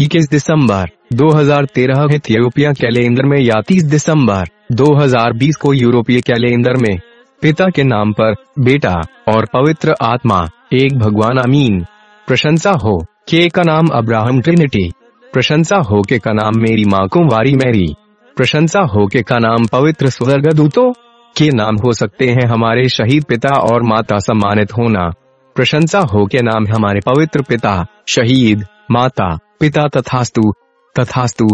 इक्कीस दिसंबर 2013 Ethiopia calendar में या 30 दिसंबर 2020 को यूरोपीय कैलेंडर में। पिता के नाम पर, बेटा और पवित्र आत्मा, एक भगवान अमीन प्रशंसा हो, के का नाम अब्राहम ट्रिनिटी। प्रशंसा हो, के का नाम मेरी माँ कुंवारी मैरी। प्रशंसा हो, के का नाम पवित्र स्वर्गदूतों। के नाम हो सकते हैं हमारे शहीद पिता और माता सम्मानित होना। प्रशंसा हो, के नाम हमारे पवित्र पिता, शहीद, माता। पिता तथास्तु तथास्तु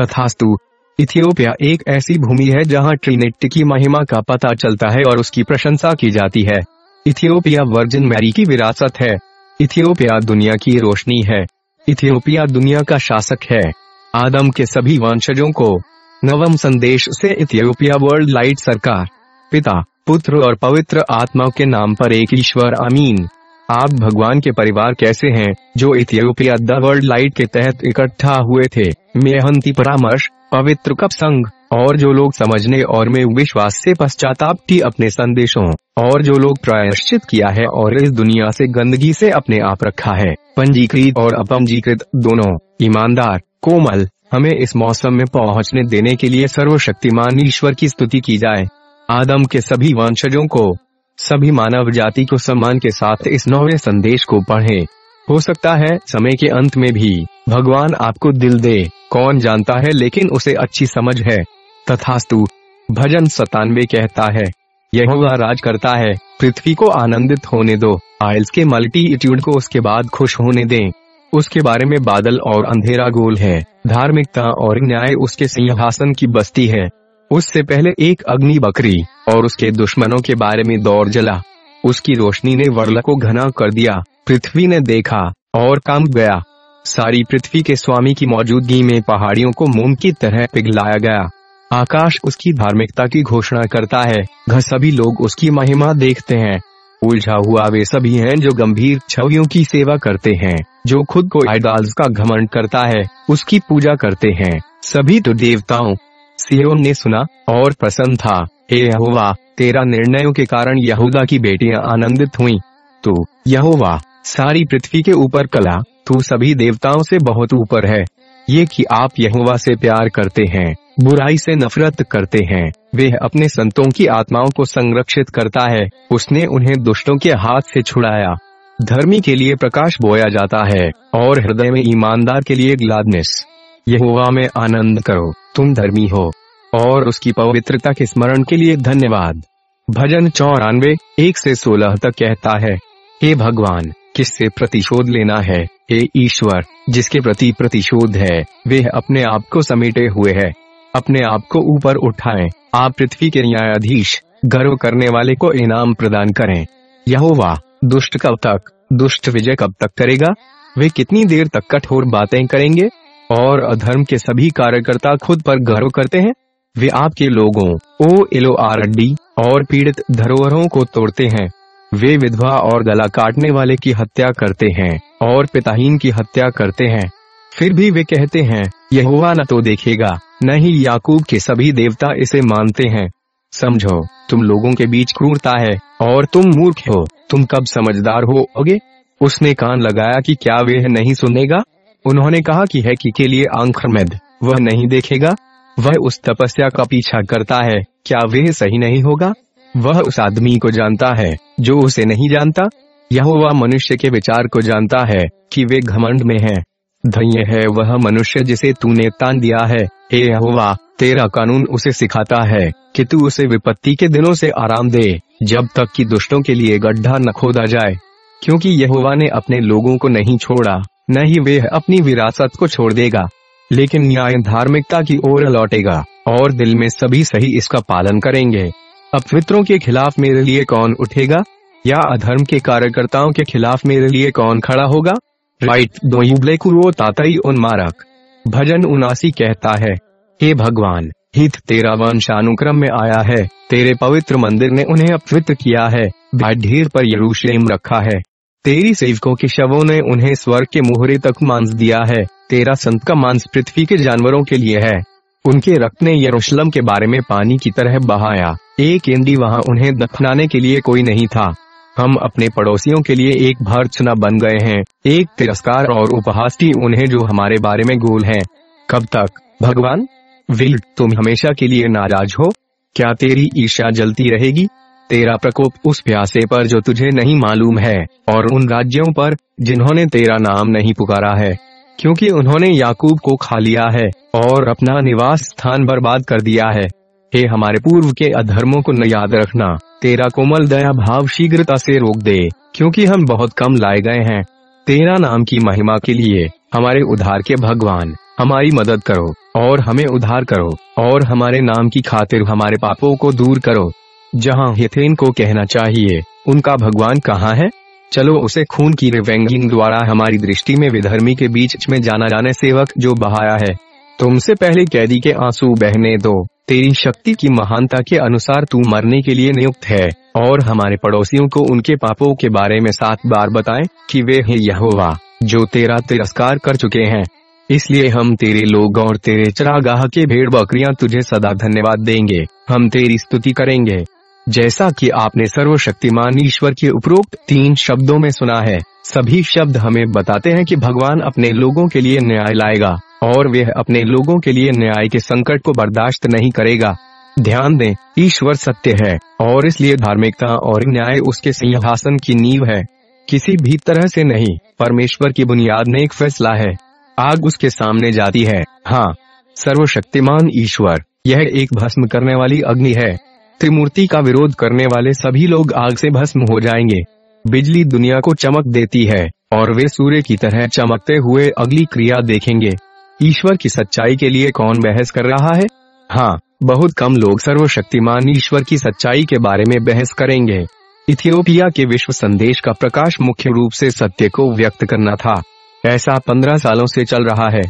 तथास्तु। इथियोपिया एक ऐसी भूमि है जहाँ ट्रिनिटी की महिमा का पता चलता है और उसकी प्रशंसा की जाती है। इथियोपिया वर्जिन मैरी की विरासत है। इथियोपिया दुनिया की रोशनी है। इथियोपिया दुनिया का शासक है। आदम के सभी वंशजों को नवम संदेश से इथियोपिया वर्ल्ड लाइट सरकार, पिता, पुत्र और पवित्र आत्मा के नाम पर एक ईश्वर अमीन आप भगवान के परिवार कैसे हैं, जो इथियोपिया द वर्ल्ड लाइट के तहत इकट्ठा हुए थे? मेहनती परामर्श, पवित्र कप संघ और जो लोग समझने और में विश्वास से पश्चाताप की अपने संदेशों, और जो लोग प्रायश्चित किया है और इस दुनिया से गंदगी से अपने आप रखा है। पंजीकृत और अपंजीकृत दोनों, ईमानदार, कोमल, हमें इस मौसम में पहुँचने देने के लिए सर्वशक्तिमान ईश्वर की स्तुति की जाए। आदम के सभी वंशजों को सभी मानव जाति को सम्मान के साथ इस नौवे संदेश को पढ़ें। हो सकता है समय के अंत में भी। भगवान आपको दिल दे। कौन जानता है, लेकिन उसे अच्छी समझ है। तथास्तु, भजन सतानवे कहता है। यह राज करता है। पृथ्वी को आनंदित होने दो। आयल्स के मल्टीट्यूड को उसके बाद खुश होने दें। उसके बारे में बादल और अंधेरा गोल है। धार्मिकता और न्याय उसके सिंहासन की बस्ती है। उससे पहले एक अग्नि बकरी और उसके दुश्मनों के बारे में दौड़ जला। उसकी रोशनी ने वर्ल को घना कर दिया। पृथ्वी ने देखा और काम गया। सारी पृथ्वी के स्वामी की मौजूदगी में पहाड़ियों को मोम की तरह पिघलाया गया। आकाश उसकी धार्मिकता की घोषणा करता है। घर सभी लोग उसकी महिमा देखते हैं। उलझा हुआ वे सभी हैं जो गंभीर छवियों की सेवा करते हैं, जो खुद को आइडाल्स का घमंड करता है। उसकी पूजा करते हैं। सभी तो देवताओं सियोन ने सुना, और प्रसन्न था हे यहोवा, तेरा निर्णयों के कारण यहूदा की बेटियाँ आनंदित हुई। तो यहोवा, सारी पृथ्वी के ऊपर कला, तू सभी देवताओं से बहुत ऊपर है। ये कि आप यहोवा से प्यार करते हैं, बुराई से नफरत करते हैं, वे अपने संतों की आत्माओं को संरक्षित करता है, उसने उन्हें दुष्टों के हाथ से छुड़ाया। धर्मी के लिए प्रकाश बोया जाता है, और हृदय में ईमानदार के लिए ग्लादनेस यहोवा में आनंद करो। तुम धर्मी हो, और उसकी पवित्रता के स्मरण के लिए धन्यवाद। भजन चौरानवे, एक से सोलह तक कहता है, हे भगवान, किससे प्रतिशोध लेना है? हे ईश्वर, जिसके प्रति प्रतिशोध है, वे अपने आप को समेटे हुए है। अपने आप को ऊपर उठाएँ। आप पृथ्वी के न्यायाधीश, गर्व करने वाले को इनाम प्रदान करें। यहोवा, दुष्ट कब तक, दुष्ट विजय कब तक करेगा? वे कितनी देर तक कठोर बातें करेंगे? और अधर्म के सभी कार्यकर्ता खुद पर गर्व करते हैं। वे आपके लोगों, ओ एलो आर डी और पीड़ित धरोहरों को तोड़ते हैं। वे विधवा और गला काटने वाले की हत्या करते हैं, और पिताहीन की हत्या करते हैं। फिर भी वे कहते हैं यह हुआ न तो देखेगा, न ही याकूब के सभी देवता इसे मानते हैं। समझो, तुम लोगों के बीच क्रूरता है, और तुम मूर्ख हो। तुम कब समझदार हो अगे उसने कान लगाया कि क्या वे नहीं सुनेगा? उन्होंने कहा कि है कि के लिए आंखमेद वह नहीं देखेगा। वह उस तपस्या का पीछा करता है। क्या वह सही नहीं होगा? वह उस आदमी को जानता है, जो उसे नहीं जानता। यह वह मनुष्य के विचार को जानता है कि वे घमंड में है। धन्य है वह मनुष्य जिसे तूने तान दिया है। हे यहोवा, तेरा कानून उसे सिखाता है कि तू उसे विपत्ति के दिनों से आराम दे, जब तक कि दुष्टों के लिए गड्ढा न खोदा जाए। क्योंकि यहोवा ने अपने लोगों को नहीं छोड़ा। न ही वे अपनी विरासत को छोड़ देगा, लेकिन न्याय धार्मिकता की ओर लौटेगा, और दिल में सभी सही इसका पालन करेंगे। अपवित्रों के खिलाफ मेरे लिए कौन उठेगा? या अधर्म के कार्यकर्ताओं के खिलाफ मेरे लिए कौन खड़ा होगा? राइट दो तातई उन्मारक भजन उनासी कहता है, हे भगवान, हित तेरा वंशानुक्रम में आया है। तेरे पवित्र मंदिर ने उन्हें अपवित्र किया है। ढेर पर यरूशलेम रखा है। तेरी सेवकों के शवों ने उन्हें स्वर्ग के मुहरे तक मांस दिया है। तेरा संत का मांस पृथ्वी के जानवरों के लिए है। उनके रक्त ने यरूशलेम के बारे में पानी की तरह बहाया। एक एंडी वहाँ उन्हें दफनाने के लिए कोई नहीं था। हम अपने पड़ोसियों के लिए एक भर्चना बन गए हैं। एक तिरस्कार और उपहास की उन्हें जो हमारे बारे में गोल है। कब तक? भगवान विल तुम हमेशा के लिए नाराज़ हो? क्या तेरी ईर्ष्या जलती रहेगी? तेरा प्रकोप उस प्यासे पर जो तुझे नहीं मालूम है, और उन राज्यों पर जिन्होंने तेरा नाम नहीं पुकारा है, क्योंकि उन्होंने याकूब को खा लिया है, और अपना निवास स्थान बर्बाद कर दिया है। हे हमारे पूर्व के अधर्मों को न याद रखना, तेरा कोमल दया भाव शीघ्रता से रोक दे, क्योंकि हम बहुत कम लाए गए हैं। तेरा नाम की महिमा के लिए, हमारे उधार के भगवान, हमारी मदद करो, और हमें उधार करो, और हमारे नाम की खातिर हमारे पापों को दूर करो। जहाँ हिथेन को कहना चाहिए, उनका भगवान कहाँ है? चलो उसे खून की रिवेंगिंग द्वारा हमारी दृष्टि में विधर्मी के बीच में जाना जाने सेवक जो बहाया है। तुमसे पहले कैदी के आँसू बहने दो। तेरी शक्ति की महानता के अनुसार तू मरने के लिए नियुक्त है। और हमारे पड़ोसियों को उनके पापों के बारे में सात बार बताएँ कि वे हैं यहोवा, जो तेरा तिरस्कार कर चुके हैं। इसलिए हम तेरे लोग और तेरे चरागाह के भेड़ बकरियाँ तुझे सदा धन्यवाद देंगे। हम तेरी स्तुति करेंगे। जैसा कि आपने सर्वशक्तिमान ईश्वर के उपरोक्त तीन शब्दों में सुना है, सभी शब्द हमें बताते हैं कि भगवान अपने लोगों के लिए न्याय लाएगा, और वह अपने लोगों के लिए न्याय के संकट को बर्दाश्त नहीं करेगा। ध्यान दें, ईश्वर सत्य है, और इसलिए धार्मिकता और न्याय उसके सिंहासन की नींव है। किसी भी तरह से नहीं, परमेश्वर की बुनियाद में एक फैसला है। आग उसके सामने जाती है। हाँ सर्वशक्तिमान ईश्वर, यह एक भस्म करने वाली अग्नि है। त्रिमूर्ति का विरोध करने वाले सभी लोग आग से भस्म हो जाएँगे। बिजली दुनिया को चमक देती है, और वे सूर्य की तरह चमकते हुए अगली क्रिया देखेंगे। ईश्वर की सच्चाई के लिए कौन बहस कर रहा है? हाँ बहुत कम लोग सर्वशक्तिमान ईश्वर की सच्चाई के बारे में बहस करेंगे। इथियोपिया के विश्व संदेश का प्रकाश मुख्य रूप से सत्य को व्यक्त करना था। ऐसा पंद्रह सालों से चल रहा है।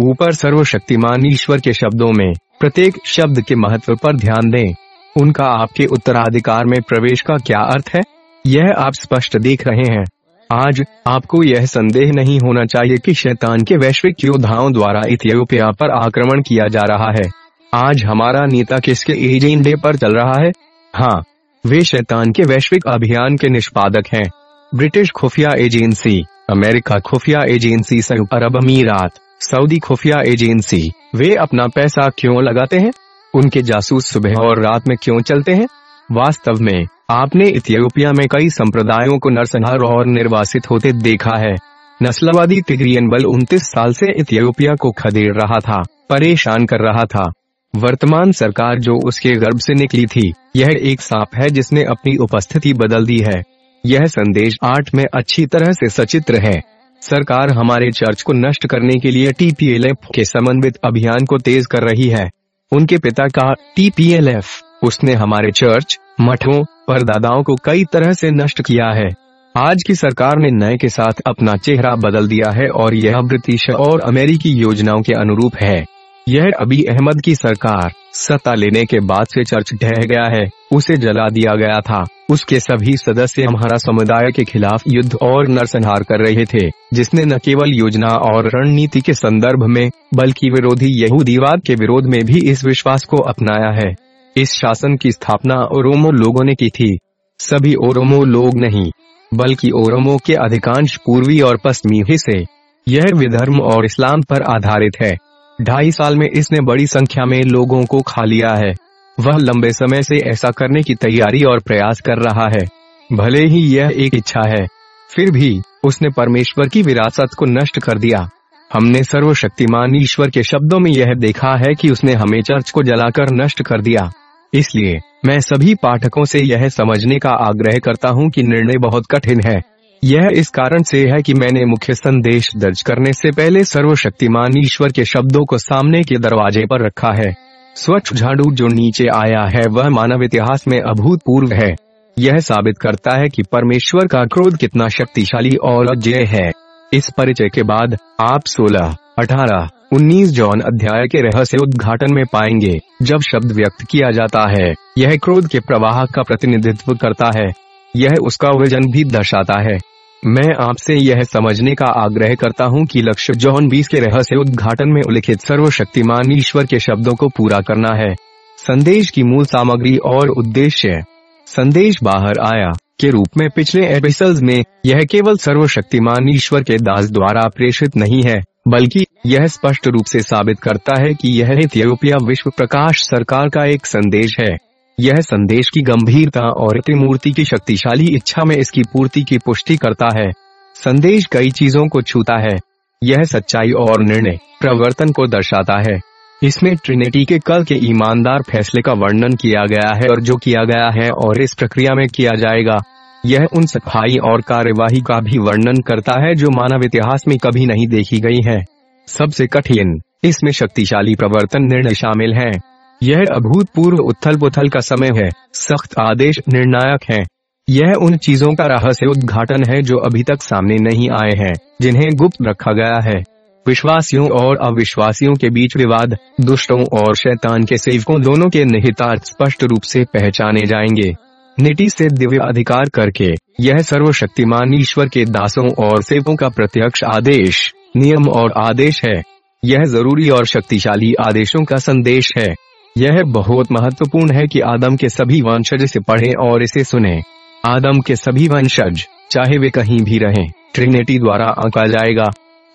ऊपर सर्वशक्तिमान ईश्वर के शब्दों में, प्रत्येक शब्द के महत्व पर ध्यान दें। उनका आपके उत्तराधिकार में प्रवेश का क्या अर्थ है? यह आप स्पष्ट देख रहे हैं। आज आपको यह संदेह नहीं होना चाहिए कि शैतान के वैश्विक योद्धाओं द्वारा इथियोपिया पर आक्रमण किया जा रहा है। आज हमारा नेता किसके एजेंडे पर चल रहा है? हाँ वे शैतान के वैश्विक अभियान के निष्पादक हैं। ब्रिटिश खुफिया एजेंसी, अमेरिका खुफिया एजेंसी संयुक्त अरब अमीरात, सऊदी खुफिया एजेंसी, वे अपना पैसा क्यों लगाते हैं? उनके जासूस सुबह और रात में क्यों चलते हैं? वास्तव में, आपने इथियोपिया में कई संप्रदायों को नरसंहार और निर्वासित होते देखा है। नस्लवादी तिगरियन बल उनतीस साल से इथियोपिया को खदेड़ रहा था, परेशान कर रहा था। वर्तमान सरकार जो उसके गर्भ से निकली थी, यह एक सांप है जिसने अपनी उपस्थिति बदल दी है। यह संदेश आठ में अच्छी तरह से सचित्र है। सरकार हमारे चर्च को नष्ट करने के लिए टीपीएलएफ के समन्वित अभियान को तेज कर रही है। उनके पिता का टीपीएलएफ। उसने हमारे चर्च, मठों परदादाओं को कई तरह से नष्ट किया है। आज की सरकार ने नए के साथ अपना चेहरा बदल दिया है और यह ब्रिटिश और अमेरिकी योजनाओं के अनुरूप है। यह अभी अहमद की सरकार सत्ता लेने के बाद से चर्च ढह गया है। उसे जला दिया गया था। उसके सभी सदस्य हमारा समुदाय के खिलाफ युद्ध और नरसंहार कर रहे थे, जिसने न केवल योजना और रणनीति के संदर्भ में, बल्कि विरोधी यहूदीवाद के विरोध में भी इस विश्वास को अपनाया है। इस शासन की स्थापना ओरोमो लोगों ने की थी। सभी ओरोमो लोग नहीं, बल्कि ओरोमो के अधिकांश पूर्वी और पश्चिमी हिस्से। यह विधर्म और इस्लाम पर आधारित है। ढाई साल में इसने बड़ी संख्या में लोगों को खा लिया है। वह लंबे समय से ऐसा करने की तैयारी और प्रयास कर रहा है। भले ही यह एक इच्छा है, फिर भी उसने परमेश्वर की विरासत को नष्ट कर दिया। हमने सर्वशक्तिमान ईश्वर के शब्दों में यह देखा है कि उसने हमें चर्च को जलाकर नष्ट कर दिया। इसलिए मैं सभी पाठकों से यह समझने का आग्रह करता हूँ कि निर्णय बहुत कठिन है। यह इस कारण से है कि मैंने मुख्य संदेश दर्ज करने से पहले सर्वशक्तिमान ईश्वर के शब्दों को सामने के दरवाजे पर रखा है। स्वच्छ झाड़ू जो नीचे आया है वह मानव इतिहास में अभूतपूर्व है। यह साबित करता है कि परमेश्वर का क्रोध कितना शक्तिशाली और अजय है। इस परिचय के बाद आप 16, 18, 19 जौन अध्याय के रहस्य उद्घाटन में पाएँगे जब शब्द व्यक्त किया जाता है यह क्रोध के प्रवाह का प्रतिनिधित्व करता है। यह उसका वज़न भी दर्शाता है। मैं आपसे यह समझने का आग्रह करता हूँ कि लक्ष्य जॉन बीस के रहस्य उद्घाटन में उल्लिखित सर्वशक्तिमान ईश्वर के शब्दों को पूरा करना है। संदेश की मूल सामग्री और उद्देश्य। संदेश बाहर आया के रूप में पिछले एपिसोड में यह केवल सर्वशक्तिमान ईश्वर के दास द्वारा प्रेषित नहीं है, बल्कि यह स्पष्ट रूप से साबित करता है कि यह इथियोपिया विश्व प्रकाश सरकार का एक संदेश है। यह संदेश की गंभीरता और त्रिमूर्ति की शक्तिशाली इच्छा में इसकी पूर्ति की पुष्टि करता है। संदेश कई चीज़ों को छूता है। यह सच्चाई और निर्णय, प्रवर्तन को दर्शाता है। इसमें ट्रिनिटी के कल के ईमानदार फैसले का वर्णन किया गया है और जो किया गया है और इस प्रक्रिया में किया जाएगा, यह उन सफ़ाई और कार्यवाही का भी वर्णन करता है जो मानव इतिहास में कभी नहीं देखी गई है। सबसे कठिन, इसमें शक्तिशाली प्रवर्तन निर्णय शामिल है। यह अभूतपूर्व उथल पुथल का समय है। सख्त आदेश निर्णायक है। यह उन चीज़ों का रहस्य उद्घाटन है जो अभी तक सामने नहीं आए हैं, जिन्हें गुप्त रखा गया है। विश्वासियों और अविश्वासियों के बीच विवाद, दुष्टों और शैतान के सेवकों दोनों के निहितार्थ स्पष्ट रूप से पहचाने जाएँगे। निटी से दिव्य अधिकार करके, यह सर्वशक्तिमान ईश्वर के दासों और सेवकों का प्रत्यक्ष आदेश, नियम और आदेश है। यह ज़रूरी और शक्तिशाली आदेशों का संदेश है। यह बहुत महत्वपूर्ण है कि आदम के सभी वंशज इसे पढ़ें और इसे सुने। आदम के सभी वंशज, चाहे वे कहीं भी रहें, ट्रिनेटी द्वारा आंका जाएगा।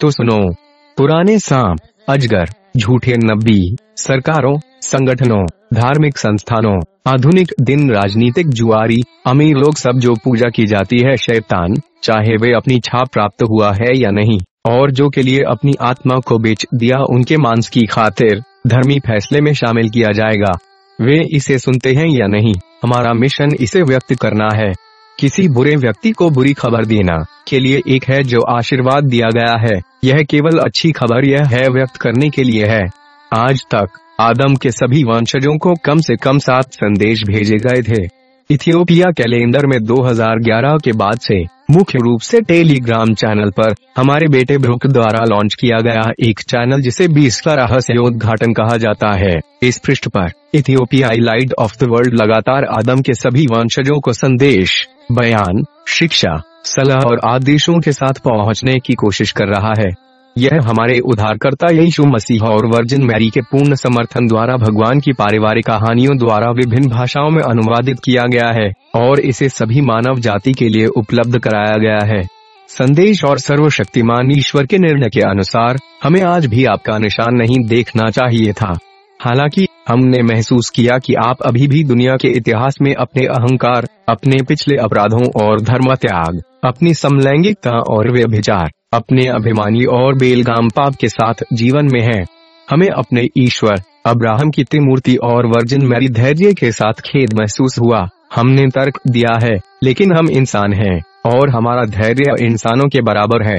तो सुनो, पुराने सांप, अजगर, झूठे नब्बी, सरकारों, संगठनों, धार्मिक संस्थानों, आधुनिक दिन राजनीतिक जुआरी, अमीर लोग सब जो पूजा की जाती है, शैतान, चाहे वे अपनी छाप प्राप्त हुआ है या नहीं, और जो के लिए अपनी आत्मा को बेच दिया उनके मांस की खातिर। धर्मी फैसले में शामिल किया जाएगा। वे इसे सुनते हैं या नहीं? हमारा मिशन इसे व्यक्त करना है। किसी बुरे व्यक्ति को बुरी खबर देना के लिए एक है जो आशीर्वाद दिया गया है। यह केवल अच्छी खबर यह है व्यक्त करने के लिए है। आज तक आदम के सभी वंशजों को कम से कम सात संदेश भेजे गए थे। इथियोपिया कैलेंडर में 2011 के बाद से मुख्य रूप से टेलीग्राम चैनल पर हमारे बेटे ब्रुक द्वारा लॉन्च किया गया एक चैनल जिसे बीस का रहस्योद्घाटन कहा जाता है। इस पृष्ठ पर Ethiopia light of the world लगातार आदम के सभी वंशजों को संदेश, बयान, शिक्षा, सलाह और आदेशों के साथ पहुँचने की कोशिश कर रहा है। यह हमारे उद्धारकर्ता यीशु मसीह और वर्जिन मैरी के पूर्ण समर्थन द्वारा भगवान की पारिवारिक कहानियों द्वारा विभिन्न भाषाओं में अनुवादित किया गया है और इसे सभी मानव जाति के लिए उपलब्ध कराया गया है। संदेश और सर्वशक्तिमान ईश्वर के निर्णय के अनुसार, हमें आज भी आपका निशान नहीं देखना चाहिए था। हालाँकि, हमने महसूस किया कि आप अभी भी दुनिया के इतिहास में अपने अहंकार, अपने पिछले अपराधों और धर्म त्याग अपनी समलैंगिकता और व्यभिचार अपने अभिमानी और बेलगाम पाप के साथ जीवन में हैं। हमें अपने ईश्वर, अब्राहम की त्रिमूर्ति और वर्जिन मैरी धैर्य के साथ खेद महसूस हुआ। हमने तर्क दिया है, लेकिन हम इंसान हैं, और हमारा धैर्य इंसानों के बराबर है।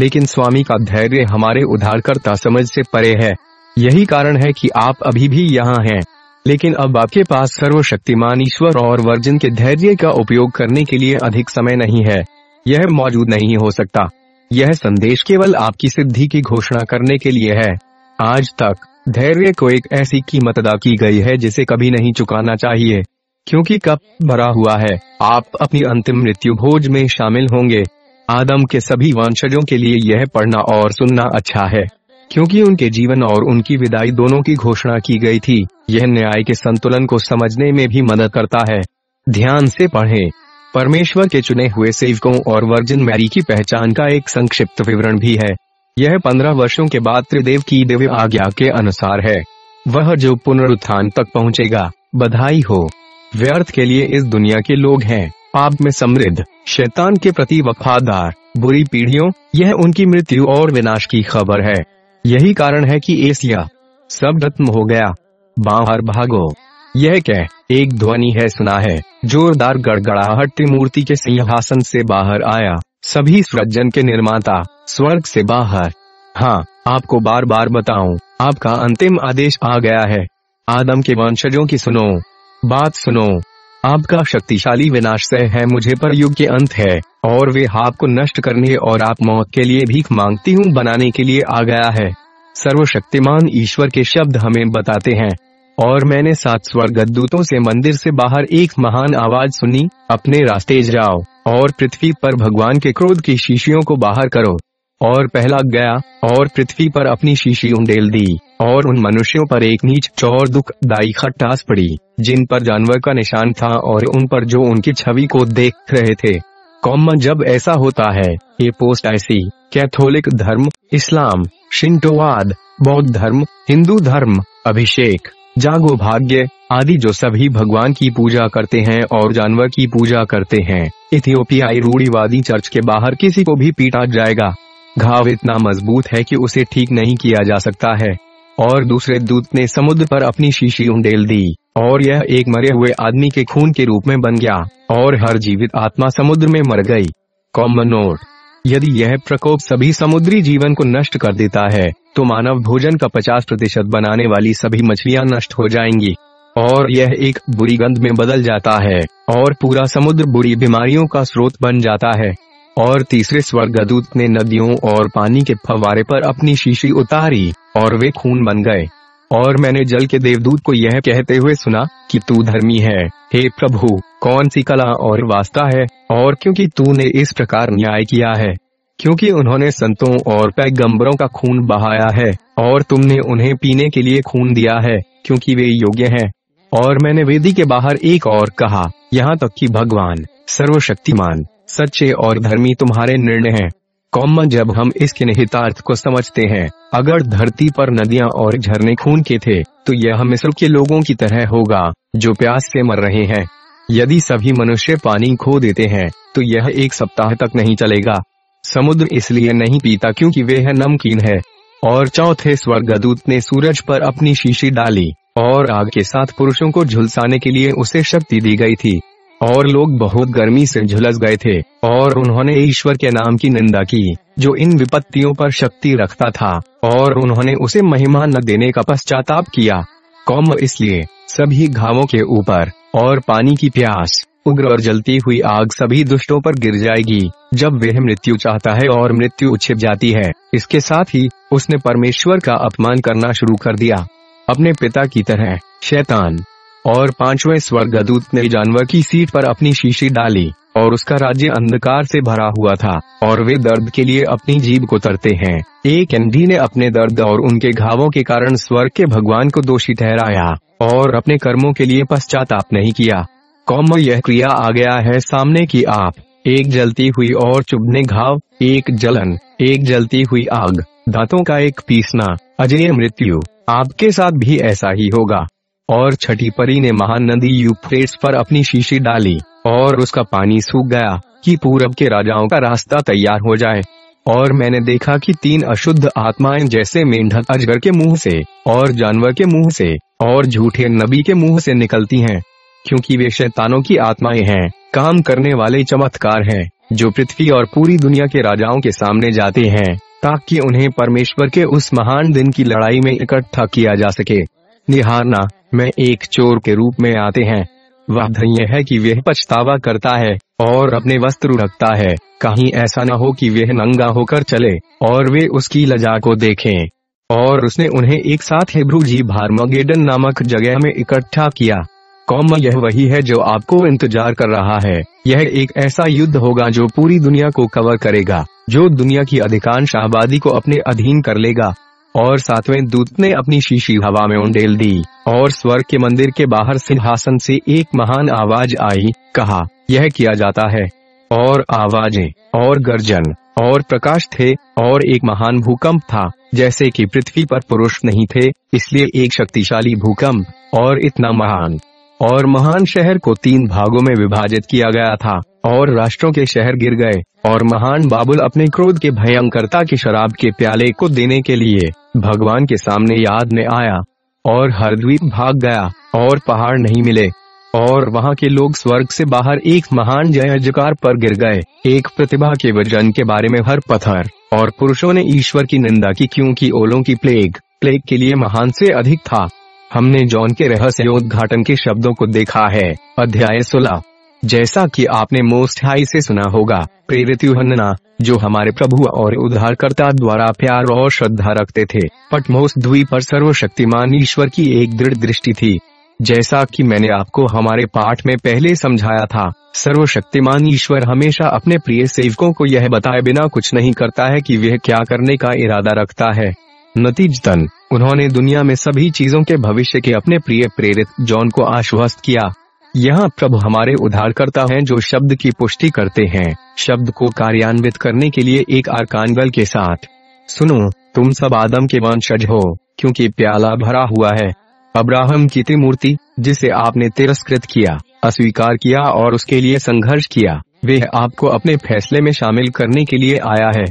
लेकिन स्वामी का धैर्य हमारे उधारकर्ता समझ से परे है। यही कारण है कि आप अभी भी यहाँ हैं। लेकिन अब आपके पास सर्वशक्तिमान ईश्वर और वर्जिन के धैर्य का उपयोग करने के लिए अधिक समय नहीं है। यह मौजूद नहीं हो सकता। यह संदेश केवल आपकी सिद्धि की घोषणा करने के लिए है। आज तक, धैर्य को एक ऐसी कीमत अदा की गई है जिसे कभी नहीं चुकाना चाहिए, क्योंकि कप भरा हुआ है। आप अपनी अंतिम मृत्यु भोज में शामिल होंगे। आदम के सभी वंशजों के लिए यह पढ़ना और सुनना अच्छा है, क्योंकि उनके जीवन और उनकी विदाई दोनों की घोषणा की गई थी। यह न्याय के संतुलन को समझने में भी मदद करता है। ध्यान से पढ़ें। परमेश्वर के चुने हुए सेवकों और वर्जिन मैरी की पहचान का एक संक्षिप्त विवरण भी है। यह पंद्रह वर्षों के बाद त्रिदेव की दिव्य आज्ञा के अनुसार है। वह जो पुनरुत्थान तक पहुंचेगा, बधाई हो। व्यर्थ के लिए इस दुनिया के लोग हैं। पाप में समृद्ध, शैतान के प्रति वफादार, बुरी पीढ़ियों, यह उनकी मृत्यु और विनाश की खबर है। यही कारण है कि एशिया सब खत्म हो गया। बाहर भागो। यह कह, एक ध्वनि है सुना है, जोरदार गड़गड़ाहट त्रिमूर्ति के सिंहासन से बाहर आया, सभी सृजन के निर्माता, स्वर्ग से बाहर। हाँ आपको बार बार बताऊँ, आपका अंतिम आदेश आ गया है। आदम के वंशजों की सुनो, बात सुनो। आपका शक्तिशाली विनाश सह है, मुझे पर युग के अंत है, और वे आपको नष्ट करने और आप मौत के लिए भीख मांगती हूँ, बनाने के लिए आ गया है। सर्वशक्तिमान ईश्वर के शब्द हमें बताते हैं और मैंने सात स्वर्गदूतों से मंदिर से बाहर एक महान आवाज़ सुनी, अपने रास्ते जाओ, और पृथ्वी पर भगवान के क्रोध की शीशियों को बाहर करो। और पहला गया, और पृथ्वी पर अपनी शीशी उंडेल दी, और उन मनुष्यों पर एक नीच चौर दुख दुखदायी खट्टास पड़ी, जिन पर जानवर का निशान था और उन पर जो उनकी छवि को देख रहे थे। कॉम जब ऐसा होता है, ये पोस्ट ऐसी, कैथोलिक धर्म, इस्लाम, शिंटोवाद, बौद्ध धर्म, हिंदू धर्म, अभिषेक। जागो भाग्य, आदि जो सभी भगवान की पूजा करते हैं और जानवर की पूजा करते हैं। इथियोपियाई रूढ़ीवादी चर्च के बाहर किसी को भी पीटा जाएगा। घाव इतना मज़बूत है कि उसे ठीक नहीं किया जा सकता है। और दूसरे दूत ने समुद्र पर अपनी शीशी उंडेल दी, और यह एक मरे हुए आदमी के खून के रूप में बन गया, और हर जीवित आत्मा समुद्र में मर गई। कॉमन नोट यदि यह प्रकोप सभी समुद्री जीवन को नष्ट कर देता है तो मानव भोजन का 50 प्रतिशत बनाने वाली सभी मछलियाँ नष्ट हो जाएँगी, और यह एक बुरी गंध में बदल जाता है, और पूरा समुद्र बुरी बीमारियों का स्रोत बन जाता है। और तीसरे स्वर्गदूत ने नदियों और पानी के फवारे पर अपनी शीशी उतारी, और वे खून बन गए। और मैंने जल के देवदूत को यह कहते हुए सुना कि तू धर्मी है। हे प्रभु, कौन सी कला और वास्ता है, और क्योंकि तूने इस प्रकार न्याय किया है? क्योंकि उन्होंने संतों और पैगंबरों का खून बहाया है, और तुमने उन्हें पीने के लिए खून दिया है, क्योंकि वे योग्य हैं। और मैंने वेदी के बाहर एक और कहा, यहाँ तक कि भगवान, सर्वशक्तिमान, सच्चे और धर्मी तुम्हारे निर्णय हैं। कौम जब हम इसके निहितार्थ को समझते हैं। अगर धरती पर नदियाँ और झरने खून के थे तो यह मिस्र के लोगों की तरह होगा, जो प्यास से मर रहे हैं। यदि सभी मनुष्य पानी खो देते हैं तो यह एक सप्ताह तक नहीं चलेगा। समुद्र इसलिए नहीं पीता क्योंकि वे है नमकीन है। और चौथे स्वर्गदूत ने सूरज पर अपनी शीशी डाली, और आग के साथ पुरुषों को झुलसाने के लिए उसे शक्ति दी गई थी। और लोग बहुत गर्मी से झुलस गए थे, और उन्होंने ईश्वर के नाम की निंदा की, जो इन विपत्तियों पर शक्ति रखता था, और उन्होंने उसे महिमा न देने का पश्चाताप किया। कौम इसलिए सभी घावों के ऊपर और पानी की प्यास, उग्र और जलती हुई आग सभी दुष्टों पर गिर जाएगी। जब वह मृत्यु चाहता है और मृत्यु छिप जाती है, इसके साथ ही उसने परमेश्वर का अपमान करना शुरू कर दिया। अपने पिता की तरह, शैतान और पाँचवें स्वर्गदूत ने जानवर की सीट पर अपनी शीशी डाली, और उसका राज्य अंधकार से भरा हुआ था, और वे दर्द के लिए अपनी जीभ को तरते हैं। एक एनडी ने अपने दर्द और उनके घावों के कारण स्वर्ग के भगवान को दोषी ठहराया, और अपने कर्मों के लिए पश्चाताप नहीं किया। कौम यह क्रिया आ गया है सामने की आप, एक जलती हुई और चुभने घाव, एक जलन, एक जलती हुई आग, दांतों का एक पीसना, अजय मृत्यु, आपके साथ भी ऐसा ही होगा। और छठी परी ने महान नदी यूफ्रेट्स पर अपनी शीशी डाली, और उसका पानी सूख गया, कि पूरब के राजाओं का रास्ता तैयार हो जाए। और मैंने देखा कि तीन अशुद्ध आत्माएँ जैसे मेंढक अजगर के मुँह से, और जानवर के मुँह से, और झूठे नबी के मुँह से निकलती हैं, क्योंकि वे शैतानों की आत्माएँ हैं, काम करने वाले चमत्कार हैं, जो पृथ्वी और पूरी दुनिया के राजाओं के सामने जाते हैं, ताकि उन्हें परमेश्वर के उस महान दिन की लड़ाई में इकट्ठा किया जा सके। निहारना में एक चोर के रूप में आते हैं। वह धन्य है कि वह पछतावा करता है और अपने वस्त्र रखता है। कहीं ऐसा न हो कि वह नंगा होकर चले और वे उसकी लजा को देखें। और उसने उन्हें एक साथ हेब्रू जी भारमगेडन नामक जगह में इकट्ठा किया। कौम यह वही है जो आपको इंतज़ार कर रहा है। यह एक ऐसा युद्ध होगा जो पूरी दुनिया को कवर करेगा, जो दुनिया की अधिकांश आबादी को अपने अधीन कर लेगा। और सातवें दूत ने अपनी शीशी हवा में उंडेल दी, और स्वर्ग के मंदिर के बाहर सिंहासन से एक महान आवाज़ आई, कहा, यह किया जाता है। और आवाज़ें, और गर्जन, और प्रकाश थे, और एक महान भूकंप था, जैसे कि पृथ्वी पर पुरुष नहीं थे, इसलिए एक शक्तिशाली भूकंप, और इतना महान। और महान शहर को तीन भागों में विभाजित किया गया था, और राष्ट्रों के शहर गिर गए, और महान बाबुल अपने क्रोध के भयंकरता की शराब के प्याले को देने के लिए भगवान के सामने याद में आया, और हरद्वीप भाग गया, और पहाड़ नहीं मिले, और वहाँ के लोग स्वर्ग से बाहर एक महान जय जयकार पर गिर गए। एक प्रतिभा के वज़न के बारे में हर पत्थर, और पुरुषों ने ईश्वर की निंदा की क्योंकि ओलों की प्लेग प्लेग के लिए महान से अधिक था। हमने जॉन के रहस्योद्घाटन के शब्दों को देखा है। अध्याय सोलह। जैसा कि आपने मोस्ट हाई से सुना होगा, प्रेरित युहन्ना, जो हमारे प्रभु और उद्धारकर्ता द्वारा प्यार और श्रद्धा रखते थे, पटमोस द्वीप पर सर्वशक्तिमान ईश्वर की एक दृढ़ दृष्टि थी। जैसा कि मैंने आपको हमारे पाठ में पहले समझाया था, सर्वशक्तिमान ईश्वर हमेशा अपने प्रिय सेवकों को यह बताए बिना कुछ नहीं करता है कि वह क्या करने का इरादा रखता है। नतीजतन, उन्होंने दुनिया में सभी चीज़ों के भविष्य के अपने प्रिय प्रेरित जॉन को आश्वस्त किया। यहाँ प्रभु हमारे उद्धारकर्ता हैं जो शब्द की पुष्टि करते हैं, शब्द को कार्यान्वित करने के लिए एक आर्कानगल के साथ। सुनो, तुम सब आदम के वंशज हो, क्योंकि प्याला भरा हुआ है। अब्राहम की त्रिमूर्ति जिसे आपने तिरस्कृत किया, अस्वीकार किया और उसके लिए संघर्ष किया, वे आपको अपने फैसले में शामिल करने के लिए आया है।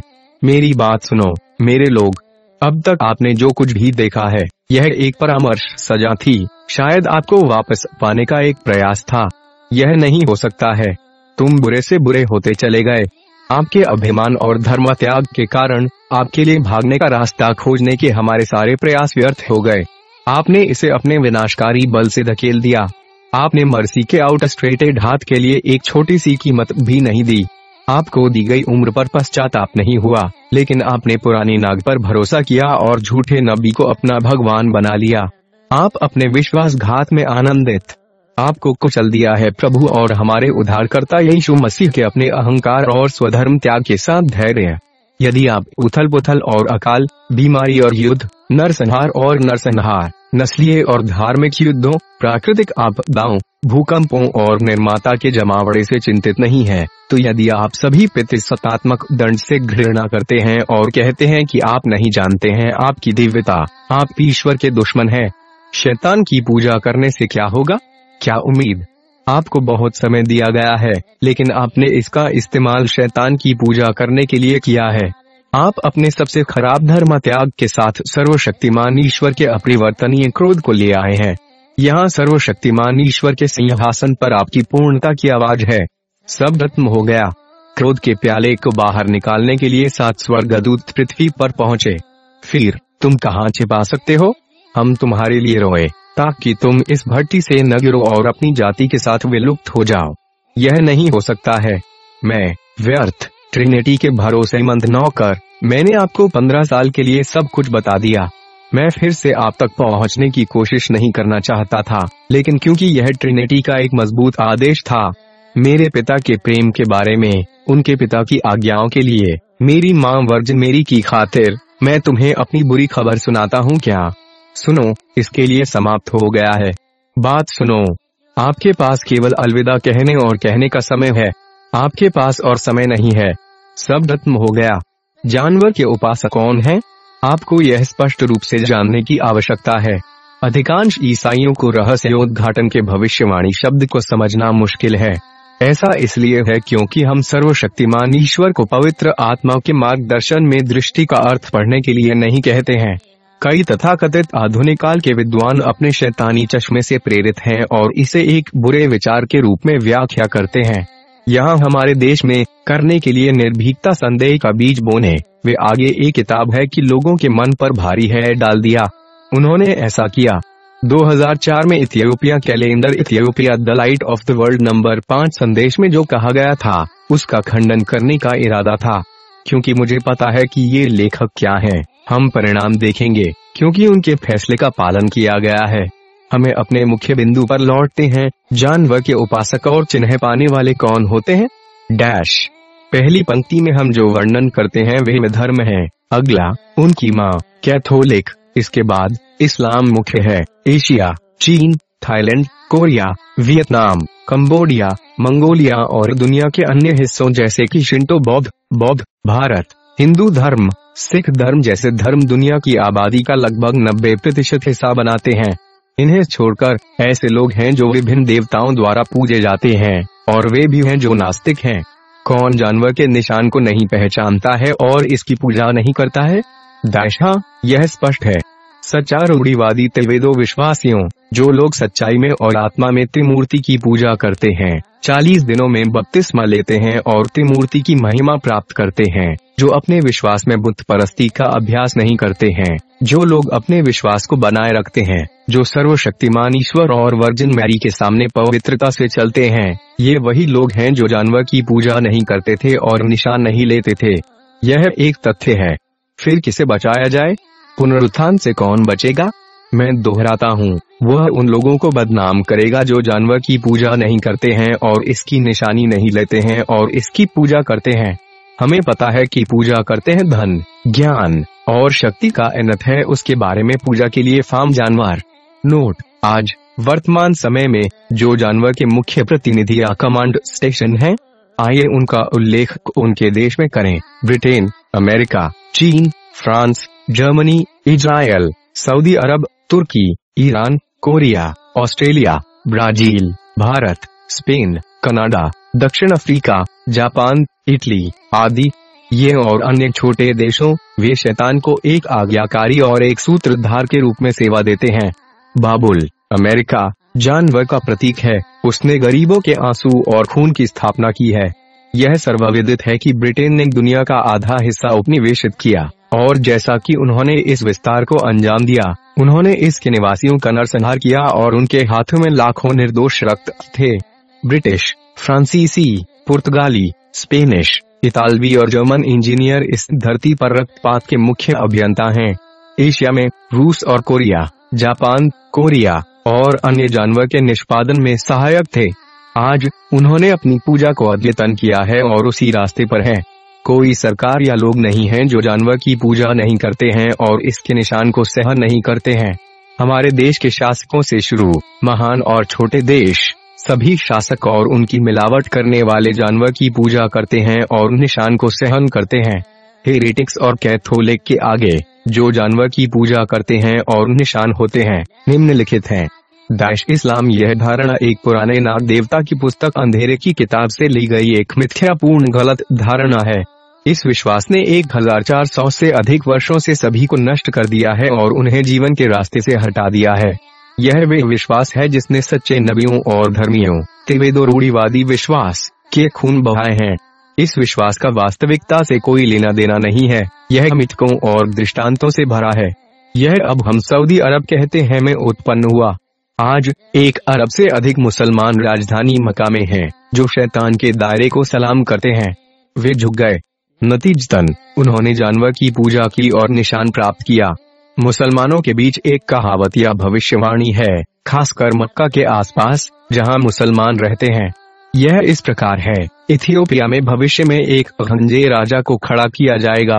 मेरी बात सुनो, मेरे लोग, अब तक आपने जो कुछ भी देखा है यह एक परामर्श सजा थी। शायद आपको वापस पाने का एक प्रयास था। यह नहीं हो सकता है। तुम बुरे से बुरे होते चले गए। आपके अभिमान और धर्म त्याग के कारण आपके लिए भागने का रास्ता खोजने के हमारे सारे प्रयास व्यर्थ हो गए। आपने इसे अपने विनाशकारी बल से धकेल दिया। आपने मर्सी के आउटस्ट्रेटेड हाथ के लिए एक छोटी सी कीमत भी नहीं दी। आपको दी गई उम्र पर पश्चाताप नहीं हुआ, लेकिन आपने पुरानी नाग पर भरोसा किया और झूठे नबी को अपना भगवान बना लिया। आप अपने विश्वासघात में आनंदित। आपको कुचल दिया है प्रभु और हमारे उद्धारकर्ता यीशु मसीह के अपने अहंकार और स्वधर्म त्याग के साथ धैर्य। यदि आप उथल पुथल और अकाल, बीमारी और युद्ध, नरसंहार और नरसंहार नस्लीय और धार्मिक युद्धों, प्राकृतिक आपदाओं, भूकंपों और निर्माता के जमावड़े से चिंतित नहीं है। तो यदि आप सभी सत्तात्मक दंड से घृणा करते हैं और कहते हैं कि आप नहीं जानते हैं आपकी दिव्यता, आप ईश्वर के दुश्मन हैं, शैतान की पूजा करने से क्या होगा? क्या उम्मीद? आपको बहुत समय दिया गया है, लेकिन आपने इसका इस्तेमाल शैतान की पूजा करने के लिए किया है। आप अपने सबसे खराब धर्म त्याग के साथ सर्वशक्तिमान ईश्वर के अपरिवर्तनीय क्रोध को ले आए हैं। यहाँ सर्वशक्तिमान ईश्वर के सिंहासन पर आपकी पूर्णता की आवाज़ है। सब खत्म हो गया। क्रोध के प्याले को बाहर निकालने के लिए सात स्वर्गदूत पृथ्वी पर पहुँचे। फिर, तुम कहाँ छिपा सकते हो? हम तुम्हारे लिए रोए, ताकि तुम इस भट्टी से न गिरो और अपनी जाति के साथ विलुप्त हो जाओ। यह नहीं हो सकता है। मैं व्यर्थ। ट्रिनिटी के भरोसेमंद नौकर, मैंने आपको पंद्रह साल के लिए सब कुछ बता दिया। मैं फिर से आप तक पहुँचने की कोशिश नहीं करना चाहता था, लेकिन क्योंकि यह ट्रिनिटी का एक मज़बूत आदेश था, मेरे पिता के प्रेम के बारे में, उनके पिता की आज्ञाओं के लिए, मेरी माँ वर्जन मेरी की खातिर, मैं तुम्हें अपनी बुरी खबर सुनाता हूँ क्या? सुनो, इसके लिए समाप्त हो गया है। बात सुनो। आपके पास केवल अलविदा कहने और कहने का समय है। आपके पास और समय नहीं है। सब खत्म हो गया। जानवर के उपासक कौन है? आपको यह स्पष्ट रूप से जानने की आवश्यकता है। अधिकांश ईसाइयों को रहस्योद्घाटन के भविष्यवाणी शब्द को समझना मुश्किल है। ऐसा इसलिए है क्योंकि हम सर्वशक्तिमान ईश्वर को पवित्र आत्मा के मार्गदर्शन में दृष्टि का अर्थ पढ़ने के लिए नहीं कहते हैं। कई तथाकथित आधुनिक काल के विद्वान अपने शैतानी चश्मे से प्रेरित हैं और इसे एक बुरे विचार के रूप में व्याख्या करते हैं। यहाँ हमारे देश में करने के लिए निर्भीकता संदेह का बीज बोने। वे आगे एक किताब है कि लोगों के मन पर भारी है डाल दिया। उन्होंने ऐसा किया। 2004 में Ethiopia calendar Ethiopia the light of the world number पाँच संदेश में जो कहा गया था उसका खंडन करने का इरादा था। क्योंकि मुझे पता है कि ये लेखक क्या हैं, हम परिणाम देखेंगे क्योंकि उनके फैसले का पालन किया गया है। हमें अपने मुख्य बिंदु पर लौटते हैं। जानवर के उपासक और चिन्ह पाने वाले कौन होते हैं? डैश। पहली पंक्ति में हम जो वर्णन करते हैं वे धर्म है। अगला, उनकी माँ। कैथोलिक। इसके बाद, इस्लाम मुख्य है। एशिया। चीन। Thailand. Korea. Vietnam. Cambodia. Mongolia और दुनिया के अन्य हिस्सों जैसे कि शिंटो, बौद्ध बौद्ध, भारत। हिंदू धर्म। सिख धर्म जैसे धर्म दुनिया की आबादी का लगभग नब्बे प्रतिशत हिस्सा बनाते हैं। इन्हें छोड़कर ऐसे लोग हैं जो विभिन्न देवताओं द्वारा पूजे जाते हैं, और वे भी हैं जो नास्तिक हैं। कौन जानवर के निशान को नहीं पहचानता है और इसकी पूजा नहीं करता है? दाशा यह स्पष्ट है। सच्चा रूढ़ीवादी त्रिवेदो विश्वासियों, जो लोग सच्चाई में और आत्मा में त्रिमूर्ति की पूजा करते हैं, चालीस दिनों में बपतिस्मा लेते हैं और त्रिमूर्ति की महिमा प्राप्त करते हैं, जो अपने विश्वास में बुद्ध परस्ती का अभ्यास नहीं करते हैं, जो लोग अपने विश्वास को बनाए रखते हैं, जो सर्वशक्तिमान ईश्वर और वर्जिन मैरी के सामने पवित्रता से चलते हैं, ये वही लोग हैं जो जानवर की पूजा नहीं करते थे और निशान नहीं लेते थे। यह एक तथ्य है। फिर किसे बचाया जाए? पुनरुत्थान से कौन बचेगा? मैं दोहराता हूँ। वह उन लोगों को बदनाम करेगा जो जानवर की पूजा नहीं करते हैं और इसकी निशानी नहीं लेते हैं और इसकी पूजा करते हैं। हमें पता है कि पूजा करते हैं धन ज्ञान और शक्ति का अनत है उसके बारे में पूजा के लिए फार्म जानवर। नोट आज वर्तमान समय में जो जानवर के मुख्य प्रतिनिधि या कमांड स्टेशन हैं, आइए उनका उल्लेख उनके देश में करें। ब्रिटेन अमेरिका चीन फ्रांस जर्मनी इजराइल सऊदी अरब तुर्की Iran Korea Australia Brazil Bharat Spain Canada दक्षिण अफ्रीका जापान इटली आदि। ये और अन्य छोटे देशों, वे शैतान को एक आज्ञाकारी और एक सूत्रधार के रूप में सेवा देते हैं। बाबुल, अमेरिका, जानवर का प्रतीक है। उसने गरीबों के आँसू और खून की स्थापना की है। यह सर्वविदित है कि ब्रिटेन ने दुनिया का आधा हिस्सा उपनिवेशित किया, और जैसा कि उन्होंने इस विस्तार को अंजाम दिया, उन्होंने इसके निवासियों का नरसंहार किया और उनके हाथों में लाखों निर्दोष रक्त थे। ब्रिटिश, फ्रांसीसी, पुर्तगाली, स्पेनिश, इतालवी और जर्मन इंजीनियर इस धरती पर रक्तपात के मुख्य अभियंता हैं। एशिया में रूस और कोरिया, जापान, कोरिया और अन्य जानवर के निष्पादन में सहायक थे। आज उन्होंने अपनी पूजा को अद्यतन किया है और उसी रास्ते पर है। कोई सरकार या लोग नहीं हैं जो जानवर की पूजा नहीं करते हैं और इसके निशान को सहन नहीं करते हैं। हमारे देश के शासकों से शुरू, महान और छोटे देश, सभी शासक और उनकी मिलावट करने वाले जानवर की पूजा करते हैं और निशान को सहन करते हैं। हेरिटिक्स और कैथोलिक के आगे, जो जानवर की पूजा करते हैं और निशान होते हैं, निम्नलिखित हैं। दाइश इस्लाम यह धारणा एक पुराने नाग देवता की पुस्तक अंधेरे की किताब से ली गई एक मिथ्यापूर्ण गलत धारणा है। इस विश्वास ने 1400 से अधिक वर्षों से सभी को नष्ट कर दिया है और उन्हें जीवन के रास्ते से हटा दिया है। यह वे विश्वास है जिसने सच्चे नबियों और धर्मियों तिवेदो रूढ़ीवादी विश्वास के खून बहाए हैं। इस विश्वास का वास्तविकता से कोई लेना देना नहीं है, यह मिथकों और दृष्टांतों से भरा है। यह अब हम सऊदी अरब कहते हैं में उत्पन्न हुआ। आज एक अरब से अधिक मुसलमान राजधानी मक्का में हैं, जो शैतान के दायरे को सलाम करते हैं। वे झुक गए। नतीजतन उन्होंने जानवर की पूजा की और निशान प्राप्त किया। मुसलमानों के बीच एक कहावत या भविष्यवाणी है खासकर मक्का के आसपास जहाँ मुसलमान रहते हैं। यह इस प्रकार है। इथियोपिया में भविष्य में एक गंजे राजा को खड़ा किया जाएगा।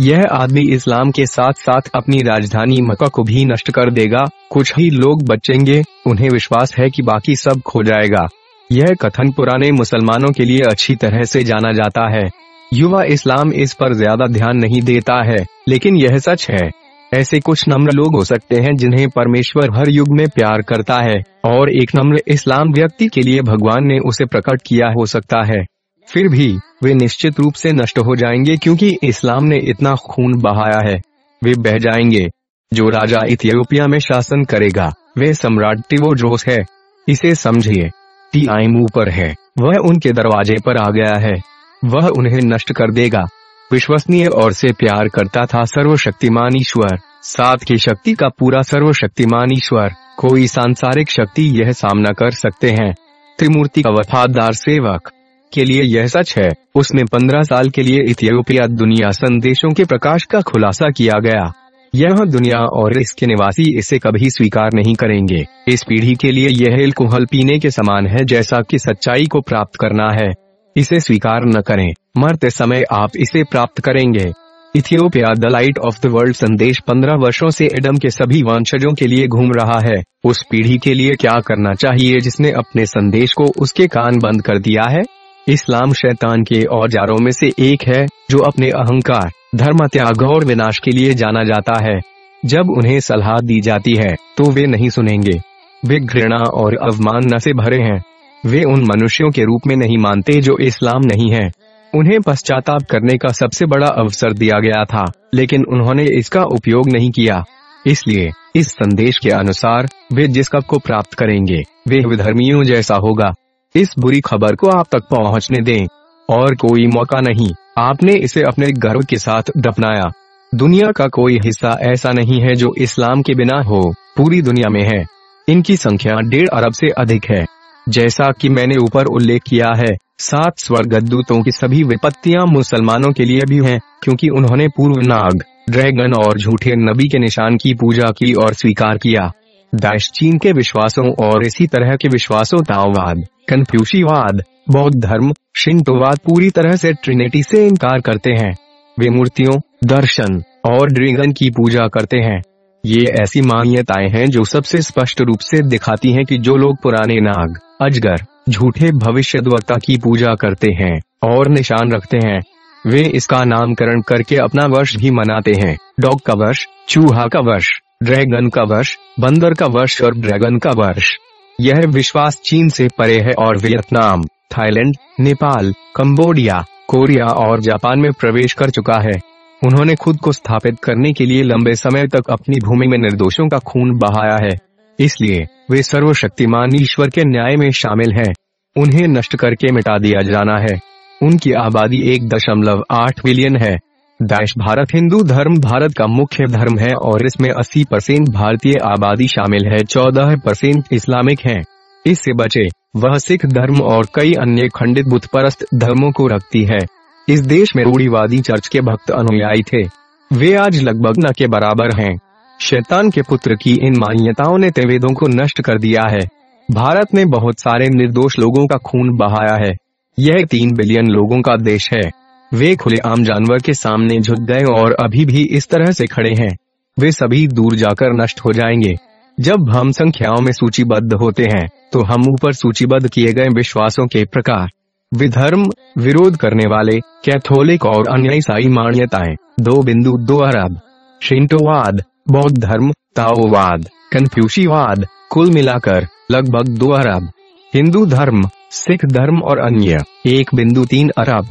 यह आदमी इस्लाम के साथ साथ अपनी राजधानी मक्का को भी नष्ट कर देगा। कुछ ही लोग बचेंगे, उन्हें विश्वास है कि बाकी सब खो जाएगा। यह कथन पुराने मुसलमानों के लिए अच्छी तरह से जाना जाता है। युवा इस्लाम इस पर ज़्यादा ध्यान नहीं देता है, लेकिन यह सच है। ऐसे कुछ नम्र लोग हो सकते हैं जिन्हें परमेश्वर हर युग में प्यार करता है, और एक नम्र इस्लाम व्यक्ति के लिए भगवान ने उसे प्रकट किया हो सकता है। फिर भी वे निश्चित रूप से नष्ट हो जाएँगे क्योंकि इस्लाम ने इतना खून बहाया है। वे बह जाएँगे। जो राजा इथियोपिया में शासन करेगा, वे सम्राट टिवोड्रोस है। इसे समझिए टी आइम ऊपर है। वह उनके दरवाजे पर आ गया है। वह उन्हें नष्ट कर देगा। विश्वसनीय और से प्यार करता था सर्वशक्तिमान ईश्वर। सात की शक्ति का पूरा सर्वशक्तिमान ईश्वर। कोई सांसारिक शक्ति यह सामना कर सकते हैं। त्रिमूर्ति का वफादार सेवक। के लिए यह सच है। उसने पंद्रह साल के लिए इथियोपिया दुनिया संदेशों के प्रकाश का खुलासा किया गया। यह दुनिया और इसके निवासी इसे कभी स्वीकार नहीं करेंगे। इस पीढ़ी के लिए यह एल्कोहल पीने के समान है जैसा कि सच्चाई को प्राप्त करना है। इसे स्वीकार न करें। मरते समय आप इसे प्राप्त करेंगे। Ethiopia the light of the world संदेश पंद्रह वर्षों से एडम के सभी वंशजों के लिए घूम रहा है। उस पीढ़ी के लिए क्या करना चाहिए जिसने अपने संदेश को उसके कान बंद कर दिया है? इस्लाम शैतान के औजारों में से एक है, जो अपने अहंकार धर्म त्याग और विनाश के लिए जाना जाता है। जब उन्हें सलाह दी जाती है तो वे नहीं सुनेंगे। वे घृणा और अवमानना से भरे हैं। वे उन मनुष्यों के रूप में नहीं मानते जो इस्लाम नहीं है। उन्हें पश्चाताप करने का सबसे बड़ा अवसर दिया गया था, लेकिन उन्होंने इसका उपयोग नहीं किया। इसलिए, इस संदेश के अनुसार, वे जिस कब को प्राप्त करेंगे, वे विधर्मियों जैसा होगा। इस बुरी खबर को आप तक पहुँचने दें। और कोई मौका नहीं। आपने इसे अपने गर्व के साथ दफनाया। दुनिया का कोई हिस्सा ऐसा नहीं है जो इस्लाम के बिना हो। पूरी दुनिया में है। इनकी संख्या डेढ़ अरब से अधिक है। जैसा कि मैंने ऊपर उल्लेख किया है सात स्वर्गदूतों की सभी विपत्तियाँ मुसलमानों के लिए भी हैं, क्योंकि उन्होंने पूर्व नाग ड्रैगन और झूठे नबी के निशान की पूजा की और स्वीकार किया। दाइश चीन के विश्वासों और इसी तरह के विश्वासों ताओवाद कन्फ्यूशीवाद बौद्ध धर्म शिंटोवाद पूरी तरह से ट्रिनिटी से इनकार करते हैं। वे मूर्तियों, दर्शन और ड्रैगन की पूजा करते हैं। ये ऐसी मान्यताएँ हैं जो सबसे स्पष्ट रूप से दिखाती हैं कि जो लोग पुराने नाग, अजगर, झूठे भविष्य की पूजा करते हैं और निशान रखते हैं, वे इसका नामकरण करके अपना वर्ष भी मनाते हैं। डॉग का वर्ष, चूहा का वर्ष, ड्रैगन का वर्ष, बंदर का वर्ष और ड्रैगन का वर्ष। यह विश्वास चीन से परे है और Vietnam, Thailand, Nepal, Cambodia, Korea और जापान में प्रवेश कर चुका है। उन्होंने खुद को स्थापित करने के लिए लंबे समय तक अपनी भूमि में निर्दोषों का खून बहाया है। इसलिए, वे सर्वशक्तिमान ईश्वर के न्याय में शामिल हैं। उन्हें नष्ट करके मिटा दिया जाना है। उनकी आबादी एक दशमलव आठ मिलियन है। दाइश भारत हिंदू धर्म भारत का मुख्य धर्म है और इसमें 80 परसेंट भारतीय आबादी शामिल है 14 परसेंट इस्लामिक है। इससे बचे, वह सिख धर्म और कई अन्य खंडित बुत परस्त धर्मों को रखती है। इस देश में रूढ़ीवादी चर्च के भक्त अनुयायी थे। वे आज लगभग न के बराबर हैं। शैतान के पुत्र की इन मान्यताओं ने त्रिवेदों को नष्ट कर दिया है। भारत ने बहुत सारे निर्दोष लोगों का खून बहाया है। यह तीन बिलियन लोगों का देश है। वे खुले आम जानवर के सामने झुक गए और अभी भी इस तरह से खड़े हैं। वे सभी दूर जाकर नष्ट हो जाएँगे। जब हम संख्याओं में सूचीबद्ध होते हैं तो हम ऊपर सूचीबद्ध किए गए विश्वासों के प्रकार। विधर्म, विरोध करने वाले, कैथोलिक और अन्य ईसाई मान्यताएँ। दो बिंदु, दो अरब। शिंटोवाद, बौद्ध धर्म, ताओवाद। कन्फ्यूशीवाद, कुल मिलाकर, लगभग दो अरब। हिंदू धर्म, सिख धर्म और अन्य। एक बिंदु, तीन अरब।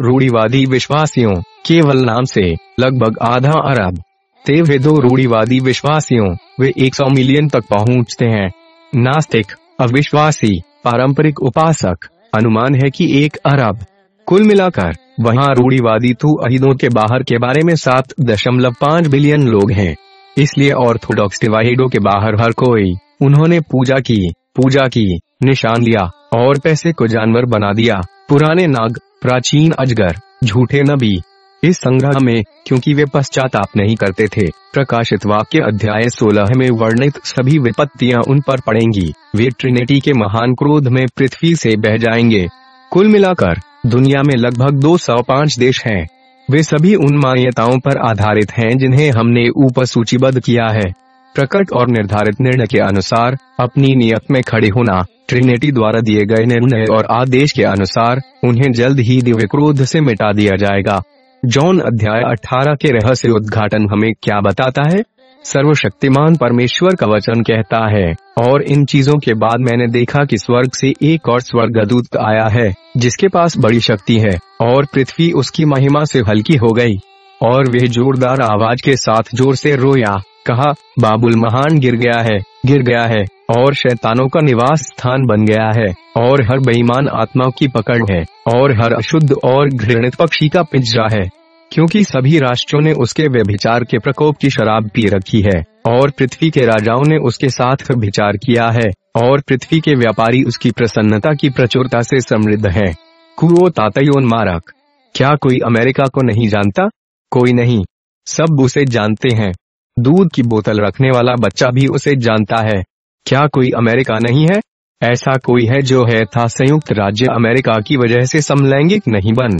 रूढ़ीवादी विश्वासियों, केवल नाम से, लगभग आधा अरब। तेवे दो रूढ़ीवादी विश्वासियों, वे 100 मिलियन तक पहुँचते हैं। नास्तिक, अविश्वासी, पारंपरिक उपासक, अनुमान है कि एक अरब। कुल मिलाकर, वहाँ रूढ़ीवादी तू अहिदों के बाहर के बारे में सात दशमलव पाँच बिलियन लोग हैं। इसलिए ऑर्थोडॉक्स डिवाइडो के बाहर हर कोई, उन्होंने पूजा की पूजा की, निशान लिया, और पैसे को जानवर बना दिया। पुराने नाग प्राचीन अजगर, झूठे नबी। इस संग्रह में, क्योंकि वे पश्चाताप नहीं करते थे, प्रकाशित वाक्य अध्याय 16 में वर्णित सभी विपत्तियाँ उन पर पड़ेंगी। वे ट्रिनिटी के महान क्रोध में पृथ्वी से बह जाएँगे। कुल मिलाकर, दुनिया में लगभग 205 देश हैं। वे सभी उन मान्यताओं पर आधारित हैं जिन्हें हमने ऊपर सूचीबद्ध किया है। प्रकट और निर्धारित निर्णय के अनुसार, अपनी नियत में खड़े होना ट्रिनिटी द्वारा दिए गए निर्णय और आदेश के अनुसार, उन्हें जल्द ही दिव्य क्रोध से मिटा दिया जाएगा। जॉन अध्याय 18 के रहस्य उद्घाटन हमें क्या बताता है? सर्वशक्तिमान परमेश्वर का वचन कहता है, और इन चीज़ों के बाद मैंने देखा कि स्वर्ग से एक और स्वर्ग दूत आया है, जिसके पास बड़ी शक्ति है, और पृथ्वी उसकी महिमा से हल्की हो गई, और वह जोरदार आवाज़ के साथ ज़ोर से रोया। कहा, बाबुल महान गिर गया है, गिर गया है, और शैतानों का निवास स्थान बन गया है, और हर बेईमान आत्मा की पकड़ है, और हर अशुद्ध और घृणित पक्षी का पिंजरा है, क्योंकि सभी राष्ट्रों ने उसके व्यभिचार के प्रकोप की शराब पी रखी है, और पृथ्वी के राजाओं ने उसके साथ विचार किया है, और पृथ्वी के व्यापारी उसकी प्रसन्नता की प्रचुरता से समृद्ध है। कुओ तातयोन मारक, क्या कोई अमेरिका को नहीं जानता? कोई नहीं, सब उसे जानते हैं। दूध की बोतल रखने वाला बच्चा भी उसे जानता है। क्या कोई अमेरिका नहीं है? ऐसा कोई है जो है था संयुक्त राज्य अमेरिका की वजह से समलैंगिक नहीं बन।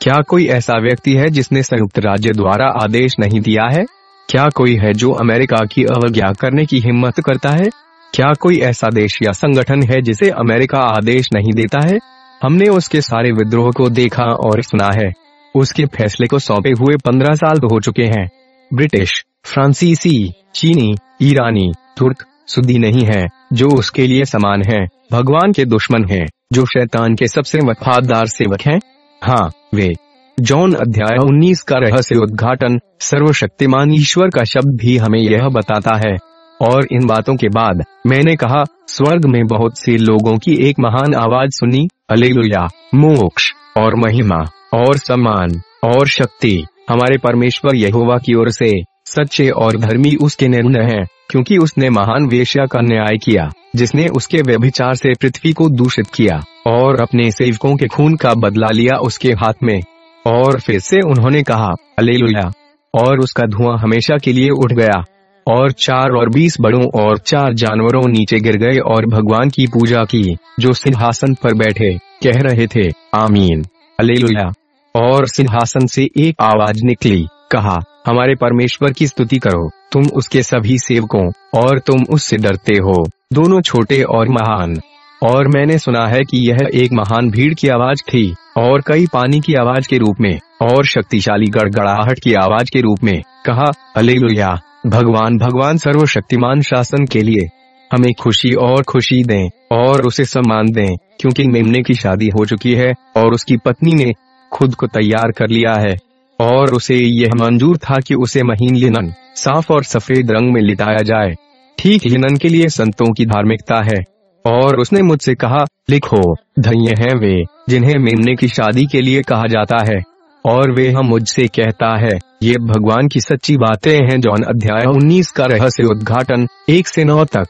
क्या कोई ऐसा व्यक्ति है जिसने संयुक्त राज्य द्वारा आदेश नहीं दिया है? क्या कोई है जो अमेरिका की अवज्ञा करने की हिम्मत करता है? क्या कोई ऐसा देश या संगठन है जिसे अमेरिका आदेश नहीं देता है? हमने उसके सारे विद्रोह को देखा और सुना है। उसके फैसले को सौंपे हुए पंद्रह साल हो चुके हैं। ब्रिटिश फ्रांसीसी चीनी ईरानी तुर्क सुधी नहीं है जो उसके लिए समान है। भगवान के दुश्मन हैं, जो शैतान के सबसे वफादार सेवक हैं। हाँ वे। जॉन अध्याय 19 का रहस्य उद्घाटन सर्वशक्तिमान ईश्वर का शब्द भी हमें यह बताता है। और इन बातों के बाद मैंने कहा स्वर्ग में बहुत से लोगों की एक महान आवाज़ सुनी अलेलुया मोक्ष और महिमा और सम्मान और शक्ति हमारे परमेश्वर यहोवा की ओर से सच्चे और धर्मी उसके निर्णय हैं, क्योंकि उसने महान वेश्या का न्याय किया, जिसने उसके व्यभिचार से पृथ्वी को दूषित किया, और अपने सेवकों के खून का बदला लिया उसके हाथ में। और फिर से उन्होंने कहा अलेलुया और उसका धुआँ हमेशा के लिए उठ गया। और चार और बीस बड़ों और चार जानवरों नीचे गिर गए और भगवान की पूजा की, जो सिंहासन पर बैठे, कह रहे थे, आमीन! अलेलुया और सिंहासन से एक आवाज़ निकली, कहा हमारे परमेश्वर की स्तुति करो। तुम उसके सभी सेवकों और तुम उससे डरते हो। दोनों छोटे और महान। और मैंने सुना है कि यह एक महान भीड़ की आवाज़ थी और कई पानी की आवाज़ के रूप में और शक्तिशाली गड़गड़ाहट की आवाज़ के रूप में कहा अलेलुया भगवान भगवान सर्वशक्तिमान शासन के लिए हमें खुशी और खुशी दें और उसे सम्मान दें, क्योंकि मेमने की शादी हो चुकी है और उसकी पत्नी ने खुद को तैयार कर लिया है। और उसे यह मंजूर था कि उसे महीन लिनन, साफ़ और सफ़ेद रंग में लिटाया जाए। ठीक लिनन के लिए संतों की धार्मिकता है। और उसने मुझसे कहा, लिखो, धन्य हैं वे, जिन्हें मेमने की शादी के लिए कहा जाता है। और वे हम मुझसे कहता है, ये भगवान की सच्ची बातें हैं, जॉन अध्याय उन्नीस का रहस्य उद्घाटन, एक से नौ तक।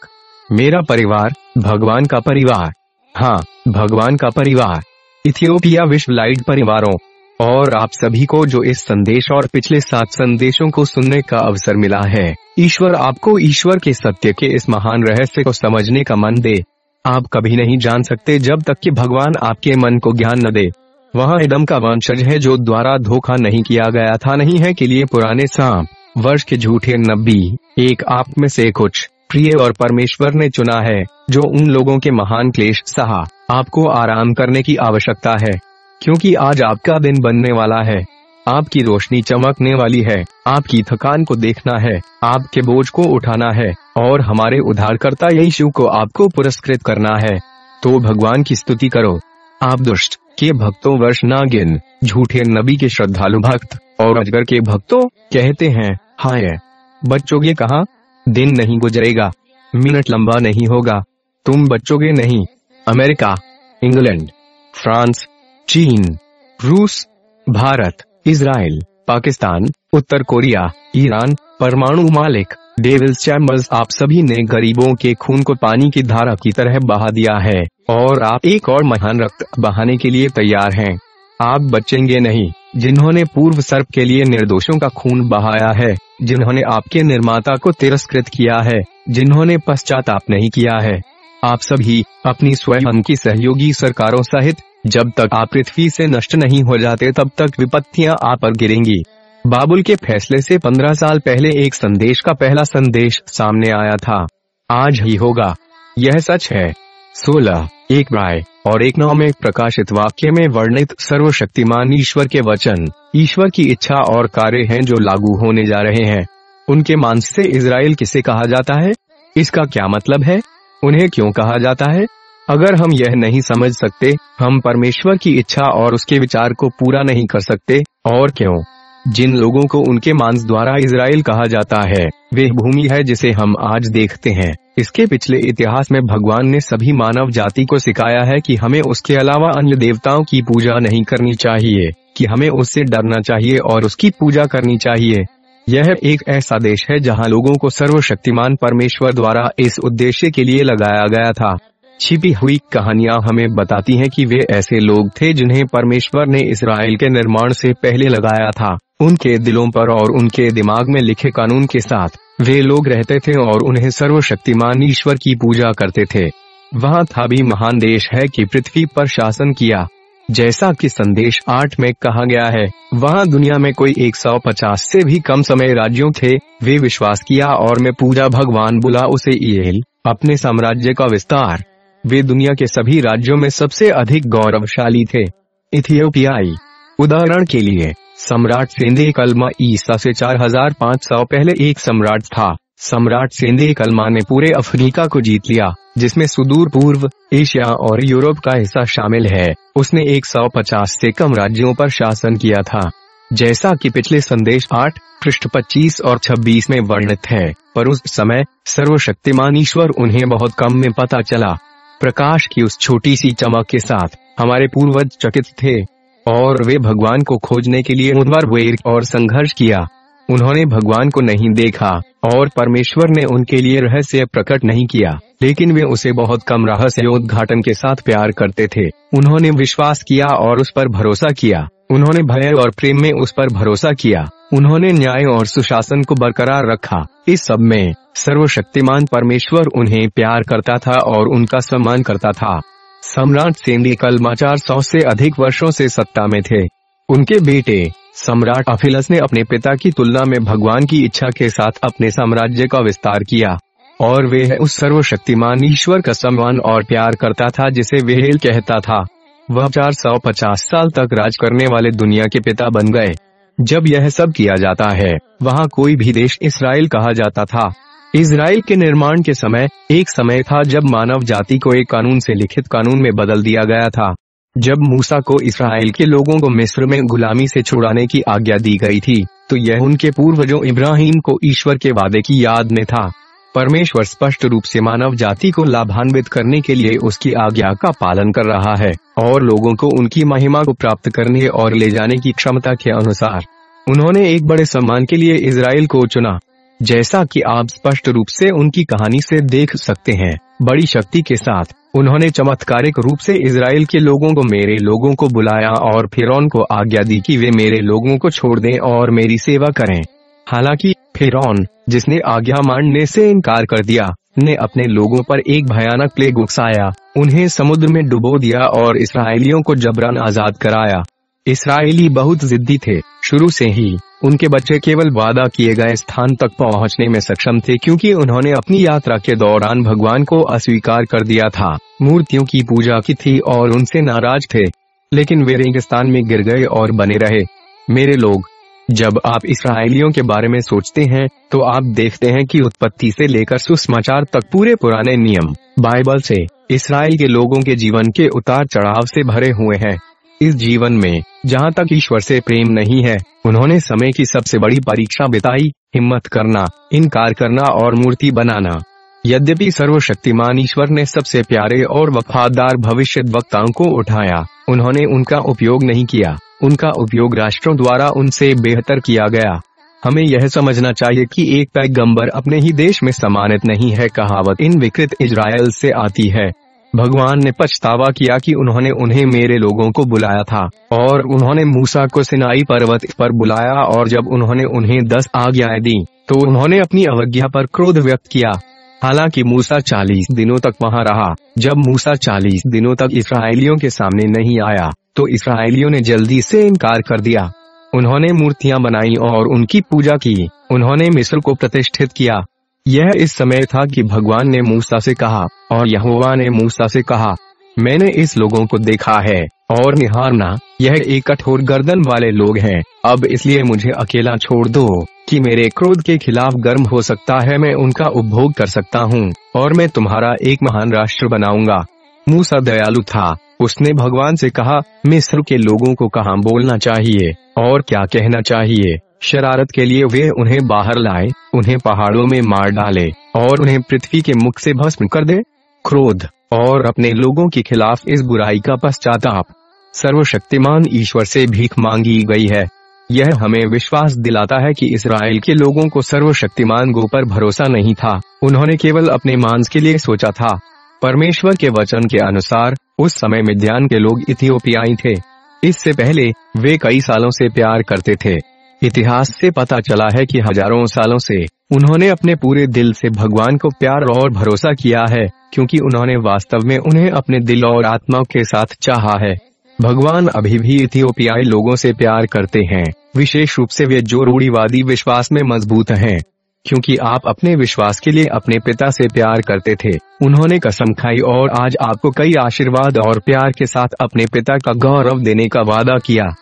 मेरा परिवार, भगवान का परिवार। हाँ भगवान का परिवार। इथियोपिया विश्व लाइट परिवारों और आप सभी को जो इस संदेश और पिछले सात संदेशों को सुनने का अवसर मिला है, ईश्वर आपको ईश्वर के सत्य के इस महान रहस्य को समझने का मन दे। आप कभी नहीं जान सकते जब तक कि भगवान आपके मन को ज्ञान न दे। वहाँ इदम का वंशज है जो द्वारा धोखा नहीं किया गया था, नहीं है के लिए पुराने सांप। वर्ष के झूठे नब्बी, एक आप में से कुछ, प्रिय और परमेश्वर ने चुना है, जो उन लोगों के महान क्लेश सहा। आपको आराम करने की आवश्यकता है। क्योंकि आज आपका दिन बनने वाला है। आपकी रोशनी चमकने वाली है। आपकी थकान को देखना है। आपके बोझ को उठाना है। और हमारे उद्धारकर्ता यीशु को आपको पुरस्कृत करना है। तो भगवान की स्तुति करो। आप दुष्ट, के भक्तों वर्ष नागिन झूठे नबी के श्रद्धालु भक्त और अजगर के भक्तों कहते हैं, हाय! बच्चोगे कहा, दिन नहीं गुजरेगा। मिनट लंबा नहीं होगा। तुम बच्चोगे नहीं। अमेरिका, इंग्लैंड, फ्रांस चीन, रूस, भारत इसराइल पाकिस्तान, उत्तर कोरिया, ईरान, परमाणु मालिक, डेविल्स चैम्बर्स, आप सभी ने गरीबों के खून को पानी की धारा की तरह बहा दिया है, और आप एक और महान रक्त बहाने के लिए तैयार हैं। आप बचेंगे नहीं, जिन्होंने पूर्व सर्प के लिए निर्दोषों का खून बहाया है, जिन्होंने आपके निर्माता को तिरस्कृत किया है, जिन्होंने पश्चाताप नहीं किया है। आप सभी अपनी स्वयं की सहयोगी सरकारों सहित जब तक आप पृथ्वी से नष्ट नहीं हो जाते, तब तक विपत्तियाँ आप पर गिरेंगी। बाबुल के फैसले से पंद्रह साल पहले एक संदेश का पहला संदेश सामने आया था। आज ही होगा। यह सच है। सोलह, एक राय और एक नौ में प्रकाशित वाक्य में वर्णित सर्वशक्तिमान ईश्वर के वचन, ईश्वर की इच्छा और कार्य हैं जो लागू होने जा रहे हैं। उनके मांस से इसराइल किसे कहा जाता है? इसका क्या मतलब है? उन्हें क्यों कहा जाता है? अगर हम यह नहीं समझ सकते, हम परमेश्वर की इच्छा और उसके विचार को पूरा नहीं कर सकते, और क्यों? जिन लोगों को उनके मांस द्वारा इसराइल कहा जाता है, वे भूमि है जिसे हम आज देखते हैं। इसके पिछले इतिहास में भगवान ने सभी मानव जाति को सिखाया है कि हमें उसके अलावा अन्य देवताओं की पूजा नहीं करनी चाहिए, कि हमें उससे डरना चाहिए और उसकी पूजा करनी चाहिए। यह एक ऐसा देश है जहाँ लोगों को सर्वशक्तिमान परमेश्वर द्वारा इस उद्देश्य के लिए लगाया गया था। छिपी हुई कहानियाँ हमें बताती हैं कि वे ऐसे लोग थे जिन्हें परमेश्वर ने इसराइल के निर्माण से पहले लगाया था। उनके दिलों पर और उनके दिमाग में लिखे कानून के साथ वे लोग रहते थे और उन्हें सर्वशक्तिमान ईश्वर की पूजा करते थे। वहाँ था भी महान देश है कि पृथ्वी पर शासन किया। जैसा कि संदेश आठ में कहा गया है, वहाँ दुनिया में कोई 150 से भी कम समय राज्यों थे, वे विश्वास किया और मैं पूजा भगवान बुला उसे अपने साम्राज्य का विस्तार वे दुनिया के सभी राज्यों में सबसे अधिक गौरवशाली थे। इथियोपियाई, उदाहरण के लिए, सम्राट सेंदे कलमा ईसा से 4500 पहले एक सम्राट था। सम्राट सेंदे कलमा ने पूरे अफ्रीका को जीत लिया, जिसमें सुदूर पूर्व, एशिया और यूरोप का हिस्सा शामिल है। उसने 150 से कम राज्यों पर शासन किया था। जैसा कि पिछले संदेश आठ, पृष्ठ 25 और 26 में वर्णित है, पर उस समय सर्वशक्तिमान ईश्वर उन्हें बहुत कम में पता चला। प्रकाश की उस छोटी सी चमक के साथ हमारे पूर्वज चकित थे, और वे भगवान को खोजने के लिए मुदवर हुए और संघर्ष किया। उन्होंने भगवान को नहीं देखा, और परमेश्वर ने उनके लिए रहस्य प्रकट नहीं किया, लेकिन वे उसे बहुत कम रहस्य उद्घाटन के साथ प्यार करते थे। उन्होंने विश्वास किया और उस पर भरोसा किया। उन्होंने भय और प्रेम में उस पर भरोसा किया। उन्होंने न्याय और सुशासन को बरकरार रखा। इस सब में सर्वशक्तिमान परमेश्वर उन्हें प्यार करता था और उनका सम्मान करता था। सम्राट सेंडी कलमा चार सौ से अधिक वर्षों से सत्ता में थे। उनके बेटे, सम्राट अफिलस ने अपने पिता की तुलना में भगवान की इच्छा के साथ अपने साम्राज्य का विस्तार किया। और वे उस सर्वशक्तिमान ईश्वर का सम्मान और प्यार करता था जिसे वेहेल कहता था। वह 450 साल तक राज करने वाले दुनिया के पिता बन गए। जब यह सब किया जाता है, वहाँ कोई भी देश इसराइल कहा जाता था। इसराइल के निर्माण के समय, एक समय था जब मानव जाति को एक कानून से लिखित कानून में बदल दिया गया था। जब मूसा को इसराइल के लोगों को मिस्र में गुलामी से छुड़ाने की आज्ञा दी गई थी तो यह उनके पूर्वजों इब्राहिम को ईश्वर के वादे की याद में था। परमेश्वर स्पष्ट रूप से मानव जाति को लाभान्वित करने के लिए उसकी आज्ञा का पालन कर रहा है, और लोगों को उनकी महिमा को प्राप्त करने और ले जाने की क्षमता के अनुसार। उन्होंने एक बड़े सम्मान के लिए इसराइल को चुना। जैसा कि आप स्पष्ट रूप से उनकी कहानी से देख सकते हैं, बड़ी शक्ति के साथ, उन्होंने चमत्कारिक रूप से इसराइल के लोगों को मेरे लोगों को बुलाया और फिर को आज्ञा दी कि वे मेरे लोगों को छोड़ दें और मेरी सेवा करें। हालाँकि फिर जिसने आज्ञा मानने से इनकार कर दिया, ने अपने लोगों पर एक भयानक प्लेग उकसाया, उन्हें समुद्र में डुबो दिया और इसराइलियों को जबरन आज़ाद कराया। इसराइली बहुत जिद्दी थे। शुरू से ही उनके बच्चे केवल वादा किए गए स्थान तक पहुँचने में सक्षम थे क्योंकि उन्होंने अपनी यात्रा के दौरान भगवान को अस्वीकार कर दिया था। मूर्तियों की पूजा की थी और उनसे नाराज़ थे, लेकिन वे रेगिस्तान में गिर गए और बने रहे। मेरे लोग, जब आप इसराइलियों के बारे में सोचते हैं तो आप देखते हैं कि उत्पत्ति से लेकर सुसमाचार तक पूरे पुराने नियम, बाइबल से, इसराइल के लोगों के जीवन के उतार चढ़ाव से भरे हुए हैं। इस जीवन में, जहाँ तक ईश्वर से प्रेम नहीं है, उन्होंने समय की सबसे बड़ी परीक्षा बिताई, हिम्मत करना, इनकार करना और मूर्ति बनाना। यद्यपि सर्वशक्तिमान ईश्वर ने सबसे प्यारे और वफादार भविष्य वक्ताओं को उठाया, उन्होंने उनका उपयोग नहीं किया, उनका उपयोग राष्ट्रों द्वारा उनसे बेहतर किया गया। हमें यह समझना चाहिए कि एक पैगंबर अपने ही देश में सम्मानित नहीं है, कहावत इन विकृत इजराइल से आती है। भगवान ने पछतावा किया कि उन्होंने उन्हें मेरे लोगों को बुलाया था, और उन्होंने मूसा को सिनाई पर्वत पर बुलाया, और जब उन्होंने उन्हें दस आज्ञाएँ दी तो उन्होंने अपनी अवज्ञा पर क्रोध व्यक्त किया। हालाँकि मूसा चालीस दिनों तक वहाँ रहा। जब मूसा चालीस दिनों तक इसराइलियों के सामने नहीं आया तो इसराइलियों ने जल्दी से इनकार कर दिया। उन्होंने मूर्तियाँ बनाई और उनकी पूजा की। उन्होंने मिस्र को प्रतिष्ठित किया। यह इस समय था कि भगवान ने मूसा से कहा, और यहोवा ने मूसा से कहा, मैंने इस लोगों को देखा है, और निहारना, यह एक कठोर गर्दन वाले लोग हैं, अब इसलिए मुझे अकेला छोड़ दो, कि मेरे क्रोध के खिलाफ गर्म हो सकता है, मैं उनका उपभोग कर सकता हूँ, और मैं तुम्हारा एक महान राष्ट्र बनाऊँगा। मूसा दयालु था, उसने भगवान से कहा मिस्र के लोगों को कहा बोलना चाहिए, और क्या कहना चाहिए? शरारत के लिए वे उन्हें बाहर लाए, उन्हें पहाड़ों में मार डाले, और उन्हें पृथ्वी के मुख से भस्म कर दे। क्रोध, और अपने लोगों के खिलाफ इस बुराई का पश्चाताप। सर्वशक्तिमान ईश्वर से भीख मांगी गई है। यह हमें विश्वास दिलाता है कि इसराइल के लोगों को सर्वशक्तिमान गो पर भरोसा नहीं था। उन्होंने केवल अपने मांस के लिए सोचा था। परमेश्वर के वचन के अनुसार, उस समय में के लोग इथियोपियाई थे। इससे पहले, वे कई सालों से प्यार करते थे। इतिहास से पता चला है कि हज़ारों सालों से उन्होंने अपने पूरे दिल से भगवान को प्यार और भरोसा किया है, क्योंकि उन्होंने वास्तव में उन्हें अपने दिल और आत्मा के साथ चाहा है। भगवान अभी भी इथियोपियाई लोगों से प्यार करते हैं। विशेष रूप से वे जो रूढ़ीवादी विश्वास में मज़बूत हैं, क्योंकि आप अपने विश्वास के लिए अपने पिता से प्यार करते थे। उन्होंने कसम खाई और आज आपको कई आशीर्वाद और प्यार के साथ अपने पिता का गौरव देने का वादा किया।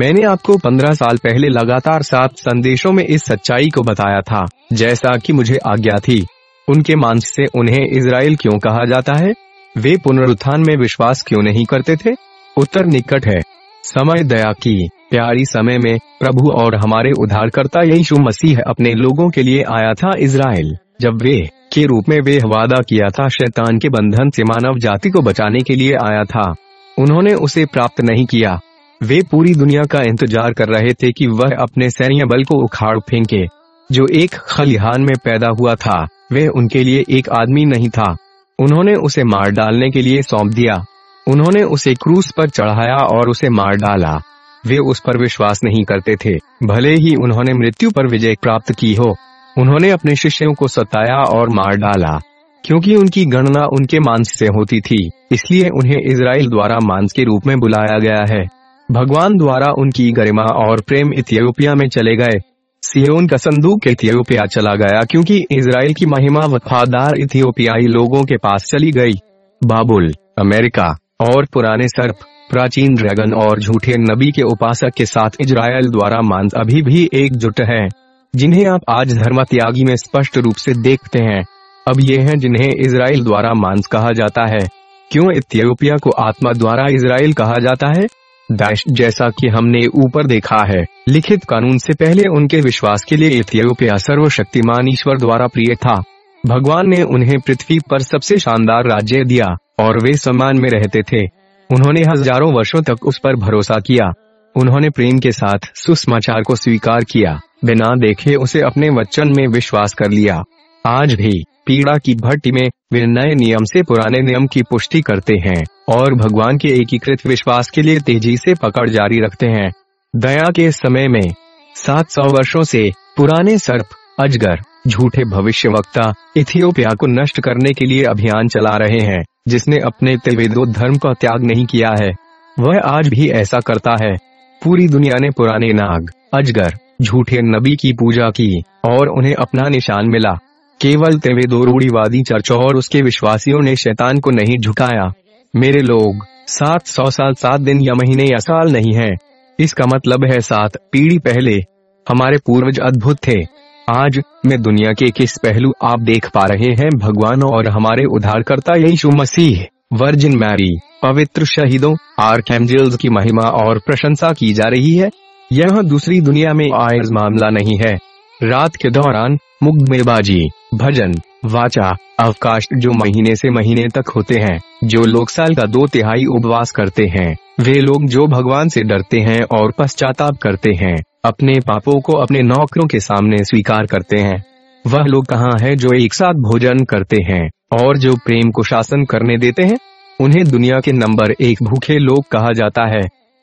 मैंने आपको पंद्रह साल पहले लगातार सात संदेशों में इस सच्चाई को बताया था, जैसा कि मुझे आज्ञा थी। उनके मांस से उन्हें इसराइल क्यों कहा जाता है? वे पुनरुत्थान में विश्वास क्यों नहीं करते थे? उत्तर निकट है। समय दया की, प्यारी समय में, प्रभु और हमारे उद्धारकर्ता यीशु मसीह अपने लोगों के लिए आया था इसराइल जब वे, के रूप में वे वादा किया था, शैतान के बंधन से मानव जाति को बचाने के लिए आया था। उन्होंने उसे प्राप्त नहीं किया। वे पूरी दुनिया का इंतज़ार कर रहे थे कि वह अपने सैन्य बल को उखाड़ फेंके। जो एक खलिहान में पैदा हुआ था वह उनके लिए एक आदमी नहीं था। उन्होंने उसे मार डालने के लिए सौंप दिया। उन्होंने उसे क्रूस पर चढ़ाया और उसे मार डाला। वे उस पर विश्वास नहीं करते थे। भले ही उन्होंने मृत्यु पर विजय प्राप्त की हो, उन्होंने अपने शिष्यों को सताया और मार डाला, क्योंकि उनकी गणना उनके मांस से होती थी। इसलिए उन्हें इसराइल द्वारा मांस के रूप में बुलाया गया है। भगवान द्वारा उनकी गरिमा और प्रेम इथियोपिया में चले गए। सियोन का संदूक इथियोपिया चला गया क्योंकि इसराइल की महिमा वफादार इथियोपियाई लोगों के पास चली गई। बाबुल, अमेरिका, और पुराने सर्प, प्राचीन ड्रैगन और झूठे नबी के उपासक के साथ इजराइल द्वारा मांस अभी भी एकजुट है, जिन्हें आप आज धर्म त्यागी में स्पष्ट रूप से देखते हैं। अब ये हैं जिन्हें इसराइल द्वारा मांस कहा जाता है। क्यों इथियोपिया को आत्मा द्वारा इसराइल कहा जाता है? दाइश जैसा कि हमने ऊपर देखा है, लिखित कानून से पहले उनके विश्वास के लिए इथियोपिया सर्वशक्तिमान ईश्वर द्वारा प्रिय था। भगवान ने उन्हें पृथ्वी पर सबसे शानदार राज्य दिया, और वे सम्मान में रहते थे। उन्होंने हज़ारों वर्षों तक उस पर भरोसा किया। उन्होंने प्रेम के साथ सुसमाचार को स्वीकार किया। बिना देखे उसे अपने वचन में विश्वास कर लिया। आज भी पीड़ा की भट्टी में वे नए नियम से पुराने नियम की पुष्टि करते हैं और भगवान के एकीकृत विश्वास के लिए तेज़ी से पकड़ जारी रखते हैं। दया के समय में सात सौ वर्षो से पुराने सर्प, अजगर, झूठे भविष्य वक्ता इथियोपिया को नष्ट करने के लिए अभियान चला रहे हैं, जिसने अपने तेवेदो धर्म का त्याग नहीं किया है। वह आज भी ऐसा करता है। पूरी दुनिया ने पुराने नाग, अजगर, झूठे नबी की पूजा की और उन्हें अपना निशान मिला। केवल तेवेदो रूढ़ीवादी चर्च और उसके विश्वासियों ने शैतान को नहीं झुकाया। मेरे लोग, सात सौ साल सात दिन या महीने या साल नहीं है। इसका मतलब है सात पीढ़ी पहले हमारे पूर्वज अद्भुत थे। आज मैं दुनिया के किस पहलू आप देख पा रहे हैं भगवान और हमारे उद्धारकर्ता यीशु मसीह, वर्जिन मैरी, पवित्र शहीदों, आर्कैंजल्स की महिमा और प्रशंसा की जा रही है। यह दूसरी दुनिया में आयज मामला नहीं है। रात के दौरान मुग्धमेबाजी, भजन, वाचा, अवकाश जो महीने से महीने तक होते हैं, जो लोग साल का दो तिहाई उपवास करते हैं, वे लोग जो भगवान से डरते हैं और पश्चाताप करते हैं, अपने पापों को अपने नौकरों के सामने स्वीकार करते हैं। वह लोग कहाँ हैं जो एक साथ भोजन करते हैं, और जो प्रेम को शासन करने देते हैं? उन्हें दुनिया के नंबर एक भूखे लोग कहा जाता है।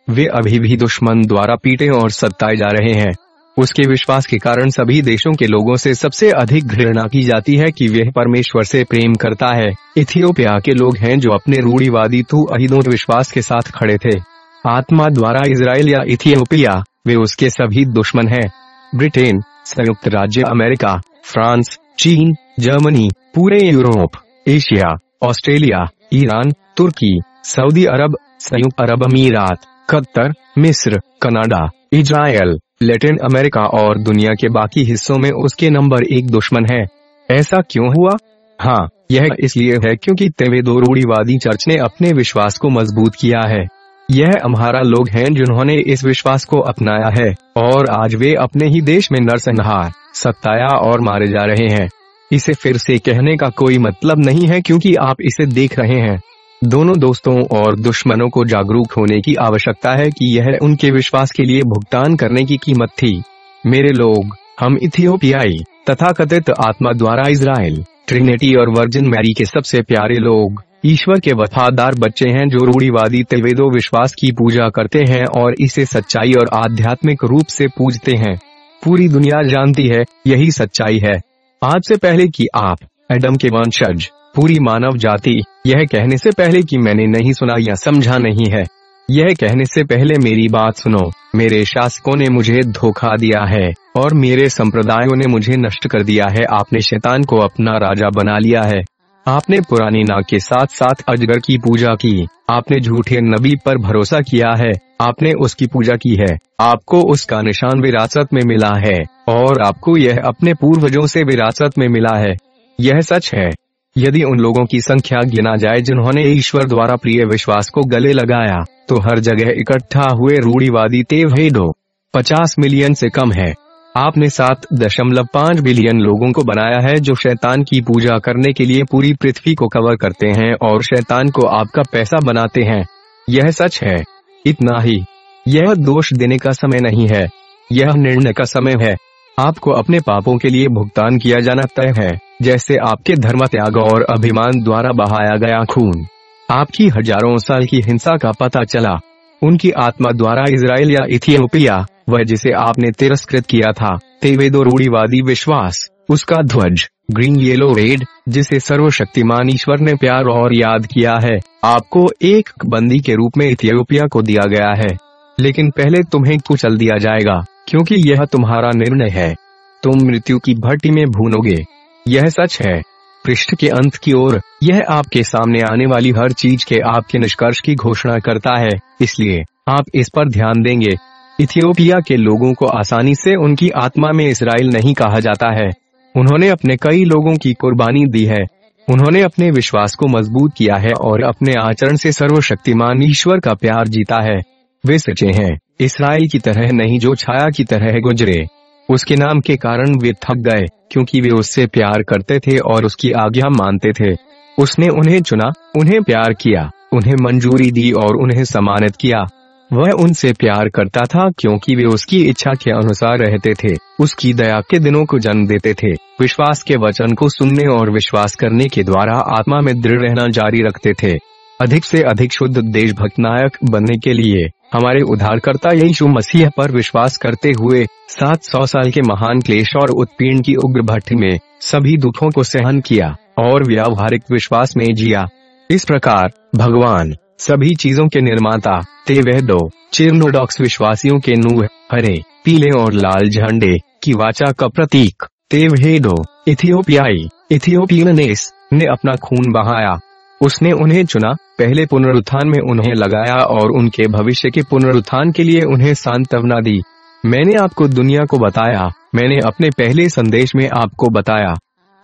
वे अभी भी दुश्मन द्वारा पीटे और सताए जा रहे हैं। उसके विश्वास के कारण सभी देशों के लोगों से सबसे अधिक घृणा की जाती है कि वह परमेश्वर से प्रेम करता है। इथियोपिया के लोग हैं जो अपने रूढ़ीवादी तू अहिदों विश्वास के साथ खड़े थे। आत्मा द्वारा इसराइल या इथियोपिया, वे उसके सभी दुश्मन हैं। ब्रिटेन, संयुक्त राज्य अमेरिका, फ्रांस, चीन, जर्मनी, पूरे यूरोप, एशिया, ऑस्ट्रेलिया, ईरान, तुर्की, सऊदी अरब, संयुक्त अरब अमीरात, कतर, मिस्र, कनाडा, इजराइल। लैटिन अमेरिका और दुनिया के बाकी हिस्सों में उसके नंबर एक दुश्मन है। ऐसा क्यों हुआ? हाँ यह इसलिए है क्योंकि तेवेदो रूढ़ीवादी चर्च ने अपने विश्वास को मज़बूत किया है। यह हमारा लोग हैं जिन्होंने इस विश्वास को अपनाया है, और आज वे अपने ही देश में नरसंहार, सत्ताया और मारे जा रहे हैं। इसे फिर से कहने का कोई मतलब नहीं है क्योंकि आप इसे देख रहे हैं। दोनों दोस्तों और दुश्मनों को जागरूक होने की आवश्यकता है कि यह उनके विश्वास के लिए भुगतान करने की कीमत थी। मेरे लोग, हम इथियोपियाई तथा कथित आत्मा द्वारा इसराइल ट्रिनिटी और वर्जिन मैरी के सबसे प्यारे लोग, ईश्वर के वफादार बच्चे हैं जो रूढ़ीवादी त्रिवेदो विश्वास की पूजा करते हैं और इसे सच्चाई और आध्यात्मिक रूप से पूजते हैं। पूरी दुनिया जानती है, यही सच्चाई है। आज से पहले कि आप, एडम के वंशज पूरी मानव जाति, यह कहने से पहले कि मैंने नहीं सुना या समझा नहीं है। यह कहने से पहले मेरी बात सुनो, मेरे शासकों ने मुझे धोखा दिया है, और मेरे संप्रदायों ने मुझे नष्ट कर दिया है। आपने शैतान को अपना राजा बना लिया है। आपने पुरानी नाग के साथ साथ अजगर की पूजा की। आपने झूठे नबी पर भरोसा किया है। आपने उसकी पूजा की है। आपको उसका निशान विरासत में मिला है, और आपको यह अपने पूर्वजों से विरासत में मिला है। यह सच है। यदि उन लोगों की संख्या गिना जाए जिन्होंने ईश्वर द्वारा प्रिय विश्वास को गले लगाया तो हर जगह इकट्ठा हुए रूढ़ीवादी तेवहेडो पचास मिलियन से कम है। आपने सात दशमलव पाँच बिलियन लोगों को बनाया है जो शैतान की पूजा करने के लिए पूरी पृथ्वी को कवर करते हैं और शैतान को आपका पैसा बनाते हैं। यह सच है। इतना ही। यह दोष देने का समय नहीं है। यह निर्णय का समय है। आपको अपने पापों के लिए भुगतान किया जाना तय है। जैसे आपके धर्म त्याग और अभिमान द्वारा बहाया गया खून। आपकी हज़ारों साल की हिंसा का पता चला। उनकी आत्मा द्वारा इसराइल या इथियोपिया, वह जिसे आपने तिरस्कृत किया था तेवेदो रूढ़ीवादी विश्वास, उसका ध्वज, ग्रीन येलो रेड, जिसे सर्वशक्तिमान ईश्वर ने प्यार और याद किया है, आपको एक बंदी के रूप में इथियोपिया को दिया गया है। लेकिन पहले तुम्हें कुचल दिया जाएगा, क्योंकि यह तुम्हारा निर्णय है। तुम मृत्यु की भट्टी में भूनोगे। यह सच है। पृष्ठ के अंत की ओर, यह आपके सामने आने वाली हर चीज़ के आपके निष्कर्ष की घोषणा करता है, इसलिए आप इस पर ध्यान देंगे। इथियोपिया के लोगों को आसानी से उनकी आत्मा में इसराइल नहीं कहा जाता है। उन्होंने अपने कई लोगों की कुर्बानी दी है। उन्होंने अपने विश्वास को मज़बूत किया है और अपने आचरण से सर्वशक्तिमान ईश्वर का प्यार जीता है। वे सचे हैं। इसराइल की तरह नहीं जो छाया की तरह गुजरे। उसके नाम के कारण वे थक गए, क्योंकि वे उससे प्यार करते थे और उसकी आज्ञा मानते थे। उसने उन्हें चुना, उन्हें प्यार किया, उन्हें मंजूरी दी और उन्हें सम्मानित किया। वह उनसे प्यार करता था क्योंकि वे उसकी इच्छा के अनुसार रहते थे, उसकी दया के दिनों को जन्म देते थे। विश्वास के वचन को सुनने और विश्वास करने के द्वारा आत्मा में दृढ़ रहना जारी रखते थे। अधिक से अधिक शुद्ध देशभक्त नायक बनने के लिए हमारे उद्धारकर्ता यीशु मसीह पर विश्वास करते हुए सात सौ साल के महान क्लेश और उत्पीड़न की उग्र भट्टी में सभी दुखों को सहन किया और व्यावहारिक विश्वास में जिया। इस प्रकार भगवान सभी चीज़ों के निर्माता ते वह दो, चिरनोडॉक्स विश्वासियों के नूह, हरे, पीले और लाल झंडे की वाचा का प्रतीक तेवहेडो इथियोपियाई, इथियोपियनेस ने अपना खून बहाया। उसने उन्हें चुना। पहले पुनरुत्थान में उन्हें लगाया और उनके भविष्य के पुनरुत्थान के लिए उन्हें सांत्वना दी। मैंने आपको दुनिया को बताया। मैंने अपने पहले संदेश में आपको बताया।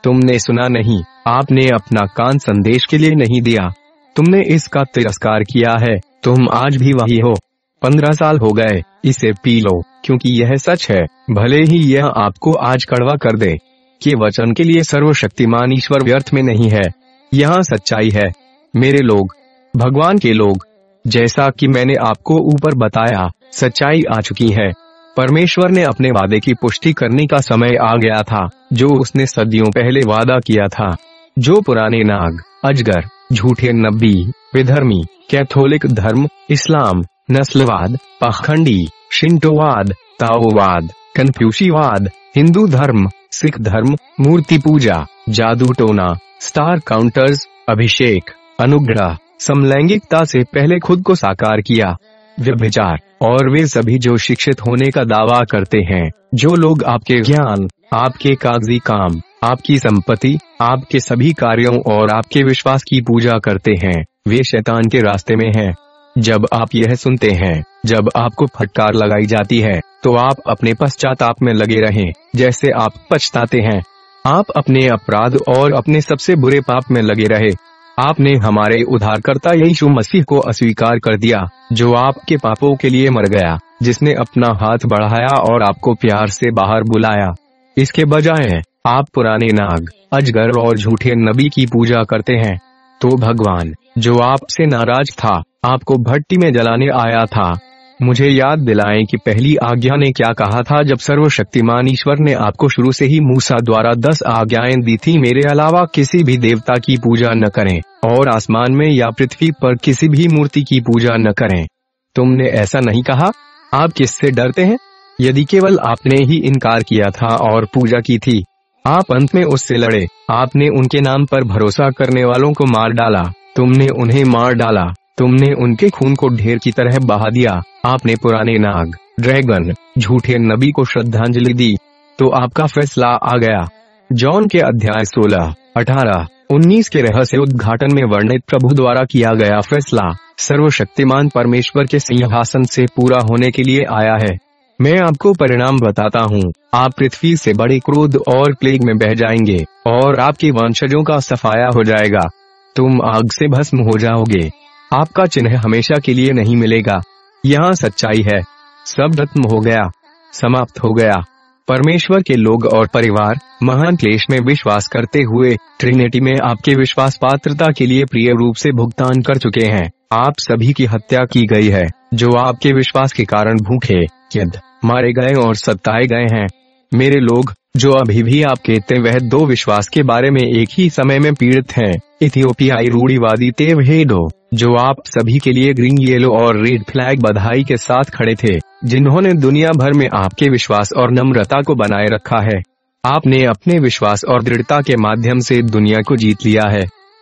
तुमने सुना नहीं। आपने अपना कान संदेश के लिए नहीं दिया। तुमने इसका तिरस्कार किया है। तुम आज भी वही हो। पंद्रह साल हो गए। इसे पी लो, क्योंकि यह सच है। भले ही यह आपको आज कड़वा कर दे। कि वचन के लिए सर्वशक्तिमान ईश्वर व्यर्थ में नहीं है। यहाँ सच्चाई है। मेरे लोग, भगवान के लोग, जैसा कि मैंने आपको ऊपर बताया, सच्चाई आ चुकी है। परमेश्वर ने अपने वादे की पुष्टि करने का समय आ गया था, जो उसने सदियों पहले वादा किया था। जो पुराने नाग, अजगर, झूठे नबी, विधर्मी, कैथोलिक धर्म, इस्लाम, नस्लवाद, पाखंडी, शिंटोवाद, ताओवाद, कन्फ्यूशीवाद, हिंदू धर्म, सिख धर्म, मूर्ति पूजा, जादू टोना स्टार काउंटर्स, अभिषेक, अनुग्रह, समलैंगिकता से पहले खुद को साकार किया व्यभिचार और वे सभी जो शिक्षित होने का दावा करते हैं, जो लोग आपके ज्ञान, आपके कागज़ी काम, आपकी संपत्ति, आपके सभी कार्यों और आपके विश्वास की पूजा करते हैं, वे शैतान के रास्ते में हैं। जब आप यह सुनते हैं, जब आपको फटकार लगाई जाती है तो आप अपने पश्चाताप में लगे रहें, जैसे आप पछताते हैं आप अपने अपराध और अपने सबसे बुरे पाप में लगे रहे। आपने हमारे उद्धारकर्ता यीशु मसीह को अस्वीकार कर दिया, जो आपके पापों के लिए मर गया, जिसने अपना हाथ बढ़ाया और आपको प्यार से बाहर बुलाया। इसके बजाय, आप पुराने नाग, अजगर और झूठे नबी की पूजा करते हैं। तो भगवान, जो आपसे नाराज़ था, आपको भट्टी में जलाने आया था। मुझे याद दिलाएँ कि पहली आज्ञा ने क्या कहा था जब सर्वशक्तिमान ईश्वर ने आपको शुरू से ही मूसा द्वारा दस आज्ञाएँ दी थी, मेरे अलावा किसी भी देवता की पूजा न करें, और आसमान में या पृथ्वी पर किसी भी मूर्ति की पूजा न करें। तुमने ऐसा नहीं कहा? आप किससे डरते हैं? यदि केवल आपने ही इनकार किया था और पूजा की थी, आप अंत में उससे लड़े। आपने उनके नाम पर भरोसा करने वालों को मार डाला। तुमने उन्हें मार डाला। तुमने उनके खून को ढेर की तरह बहा दिया। आपने पुराने नाग, ड्रैगन, झूठे नबी को श्रद्धांजलि दी तो आपका फैसला आ गया। जॉन के अध्याय सोलह, अठारह, उन्नीस के रहस्य उद्घाटन में वर्णित प्रभु द्वारा किया गया फैसला, सर्वशक्तिमान परमेश्वर के सिंहासन से पूरा होने के लिए आया है। मैं आपको परिणाम बताता हूँ, आप पृथ्वी से बड़े क्रोध और प्लेग में बह जाएँगे, और आपके वंशजों का सफाया हो जाएगा। तुम आग से भस्म हो जाओगे। आपका चिन्ह हमेशा के लिए नहीं मिलेगा। यहाँ सच्चाई है। सब खत्म हो गया। समाप्त हो गया। परमेश्वर के लोग और परिवार, महान क्लेश में विश्वास करते हुए ट्रिनिटी में आपके विश्वास पात्रता के लिए प्रिय रूप से भुगतान कर चुके हैं। आप सभी की हत्या की गई है, जो आपके विश्वास के कारण भूखे, यद मारे गए और सताए गए हैं। मेरे लोग, जो अभी भी आपके तेवह दो विश्वास के बारे में एक ही समय में पीड़ित हैं। इथियोपियाई रूढ़ीवादी तेवहेडो जो आप सभी के लिए ग्रीन येलो और रेड फ्लैग बधाई के साथ खड़े थे, जिन्होंने दुनिया भर में आपके विश्वास और नम्रता को बनाए रखा है। आपने अपने विश्वास और दृढ़ता के माध्यम से दुनिया को जीत लिया है।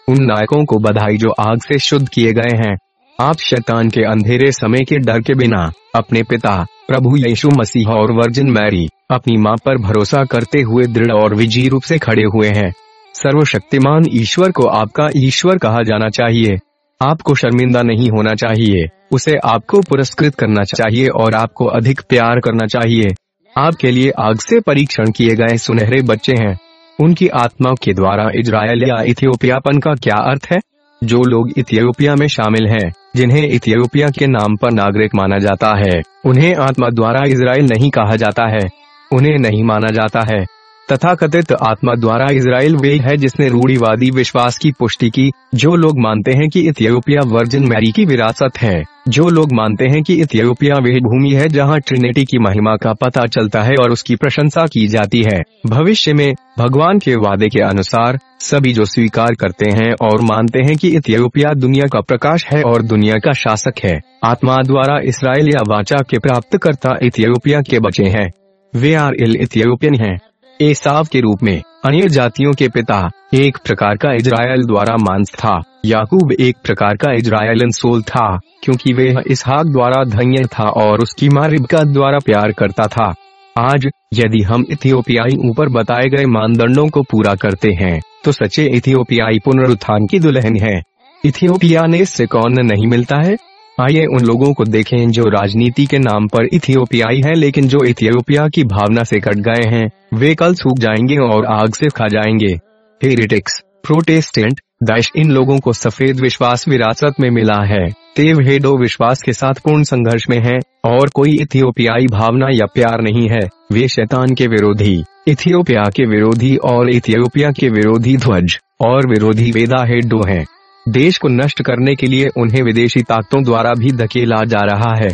उन नायकों को बधाई जो आग से शुद्ध किए गए हैं। आप शैतान के अंधेरे समय के डर के बिना अपने पिता, प्रभु यीशु मसीह और वर्जिन मैरी अपनी माँ पर भरोसा करते हुए दृढ़ और विजयी रूप से खड़े हुए हैं। सर्वशक्तिमान ईश्वर को आपका ईश्वर कहा जाना चाहिए। आपको शर्मिंदा नहीं होना चाहिए। उसे आपको पुरस्कृत करना चाहिए और आपको अधिक प्यार करना चाहिए। आपके लिए आग से परीक्षण किए गए सुनहरे बच्चे हैं। उनकी आत्मा के द्वारा इजराइल या इथियोपियापन का क्या अर्थ है? जो लोग इथियोपिया में शामिल हैं, जिन्हें इथियोपिया के नाम पर नागरिक माना जाता है उन्हें आत्मा द्वारा इसराइल नहीं कहा जाता है। उन्हें नहीं माना जाता है। तथा कथित आत्मा द्वारा इसराइल वे है जिसने रूढ़ीवादी विश्वास की पुष्टि की, जो लोग मानते हैं कि इथियोपिया वर्जिन मैरी की विरासत है, जो लोग मानते हैं कि इथियोपिया वह भूमि है जहाँ ट्रिनिटी की महिमा का पता चलता है और उसकी प्रशंसा की जाती है। भविष्य में, भगवान के वादे के अनुसार, सभी जो स्वीकार करते हैं और मानते हैं कि इथियोपिया दुनिया का प्रकाश है और दुनिया का शासक है, आत्मा द्वारा इसराइल या वाचा के प्राप्तकर्ता इथियोपिया के बचे हैं। वे आर इल इथियोपियन है। एसाव के रूप में, अन्य जातियों के पिता, एक प्रकार का इजराइल द्वारा मांस था। याकूब एक प्रकार का इजराइलन सोल था, क्योंकि वे इसहाक द्वारा धन्य था और उसकी माँ रिबका द्वारा प्यार करता था। आज, यदि हम इथियोपियाई ऊपर बताए गए मानदंडों को पूरा करते हैं तो सच्चे इथियोपियाई पुनरुत्थान की दुल्हन है। इथियोपिया ने इससे कौन नहीं मिलता है आइए उन लोगों को देखें जो राजनीति के नाम पर इथियोपियाई हैं, लेकिन जो इथियोपिया की भावना से कट गए हैं, वे कल सूख जाएँगे और आग से खा जाएँगे। हेरिटिक्स प्रोटेस्टेंट दाइश इन लोगों को सफ़ेद विश्वास विरासत में मिला है। तेव हेडो विश्वास के साथ पूर्ण संघर्ष में है, और कोई इथियोपियाई भावना या प्यार नहीं है। वे शैतान के विरोधी, इथियोपिया के विरोधी और इथियोपिया के विरोधी ध्वज, और विरोधी वेदा हेडो हैं। देश को नष्ट करने के लिए उन्हें विदेशी ताकतों द्वारा भी धकेला जा रहा है।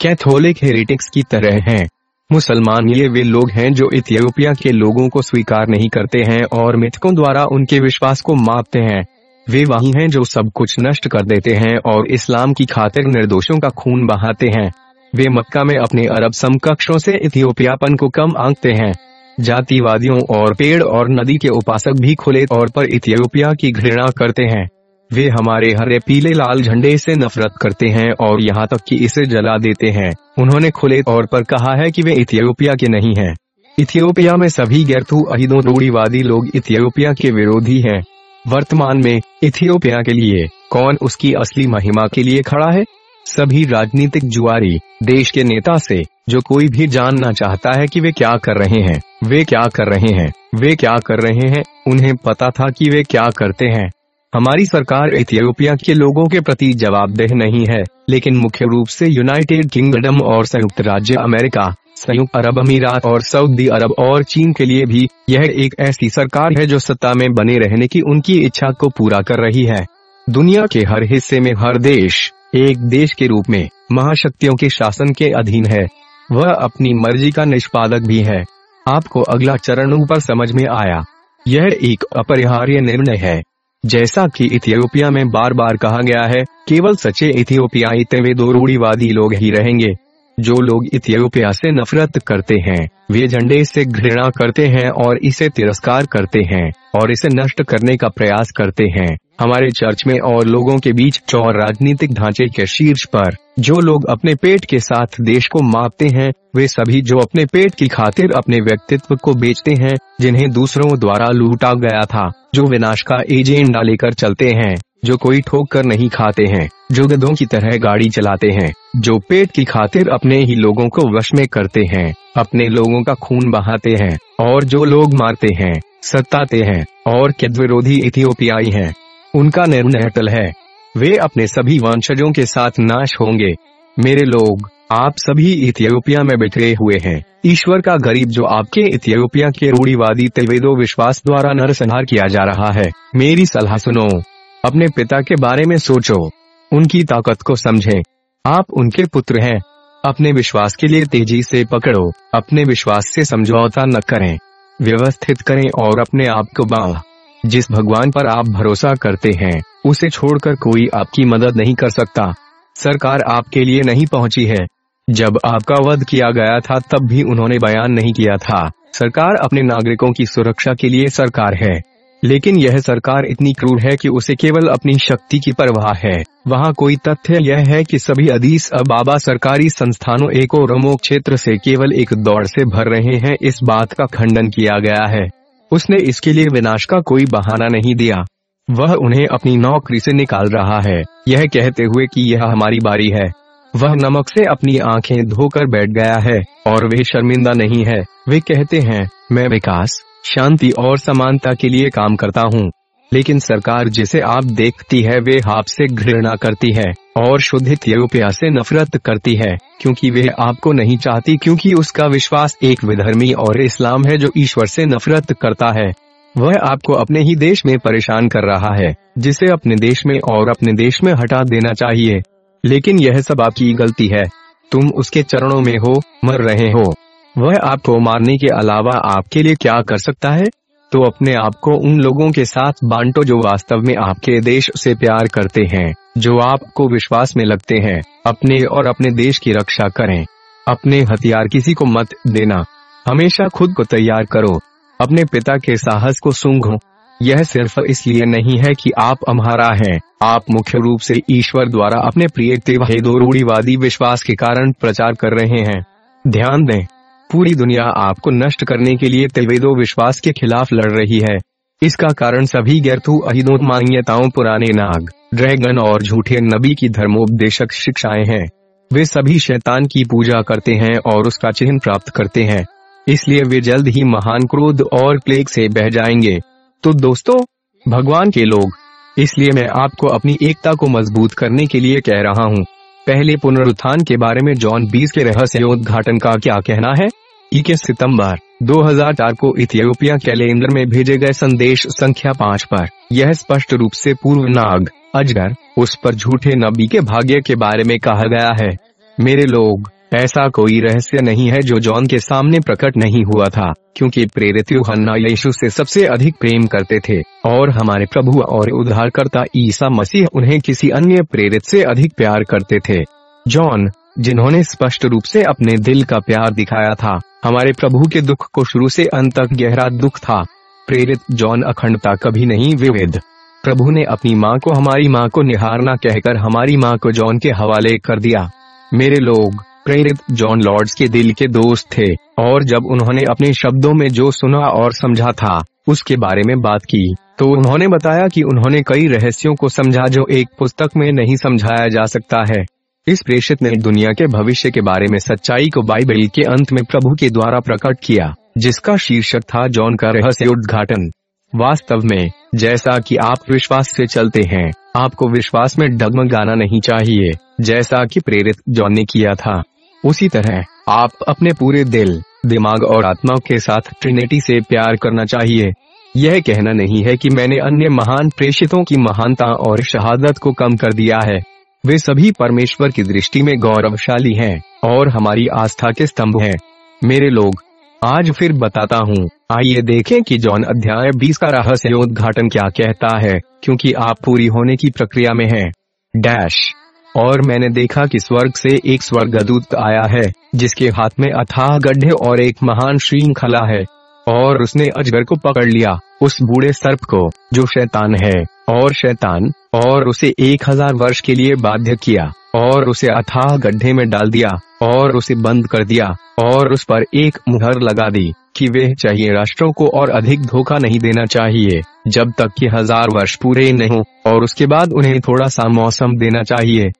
कैथोलिक हेरिटिक्स की तरह हैं। मुसलमान ये वे लोग हैं जो इथियोपिया के लोगों को स्वीकार नहीं करते हैं और मिथकों द्वारा उनके विश्वास को मापते हैं। वे वही हैं जो सब कुछ नष्ट कर देते हैं और इस्लाम की खातिर निर्दोषों का खून बहाते हैं। वे मक्का में अपने अरब समकक्षों से इथियोपियापन को कम आंकते हैं। जातिवादियों और पेड़ और नदी के उपासक भी खुले तौर पर इथियोपिया की घृणा करते हैं। वे हमारे हरे पीले लाल झंडे से नफरत करते हैं और यहाँ तक कि इसे जला देते हैं। उन्होंने खुले तौर पर कहा है कि वे इथियोपिया के नहीं हैं। इथियोपिया में सभी गैरथू अहिदों रूढ़ीवादी लोग इथियोपिया के विरोधी हैं। वर्तमान में इथियोपिया के लिए कौन उसकी असली महिमा के लिए खड़ा है? सभी राजनीतिक जुआरी देश के नेता से, जो कोई भी जानना चाहता है कि वे क्या कर रहे हैं, वे क्या कर रहे हैं, वे क्या कर रहे हैं, उन्हें पता था कि वे क्या करते हैं। हमारी सरकार इथियोपिया के लोगों के प्रति जवाबदेह नहीं है, लेकिन मुख्य रूप से यूनाइटेड किंगडम और संयुक्त राज्य अमेरिका, संयुक्त अरब अमीरात और सऊदी अरब और चीन के लिए भी यह एक ऐसी सरकार है जो सत्ता में बने रहने की उनकी इच्छा को पूरा कर रही है। दुनिया के हर हिस्से में हर देश, एक देश के रूप में, महाशक्तियों के शासन के अधीन है। वह अपनी मर्ज़ी का निष्पादक भी है। आपको अगला चरण ऊपर समझ में आया। यह एक अपरिहार्य निर्णय है। जैसा कि इथियोपिया में बार बार कहा गया है, केवल सच्चे इथियोपियाई तेवे दो रूढ़ीवादी लोग ही रहेंगे। जो लोग इथियोपिया से नफरत करते हैं, वे झंडे से घृणा करते हैं और इसे तिरस्कार करते हैं और इसे नष्ट करने का प्रयास करते हैं। हमारे चर्च में और लोगों के बीच चौर राजनीतिक ढांचे के शीर्ष पर, जो लोग अपने पेट के साथ देश को मापते हैं, वे सभी जो अपने पेट की खातिर अपने व्यक्तित्व को बेचते हैं, जिन्हें दूसरों द्वारा लूटा गया था, जो विनाश का एजेंडा लेकर चलते हैं, जो कोई ठोक कर नहीं खाते हैं। जो गधों की तरह गाड़ी चलाते हैं, जो पेट की खातिर अपने ही लोगों को वश में करते हैं, अपने लोगों का खून बहाते हैं, और जो लोग मारते हैं, सताते हैं, और कैद विरोधी इथियोपियाई हैं, उनका निर्णय अटल है। वे अपने सभी वंशजों के साथ नाश होंगे। मेरे लोग, आप सभी इथियोपिया में बिखरे हुए हैं। ईश्वर का गरीब जो आपके इथियोपिया के रूढ़ीवादी तेवेदो विश्वास द्वारा नरसंहार किया जा रहा है, मेरी सलाह सुनो। अपने पिता के बारे में सोचो। उनकी ताकत को समझें। आप उनके पुत्र हैं। अपने विश्वास के लिए तेज़ी से पकड़ो। अपने विश्वास से समझौता न करें। व्यवस्थित करें और अपने आप को बाह। जिस भगवान पर आप भरोसा करते हैं, उसे छोड़कर कोई आपकी मदद नहीं कर सकता। सरकार आपके लिए नहीं पहुँची है। जब आपका वध किया गया था, तब भी उन्होंने बयान नहीं किया था। सरकार अपने नागरिकों की सुरक्षा के लिए सरकार है। लेकिन यह सरकार इतनी क्रूर है कि उसे केवल अपनी शक्ति की परवाह है। वहाँ कोई तथ्य यह है कि सभी अदीस अबाबा सरकारी संस्थानों एक और क्षेत्र से केवल एक दौड़ से भर रहे हैं, इस बात का खंडन किया गया है। उसने इसके लिए विनाश का कोई बहाना नहीं दिया। वह उन्हें अपनी नौकरी से निकाल रहा है। यह कहते हुए कि यह हमारी बारी है। वह नमक से अपनी आँखें धोकर बैठ गया है, और वे शर्मिंदा नहीं है। वे कहते हैं, मैं विकास शांति और समानता के लिए काम करता हूँ। लेकिन सरकार जिसे आप देखती है, वे आपसे घृणा करती है और शुद्ध इथियोपिया से नफरत करती है, क्योंकि वे आपको नहीं चाहती, क्योंकि उसका विश्वास एक विधर्मी और इस्लाम है जो ईश्वर से नफरत करता है। वह आपको अपने ही देश में परेशान कर रहा है, जिसे अपने देश में और अपने देश में हटा देना चाहिए। लेकिन यह सब आपकी गलती है। तुम उसके चरणों में हो, मर रहे हो। वह आपको मारने के अलावा आपके लिए क्या कर सकता है? तो अपने आप को उन लोगों के साथ बांटो जो वास्तव में आपके देश से प्यार करते हैं जो आपको विश्वास में लगते हैं। अपने और अपने देश की रक्षा करें। अपने हथियार किसी को मत देना। हमेशा खुद को तैयार करो। अपने पिता के साहस को सूंघो। यह सिर्फ़ इसलिए नहीं है कि आप अम्हारा हैं, आप मुख्य रूप से ईश्वर द्वारा अपने प्रिय रूढ़ीवादी विश्वास के कारण प्रचार कर रहे हैं। ध्यान दें पूरी दुनिया आपको नष्ट करने के लिए तेवेदो विश्वास के खिलाफ लड़ रही है। इसका कारण सभी गैरथु अहिदों मान्यताओं पुराने नाग, ड्रैगन और झूठे नबी की धर्मोपदेशक शिक्षाएँ हैं। वे सभी शैतान की पूजा करते हैं और उसका चिन्ह प्राप्त करते हैं। इसलिए वे जल्द ही महान क्रोध और प्लेग से बह जाएँगे। तो दोस्तों, भगवान के लोग, इसलिए मैं आपको अपनी एकता को मज़बूत करने के लिए कह रहा हूँ। पहले पुनरुत्थान के बारे में जॉन बीस के रहस्य उद्घाटन का क्या कहना है? इक्कीस सितंबर 2004 को इथियोपिया कैलेंडर में भेजे गए संदेश संख्या पाँच पर। यह स्पष्ट रूप से पूर्व नाग, अजगर, उस पर झूठे नबी के भाग्य के बारे में कहा गया है। मेरे लोग ऐसा कोई रहस्य नहीं है जो जॉन के सामने प्रकट नहीं हुआ था, क्योंकि प्रेरित यूहन्ना यीशु से सबसे अधिक प्रेम करते थे, और हमारे प्रभु और उद्धारकर्ता ईसा मसीह उन्हें किसी अन्य प्रेरित से अधिक प्यार करते थे। जॉन, जिन्होंने स्पष्ट रूप से अपने दिल का प्यार दिखाया था, हमारे प्रभु के दुख को शुरू से अंत तक गहरा दुख था। प्रेरित जॉन अखंडता कभी नहीं विविध। प्रभु ने अपनी माँ को हमारी माँ को निहारना कहकर हमारी माँ को जॉन के हवाले कर दिया। मेरे लोग प्रेरित जॉन लॉर्ड्स के दिल के दोस्त थे, और जब उन्होंने अपने शब्दों में जो सुना और समझा था, उसके बारे में बात की तो उन्होंने बताया कि उन्होंने कई रहस्यों को समझा जो एक पुस्तक में नहीं समझाया जा सकता है। इस प्रेषित ने दुनिया के भविष्य के बारे में सच्चाई को बाइबल के अंत में प्रभु के द्वारा प्रकट किया, जिसका शीर्षक था जॉन का रहस्य उद्घाटन। वास्तव में, जैसा कि आप विश्वास से चलते हैं, आपको विश्वास में डगमगाना नहीं चाहिए, जैसा कि प्रेरित जॉन ने किया था। उसी तरह आप अपने पूरे दिल, दिमाग और आत्मा के साथ ट्रिनिटी से प्यार करना चाहिए। यह कहना नहीं है कि मैंने अन्य महान प्रेषितों की महानता और शहादत को कम कर दिया है। वे सभी परमेश्वर की दृष्टि में गौरवशाली हैं और हमारी आस्था के स्तंभ हैं। मेरे लोग, आज फिर बताता हूँ, आइए देखें कि जॉन अध्याय 20 का रहस्योद्घाटन क्या कहता है, क्योंकि आप पूरी होने की प्रक्रिया में हैं। डैश। और मैंने देखा कि स्वर्ग से एक स्वर्गदूत आया है, जिसके हाथ में अथाह गड्ढे और एक महान श्रृंखला है, और उसने अजगर को पकड़ लिया, उस बूढ़े सर्प को, जो शैतान है, और शैतान, और उसे एक हज़ार वर्ष के लिए बाध्य किया, और उसे अथाह गड्ढे में डाल दिया, और उसे बंद कर दिया, और उस पर एक मुहर लगा दी, कि वे चाहिए राष्ट्रों को और अधिक धोखा नहीं देना चाहिए, जब तक कि हज़ार वर्ष पूरे नहीं हो, और उसके बाद उन्हें थोड़ा सा मौसम देना चाहिए।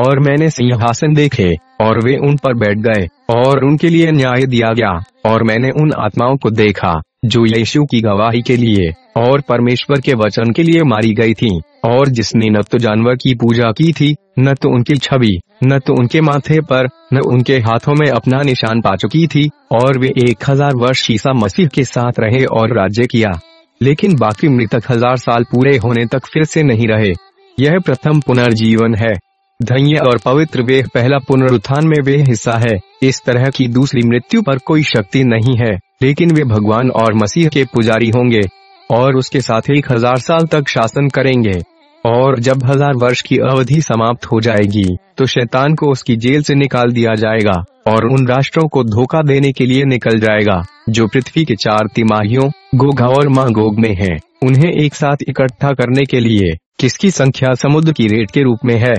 और मैंने सिंहासन देखे, और वे उन पर बैठ गए, और उनके लिए न्याय दिया गया, और मैंने उन आत्माओं को देखा, जो यीशु की गवाही के लिए, और परमेश्वर के वचन के लिए मारी गई थी, और जिसने न तो जानवर की पूजा की थी, न तो उनकी छवि, न तो उनके माथे पर, न उनके हाथों में अपना निशान पा चुकी थी, और वे एक हज़ार वर्ष ईसा मसीह के साथ रहे और राज्य किया। लेकिन बाकी मृतक हज़ार साल पूरे होने तक फिर से नहीं रहे। यह प्रथम पुनर्जीवन है। धन्य और पवित्र वे पहला पुनरुत्थान में वे हिस्सा है इस तरह की दूसरी मृत्यु पर कोई शक्ति नहीं है, लेकिन वे भगवान और मसीह के पुजारी होंगे, और उसके साथ एक हज़ार साल तक शासन करेंगे, और जब हज़ार वर्ष की अवधि समाप्त हो जाएगी तो शैतान को उसकी जेल से निकाल दिया जाएगा, और उन राष्ट्रों को धोखा देने के लिए निकल जाएगा, जो पृथ्वी के चार तिमाहियों गोघा और मागोग में हैं। उन्हें एक साथ इकट्ठा करने के लिए, किसकी संख्या समुद्र की रेट के रूप में है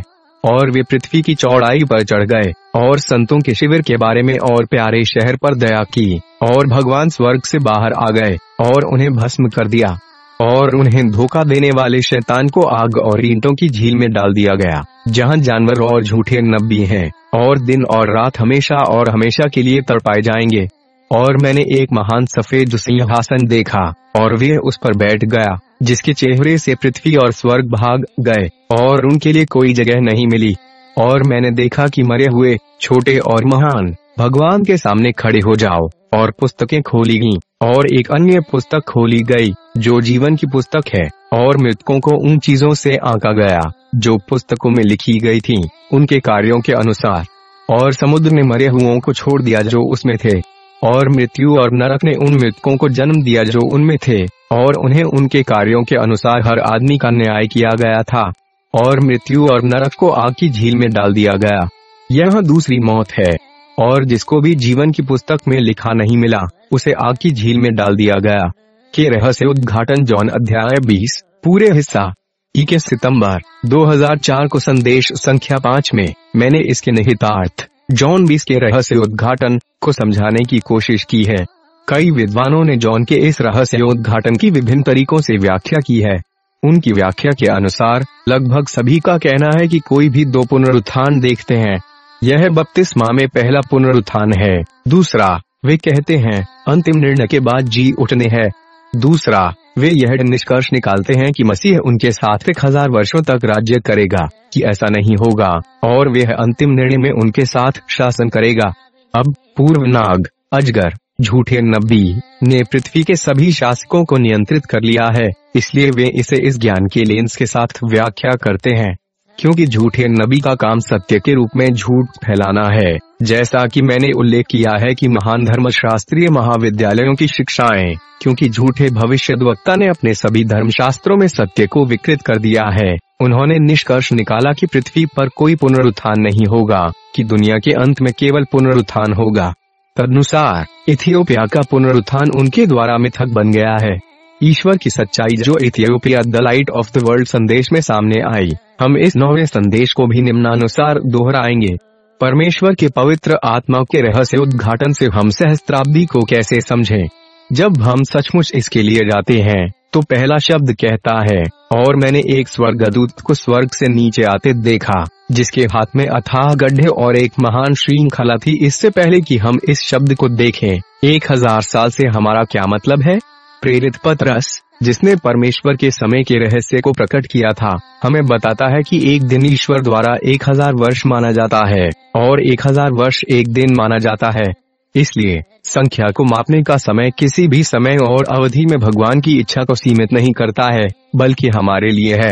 और वे पृथ्वी की चौड़ाई पर चढ़ गए, और संतों के शिविर के बारे में और प्यारे शहर पर दया की, और भगवान स्वर्ग से बाहर आ गए, और उन्हें भस्म कर दिया, और उन्हें धोखा देने वाले शैतान को आग और ईंटों की झील में डाल दिया गया, जहाँ जानवर और झूठे नब्बी हैं, और दिन और रात हमेशा और हमेशा के लिए तड़पाए जाएँगे, और मैंने एक महान सफ़ेद सिंहासन देखा, और वे उस पर बैठ गया, जिसके चेहरे से पृथ्वी और स्वर्ग भाग गए और उनके लिए कोई जगह नहीं मिली। और मैंने देखा कि मरे हुए, छोटे और महान, भगवान के सामने खड़े हो जाओ, और पुस्तकें खोली गईं, और एक अन्य पुस्तक खोली गई, जो जीवन की पुस्तक है, और मृतकों को उन चीज़ों से आंका गया, जो पुस्तकों में लिखी गई थी, उनके कार्यों के अनुसार। और समुद्र ने मरे हुओं को छोड़ दिया जो उसमें थे, और मृत्यु और नरक ने उन मृतकों को जन्म दिया जो उनमें थे, और उन्हें उनके कार्यों के अनुसार हर आदमी का न्याय किया गया था। और मृत्यु और नरक को आग की झील में डाल दिया गया। यह दूसरी मौत है। और जिसको भी जीवन की पुस्तक में लिखा नहीं मिला, उसे आग की झील में डाल दिया गया। के रहस्य उद्घाटन जॉन अध्याय 20 पूरे हिस्सा। इक्कीस सितंबर 2004 को संदेश संख्या पाँच में, मैंने इसके निहितार्थ, जॉन बीस के रहस्य उद्घाटन को समझाने की कोशिश की है। कई विद्वानों ने जॉन के इस रहस्य उद्घाटन की विभिन्न तरीकों से व्याख्या की है। उनकी व्याख्या के अनुसार, लगभग सभी का कहना है कि कोई भी दो पुनरुत्थान देखते हैं। यह बत्तीस माह में पहला पुनरुत्थान है। दूसरा, वे कहते हैं, अंतिम निर्णय के बाद जी उठने हैं। दूसरा, वे यह निष्कर्ष निकालते हैं कि मसीह उनके साथ एक हज़ार वर्षो तक राज्य करेगा, कि ऐसा नहीं होगा, और वे अंतिम निर्णय में उनके साथ शासन करेगा। अब पूर्व नाग, अजगर। झूठे नबी ने पृथ्वी के सभी शासकों को नियंत्रित कर लिया है, इसलिए वे इसे इस ज्ञान के लेंस के साथ व्याख्या करते हैं, क्योंकि झूठे नबी का काम सत्य के रूप में झूठ फैलाना है। जैसा कि मैंने उल्लेख किया है कि महान धर्म शास्त्रीय महाविद्यालयों की शिक्षाएँ, क्योंकि झूठे भविष्य ने अपने सभी धर्मशास्त्रों में सत्य को विकृत कर दिया है। उन्होंने निष्कर्ष निकाला कि पृथ्वी पर कोई पुनरुत्थान नहीं होगा, कि दुनिया के अंत में केवल पुनरुत्थान होगा। तदनुसार, इथियोपिया का पुनरुत्थान उनके द्वारा मिथक बन गया है। ईश्वर की सच्चाई जो Ethiopia, the light of the world संदेश में सामने आई। हम इस नौवे संदेश को भी निम्नानुसार दोहराएँगे। परमेश्वर के पवित्र आत्मा के रहस्य उद्घाटन से हम सहस्त्राब्दी को कैसे समझें? जब हम सचमुच इसके लिए जाते हैं तो पहला शब्द कहता है, और मैंने एक स्वर्गदूत को स्वर्ग से नीचे आते देखा। जिसके हाथ में अथाह गड्ढे और एक महान श्रृंखला थी, इससे पहले कि हम इस शब्द को देखें, एक हज़ार साल से हमारा क्या मतलब है? प्रेरित पत्रस, जिसने परमेश्वर के समय के रहस्य को प्रकट किया था, हमें बताता है कि एक दिन ईश्वर द्वारा एक हज़ार वर्ष माना जाता है, और एक हज़ार वर्ष एक दिन माना जाता है। इसलिए, संख्या को मापने का समय किसी भी समय और अवधि में भगवान की इच्छा को सीमित नहीं करता है, बल्कि हमारे लिए है।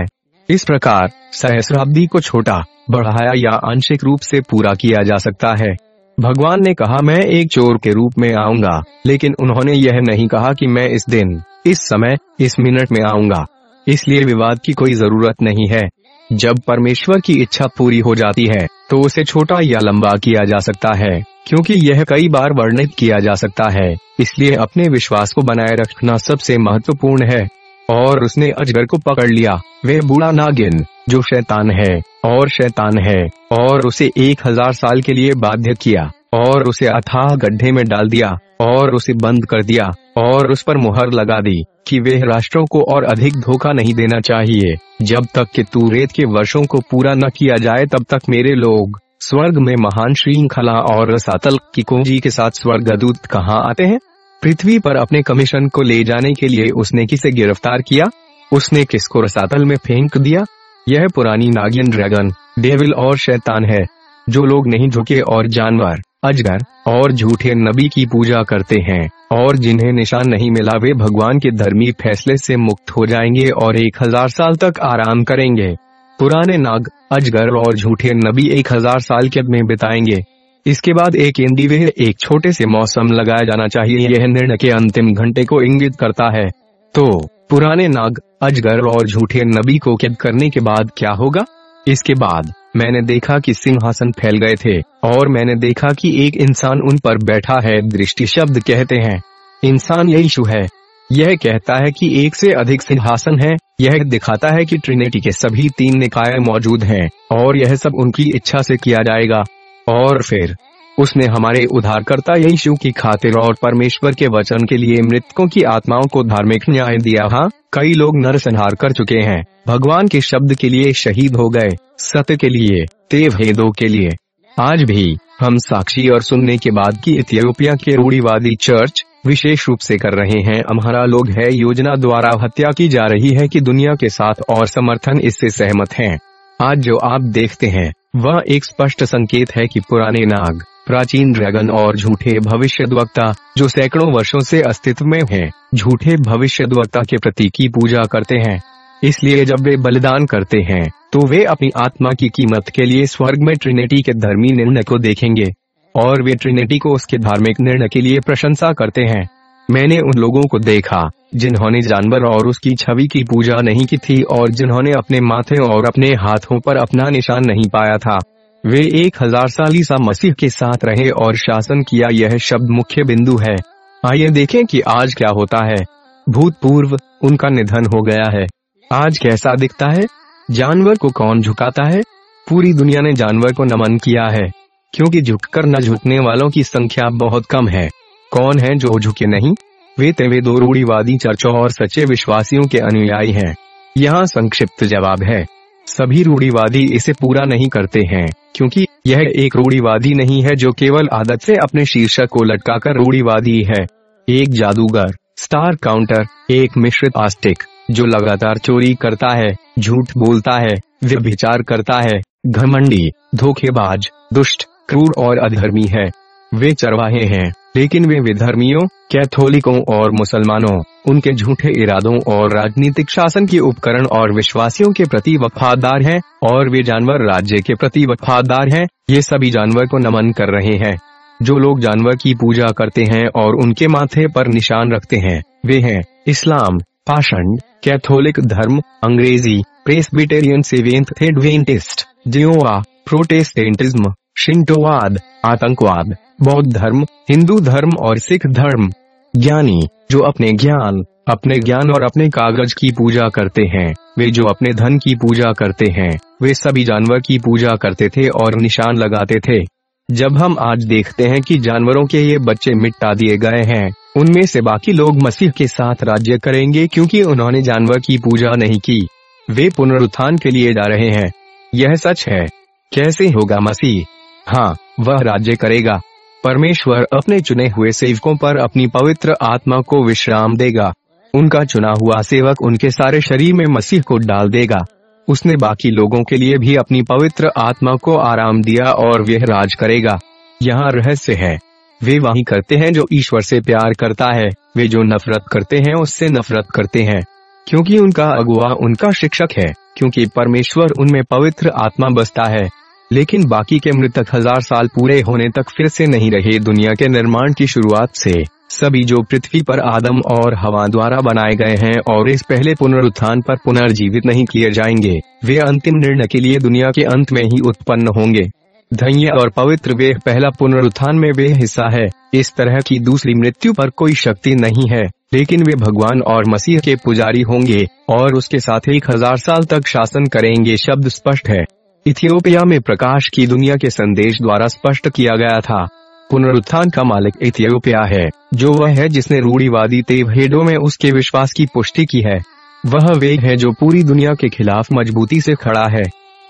इस प्रकार सहस्राब्दी को छोटा, बढ़ाया या आंशिक रूप से पूरा किया जा सकता है। भगवान ने कहा, मैं एक चोर के रूप में आऊँगा, लेकिन उन्होंने यह नहीं कहा कि मैं इस दिन, इस समय, इस मिनट में आऊँगा। इसलिए विवाद की कोई ज़रूरत नहीं है। जब परमेश्वर की इच्छा पूरी हो जाती है तो उसे छोटा या लंबा किया जा सकता है, क्योंकि यह कई बार वर्णित किया जा सकता है। इसलिए अपने विश्वास को बनाए रखना सबसे महत्वपूर्ण है। और उसने अजगर को पकड़ लिया। वह बूढ़ा नागिन, जो शैतान है, और शैतान है, और उसे एक हज़ार साल के लिए बाध्य किया, और उसे अथाह गड्ढे में डाल दिया, और उसे बंद कर दिया, और उस पर मुहर लगा दी कि वे राष्ट्रों को और अधिक धोखा नहीं देना चाहिए। जब तक कि तू रेत के वर्षों को पूरा न किया जाए, तब तक मेरे लोग स्वर्ग में महान श्रृंखला और रसातल की कुंजी के साथ स्वर्गदूत कहाँ आते हैं? पृथ्वी पर अपने कमीशन को ले जाने के लिए उसने किसे गिरफ़्तार किया? उसने किसको रसातल में फेंक दिया? यह पुरानी नागिन ड्रैगन, डेविल और शैतान है, जो लोग नहीं झुके और जानवर, अजगर और झूठे नबी की पूजा करते हैं, और जिन्हें निशान नहीं मिला वे भगवान के धर्मी फैसले से मुक्त हो जाएँगे और एक हज़ार साल तक आराम करेंगे। पुराने नाग, अजगर और झूठे नबी एक हज़ार साल के में बिताएँगे। इसके बाद एक इंडी एक छोटे से मौसम लगाया जाना चाहिए। यह निर्णय के अंतिम घंटे को इंगित करता है। तो पुराने नाग, अजगर और झूठे नबी को कैद करने के बाद क्या होगा? इसके बाद, मैंने देखा कि सिंहासन फैल गए थे, और मैंने देखा कि एक इंसान उन पर बैठा है, दृष्टि शब्द कहते हैं। इंसान यीशु है। यह कहता है कि एक से अधिक सिंहासन है। यह दिखाता है कि ट्रिनिटी के सभी तीन निकाय मौजूद हैं, और यह सब उनकी इच्छा से किया जाएगा। और फिर, उसने हमारे उद्धारकर्ता यीशु की खातिर और परमेश्वर के वचन के लिए मृतकों की आत्माओं को धार्मिक न्याय दिया। हाँ कई लोग नरसंहार कर चुके हैं। भगवान के शब्द के लिए शहीद हो गए। सत्य के लिए तेव हेदो के लिए। आज भी, हम साक्षी और सुनने के बाद की इथियोपिया के रूढ़ीवादी चर्च, विशेष रूप से कर रहे हैं। हमारा लोग है, योजना द्वारा हत्या की जा रही है कि दुनिया के साथ और समर्थन इससे सहमत हैं। आज जो आप देखते हैं वह एक स्पष्ट संकेत है कि पुराने नाग प्राचीन ड्रैगन और झूठे भविष्य जो सैकड़ों वर्षों से अस्तित्व में हैं, झूठे भविष्य के प्रति की पूजा करते हैं। इसलिए जब वे बलिदान करते हैं तो वे अपनी आत्मा की कीमत के लिए स्वर्ग में ट्रिनिटी के धर्मी निर्णय को देखेंगे और वे ट्रिनिटी को उसके धार्मिक निर्णय के लिए प्रशंसा करते हैं। मैंने उन लोगों को देखा, जिन्होंने जानवर और उसकी छवि की पूजा नहीं की थी और जिन्होंने अपने माथे और अपने हाथों पर अपना निशान नहीं पाया था। वे एक हज़ार साल ईसा मसीह के साथ रहे और शासन किया यह शब्द मुख्य बिंदु है। आइए देखें कि आज क्या होता है। भूतपूर्व, उनका निधन हो गया है। आज कैसा दिखता है? जानवर को कौन झुकाता है? पूरी दुनिया ने जानवर को नमन किया है, क्योंकि झुककर न झुकने वालों की संख्या बहुत कम है। कौन है जो झुके नहीं? वे तेवे दो रूढ़ीवादी चर्चों और सच्चे विश्वासियों के अनुयायी हैं। यहाँ संक्षिप्त जवाब है। सभी रूढ़ीवादी इसे पूरा नहीं करते हैं, क्योंकि यह एक रूढ़ीवादी नहीं है जो केवल आदत से अपने शीर्षक को लटकाकर रूढ़ीवादी है। एक जादूगर, स्टार काउंटर, एक मिश्रित आस्टिक जो लगातार चोरी करता है, झूठ बोलता है, व्यभिचार करता है, घमंडी, धोखेबाज, दुष्ट, क्रूर और अधर्मी है। वे चरवाहे हैं। लेकिन वे विधर्मियों, कैथोलिकों और मुसलमानों, उनके झूठे इरादों और राजनीतिक शासन के उपकरण और विश्वासियों के प्रति वफादार हैं, और वे जानवर राज्य के प्रति वफादार हैं, ये सभी जानवर को नमन कर रहे हैं। जो लोग जानवर की पूजा करते हैं और उनके माथे पर निशान रखते हैं, वे हैं इस्लाम पाषण कैथोलिक धर्म, अंग्रेज़ी, Presbyterian seventh Adventist Jehovah Protestantism शिंटोवाद आतंकवाद, बौद्ध धर्म, हिंदू धर्म और सिख धर्म, ज्ञानी, जो अपने ज्ञान अपने ज्ञान और अपने कागज़ की पूजा करते हैं, वे जो अपने धन की पूजा करते हैं, वे सभी जानवर की पूजा करते थे और निशान लगाते थे। जब हम आज देखते हैं कि जानवरों के ये बच्चे मिटा दिए गए हैं, उनमें से बाकी लोग मसीह के साथ राज्य करेंगे क्योंकि उन्होंने जानवर की पूजा नहीं की। वे पुनरुत्थान के लिए जा रहे हैं। यह सच है। कैसे होगा मसीह? हाँ वह राज्य करेगा। परमेश्वर अपने चुने हुए सेवकों पर अपनी पवित्र आत्मा को विश्राम देगा। उनका चुना हुआ सेवक उनके सारे शरीर में मसीह को डाल देगा। उसने बाकी लोगों के लिए भी अपनी पवित्र आत्मा को आराम दिया और वह राज करेगा। यहाँ रहस्य है। वे वही करते हैं जो ईश्वर से प्यार करता है। वे जो नफरत करते हैं, उससे नफरत करते हैं। क्योंकि उनका अगुआ उनका शिक्षक है, क्योंकि परमेश्वर उनमें पवित्र आत्मा बसता है। लेकिन बाकी के मृतक हज़ार साल पूरे होने तक फिर से नहीं रहे दुनिया के निर्माण की शुरुआत से। सभी जो पृथ्वी पर आदम और हवा द्वारा बनाए गए हैं और इस पहले पुनरुत्थान पर पुनर्जीवित नहीं किए जाएँगे, वे अंतिम निर्णय के लिए दुनिया के अंत में ही उत्पन्न होंगे। धन्य और पवित्र वे पहला पुनरुत्थान में वे हिस्सा है। इस तरह की दूसरी मृत्यु पर कोई शक्ति नहीं है, लेकिन वे भगवान और मसीह के पुजारी होंगे, और उसके साथ एक हज़ार साल तक शासन करेंगे शब्द स्पष्ट है। इथियोपिया में प्रकाश की दुनिया के संदेश द्वारा स्पष्ट किया गया था। पुनरुत्थान का मालिक इथियोपिया है, जो वह है जिसने रूढ़ीवादी तेवहेडो में उसके विश्वास की पुष्टि की है। वह वेग है जो पूरी दुनिया के खिलाफ मजबूती से खड़ा है।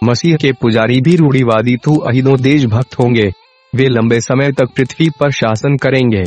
मसीह के पुजारी भी रूढ़ीवादी तू अहिदो देशभक्त होंगे। वे लंबे समय तक पृथ्वी पर शासन करेंगे।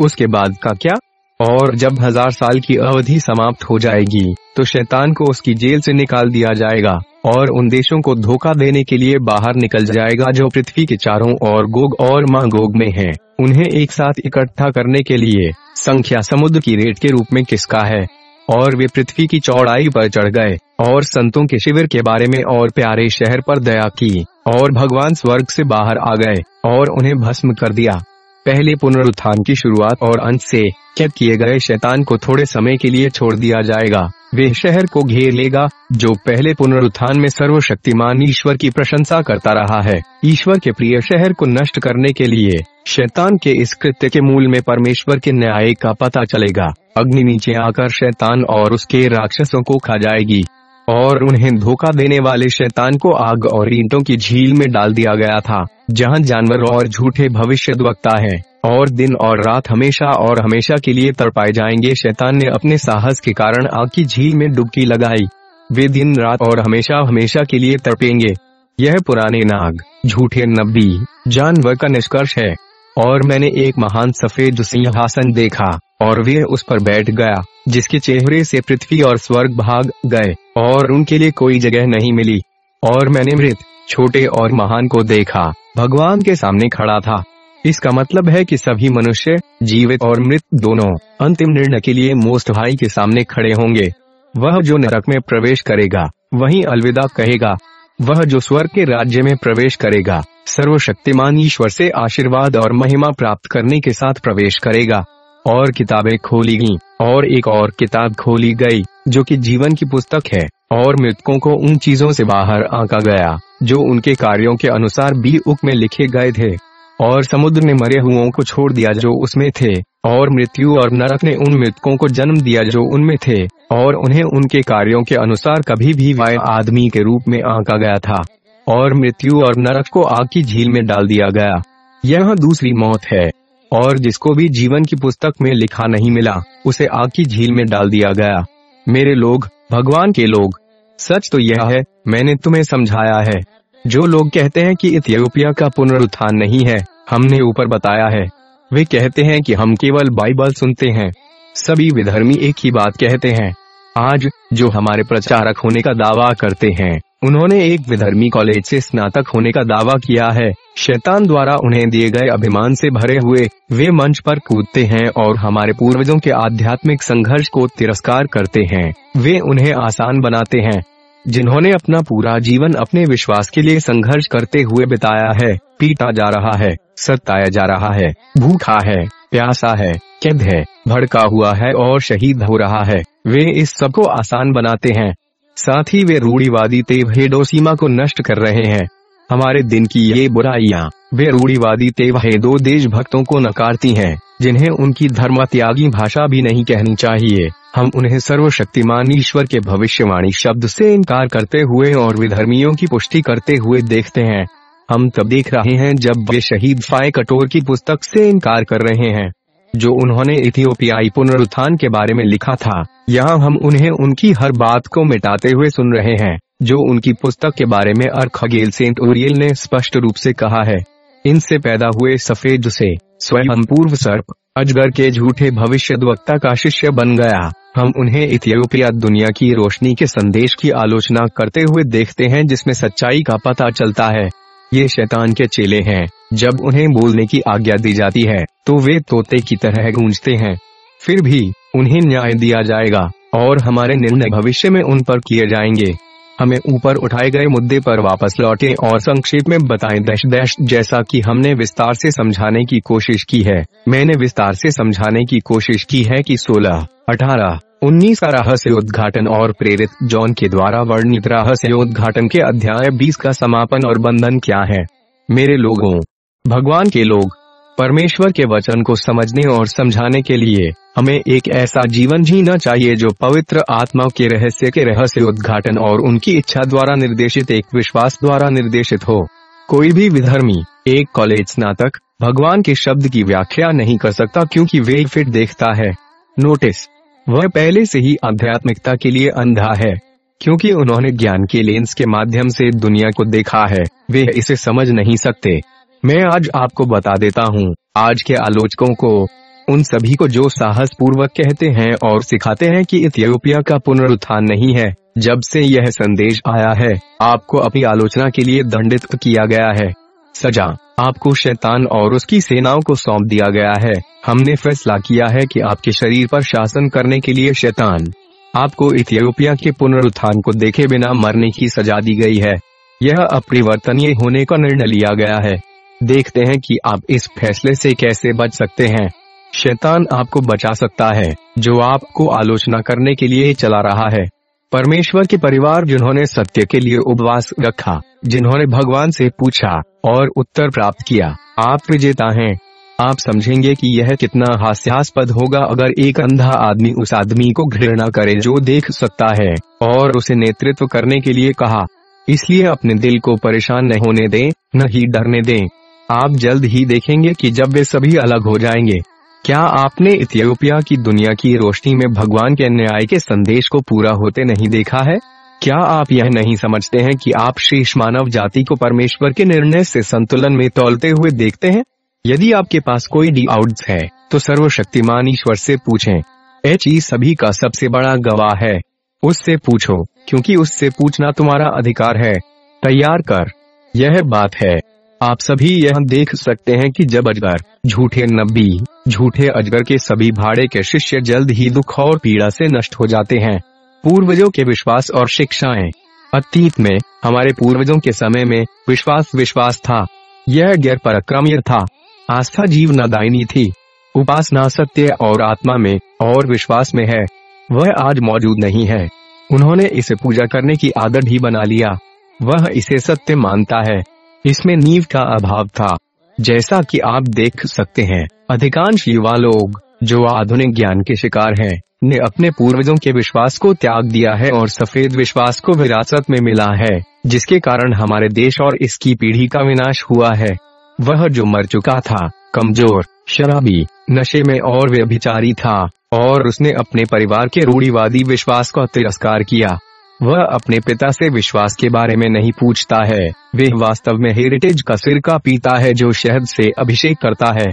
उसके बाद का क्या? और जब हज़ार साल की अवधि समाप्त हो जाएगी तो शैतान को उसकी जेल से निकाल दिया जाएगा, और उन देशों को धोखा देने के लिए बाहर निकल जाएगा जो पृथ्वी के चारों ओर गोग और मांगोग में हैं। उन्हें एक साथ इकट्ठा करने के लिए संख्या समुद्र की रेट के रूप में किसका है और वे पृथ्वी की चौड़ाई पर चढ़ गए, और संतों के शिविर के बारे में और प्यारे शहर पर दया की, और भगवान स्वर्ग से बाहर आ गए, और उन्हें भस्म कर दिया पहले पुनरुत्थान की शुरुआत और अंत से कैद किए गए शैतान को थोड़े समय के लिए छोड़ दिया जाएगा। वे शहर को घेर लेगा, जो पहले पुनरुत्थान में सर्वशक्तिमान ईश्वर की प्रशंसा करता रहा है। ईश्वर के प्रिय शहर को नष्ट करने के लिए शैतान के इस कृत्य के मूल में परमेश्वर के न्याय का पता चलेगा। अग्नि नीचे आकर शैतान और उसके राक्षसों को खा जाएगी, और उन्हें धोखा देने वाले शैतान को आग और ईंटों की झील में डाल दिया गया था। जहाँ जानवर और झूठे भविष्य वक्ता है, और दिन और रात हमेशा और हमेशा के लिए तड़पाए जाएँगे। शैतान ने अपने साहस के कारण आग की झील में डुबकी लगाई। वे दिन, रात और हमेशा हमेशा के लिए तड़पेंगे। यह पुराने नाग, झूठे नबी जानवर का निष्कर्ष है। और मैंने एक महान सफ़ेद सिंहासन देखा, और वे उस पर बैठ गया, जिसके चेहरे से पृथ्वी और स्वर्ग भाग गए, और उनके लिए कोई जगह नहीं मिली। और मैंने मृत छोटे और महान को देखा। भगवान के सामने खड़ा था। इसका मतलब है कि सभी मनुष्य, जीवित और मृत दोनों, अंतिम निर्णय के लिए मोस्ट भाई के सामने खड़े होंगे। वह जो नरक में प्रवेश करेगा, वही अलविदा कहेगा। वह जो स्वर्ग के राज्य में प्रवेश करेगा, सर्वशक्तिमान ईश्वर से आशीर्वाद और महिमा प्राप्त करने के साथ प्रवेश करेगा। और किताबें खोली गईं, और एक और किताब खोली गई, जो कि जीवन की पुस्तक है। और मृतकों को उन चीज़ों से बाहर आंका गया, जो उनके कार्यों के अनुसार बी उक में लिखे गए थे। और समुद्र ने मरे हुओं को छोड़ दिया जो उसमें थे, और मृत्यु और नरक ने उन मृतकों को जन्म दिया जो उनमें थे, और उन्हें उनके कार्यों के अनुसार कभी भी वाय आदमी के रूप में आंका गया था। और मृत्यु और नरक को आग की झील में डाल दिया गया। यह दूसरी मौत है, और जिसको भी जीवन की पुस्तक में लिखा नहीं मिला, उसे आग की झील में डाल दिया गया। मेरे लोग, भगवान के लोग सच तो यह है, मैंने तुम्हें समझाया है। जो लोग कहते हैं कि इथियोपिया का पुनरुत्थान नहीं है, हमने ऊपर बताया है। वे कहते हैं कि हम केवल बाइबल सुनते हैं। सभी विधर्मी एक ही बात कहते हैं। आज, जो हमारे प्रचारक होने का दावा करते हैं। उन्होंने एक विधर्मी कॉलेज से स्नातक होने का दावा किया है। शैतान द्वारा उन्हें दिए गए अभिमान से भरे हुए, वे मंच पर कूदते हैं और हमारे पूर्वजों के आध्यात्मिक संघर्ष को तिरस्कार करते हैं। वे उन्हें आसान बनाते हैं, जिन्होंने अपना पूरा जीवन अपने विश्वास के लिए संघर्ष करते हुए बिताया है। पीटा जा रहा है, सताया जा रहा है, भूखा है, प्यासा है कैद है, भड़का हुआ है और शहीद हो रहा है। वे इस सबको आसान बनाते हैं। साथ ही वे रूढ़ीवादी तेवहेडो सीमा को नष्ट कर रहे हैं। हमारे दिन की ये बुराइयाँ, वे रूढ़ीवादी तेवहेडो देशभक्तों को नकारती हैं, जिन्हें उनकी धर्म त्यागी भाषा भी नहीं कहनी चाहिए। हम उन्हें सर्वशक्तिमान ईश्वर के भविष्यवाणी शब्द से इनकार करते हुए और विधर्मियों की पुष्टि करते हुए देखते हैं। हम तब देख रहे हैं जब वे शहीद फाय कटोर की पुस्तक से इनकार कर रहे हैं। जो उन्होंने इथियोपियाई पुनरुत्थान के बारे में लिखा था यहाँ हम उन्हें उनकी हर बात को मिटाते हुए सुन रहे हैं, जो उनकी पुस्तक के बारे में अर्खगेल सेंट ओरियल ने स्पष्ट रूप से कहा है। इनसे पैदा हुए सफ़ेद से स्वयं पूर्व सर्प, अजगर के झूठे भविष्य का शिष्य बन गया। हम उन्हें इथियोपिया दुनिया की रोशनी के संदेश की आलोचना करते हुए देखते हैं, जिसमें सच्चाई का पता चलता है। ये शैतान के चेले हैं। जब उन्हें बोलने की आज्ञा दी जाती है तो वे तोते की तरह गूंजते हैं। फिर भी उन्हें न्याय दिया जाएगा और हमारे निर्णय भविष्य में उन पर किए जाएँगे। हमें ऊपर उठाए गए मुद्दे पर वापस लौटे और संक्षेप में बताएँ। दश दश जैसा कि हमने विस्तार से समझाने की कोशिश की है। मैंने विस्तार से समझाने की कोशिश की है कि 16, 18, 19 का रहस्य उद्घाटन और प्रेरित जॉन के द्वारा वर्णित रहस्य उद्घाटन के अध्याय 20 का समापन और बंधन क्या है? मेरे लोगों भगवान के लोग परमेश्वर के वचन को समझने और समझाने के लिए हमें एक ऐसा जीवन जीना चाहिए जो पवित्र आत्मा के रहस्य के रहस्य उद्घाटन और उनकी इच्छा द्वारा निर्देशित, एक विश्वास द्वारा निर्देशित हो। कोई भी विधर्मी, एक कॉलेज स्नातक, भगवान के शब्द की व्याख्या नहीं कर सकता क्योंकि वे फिट देखता है। नोटिस, वह पहले से ही आध्यात्मिकता के लिए अंधा है, क्योंकि उन्होंने ज्ञान के लेंस के माध्यम से दुनिया को देखा है, वे इसे समझ नहीं सकते। मैं आज आपको बता देता हूँ, आज के आलोचकों को, उन सभी को जो साहस पूर्वक कहते हैं और सिखाते हैं कि इथियोपिया का पुनरुत्थान नहीं है, जब से यह संदेश आया है, आपको अपनी आलोचना के लिए दंडित किया गया है। सजा, आपको शैतान और उसकी सेनाओं को सौंप दिया गया है। हमने फैसला किया है कि आपके शरीर पर शासन करने के लिए शैतान, आपको इथियोपिया के पुनरुत्थान को देखे बिना मरने की सजा दी गई है। यह अपरिवर्तनीय होने का निर्णय लिया गया है। देखते हैं कि आप इस फैसले से कैसे बच सकते हैं। शैतान आपको बचा सकता है, जो आपको आलोचना करने के लिए चला रहा है। परमेश्वर के परिवार जिन्होंने सत्य के लिए उपवास रखा, जिन्होंने भगवान से पूछा और उत्तर प्राप्त किया, आप विजेता हैं। आप समझेंगे कि यह कितना हास्यास्पद होगा अगर एक अंधा आदमी उस आदमी को घृणा करे जो देख सकता है, और उसे नेतृत्व करने के लिए कहा, इसलिए अपने दिल को परेशान न होने दें, न ही डरने दें। आप जल्द ही देखेंगे कि जब वे सभी अलग हो जाएँगे। क्या आपने इथियोपिया की दुनिया की रोशनी में भगवान के न्याय के संदेश को पूरा होते नहीं देखा है? क्या आप यह नहीं समझते हैं कि आप शेष मानव जाति को परमेश्वर के निर्णय से संतुलन में तोलते हुए देखते हैं? यदि आपके पास कोई डी आउट है तो सर्वशक्तिमान ईश्वर से पूछें। एच ई सभी का सबसे बड़ा गवाह है। उससे पूछो, क्योंकि उससे पूछना तुम्हारा अधिकार है। तैयार कर। यह बात है। आप सभी यह देख सकते हैं कि जब अजगर, झूठे नबी, झूठे अजगर के सभी भाड़े के शिष्य जल्द ही दुख और पीड़ा से नष्ट हो जाते हैं। पूर्वजों के विश्वास और शिक्षाएँ। अतीत में, हमारे पूर्वजों के समय में, विश्वास विश्वास था। यह गैर पराक्रम्य था। आस्था जीवनादायनी थी। उपासना सत्य और आत्मा में, और विश्वास में है। वह आज मौजूद नहीं है। उन्होंने इसे पूजा करने की आदत ही बना लिया। वह इसे सत्य मानता है। इसमें नींव का अभाव था। जैसा कि आप देख सकते हैं अधिकांश युवा लोग जो आधुनिक ज्ञान के शिकार हैं, ने अपने पूर्वजों के विश्वास को त्याग दिया है और सफ़ेद विश्वास को विरासत में मिला है जिसके कारण हमारे देश और इसकी पीढ़ी का विनाश हुआ है। वह जो मर चुका था कमज़ोर शराबी नशे में और व्यभिचारी था और उसने अपने परिवार के रूढ़ीवादी विश्वास का तिरस्कार किया। वह अपने पिता से विश्वास के बारे में नहीं पूछता है। वे वास्तव में हेरिटेज का सिर का पीता है जो शहद से अभिषेक करता है,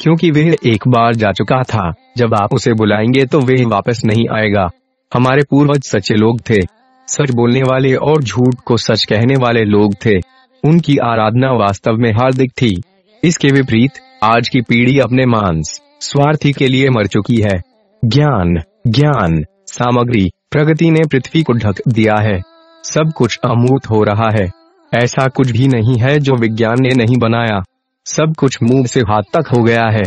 क्योंकि वह एक बार जा चुका था। जब आप उसे बुलाएँगे तो वह वापस नहीं आएगा। हमारे पूर्वज सच्चे लोग थे। सच बोलने वाले और झूठ को सच कहने वाले लोग थे। उनकी आराधना वास्तव में हार्दिक थी। इसके विपरीत, आज की पीढ़ी अपने मांस, स्वार्थी के लिए मर चुकी है। ज्ञान ज्ञान, सामग्री प्रगति ने पृथ्वी को ढक दिया है। सब कुछ अमूर्त हो रहा है। ऐसा कुछ भी नहीं है जो विज्ञान ने नहीं बनाया। सब कुछ मुँह से हाथ तक हो गया है।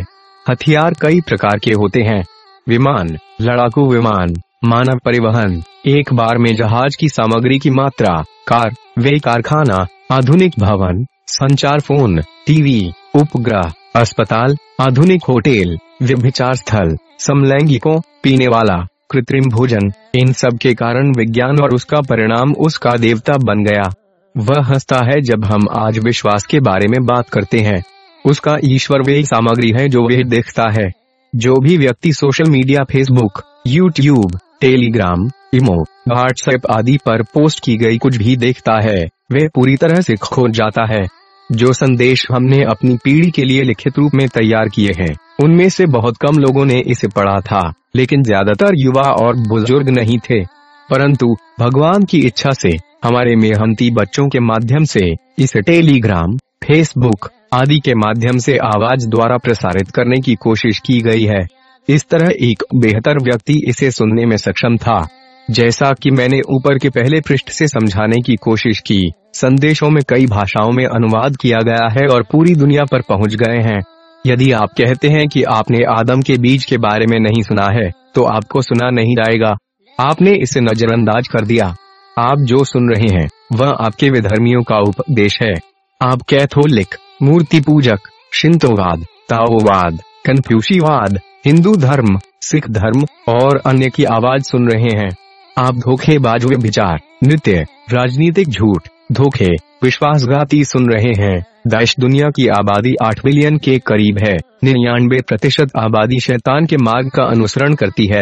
हथियार कई प्रकार के होते हैं। विमान, लड़ाकू विमान, मानव परिवहन, एक बार में जहाज़ की सामग्री की मात्रा, कार, वे कारखाना, आधुनिक भवन, संचार फ़ोन, टीवी, उपग्रह, अस्पताल, आधुनिक होटल, व्यभिचार स्थल, समलैंगिकों, पीने वाला। कृत्रिम भोजन। इन सब के कारण विज्ञान और उसका परिणाम उसका देवता बन गया। वह हंसता है जब हम आज विश्वास के बारे में बात करते हैं। उसका ईश्वर वे सामग्री है जो वह देखता है। जो भी व्यक्ति social media, Facebook, YouTube, Telegram, imo, WhatsApp आदि पर पोस्ट की गई कुछ भी देखता है, वे पूरी तरह से खो जाता है। जो संदेश हमने अपनी पीढ़ी के लिए लिखित रूप में तैयार किए हैं। उनमें से बहुत कम लोगों ने इसे पढ़ा था, लेकिन ज़्यादातर युवा और बुज़ुर्ग नहीं थे। परंतु भगवान की इच्छा से, हमारे मेहनती बच्चों के माध्यम से, इसे टेलीग्राम, फेसबुक आदि के माध्यम से आवाज़ द्वारा प्रसारित करने की कोशिश की गई है। इस तरह एक बेहतर व्यक्ति इसे सुनने में सक्षम था। जैसा कि मैंने ऊपर के पहले पृष्ठ से समझाने की कोशिश की, संदेशों में कई भाषाओं में अनुवाद किया गया है और पूरी दुनिया पर पहुँच गए हैं। यदि आप कहते हैं कि आपने आदम के बीज के बारे में नहीं सुना है तो आपको सुना नहीं जाएगा। आपने इसे नजरअंदाज कर दिया। आप जो सुन रहे हैं, वह आपके विधर्मियों का उपदेश है। आप कैथोलिक मूर्ति पूजक शिंतोवाद, ताओवाद, कन्फ्यूशीवाद, हिंदू धर्म, सिख धर्म, और अन्य की आवाज़ सुन रहे हैं। आप धोखेबाज विचार, नृत्य, राजनीतिक झूठ, धोखे, विश्वासघाती सुन रहे हैं। देश दुनिया की आबादी आठ बिलियन के करीब है। निन्यानबे प्रतिशत आबादी शैतान के मार्ग का अनुसरण करती है।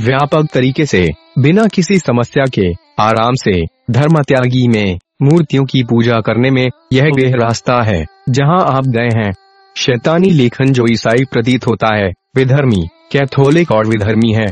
व्यापक तरीके से, बिना किसी समस्या के, आराम से धर्म त्यागी में, मूर्तियों की पूजा करने में यह वह रास्ता है, जहाँ आप गए हैं। शैतानी लेखन जो ईसाई प्रतीत होता है, विधर्मी, कैथोलिक और विधर्मी है।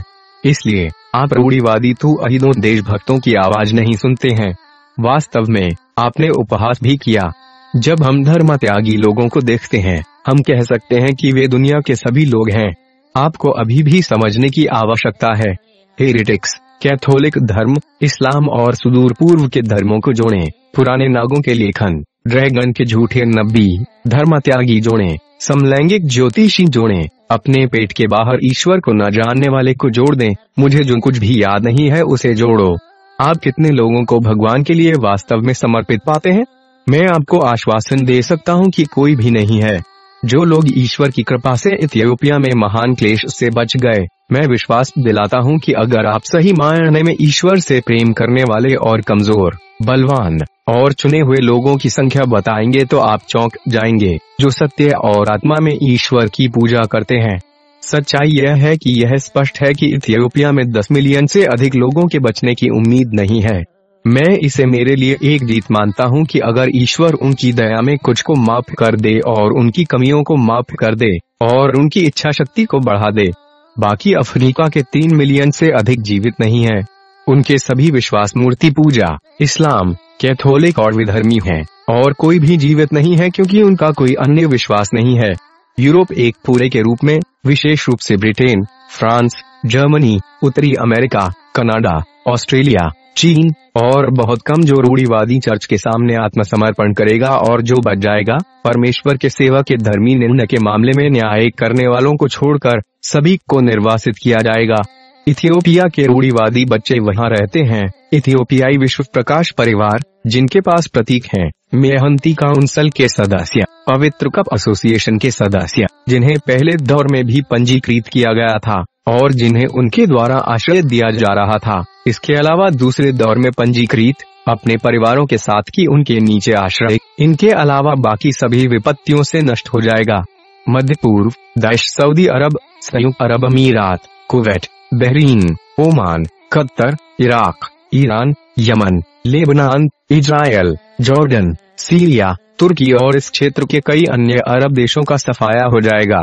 इसलिए, आप रूढ़ीवादी तू अहिदों देशभक्तों की आवाज़ नहीं सुनते हैं। वास्तव में, आपने उपहास भी किया। जब हम धर्म त्यागी लोगों को देखते हैं, हम कह सकते हैं कि वे दुनिया के सभी लोग हैं। आपको अभी भी समझने की आवश्यकता है। हेरिटिक्स कैथोलिक धर्म, इस्लाम और सुदूर पूर्व के धर्मों को जोड़ें। पुराने नागों के लेखन, ड्रैगन के झूठे नब्बी धर्म त्यागी जोड़े। समलैंगिक ज्योतिषी जोड़े। अपने पेट के बाहर ईश्वर को न जानने वाले को जोड़ दें। मुझे जो कुछ भी याद नहीं है, उसे जोड़ो। आप कितने लोगों को भगवान के लिए वास्तव में समर्पित पाते हैं? मैं आपको आश्वासन दे सकता हूँ कि कोई भी नहीं है। जो लोग ईश्वर की कृपा से इथियोपिया में महान क्लेश से बच गए, मैं विश्वास दिलाता हूँ कि अगर आप सही मायने में ईश्वर से प्रेम करने वाले और कमज़ोर, बलवान और चुने हुए लोगों की संख्या बताएँगे तो आप चौंक जाएँगे, जो सत्य और आत्मा में ईश्वर की पूजा करते हैं। सच्चाई यह है कि यह स्पष्ट है कि इथियोपिया में 10 मिलियन से अधिक लोगों के बचने की उम्मीद नहीं है। मैं इसे मेरे लिए एक जीत मानता हूँ कि अगर ईश्वर उनकी दया में कुछ को माफ़ कर दे और उनकी कमियों को माफ़ कर दे और उनकी इच्छा शक्ति को बढ़ा दे, बाकी अफ्रीका के तीन मिलियन से अधिक जीवित नहीं है। उनके सभी विश्वास मूर्ति पूजा, इस्लाम, कैथोलिक और विधर्मी हैं, और कोई भी जीवित नहीं है क्योंकि उनका कोई अन्य विश्वास नहीं है। यूरोप एक पूरे के रूप में, विशेष रूप से ब्रिटेन, फ्रांस, जर्मनी, उत्तरी अमेरिका, कनाडा, ऑस्ट्रेलिया चीन और बहुत कम जो रूढ़ीवादी चर्च के सामने आत्मसमर्पण करेगा और जो बच जाएगा, परमेश्वर के सेवा के धर्मी निर्णय के मामले में न्याय करने वालों को छोड़कर सभी को निर्वासित किया जाएगा। इथियोपिया के रूढ़ीवादी बच्चे वहाँ रहते हैं। इथियोपियाई विश्व प्रकाश परिवार, जिनके पास प्रतीक हैं, मेहंती काउंसिल के सदस्य, पवित्र कप एसोसिएशन के सदस्य, जिन्हें पहले दौर में भी पंजीकृत किया गया था, और जिन्हें उनके द्वारा आश्रय दिया जा रहा था। इसके अलावा दूसरे दौर में पंजीकृत अपने परिवारों के साथ की उनके नीचे आश्रय। इनके अलावा बाकी सभी विपत्तियों से नष्ट हो जाएगा। मध्य पूर्व देश सऊदी अरब, संयुक्त अरब अमीरात, Kuwait, Bahrain, Oman, Qatar, Iraq, Iran, Yemen, Lebanon, Israel, Jordan, Syria, तुर्की और इस क्षेत्र के कई अन्य अरब देशों का सफाया हो जाएगा।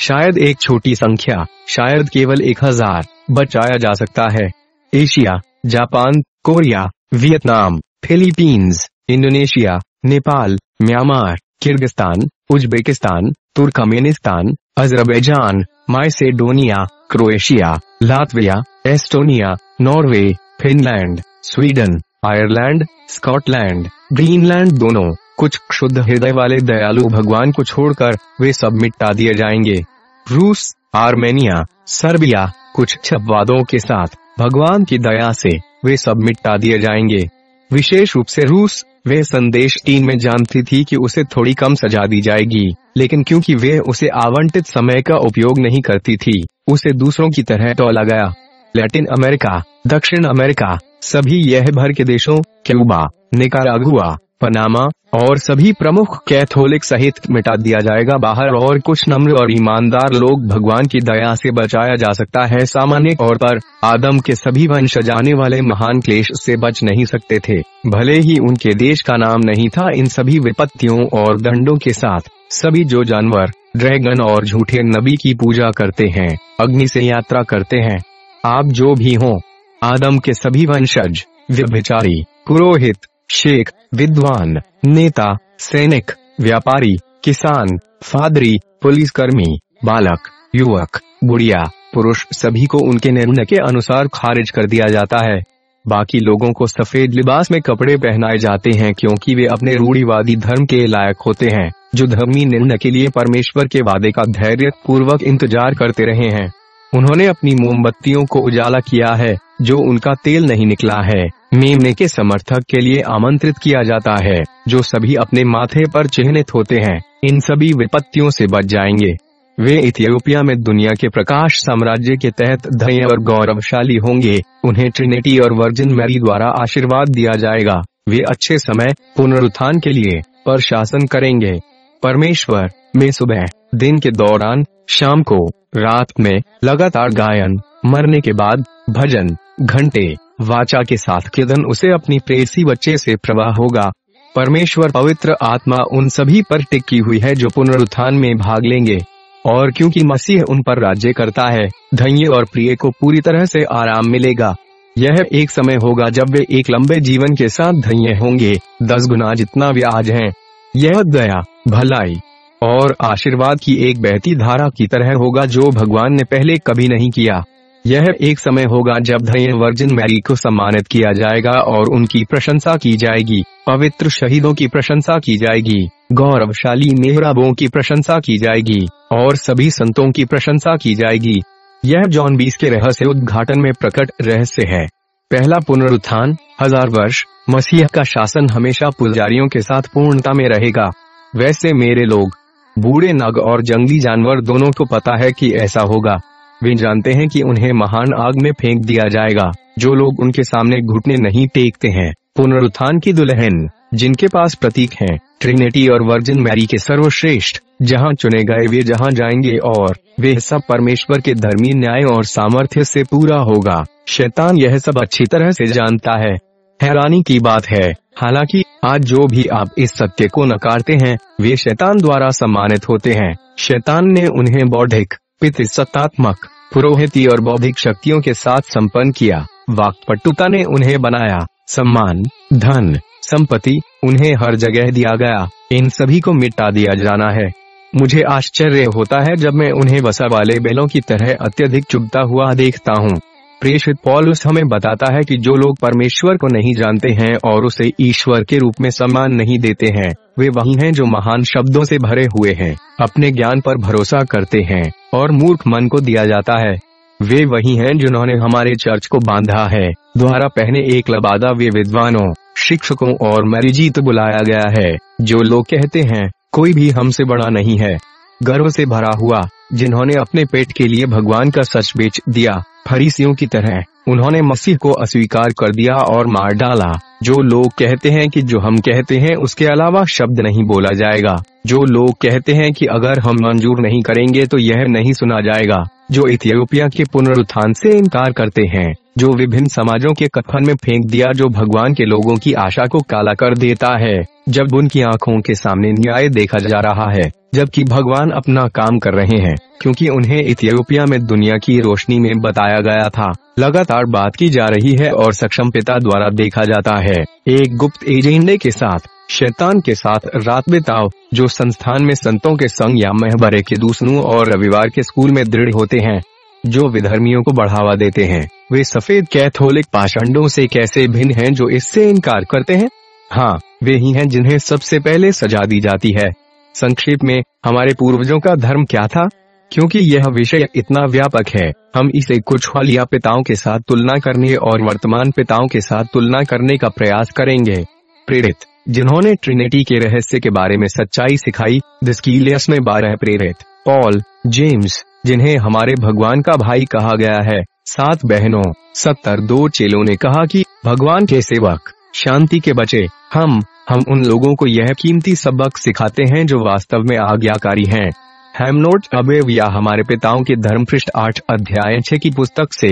शायद एक छोटी संख्या, शायद केवल एक हज़ार बचाया जा सकता है। Asia Japan Korea Vietnam Philippines Indonesia Nepal Myanmar Kyrgyzstan Uzbekistan Turkmenistan Azerbaijan Macedonia Croatia Latvia Estonia Norway Finland Sweden Ireland Scotland Greenland दोनों कुछ क्षुद्ध हृदय वाले दयालु भगवान को छोड़कर वे सब मिटा दिए जाएँगे। रूस, आर्मेनिया, सर्बिया कुछ छपवादों के साथ भगवान की दया से वे सब मिटा दिए जाएँगे। विशेष रूप से रूस, वे संदेश टीम में जानती थी कि उसे थोड़ी कम सजा दी जाएगी, लेकिन क्योंकि वे उसे आवंटित समय का उपयोग नहीं करती थी, उसे दूसरों की तरह टोला गया। लैटिन अमेरिका, दक्षिण अमेरिका, सभी यह भर के देशों, क्यूबा, निकारागुआ, पनामा और सभी प्रमुख कैथोलिक सहित मिटा दिया जाएगा। बाहर और कुछ नम्र और ईमानदार लोग भगवान की दया से बचाया जा सकता है। सामान्य तौर पर आदम के सभी वंश जाने वाले महान क्लेश से बच नहीं सकते थे। भले ही उनके देश का नाम नहीं था, इन सभी विपत्तियों और दंडों के साथ सभी जो जानवर, ड्रैगन और झूठे नबी की पूजा करते हैं, अग्नि से यात्रा करते हैं, आप जो भी हो, आदम के सभी वंशज, व्यभिचारी, पुरोहित शेख, विद्वान, नेता, सैनिक, व्यापारी, किसान, फादरी, पुलिसकर्मी, बालक, युवक, बुढ़िया, पुरुष सभी को उनके निर्णय के अनुसार खारिज कर दिया जाता है। बाकी लोगों को सफ़ेद लिबास में कपड़े पहनाए जाते हैं क्योंकि वे अपने रूढ़ीवादी धर्म के लायक होते हैं, जो धर्मी निर्णय के लिए परमेश्वर के वादे का धैर्य पूर्वक इंतज़ार करते रहे हैं। उन्होंने अपनी मोमबत्तियों को उजाला किया है, जो उनका तेल नहीं निकला है। मेमने के समर्थक के लिए आमंत्रित किया जाता है, जो सभी अपने माथे पर चिन्हित होते हैं। इन सभी विपत्तियों से बच जाएँगे। वे इथियोपिया में दुनिया के प्रकाश साम्राज्य के तहत धैर्य और गौरवशाली होंगे। उन्हें ट्रिनिटी और वर्जिन मैरी द्वारा आशीर्वाद दिया जाएगा। वे अच्छे समय पुनरुत्थान के लिए पर शासन करेंगे। परमेश्वर में सुबह, दिन के दौरान, शाम को, रात में लगातार गायन, मरने के बाद, भजन, घंटे वाचा के साथ किदन उसे अपनी प्रेसी बच्चे से प्रवाह होगा। परमेश्वर पवित्र आत्मा उन सभी पर टिकी हुई है जो पुनरुत्थान में भाग लेंगे। और क्योंकि मसीह उन पर राज्य करता है, धन्य और प्रिय को पूरी तरह से आराम मिलेगा। यह एक समय होगा जब वे एक लंबे जीवन के साथ धन्य होंगे। दस गुना जितना व्याज है। यह दया, भलाई और आशीर्वाद की एक बहती धारा की तरह होगा जो भगवान ने पहले कभी नहीं किया। यह एक समय होगा जब धैर्य वर्जिन मैरी को सम्मानित किया जाएगा और उनकी प्रशंसा की जाएगी। पवित्र शहीदों की प्रशंसा की जाएगी। गौरवशाली मेहराबों की प्रशंसा की जाएगी। और सभी संतों की प्रशंसा की जाएगी। यह जॉन बीस के रहस्य उद्घाटन में प्रकट रहस्य है। पहला पुनरुत्थान, हज़ार वर्ष, मसीह का शासन हमेशा पुजारियों के साथ पूर्णता में रहेगा। वैसे मेरे लोग, बूढ़े नग और जंगली जानवर दोनों को पता है कि ऐसा होगा। वे जानते हैं कि उन्हें महान आग में फेंक दिया जाएगा जो लोग उनके सामने घुटने नहीं टेकते हैं। पुनरुत्थान की दुल्हन जिनके पास प्रतीक हैं, ट्रिनिटी और वर्जिन मैरी के सर्वश्रेष्ठ जहाँ चुने गए वे जहाँ जाएँगे और वे सब परमेश्वर के धर्मी न्याय और सामर्थ्य से पूरा होगा। शैतान यह सब अच्छी तरह से जानता है। हैरानी की बात है। हालाँकि आज जो भी आप इस सत्य को नकारते हैं वे शैतान द्वारा सम्मानित होते हैं। शैतान ने उन्हें बौद्धिक पित सत्तात्मक पुरोहिती और बौद्धिक शक्तियों के साथ संपन्न किया। वाकपटुता ने उन्हें बनाया। सम्मान, धन, संपत्ति, उन्हें हर जगह दिया गया। इन सभी को मिटा दिया जाना है। मुझे आश्चर्य होता है जब मैं उन्हें वसा वाले बैलों की तरह अत्यधिक चुभता हुआ देखता हूँ। प्रेषित पॉलुस हमें बताता है कि जो लोग परमेश्वर को नहीं जानते हैं और उसे ईश्वर के रूप में सम्मान नहीं देते हैं, वे वही हैं जो महान शब्दों से भरे हुए हैं, अपने ज्ञान पर भरोसा करते हैं और मूर्ख मन को दिया जाता है। वे वही हैं जिन्होंने हमारे चर्च को बांधा है, द्वारा पहने एक लबादा वे विद्वानों, शिक्षकों और मरीजीत बुलाया गया है, जो लोग कहते हैं, कोई भी हमसे बड़ा नहीं है, गर्व से भरा हुआ जिन्होंने अपने पेट के लिए भगवान का सच बेच दिया। फरीसियों की तरह, उन्होंने मसीह को अस्वीकार कर दिया और मार डाला। जो लोग कहते हैं कि जो हम कहते हैं, उसके अलावा शब्द नहीं बोला जाएगा। जो लोग कहते हैं कि अगर हम मंजूर नहीं करेंगे तो यह नहीं सुना जाएगा। जो इथियोपिया के पुनरुत्थान से इनकार करते हैं, जो विभिन्न समाजों के कफन में फेंक दिया, जो भगवान के लोगों की आशा को काला कर देता है। जब उनकी आँखों के सामने न्याय देखा जा रहा है, जबकि भगवान अपना काम कर रहे हैं, क्योंकि उन्हें इथियोपिया में दुनिया की रोशनी में बताया गया था, लगातार बात की जा रही है और सक्षम पिता द्वारा देखा जाता है। एक गुप्त एजेंडे के साथ, शैतान के साथ रात बिताओ, जो संस्थान में संतों के संग या महबरे के दूसरों और रविवार के स्कूल में दृढ़ होते हैं, जो विधर्मियों को बढ़ावा देते हैं। वे सफ़ेद कैथोलिक पाषंडों से कैसे भिन्न हैं जो इससे इनकार करते हैं? हाँ वे ही हैं जिन्हें सबसे पहले सजा दी जाती है। संक्षेप में, हमारे पूर्वजों का धर्म क्या था? क्योंकि यह विषय इतना व्यापक है, हम इसे कुछ हालिया पिताओं के साथ तुलना करने और वर्तमान पिताओं के साथ तुलना करने का प्रयास करेंगे। प्रेरित, जिन्होंने ट्रिनिटी के रहस्य के बारे में सच्चाई सिखाई, दिस्कीलियस में बारह प्रेरित, पॉल, जेम्स, जिन्हें हमारे भगवान का भाई कहा गया है। सात बहनों, सत्तर दो चेलों ने कहा कि, भगवान के सेवक, शांति के बचे, हम हम उन लोगों को यह कीमती सबक सिखाते हैं जो वास्तव में आज्ञाकारी हैं। हेमनोट अबेव या हमारे पिताओं के धर्म पृष्ठ आठ अध्याय छह की पुस्तक से,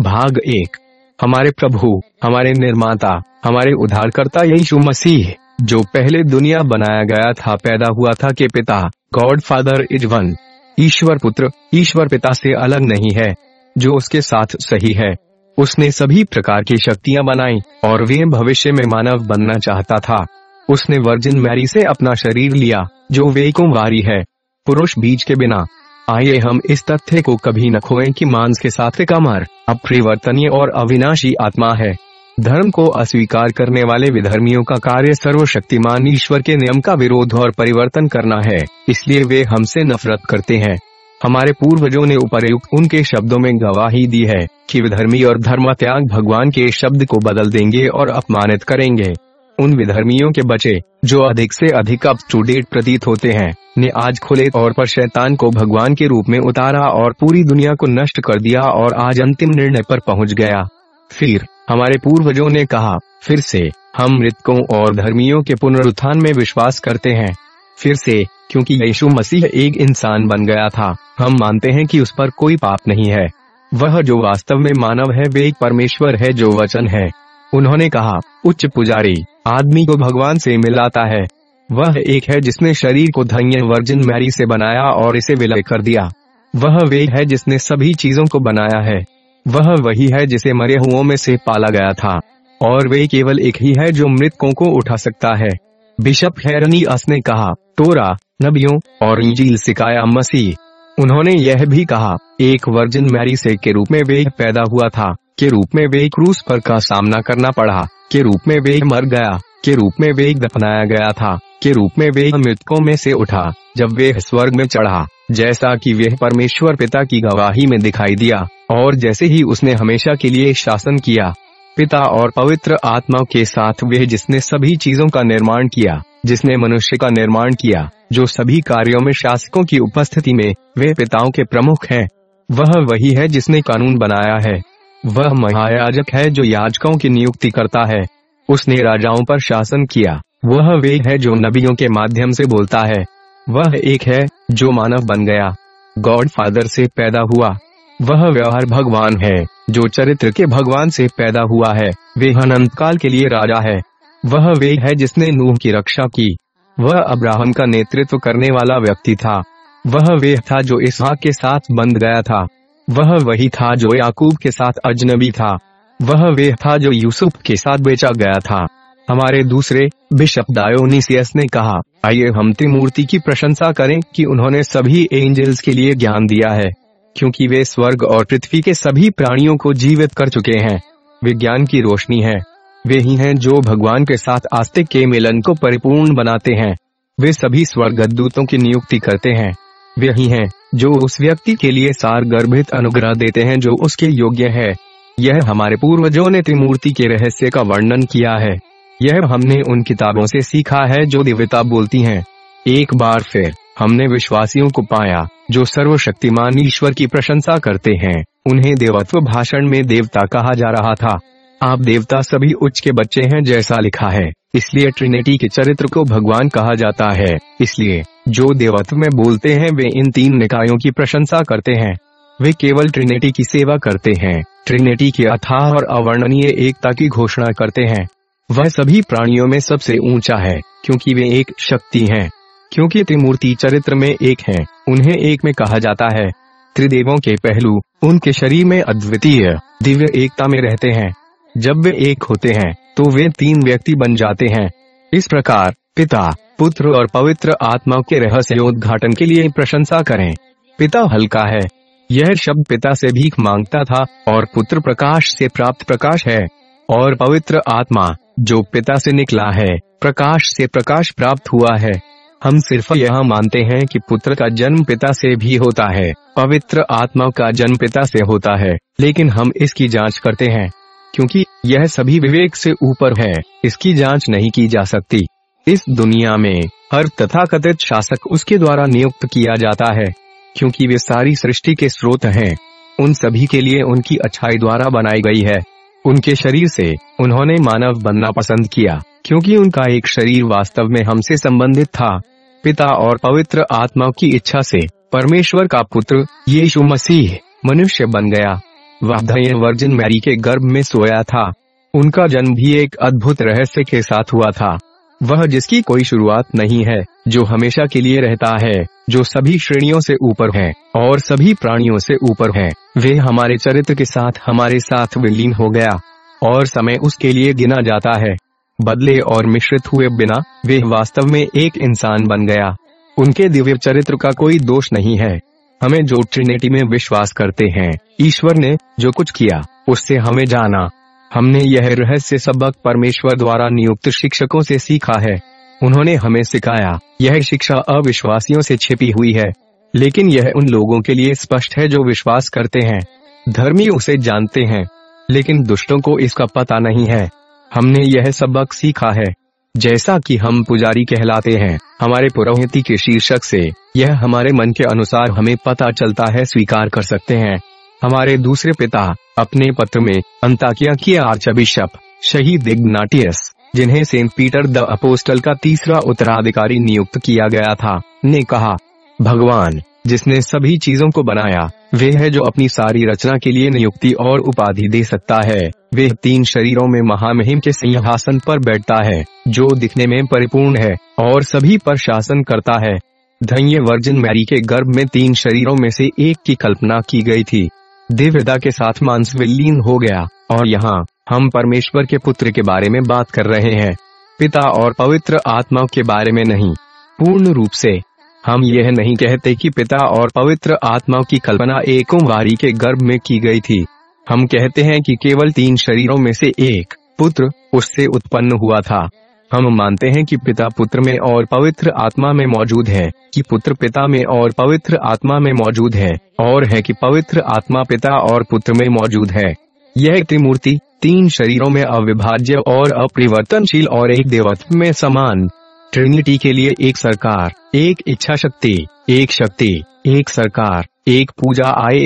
भाग एक, हमारे प्रभु, हमारे निर्माता, हमारे उद्धारकर्ता यीशु मसीह, जो पहले दुनिया बनाया गया था, पैदा हुआ था के पिता गॉड फादर इज़ वन ईश्वर पुत्र, ईश्वर पिता से अलग नहीं है, जो उसके साथ सही है। उसने सभी प्रकार की शक्तियाँ बनाई, और वे भविष्य में मानव बनना चाहता था। उसने वर्जिन मैरी से अपना शरीर लिया, जो वे कुंवारी है। पुरुष बीज के बिना। आइए हम इस तथ्य को कभी न खोएँ कि मांस के साथ कमर, अपरिवर्तनीय और अविनाशी आत्मा है। धर्म को अस्वीकार करने वाले विधर्मियों का कार्य सर्वशक्तिमान ईश्वर के नियम का विरोध और परिवर्तन करना है, इसलिए वे हमसे नफरत करते हैं। हमारे पूर्वजों ने उपरयुक्त उनके शब्दों में गवाही दी है कि विधर्मी और धर्म त्याग भगवान के शब्द को बदल देंगे और अपमानित करेंगे। उन विधर्मियों के बचे, जो अधिक से अधिक अप टू डेट प्रतीत होते हैं, ने आज खुले तौर पर शैतान को भगवान के रूप में उतारा और पूरी दुनिया को नष्ट कर दिया और आज अंतिम निर्णय पर पहुँच गया। फिर, हमारे पूर्वजों ने कहा, फिर से, हम मृतकों और धर्मियों के पुनरुत्थान में विश्वास करते हैं। फिर से क्योंकि यीशु मसीह एक इंसान बन गया था। हम मानते हैं कि उस पर कोई पाप नहीं है। वह जो वास्तव में मानव है, वे एक परमेश्वर है जो वचन है। उन्होंने कहा, उच्च पुजारी, आदमी को भगवान से मिलाता है। वह एक है जिसने शरीर को धन्य वर्जिन मैरी से बनाया और इसे विलय कर दिया। वह वे है जिसने सभी चीज़ों को बनाया है। वह वही है जिसे मरे हुओं में से पाला गया था। और वे केवल एक ही है जो मृतकों को उठा सकता है। बिशप हैरनी अस ने कहा, तोरा, नबियों और इंजील सिकाया मसीह। उन्होंने यह भी कहा, एक वर्जिन मैरी से के रूप में वे पैदा हुआ था, के रूप में वे क्रूस पर का सामना करना पड़ा, के रूप में वे मर गया, के रूप में वे दफनाया गया था, के रूप में वे मृतकों में से उठा, जब वे स्वर्ग में चढ़ा, जैसा कि वह परमेश्वर पिता की गवाही में दिखाई दिया, और जैसे ही उसने हमेशा के लिए शासन किया पिता और पवित्र आत्मा के साथ वे जिसने सभी चीज़ों का निर्माण किया, जिसने मनुष्य का निर्माण किया, जो सभी कार्यों में शासकों की उपस्थिति में वे पिताओं के प्रमुख हैं। वह वही है जिसने कानून बनाया है। वह महायाजक है जो याजकों की नियुक्ति करता है। उसने राजाओं पर शासन किया। वह वे है जो नबियों के माध्यम से बोलता है। वह एक है जो मानव बन गया। गॉड फादर से पैदा हुआ। वह व्यवहार भगवान है। जो चरित्र के भगवान से पैदा हुआ है, वे अनंत काल के लिए राजा है। वह वे है जिसने नूह की रक्षा की। वह अब्राहम का नेतृत्व करने वाला व्यक्ति था। वह वे था जो इसहाक के साथ बंद गया था। वह वही था जो याकूब के साथ अजनबी था। वह वे था जो यूसुफ के साथ बेचा गया था। हमारे दूसरे बिशप डायोनिसियस ने कहा, आइए हम त्रिमूर्ति की प्रशंसा करें कि उन्होंने सभी एंजल्स के लिए ज्ञान दिया है। क्योंकि वे स्वर्ग और पृथ्वी के सभी प्राणियों को जीवित कर चुके हैं। विज्ञान की रोशनी है। वे ही हैं जो भगवान के साथ आस्तिक के मिलन को परिपूर्ण बनाते हैं। वे सभी स्वर्ग दूतों की नियुक्ति करते हैं। वे ही हैं जो उस व्यक्ति के लिए सार गर्भित अनुग्रह देते हैं जो उसके योग्य है। यह हमारे पूर्वजों ने त्रिमूर्ति के रहस्य का वर्णन किया है। यह हमने उन किताबों से सीखा है जो दिव्यता बोलती हैं। एक बार फिर। हमने विश्वासियों को पाया, जो सर्वशक्तिमान ईश्वर की प्रशंसा करते हैं, उन्हें देवत्व भाषण में देवता कहा जा रहा था। आप देवता सभी उच्च के बच्चे हैं जैसा लिखा है, इसलिए ट्रिनिटी के चरित्र को भगवान कहा जाता है, इसलिए, जो देवत्व में बोलते हैं वे इन तीन निकायों की प्रशंसा करते हैं। वे केवल ट्रिनिटी की सेवा करते हैं, ट्रिनिटी की अथाह और अवर्णनीय एकता की घोषणा करते हैं। वह सभी प्राणियों में सबसे ऊँचा है, क्योंकि वे एक शक्ति हैं। क्योंकि त्रिमूर्ति चरित्र में एक हैं, उन्हें एक में कहा जाता है। त्रिदेवों के पहलू उनके शरीर में अद्वितीय दिव्य एकता में रहते हैं। जब वे एक होते हैं तो वे तीन व्यक्ति बन जाते हैं। इस प्रकार पिता पुत्र और पवित्र आत्मा के रहस्योद्घाटन के लिए प्रशंसा करें। पिता हल्का है। यह शब्द पिता से भीख माँगता था और पुत्र प्रकाश से प्राप्त प्रकाश है। और पवित्र आत्मा जो पिता से निकला है प्रकाश से प्रकाश प्राप्त हुआ है। हम सिर्फ़ यह मानते हैं कि पुत्र का जन्म पिता से भी होता है, पवित्र आत्मा का जन्म पिता से होता है, लेकिन हम इसकी जाँच करते हैं, क्योंकि यह सभी विवेक से ऊपर है, इसकी जाँच नहीं की जा सकती। इस दुनिया में, हर तथाकथित शासक उसके द्वारा नियुक्त किया जाता है, क्योंकि वे सारी सृष्टि के स्रोत हैं। उन सभी के लिए उनकी अच्छाई द्वारा बनाई गई है। उनके शरीर से उन्होंने मानव बनना पसंद किया। क्योंकि उनका एक शरीर वास्तव में हमसे संबंधित था। पिता और पवित्र आत्मा की इच्छा से परमेश्वर का पुत्र यीशु मसीह मनुष्य बन गया। वह वर्जिन मैरी के गर्भ में सोया था। उनका जन्म भी एक अद्भुत रहस्य के साथ हुआ था। वह जिसकी कोई शुरुआत नहीं है, जो हमेशा के लिए रहता है, जो सभी श्रेणियों से ऊपर है, और सभी प्राणियों से ऊपर है, वे हमारे चरित्र के साथ हमारे साथ विलीन हो गया, और समय उसके लिए गिना जाता है। बदले और मिश्रित हुए बिना, वे वास्तव में एक इंसान बन गया। उनके दिव्य चरित्र का कोई दोष नहीं है। हमें जो ट्रिनिटी में विश्वास करते हैं, ईश्वर ने जो कुछ किया, उससे हमें जाना। हमने यह रहस्य सबक परमेश्वर द्वारा नियुक्त शिक्षकों से सीखा है। उन्होंने हमें सिखाया, यह शिक्षा अविश्वासियों से छिपी हुई है। लेकिन यह उन लोगों के लिए स्पष्ट है जो विश्वास करते हैं। धर्मी उसे जानते हैं, लेकिन दुष्टों को इसका पता नहीं है। हमने यह सबक सीखा है। जैसा कि हम पुजारी कहलाते हैं, हमारे पुरोहिती के शीर्षक से, यह हमारे मन के अनुसार हमें पता चलता है, स्वीकार कर सकते हैं। हमारे दूसरे पिता, अपने पत्र में, अंताकिया की आर्च बिशप शहीद इग्नाटियस, जिन्हें सेंट पीटर द अपोस्टल का तीसरा उत्तराधिकारी नियुक्त किया गया था, ने कहा, भगवान, जिसने सभी चीज़ों को बनाया, वे है जो अपनी सारी रचना के लिए नियुक्ति और उपाधि दे सकता है। वे तीन शरीरों में महामहिम के सिंहासन पर बैठता है, जो दिखने में परिपूर्ण है, और सभी पर शासन करता है। धन्य वर्जन मैरी के गर्भ में तीन शरीरों में से एक की कल्पना की गई थी। दिव्यता के साथ मांस विलीन हो गया, और यहाँ, हम परमेश्वर के पुत्र के बारे में बात कर रहे हैं। पिता और पवित्र आत्मा के बारे में नहीं। पूर्ण रूप से, हम यह नहीं कहते कि पिता और पवित्र आत्मा की कल्पना एक वारी के गर्भ में की गई थी। हम कहते हैं कि केवल तीन शरीरों में से एक, पुत्र, उससे उत्पन्न हुआ था। हम मानते हैं कि पिता पुत्र में और पवित्र आत्मा में मौजूद है, कि पुत्र पिता में और पवित्र आत्मा में मौजूद है, और है कि पवित्र आत्मा पिता और पुत्र में मौजूद है। यह त्रिमूर्ति, तीन शरीरों में अविभाज्य और अपरिवर्तनशील और एक देवत्व में समान। ट्रिनिटी के लिए एक सरकार, एक इच्छा शक्ति एक शक्ति, एक सरकार। एक पूजा आई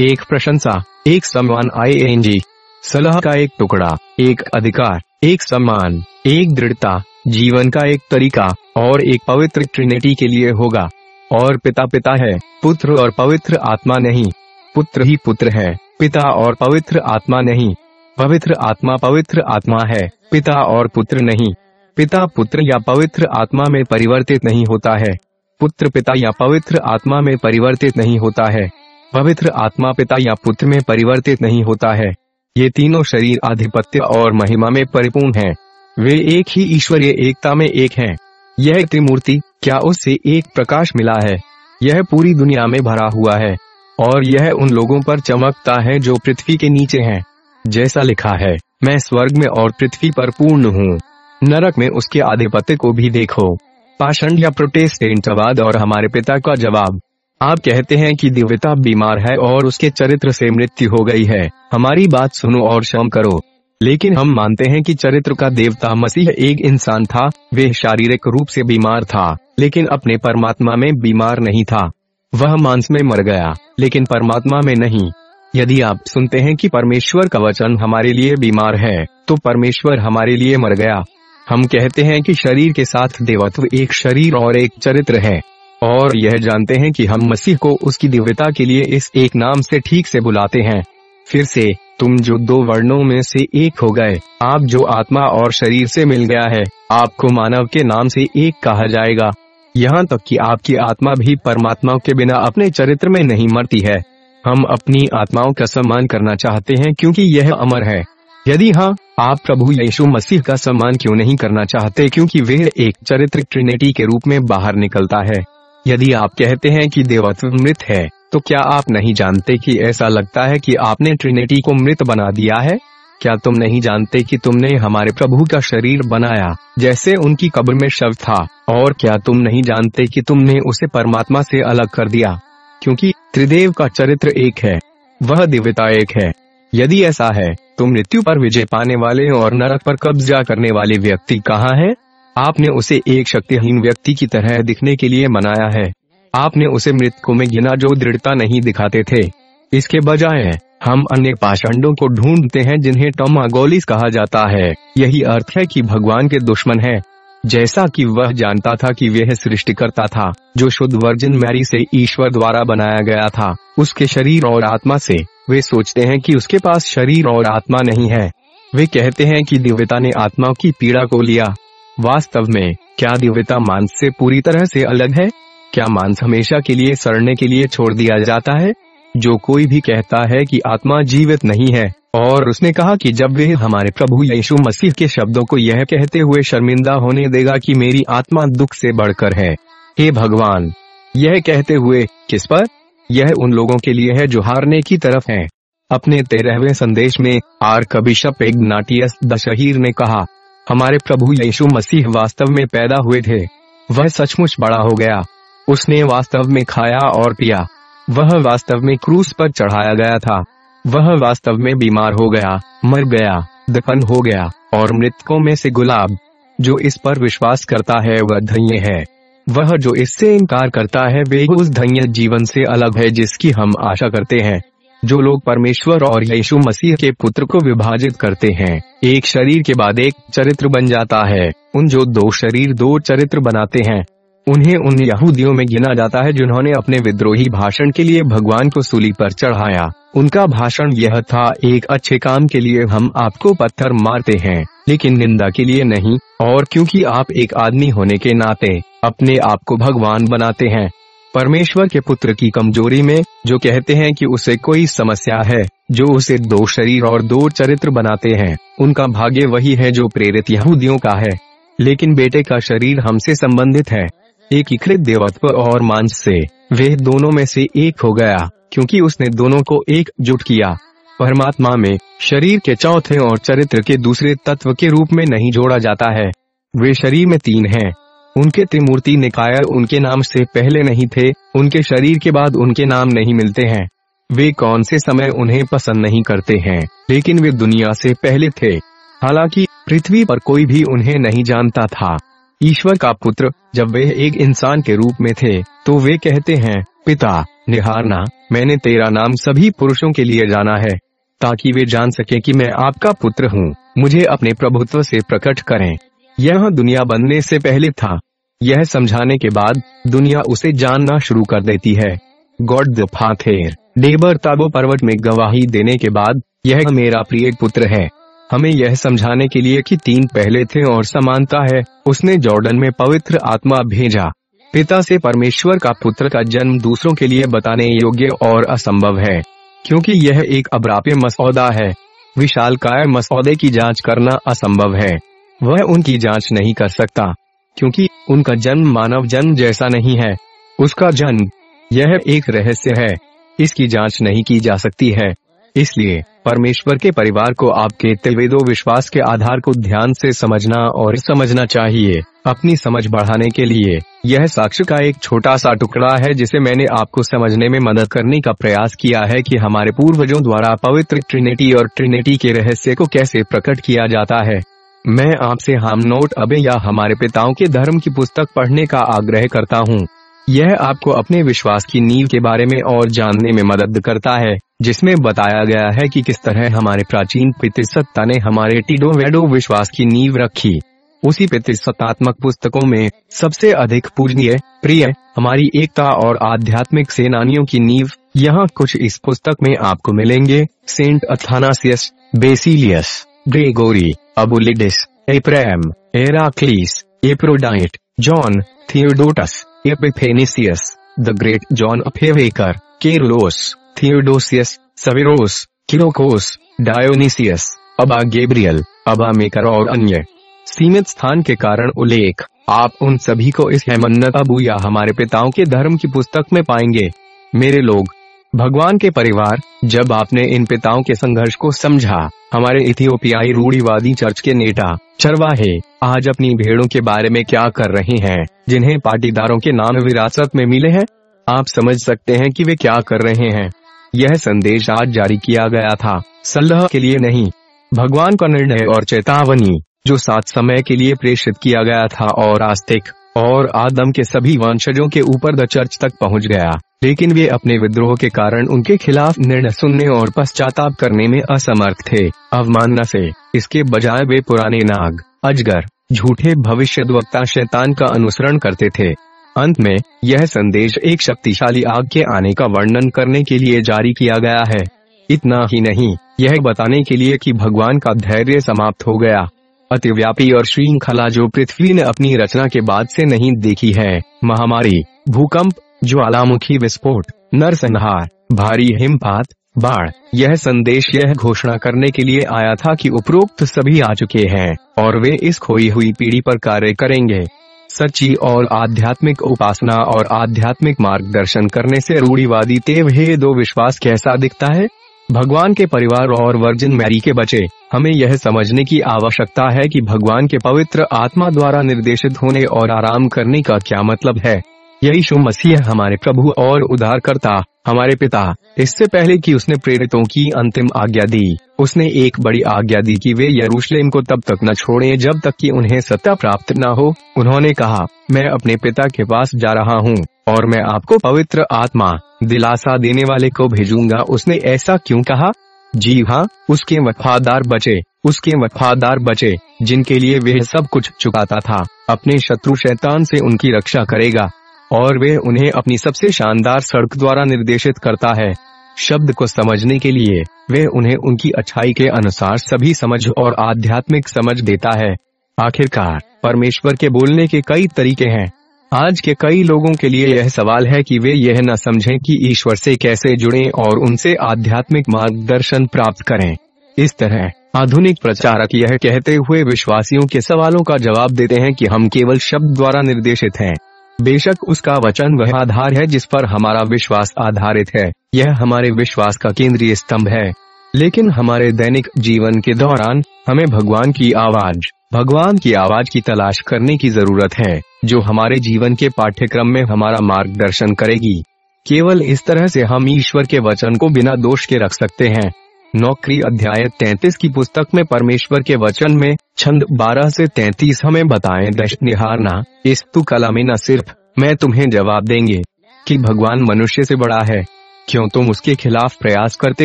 एक प्रशंसा, एक सम्मान आई सलाह का एक टुकड़ा, एक अधिकार, एक सम्मान, एक दृढ़ता, जीवन का एक तरीका, और एक पवित्र ट्रिनिटी के लिए होगा। और पिता पिता है, पुत्र और पवित्र आत्मा नहीं। पुत्र ही पुत्र है, पिता और पवित्र आत्मा नहीं। पवित्र आत्मा पवित्र आत्मा है, पिता और पुत्र नहीं। पिता पुत्र या पवित्र आत्मा में परिवर्तित नहीं होता है। पुत्र पिता या पवित्र आत्मा में परिवर्तित नहीं होता है। पवित्र आत्मा पिता या पुत्र में परिवर्तित नहीं होता है। ये तीनों शरीर आधिपत्य और महिमा में परिपूर्ण हैं। वे एक ही ईश्वरीय एकता में एक हैं। यह त्रिमूर्ति क्या उससे एक प्रकाश मिला है? यह पूरी दुनिया में भरा हुआ है। और यह उन लोगों पर चमकता है जो पृथ्वी के नीचे हैं। जैसा लिखा है, मैं स्वर्ग में और पृथ्वी पर पूर्ण हूँ। नरक में उसके आधिपत्य को भी देखो। पाषण या प्रोटेस्टेंटवाद और हमारे पिता का जवाब। आप कहते हैं कि दिव्यता बीमार है और उसके चरित्र से मृत्यु हो गई है। हमारी बात सुनो और शम करो। लेकिन हम मानते हैं कि चरित्र का देवता मसीह एक इंसान था वे शारीरिक रूप से बीमार था, लेकिन अपने परमात्मा में बीमार नहीं था। वह मांस में मर गया, लेकिन परमात्मा में नहीं। यदि आप सुनते हैं कि परमेश्वर का वचन हमारे लिए बीमार है तो परमेश्वर हमारे लिए मर गया। हम कहते हैं कि शरीर के साथ देवत्व एक शरीर और एक चरित्र है। और यह जानते हैं कि हम मसीह को उसकी दिव्यता के लिए इस एक नाम से ठीक से बुलाते हैं। फिर से, तुम जो दो वर्णों में से एक हो गए, आप जो आत्मा और शरीर से मिल गया है, आपको मानव के नाम से एक कहा जाएगा। यहाँ तक कि आपकी आत्मा भी परमात्मा के बिना अपने चरित्र में नहीं मरती है। हम अपनी आत्माओं का सम्मान करना चाहते हैं क्योंकि यह अमर है। यदि हाँ आप प्रभु यीशु मसीह का सम्मान क्यों नहीं करना चाहते? क्योंकि वे एक चरित्र ट्रिनिटी के रूप में बाहर निकलता है। यदि आप कहते हैं कि देवत्व मृत है तो क्या आप नहीं जानते कि ऐसा लगता है कि आपने ट्रिनिटी को मृत बना दिया है? क्या तुम नहीं जानते कि तुमने हमारे प्रभु का शरीर बनाया, जैसे उनकी कब्र में शव था? और क्या तुम नहीं जानते कि तुमने उसे परमात्मा से अलग कर दिया? क्योंकि त्रिदेव का चरित्र एक है, वह दिव्यता एक है। यदि ऐसा है तो मृत्यु पर विजय पाने वाले और नरक पर कब्जा करने वाले व्यक्ति कहाँ है? आपने उसे एक शक्तिहीन व्यक्ति की तरह दिखने के लिए मनाया है। आपने उसे मृतकों में गिना जो दृढ़ता नहीं दिखाते थे। इसके बजाय, हम अन्य पाषंडों को ढूंढते हैं जिन्हें टोमागोलिस कहा जाता है। यही अर्थ है कि भगवान के दुश्मन है। जैसा कि वह जानता था कि वह सृष्टिकर्ता था, जो शुद्ध वर्जिन मैरी से ईश्वर द्वारा बनाया गया था। उसके शरीर और आत्मा से वे सोचते हैं कि उसके पास शरीर और आत्मा नहीं है। वे कहते हैं कि दिव्यता ने आत्मा की पीड़ा को लिया। वास्तव में, क्या दिव्यता मांस से पूरी तरह से अलग है? क्या मांस हमेशा के लिए सड़ने के लिए छोड़ दिया जाता है? जो कोई भी कहता है कि आत्मा जीवित नहीं है, और उसने कहा कि जब वे हमारे प्रभु यीशु मसीह के शब्दों को यह कहते हुए शर्मिंदा होने देगा कि मेरी आत्मा दुख से बढ़कर है। हे भगवान, यह कहते हुए, किस पर? यह उन लोगों के लिए है जो हारने की तरफ़ हैं। अपने तेरहवें संदेश में आर कबिशप इग्नाटियस दशहीर ने कहा, हमारे प्रभु यीशु मसीह वास्तव में पैदा हुए थे। वह सचमुच बड़ा हो गया। उसने वास्तव में खाया और पिया। वह वास्तव में क्रूस पर चढ़ाया गया था। वह वास्तव में बीमार हो गया, मर गया, दफन हो गया और मृतकों में से गुलाब, जो इस पर विश्वास करता है, वह धन्य है। वह जो इससे इनकार करता है, वे उस धन्य जीवन से अलग है जिसकी हम आशा करते हैं, जो लोग परमेश्वर और यीशु मसीह के पुत्र को विभाजित करते हैं। एक शरीर के बाद एक चरित्र बन जाता है। उन जो दो शरीर, दो चरित्र बनाते हैं, उन्हें उन यहूदियों में गिना जाता है जिन्होंने अपने विद्रोही भाषण के लिए भगवान को सूली पर चढ़ाया। उनका भाषण यह था, एक अच्छे काम के लिए हम आपको पत्थर मारते हैं, लेकिन निंदा के लिए नहीं, और क्योंकि आप एक आदमी होने के नाते अपने आप को भगवान बनाते हैं। परमेश्वर के पुत्र की कमज़ोरी में, जो कहते हैं कि उसे कोई समस्या है, जो उसे दो शरीर और दो चरित्र बनाते हैं, उनका भाग्य वही है जो प्रेरित यहूदियों का है। लेकिन बेटे का शरीर हमसे संबंधित है। एक एकीकृत देवत्व और मांस से। वे दोनों में से एक हो गया, क्योंकि उसने दोनों को एकजुट किया। परमात्मा में, शरीर के चौथे और चरित्र के दूसरे तत्व के रूप में नहीं जोड़ा जाता है। वे शरीर में तीन हैं। उनके त्रिमूर्ति निकाय उनके नाम से पहले नहीं थे, उनके शरीर के बाद उनके नाम नहीं मिलते हैं। वे कौन से समय उन्हें पसंद नहीं करते हैं, लेकिन वे दुनिया से पहले थे। हालाँकि, पृथ्वी पर कोई भी उन्हें नहीं जानता था। ईश्वर का पुत्र, जब वे एक इंसान के रूप में थे तो वे कहते हैं, पिता, निहारना, मैंने तेरा नाम सभी पुरुषों के लिए जाना है, ताकि वे जान सके कि मैं आपका पुत्र हूँ। मुझे अपने प्रभुत्व से प्रकट करें। यह दुनिया बनने से पहले था। यह समझाने के बाद, दुनिया उसे जानना शुरू कर देती है। God the father. Debre Tabor पर्वत में गवाही देने के बाद, यह मेरा प्रिय पुत्र है। हमें यह समझाने के लिए कि तीन पहले थे और समानता है, उसने जॉर्डन में पवित्र आत्मा भेजा। पिता से परमेश्वर का पुत्र का जन्म दूसरों के लिए बताने योग्य और असंभव है, क्योंकि यह एक अब्राप्य मसौदा है। विशाल काय मसौदे की जाँच करना असंभव है। वह उनकी जाँच नहीं कर सकता, क्योंकि उनका जन्म मानव जन्म जैसा नहीं है। उसका जन्म, यह एक रहस्य है। इसकी जाँच नहीं की जा सकती है। इसलिए, परमेश्वर के परिवार को आपके तेवेदो विश्वास के आधार को ध्यान से समझना और समझना चाहिए। अपनी समझ बढ़ाने के लिए, यह साक्ष्य का एक छोटा सा टुकड़ा है जिसे मैंने आपको समझने में मदद करने का प्रयास किया है कि हमारे पूर्वजों द्वारा पवित्र ट्रिनिटी और ट्रिनिटी के रहस्य को कैसे प्रकट किया जाता है। मैं आपसे हम नोट अबे या हमारे पिताओं के धर्म की पुस्तक पढ़ने का आग्रह करता हूँ। यह आपको अपने विश्वास की नींव के बारे में और जानने में मदद करता है, जिसमें बताया गया है कि किस तरह हमारे प्राचीन पितृसत्ता ने हमारे टीडो वेडो विश्वास की नींव रखी। उसी पितृसत्तात्मक पुस्तकों में सबसे अधिक पूजनीय, प्रिय, हमारी एकता और आध्यात्मिक सेनानियों की नींव यहाँ कुछ इस पुस्तक में आपको मिलेंगे, सेंट अथानासियस बेसिलियस। ग्रेगोरी अबुलिडिस एप्रेम एराक्लीस एप्रोडाइट John Theodotus Epiphanius the great John अफेवेकर केरलोस Theodosius Severus किलोकोस डायोनिसियस अबा गेब्रियल अबा मेकर और अन्य। सीमित स्थान के कारण उल्लेख, आप उन सभी को इस हेमन्नत अबू या हमारे पिताओं के धर्म की पुस्तक में पाएँगे। मेरे लोग भगवान के परिवार, जब आपने इन पिताओं के संघर्ष को समझा, हमारे इथियोपियाई रूढ़ीवादी चर्च के नेता, चरवाहे, आज अपनी भेड़ों के बारे में क्या कर रहे हैं, जिन्हें पाटीदारों के नाम विरासत में मिले हैं? आप समझ सकते हैं कि वे क्या कर रहे हैं। यह संदेश आज जारी किया गया था। सलाह के लिए नहीं। भगवान का निर्णय और चेतावनी, जो सात समय के लिए प्रेषित किया गया था और आस्तिक और आदम के सभी वंशजों के ऊपर द चर्च तक पहुँच गया। लेकिन वे अपने विद्रोह के कारण उनके खिलाफ निर्णय सुनने और पश्चाताप करने में असमर्थ थे। अवमानना से, इसके बजाय वे पुराने नाग, अजगर, झूठे भविष्य शैतान का अनुसरण करते थे। अंत में, यह संदेश एक शक्तिशाली आग के आने का वर्णन करने के लिए जारी किया गया है। इतना ही नहीं, यह बताने के लिए कि भगवान का धैर्य समाप्त हो गया। अतिव्यापी और श्रृंखला जो पृथ्वी ने अपनी रचना के बाद से नहीं देखी है। महामारी, भूकंप ज्वालामुखी विस्फोट, नरसंहार, भारी हिमपात, बाढ़। यह संदेश यह घोषणा करने के लिए आया था कि उपरोक्त सभी आ चुके हैं, और वे इस खोई हुई पीढ़ी पर कार्य करेंगे। सच्ची और आध्यात्मिक उपासना और आध्यात्मिक मार्गदर्शन करने से रूढ़ीवादी तेव हे दो विश्वास कैसा दिखता है? भगवान के परिवार और वर्जिन मैरी के बचे, हमें यह समझने की आवश्यकता है कि भगवान के पवित्र आत्मा द्वारा निर्देशित होने और आराम करने का क्या मतलब है। यही शु मसीह हमारे प्रभु और उद्धारकर्ता हमारे पिता। इससे पहले कि उसने प्रेरितों की अंतिम आज्ञा दी, उसने एक बड़ी आज्ञा दी कि वे यरूशलेम को तब तक न छोड़ें जब तक कि उन्हें सत्ता प्राप्त न हो। उन्होंने कहा, मैं अपने पिता के पास जा रहा हूँ और मैं आपको पवित्र आत्मा, दिलासा देने वाले को भेजूँगा। उसने ऐसा क्यों कहा? जी हाँ उसके वफादार बचे, उसके वफादार बचे, जिनके लिए वह सब कुछ चुकाता था। अपने शत्रु शैतान से उनकी रक्षा करेगा। और वे उन्हें अपनी सबसे शानदार सड़क द्वारा निर्देशित करता है। शब्द को समझने के लिए, वे उन्हें उनकी अच्छाई के अनुसार सभी समझ और आध्यात्मिक समझ देता है। आखिरकार, परमेश्वर के बोलने के कई तरीके हैं। आज के कई लोगों के लिए यह सवाल है कि वे यह न समझें कि ईश्वर से कैसे जुड़ें और उनसे आध्यात्मिक मार्गदर्शन प्राप्त करें। इस तरह, आधुनिक प्रचारक यह कहते हुए विश्वासियों के सवालों का जवाब देते हैं कि हम केवल शब्द द्वारा निर्देशित हैं। बेशक उसका वचन वह आधार है जिस पर हमारा विश्वास आधारित है। यह हमारे विश्वास का केंद्रीय स्तंभ है। लेकिन हमारे दैनिक जीवन के दौरान हमें भगवान की आवाज़, भगवान की आवाज़ की तलाश करने की ज़रूरत है, जो हमारे जीवन के पाठ्यक्रम में हमारा मार्गदर्शन करेगी। केवल इस तरह से हम ईश्वर के वचन को बिना दोष के रख सकते हैं। नौकरी अध्याय तैतीस की पुस्तक में परमेश्वर के वचन में छंद बारह से तैतीस हमें बताए, दश निहारना इस तु कला में न सिर्फ़, मैं तुम्हें जवाब देंगे, कि भगवान मनुष्य से बड़ा है। क्यों तुम उसके खिलाफ प्रयास करते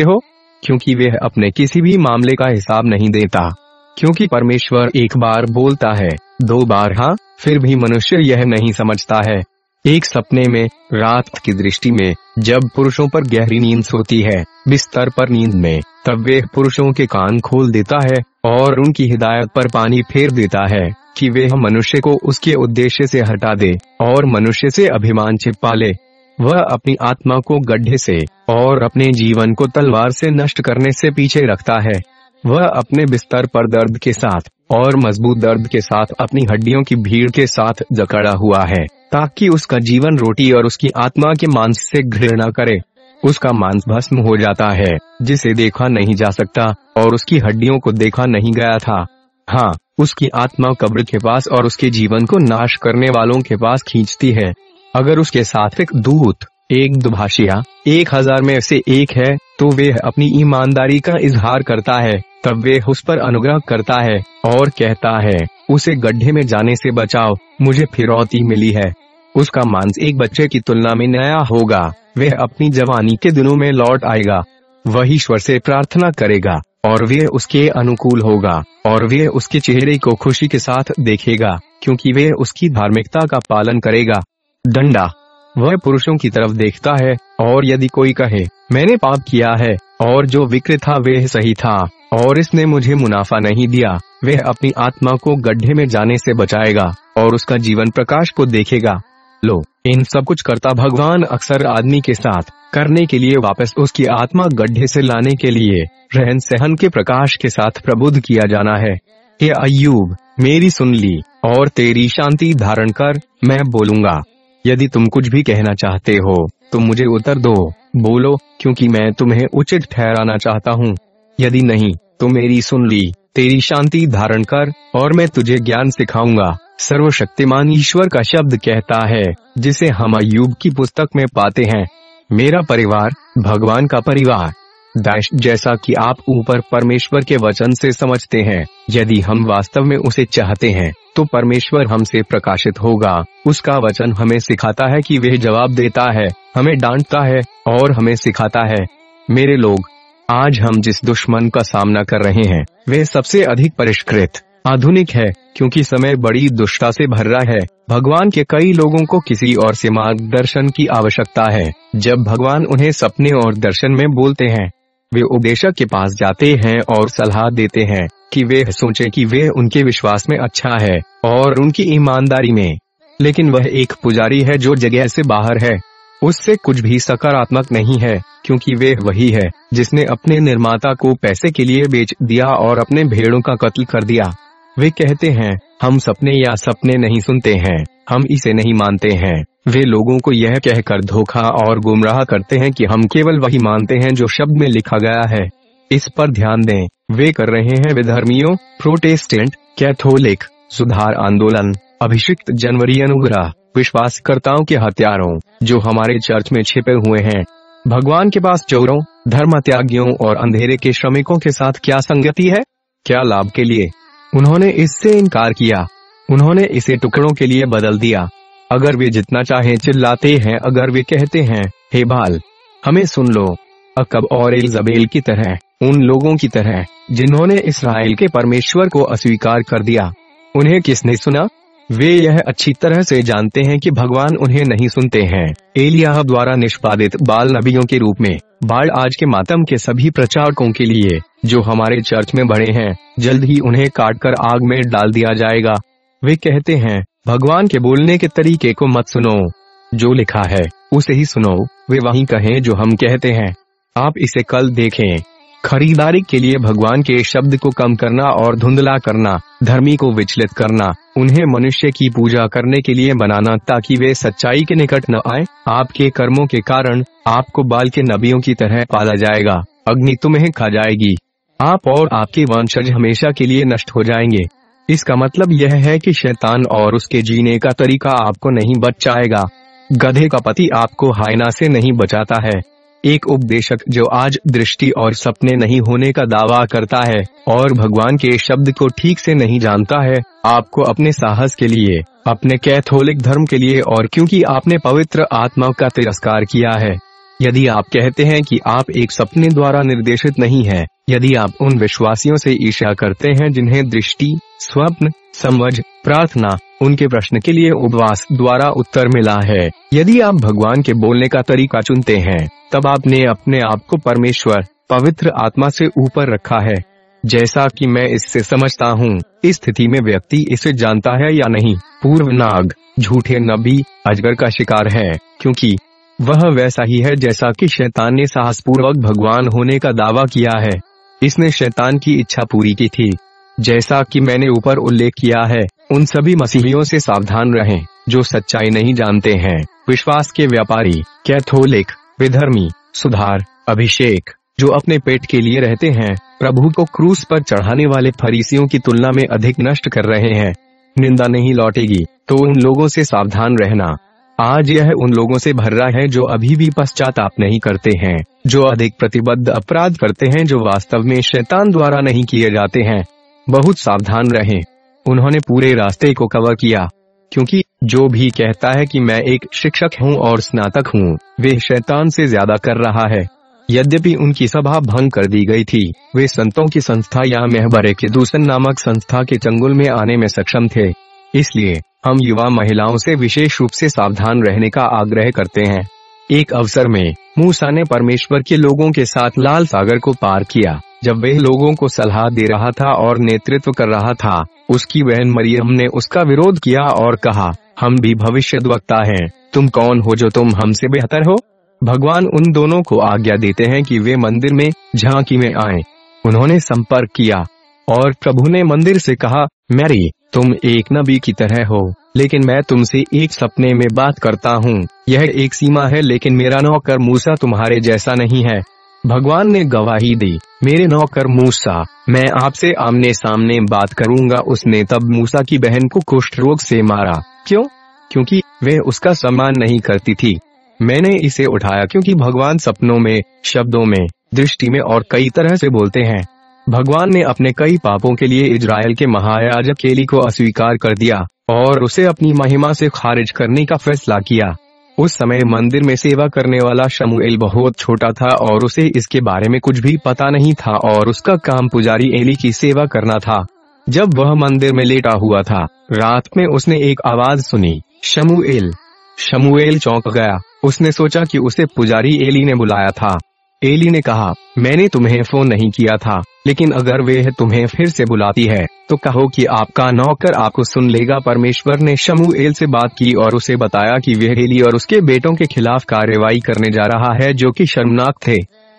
हो? क्योंकि वह अपने किसी भी मामले का हिसाब नहीं देता। क्योंकि परमेश्वर एक बार बोलता है, दो बार हाँ फिर भी मनुष्य यह नहीं समझता है। एक सपने में, रात की दृष्टि में, जब पुरुषों पर गहरी नींद सोती है, बिस्तर पर नींद में, तब वे पुरुषों के कान खोल देता है, और उनकी हिदायत पर पानी फेर देता है, कि वे मनुष्य को उसके उद्देश्य से हटा दे, और मनुष्य से अभिमान छिपा ले। वह अपनी आत्मा को गड्ढे से, और अपने जीवन को तलवार से नष्ट करने से पीछे रखता है। वह अपने बिस्तर पर दर्द के साथ और मज़बूत दर्द के साथ अपनी हड्डियों की भीड़ के साथ जकड़ा हुआ है, ताकि उसका जीवन रोटी और उसकी आत्मा के मांस से घृणा करे। उसका मांस भस्म हो जाता है, जिसे देखा नहीं जा सकता, और उसकी हड्डियों को देखा नहीं गया था। हाँ उसकी आत्मा कब्र के पास और उसके जीवन को नाश करने वालों के पास खींचती है। अगर उसके साथ एक दूत, एक दुभाषिया, एक हज़ार में से एक है तो वे अपनी ईमानदारी का इजहार करता है। तब वे उस पर अनुग्रह करता है और कहता है, उसे गड्ढे में जाने से बचाओ, मुझे फिरौती मिली है। उसका मांस एक बच्चे की तुलना में नया होगा, वह अपनी जवानी के दिनों में लौट आएगा, वह ईश्वर से प्रार्थना करेगा, और वे उसके अनुकूल होगा, और वे उसके चेहरे को खुशी के साथ देखेगा, क्योंकि वे उसकी धार्मिकता का पालन करेगा। डंडा, वह पुरुषों की तरफ़ देखता है, और यदि कोई कहे, मैंने पाप किया है और जो विक्र था, वह सही था, और इसने मुझे मुनाफा नहीं दिया। वह अपनी आत्मा को गड्ढे में जाने से बचाएगा, और उसका जीवन प्रकाश को देखेगा। लो, इन सब कुछ करता भगवान अक्सर आदमी के साथ, करने के लिए वापस उसकी आत्मा गड्ढे से लाने के लिए, रहन सहन के प्रकाश के साथ प्रबुद्ध किया जाना है। ये अयूब मेरी सुन ली, और तेरी शांति धारण कर, मैं बोलूँगा। यदि तुम कुछ भी कहना चाहते हो तो मुझे उतर दो। बोलो, क्योंकि मैं तुम्हें उचित ठहराना चाहता हूँ। यदि नहीं तो मेरी सुन ली। तेरी शांति धारण कर, और मैं तुझे ज्ञान सिखाऊँगा। सर्वशक्तिमान ईश्वर का शब्द कहता है, जिसे हम अयुब की पुस्तक में पाते हैं। मेरा परिवार, भगवान का परिवार। दाश जैसा कि आप ऊपर परमेश्वर के वचन से समझते हैं, यदि हम वास्तव में उसे चाहते हैं तो परमेश्वर हमसे प्रकाशित होगा। उसका वचन हमें सिखाता है कि वह जवाब देता है, हमें डांटता है और हमें सिखाता है। मेरे लोग, आज हम जिस दुश्मन का सामना कर रहे हैं, वह सबसे अधिक परिष्कृत, आधुनिक है, क्योंकि समय बड़ी दुष्टा से भर रहा है। भगवान के कई लोगों को किसी और से मार्गदर्शन की आवश्यकता है। जब भगवान उन्हें सपने और दर्शन में बोलते हैं वे उपदेशक के पास जाते हैं और सलाह देते हैं कि वे सोचे कि वे उनके विश्वास में अच्छा है और उनकी ईमानदारी में। लेकिन वह एक पुजारी है जो जगह से बाहर है। उससे कुछ भी सकारात्मक नहीं है, क्योंकि वे वही है जिसने अपने निर्माता को पैसे के लिए बेच दिया और अपने भेड़ों का कत्ल कर दिया। वे कहते हैं, हम सपने या सपने नहीं सुनते हैं, हम इसे नहीं मानते हैं। वे लोगों को यह कहकर धोखा और गुमराह करते हैं कि हम केवल वही मानते हैं जो शब्द में लिखा गया है। इस पर ध्यान दें। वे कर रहे हैं विधर्मियों, प्रोटेस्टेंट, कैथोलिक, सुधार आंदोलन, अभिषिक्त जनवरी अनुग्रह, विश्वासकर्ताओं के हथियारों जो हमारे चर्च में छिपे हुए हैं। भगवान के पास चोरों धर्म त्यागियों और अंधेरे के श्रमिकों के साथ क्या संगति है? क्या लाभ के लिए? उन्होंने इससे इनकार किया। उन्होंने इसे टुकड़ों के लिए बदल दिया। अगर वे जितना चाहे चिल्लाते हैं, अगर वे कहते हैं, हे बाल, हमें सुन लो। अकब और इल्जबेल की तरह, उन लोगों की तरह, जिन्होंने इसराइल के परमेश्वर को अस्वीकार कर दिया। उन्हें किसने सुना? वे यह अच्छी तरह से जानते हैं कि भगवान उन्हें नहीं सुनते हैं। एलिया द्वारा निष्पादित बाल नबियों के रूप में, बाल आज के मातम के सभी प्रचारकों के लिए, जो हमारे चर्च में बड़े हैं, जल्द ही उन्हें काटकर आग में डाल दिया जाएगा। वे कहते हैं भगवान के बोलने के तरीके को मत सुनो। जो लिखा है, उसे ही सुनो। वे वही कहें जो हम कहते हैं। आप इसे कल देखें। खरीदारी के लिए भगवान के शब्द को कम करना और धुंधला करना, धर्मी को विचलित करना, उन्हें मनुष्य की पूजा करने के लिए बनाना ताकि वे सच्चाई के निकट न आए। आपके कर्मों के कारण आपको बाल के नबियों की तरह पाला जाएगा। अग्नि तुम्हें खा जाएगी। आप और आपके वंशज हमेशा के लिए नष्ट हो जाएँगे। इसका मतलब यह है कि शैतान और उसके जीने का तरीका आपको नहीं बचाएगा गधे का पति आपको हाइना से नहीं बचाता है। एक उपदेशक जो आज दृष्टि और सपने नहीं होने का दावा करता है और भगवान के शब्द को ठीक से नहीं जानता है, आपको अपने साहस के लिए, अपने कैथोलिक धर्म के लिए और क्योंकि आपने पवित्र आत्मा का तिरस्कार किया है। यदि आप कहते हैं कि आप एक सपने द्वारा निर्देशित नहीं है, यदि आप उन विश्वासियों से ईर्ष्या करते हैं जिन्हें दृष्टि, स्वप्न, समझ, प्रार्थना, उनके प्रश्न के लिए उपवास द्वारा उत्तर मिला है। यदि आप भगवान के बोलने का तरीका चुनते हैं, तब आपने अपने आप को परमेश्वर, पवित्र आत्मा से ऊपर रखा है। जैसा कि मैं इससे समझता हूँ, इस स्थिति में व्यक्ति इसे जानता है या नहीं। पूर्व नाग, झूठे नबी, अजगर का शिकार है, क्योंकि वह वैसा ही है जैसा कि शैतान ने साहसपूर्वक भगवान होने का दावा किया है। इसने शैतान की इच्छा पूरी की थी। जैसा कि मैंने ऊपर उल्लेख किया है, उन सभी मसीहियों से सावधान रहें, जो सच्चाई नहीं जानते हैं। विश्वास के व्यापारी, कैथोलिक, विधर्मी, सुधार, अभिषेक, जो अपने पेट के लिए रहते हैं, प्रभु को क्रूस पर चढ़ाने वाले फरीसियों की तुलना में अधिक नष्ट कर रहे हैं। निंदा नहीं लौटेगी तो उन लोगों से सावधान रहना। आज यह उन लोगों से भर रहा है जो अभी भी पश्चाताप नहीं करते हैं, जो अधिक प्रतिबद्ध अपराध करते हैं, जो वास्तव में शैतान द्वारा नहीं किए जाते हैं। बहुत सावधान रहें। उन्होंने पूरे रास्ते को कवर किया, क्योंकि जो भी कहता है कि मैं एक शिक्षक हूँ और स्नातक हूँ, वे शैतान से ज़्यादा कर रहा है। यद्यपि उनकी सभा भंग कर दी गई थी, वे संतों की संस्था या मेहबरे के दूसर नामक संस्था के चंगुल में आने में सक्षम थे। इसलिए, हम युवा महिलाओं से विशेष रूप से सावधान रहने का आग्रह करते हैं। एक अवसर में, मूसा ने परमेश्वर के लोगों के साथ लाल सागर को पार किया। जब वह लोगों को सलाह दे रहा था और नेतृत्व कर रहा था, उसकी बहन मरियम ने उसका विरोध किया और कहा, हम भी भविष्य वक्ता है। तुम कौन हो जो तुम हमसे बेहतर हो? भगवान उन दोनों को आज्ञा देते हैं कि वे मंदिर में, झांकी में आए। उन्होंने संपर्क किया और प्रभु ने मंदिर से कहा, मैरी तुम एक नबी की तरह हो, लेकिन मैं तुमसे एक सपने में बात करता हूँ। यह एक सीमा है, लेकिन मेरा नौकर मूसा तुम्हारे जैसा नहीं है। भगवान ने गवाही दी, मेरे नौकर मूसा, मैं आपसे आमने सामने बात करूँगा। उसने तब मूसा की बहन को कुष्ठ रोग से मारा। क्यों? क्योंकि वे उसका सम्मान नहीं करती थी। मैंने इसे उठाया, क्योंकि भगवान सपनों में, शब्दों में, दृष्टि में और कई तरह से बोलते हैं। भगवान ने अपने कई पापों के लिए इजराइल के महायाजक केली को अस्वीकार कर दिया, और उसे अपनी महिमा से खारिज करने का फैसला किया। उस समय मंदिर में सेवा करने वाला शमुएल बहुत छोटा था, और उसे इसके बारे में कुछ भी पता नहीं था, और उसका काम पुजारी एली की सेवा करना था। जब वह मंदिर में लेटा हुआ था, रात में उसने एक आवाज़ सुनी, शमुएल शमुएल चौंक गया। उसने सोचा कि उसे पुजारी एली ने बुलाया था। एली ने कहा, मैंने तुम्हें फ़ोन नहीं किया था। लेकिन अगर वे तुम्हें फिर से बुलाती है तो कहो कि आपका नौकर आपको सुन लेगा। परमेश्वर ने शमुएल से बात की और उसे बताया कि वह एली और उसके बेटों के खिलाफ कार्यवाही करने जा रहा है जो कि शर्मनाक थे।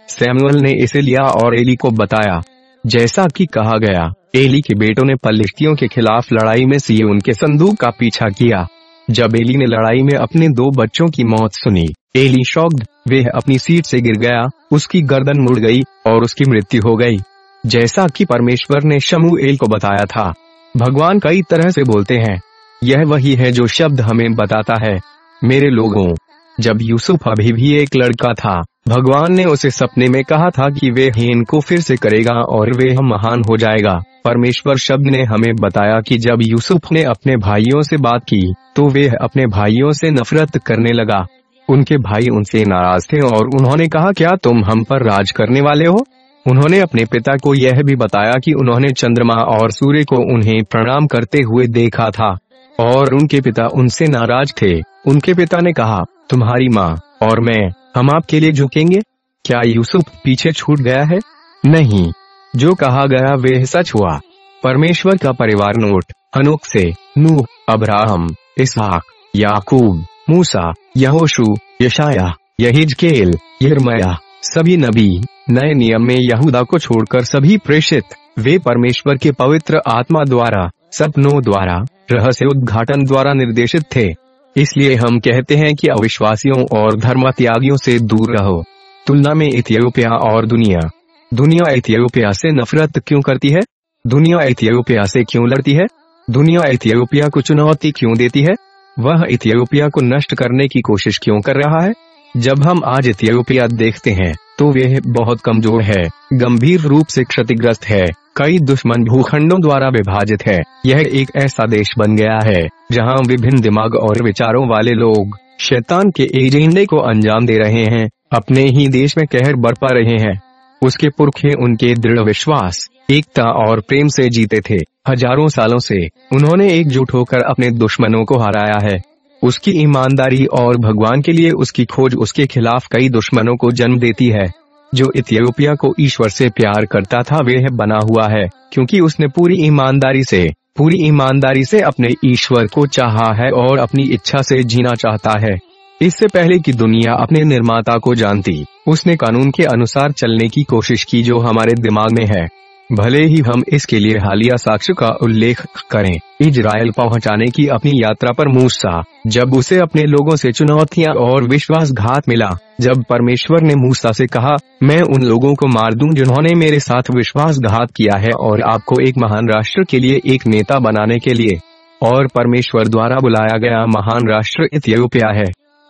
सैमुअल ने इसे लिया और एली को बताया, जैसा कि कहा गया एली के बेटों ने पलिश्तियों के खिलाफ लड़ाई में सी उनके संदूक का पीछा किया। जब एली ने लड़ाई में अपने दो बच्चों की मौत सुनी एली शॉक्ड, वह अपनी सीट से गिर गया, उसकी गर्दन मुड़ गई और उसकी मृत्यु हो गई। जैसा कि परमेश्वर ने शमुएल को बताया था। भगवान कई तरह से बोलते हैं। यह वही है जो शब्द हमें बताता है। मेरे लोगों, जब यूसुफ अभी भी एक लड़का था, भगवान ने उसे सपने में कहा था कि वे हेन को फिर से करेगा और वे महान हो जाएगा। परमेश्वर शब्द ने हमें बताया कि जब यूसुफ ने अपने भाइयों से बात की तो वे अपने भाइयों से नफरत करने लगा। उनके भाई उनसे नाराज़ थे और उन्होंने कहा, क्या तुम हम पर राज करने वाले हो? उन्होंने अपने पिता को यह भी बताया कि उन्होंने चंद्रमा और सूर्य को उन्हें प्रणाम करते हुए देखा था, और उनके पिता उनसे नाराज़ थे। उनके पिता ने कहा, तुम्हारी माँ और मैं, हम आपके लिए झुकेंगे? क्या यूसुफ पीछे छूट गया है? नहीं। जो कहा गया वे सच हुआ। परमेश्वर का परिवार नोट अनोख से, नूह, अब्राहम, इसहाक, याकूब, मूसा, यहोशु यशाया यहिजकेल यरमया सभी नबी नए नियम में यहूदा को छोड़कर सभी प्रेषित, वे परमेश्वर के पवित्र आत्मा द्वारा, सपनों द्वारा, रहस्य उद्घाटन द्वारा निर्देशित थे। इसलिए हम कहते हैं कि अविश्वासियों और धर्म त्यागियों से दूर रहो। तुलना में इथियोपिया और दुनिया। दुनिया इथियोपिया से नफरत क्यों करती है? दुनिया इथियोपिया से क्यों लड़ती है? दुनिया इथियोपिया को चुनौती क्यों देती है? वह इथियोपिया को नष्ट करने की कोशिश क्यों कर रहा है? जब हम आज इथियोपिया देखते हैं तो वह बहुत कमज़ोर है, गंभीर रूप से क्षतिग्रस्त है, कई दुश्मन भूखंडों द्वारा विभाजित है, यह एक ऐसा देश बन गया है, जहाँ विभिन्न दिमाग और विचारों वाले लोग, शैतान के एजेंडे को अंजाम दे रहे हैं, अपने ही देश में कहर बरपा रहे हैं, उसके पुरखे उनके दृढ़ विश्वास, एकता और प्रेम से जीते थे, हज़ारों सालों से, उन्होंने एकजुट होकर अपने दुश्मनों को हराया है। उसकी ईमानदारी और भगवान के लिए उसकी खोज उसके खिलाफ कई दुश्मनों को जन्म देती है। जो इथियोपिया को ईश्वर से प्यार करता था वह बना हुआ है, क्योंकि उसने पूरी ईमानदारी से, पूरी ईमानदारी से अपने ईश्वर को चाहा है और अपनी इच्छा से जीना चाहता है। इससे पहले कि दुनिया अपने निर्माता को जानती, उसने कानून के अनुसार चलने की कोशिश की जो हमारे दिमाग में है। भले ही हम इसके लिए हालिया साक्ष्य का उल्लेख करें, इजराइल पहुँचाने की अपनी यात्रा पर मूसा, जब उसे अपने लोगों से चुनौतियाँ और विश्वासघात मिला, जब परमेश्वर ने मूसा से कहा, मैं उन लोगों को मार दूँ जिन्होंने मेरे साथ विश्वासघात किया है और आपको एक महान राष्ट्र के लिए एक नेता बनाने के लिए। और परमेश्वर द्वारा बुलाया गया महान राष्ट्र इथियोपिया है।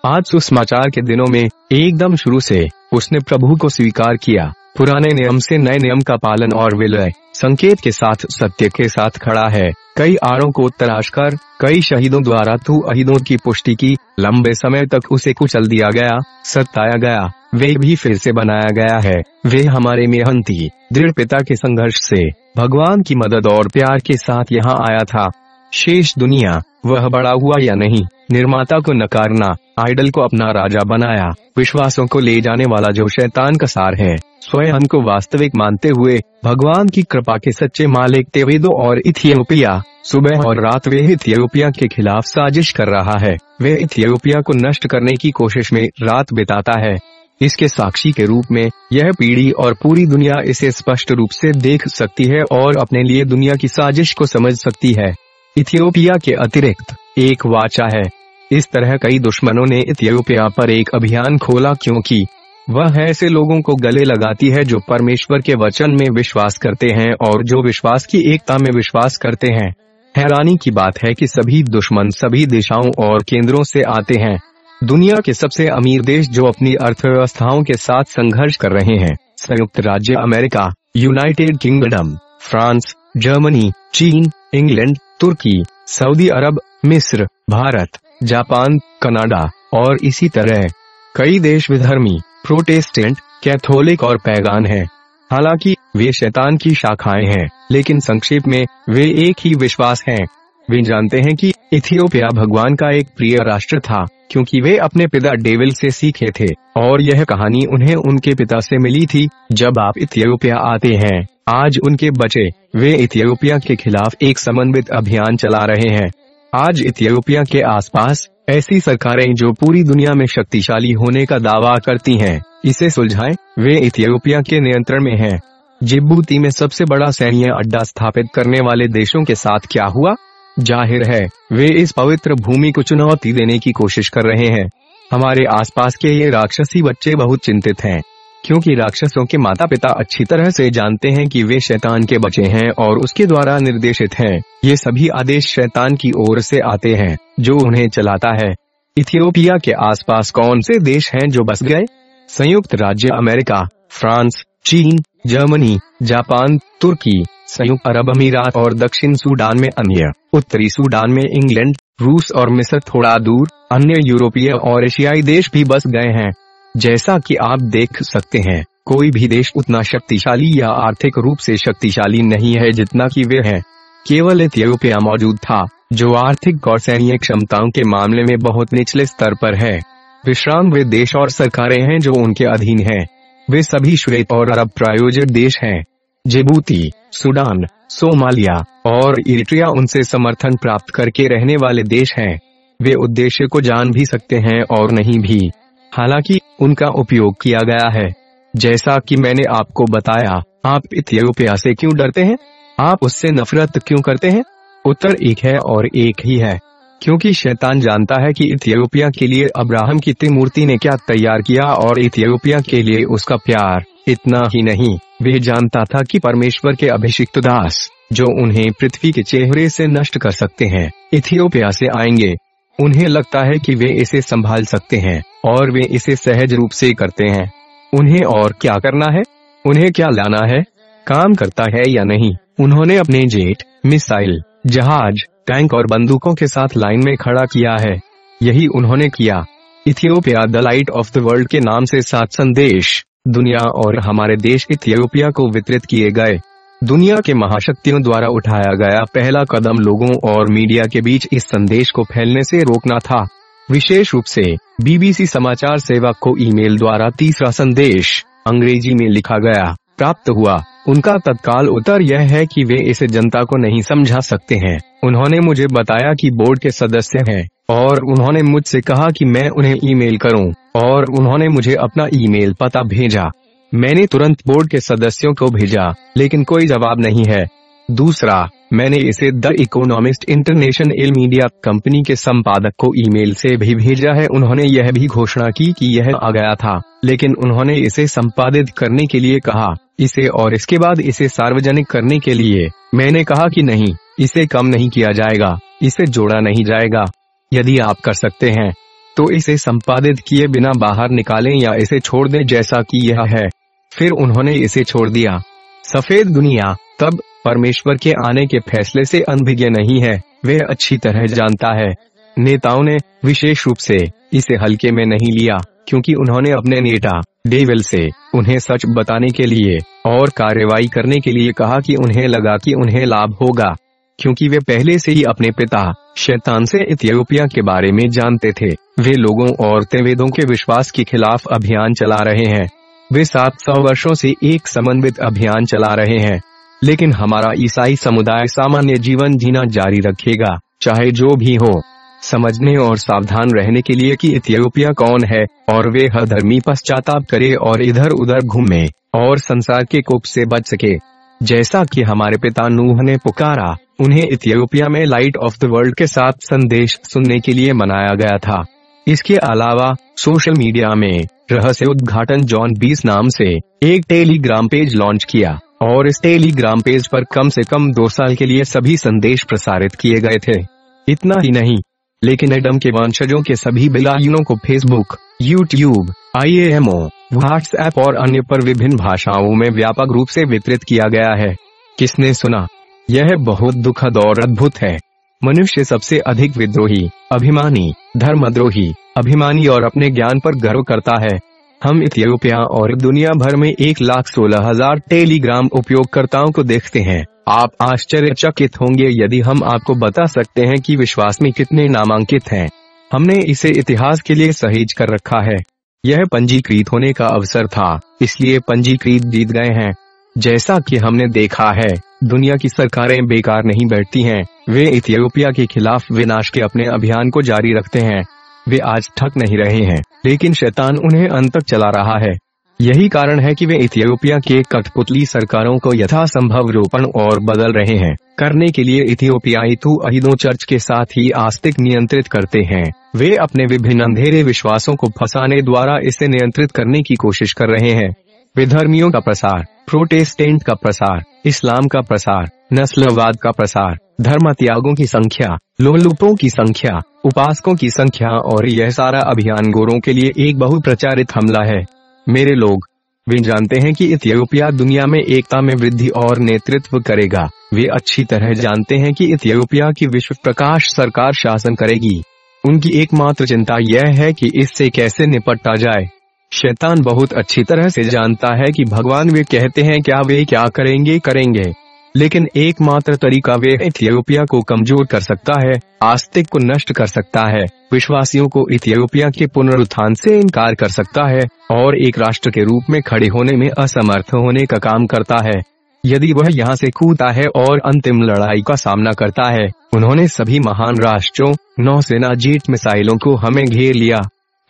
आज सुसमाचार के दिनों में, एकदम शुरू से, उसने प्रभु को स्वीकार किया। पुराने नियम से नए नियम का पालन और विलय, संकेत के साथ, सत्य के साथ खड़ा है। कई आरों को तराश कर, कई शहीदों द्वारा तू अहिदों की पुष्टि की, लंबे समय तक उसे कुचल दिया गया, सताया गया। वे भी फिर से बनाया गया है। वे हमारे मेहनती, दृढ़ पिता के संघर्ष से, भगवान की मदद और प्यार के साथ यहाँ आया था। शेष दुनिया, वह बड़ा हुआ या नहीं? निर्माता को नकारना, आइडल को अपना राजा बनाया। विश्वासों को ले जाने वाला जो शैतान का सार है, स्वयं को वास्तविक मानते हुए, भगवान की कृपा के सच्चे मालिक तेवेदो और इथियोपिया, सुबह और रात वे इथियोपिया के खिलाफ साजिश कर रहा है। वे इथियोपिया को नष्ट करने की कोशिश में रात बिताता है। इसके साक्षी के रूप में, यह पीढ़ी और पूरी दुनिया इसे स्पष्ट रूप से देख सकती है और अपने लिए दुनिया की साजिश को समझ सकती है। इथियोपिया के अतिरिक्त, एक वाचा है। इस तरह कई दुश्मनों ने इथियोपिया पर एक अभियान खोला क्योंकि वह ऐसे लोगों को गले लगाती है जो परमेश्वर के वचन में विश्वास करते हैं और जो विश्वास की एकता में विश्वास करते हैं। हैरानी की बात है कि सभी दुश्मन सभी दिशाओं और केंद्रों से आते हैं। दुनिया के सबसे अमीर देश जो अपनी अर्थव्यवस्थाओं के साथ संघर्ष कर रहे हैं। संयुक्त राज्य America, United Kingdom, France, Germany, चीन, इंग्लैंड, तुर्की, सऊदी अरब, मिस्र, भारत। जापान, कनाडा और इसी तरह कई देश विधर्मी, प्रोटेस्टेंट, कैथोलिक और पैगान हैं। हालाँकि, वे शैतान की शाखाएँ हैं, लेकिन संक्षेप में, वे एक ही विश्वास हैं। वे जानते हैं कि इथियोपिया भगवान का एक प्रिय राष्ट्र था, क्योंकि वे अपने पिता डेविल से सीखे थे, और यह कहानी उन्हें उनके पिता से मिली थी, जब आप इथियोपिया आते हैं आज उनके बचे वे इथियोपिया के खिलाफ एक समन्वित अभियान चला रहे हैं आज इथियोपिया के आसपास ऐसी सरकारें जो पूरी दुनिया में शक्तिशाली होने का दावा करती हैं, इसे सुलझाएँ, वे इथियोपिया के नियंत्रण में हैं। जिबूती में सबसे बड़ा सैन्य अड्डा स्थापित करने वाले देशों के साथ क्या हुआ? ज़ाहिर है वे इस पवित्र भूमि को चुनौती देने की कोशिश कर रहे हैं। हमारे आसपास के ये राक्षसी बच्चे बहुत चिंतित हैं। क्योंकि राक्षसों के माता पिता अच्छी तरह से जानते हैं कि वे शैतान के बच्चे हैं और उसके द्वारा निर्देशित हैं। ये सभी आदेश शैतान की ओर से आते हैं, जो उन्हें चलाता है। इथियोपिया के आसपास कौन से देश हैं जो बस गए? संयुक्त राज्य अमेरिका, फ्रांस, चीन, जर्मनी, जापान, तुर्की, संयुक्त अरब अमीरात और दक्षिण सूडान में अन्य, उत्तरी सूडान में इंग्लैंड, रूस और मिस्र थोड़ा दूर, अन्य यूरोपीय और एशियाई देश भी बस गए हैं। जैसा कि आप देख सकते हैं, कोई भी देश उतना शक्तिशाली या आर्थिक रूप से शक्तिशाली नहीं है जितना कि वे हैं। केवल इथियोपिया मौजूद था, जो आर्थिक और सैन्य क्षमताओं के मामले में बहुत निचले स्तर पर है। विश्राम वे देश और सरकारें हैं जो उनके अधीन हैं। वे सभी श्वेत और अरब प्रायोजित देश हैं। जिबूती, सूडान, सोमालिया और इरिट्रिया उनसे समर्थन प्राप्त करके रहने वाले देश हैं। वे उद्देश्य को जान भी सकते हैं और नहीं भी। हालाँकि, उनका उपयोग किया गया है। जैसा कि मैंने आपको बताया, आप इथियोपिया से क्यों डरते हैं? आप उससे नफरत क्यों करते हैं? उत्तर एक है और एक ही है। क्योंकि शैतान जानता है कि इथियोपिया के लिए अब्राहम की त्रिमूर्ति ने क्या तैयार किया और इथियोपिया के लिए उसका प्यार इतना ही नहीं। वह जानता था कि परमेश्वर के अभिषिक्त दास, जो उन्हें पृथ्वी के चेहरे से नष्ट कर सकते हैं, इथियोपिया से आएँगे। उन्हें लगता है कि वे इसे संभाल सकते हैं और वे इसे सहज रूप से करते हैं। उन्हें और क्या करना है? उन्हें क्या लाना है? काम करता है या नहीं? उन्होंने अपने जेट मिसाइल, जहाज़, टैंक और बंदूकों के साथ लाइन में खड़ा किया है। यही उन्होंने किया। Ethiopia, the light of the world के नाम से सात संदेश, दुनिया और हमारे देश इथियोपिया को वितरित किए गए। दुनिया के महाशक्तियों द्वारा उठाया गया पहला कदम लोगों और मीडिया के बीच इस संदेश को फैलने से रोकना था। विशेष रूप से, बीबीसी समाचार सेवा को ईमेल द्वारा तीसरा संदेश, अंग्रेज़ी में लिखा गया, प्राप्त हुआ। उनका तत्काल उत्तर यह है कि वे इसे जनता को नहीं समझा सकते हैं। उन्होंने मुझे बताया कि बोर्ड के सदस्य हैं, और उन्होंने मुझसे कहा कि मैं उन्हें ईमेल करूँ, और उन्होंने मुझे अपना ईमेल पता भेजा। मैंने तुरंत बोर्ड के सदस्यों को भेजा, लेकिन कोई जवाब नहीं है। दूसरा, मैंने इसे the Economist international media company के संपादक को ईमेल से भी भेजा है। उन्होंने यह भी घोषणा की कि यह आ गया था, लेकिन उन्होंने इसे संपादित करने के लिए कहा। इसे और इसके बाद इसे सार्वजनिक करने के लिए मैंने कहा कि नहीं, इसे कम नहीं किया जाएगा, इसे जोड़ा नहीं जाएगा। यदि आप कर सकते हैं तो इसे संपादित किए बिना बाहर निकालें या इसे छोड़ दें, जैसा कि यह है। फिर उन्होंने इसे छोड़ दिया। सफ़ेद दुनिया तब परमेश्वर के आने के फैसले से अनभिज्ञ नहीं है, वे अच्छी तरह जानता है। नेताओं ने विशेष रूप से इसे हल्के में नहीं लिया, क्योंकि उन्होंने अपने नेता, डेविल से उन्हें सच बताने के लिए और कार्रवाई करने के लिए कहा कि उन्हें लगा कि उन्हें लाभ होगा, क्योंकि वे पहले से ही अपने पिता, शैतान से इथियोपिया के बारे में जानते थे। वे लोगों और तेवेदों के विश्वास के खिलाफ अभियान चला रहे हैं। वे सात सौ वर्षो से एक समन्वित अभियान चला रहे हैं। लेकिन हमारा ईसाई समुदाय सामान्य जीवन जीना जारी रखेगा, चाहे जो भी हो। समझने और सावधान रहने के लिए कि इथियोपिया कौन है, और वे हर धर्मी पश्चाताप करे और इधर उधर घूमे, और संसार के कोप से बच सके। जैसा कि हमारे पिता नूह ने पुकारा, उन्हें इथियोपिया में लाइट ऑफ़ द वर्ल्ड के साथ संदेश सुनने के लिए मनाया गया था। इसके अलावा, सोशल मीडिया में रहस्य उद्घाटन जॉन बीस नाम से एक टेलीग्राम पेज लॉन्च किया और इस टेलीग्राम पेज पर कम से कम दो साल के लिए सभी संदेश प्रसारित किए गए थे। इतना ही नहीं, लेकिन एडम के वंशजों के सभी बिलाइनों को Facebook, YouTube I M O WhatsApp और अन्य पर विभिन्न भाषाओं में व्यापक रूप से वितरित किया गया है। किसने सुना? यह बहुत दुखद और अद्भुत है। मनुष्य सबसे अधिक विद्रोही, अभिमानी, धर्मद्रोही, अभिमानी और अपने ज्ञान पर गर्व करता है। हम इथियोपिया और दुनिया भर में एक लाख सोलह हज़ार टेलीग्राम उपयोगकर्ताओं को देखते हैं। आप आश्चर्यचकित होंगे यदि हम आपको बता सकते हैं कि विश्वास में कितने नामांकित हैं। हमने इसे इतिहास के लिए सहेज कर रखा है। यह पंजीकृत होने का अवसर था, इसलिए पंजीकृत जीत गए हैं। जैसा कि हमने देखा है, दुनिया की सरकारें बेकार नहीं बैठती हैं। वे इथियोपिया के खिलाफ विनाश के अपने अभियान को जारी रखते हैं। वे आज थक नहीं रहे हैं, लेकिन शैतान उन्हें अंत तक चला रहा है। यही कारण है कि वे इथियोपिया के कठपुतली सरकारों को यथासंभव रोपण और बदल रहे हैं। करने के लिए इथियोपियाई तू अहिदो चर्च के साथ ही आस्तिक नियंत्रित करते हैं। वे अपने विभिन्न अंधेरे विश्वासों को फंसाने द्वारा इसे नियंत्रित करने की कोशिश कर रहे हैं। विधर्मियों का प्रसार। प्रोटेस्टेंट का प्रसार, इस्लाम का प्रसार, नस्लवाद का प्रसार धर्म त्यागों की संख्या, लोलुपों की संख्या, उपासकों की संख्या और यह सारा अभियान गोरों के लिए एक बहुप्रचारित हमला है। मेरे लोग, वे जानते हैं कि इथियोपिया दुनिया में एकता में वृद्धि और नेतृत्व करेगा। वे अच्छी तरह जानते हैं कि इथियोपिया की विश्व प्रकाश सरकार शासन करेगी। उनकी एकमात्र चिंता यह है कि इससे कैसे निपटा जाए। शैतान बहुत अच्छी तरह से जानता है कि भगवान वे कहते हैं, क्या वे क्या करेंगे? करेंगे। लेकिन एकमात्र तरीका वे इथियोपिया को कमज़ोर कर सकता है, आस्तिक को नष्ट कर सकता है, विश्वासियों को इथियोपिया के पुनरुत्थान से इनकार कर सकता है, और एक राष्ट्र के रूप में खड़े होने में असमर्थ होने का काम करता है। यदि वह यहाँ से कूदता है और अंतिम लड़ाई का सामना करता है, उन्होंने सभी महान राष्ट्रों, नौसेना, जेट मिसाइलों को हमें घेर लिया।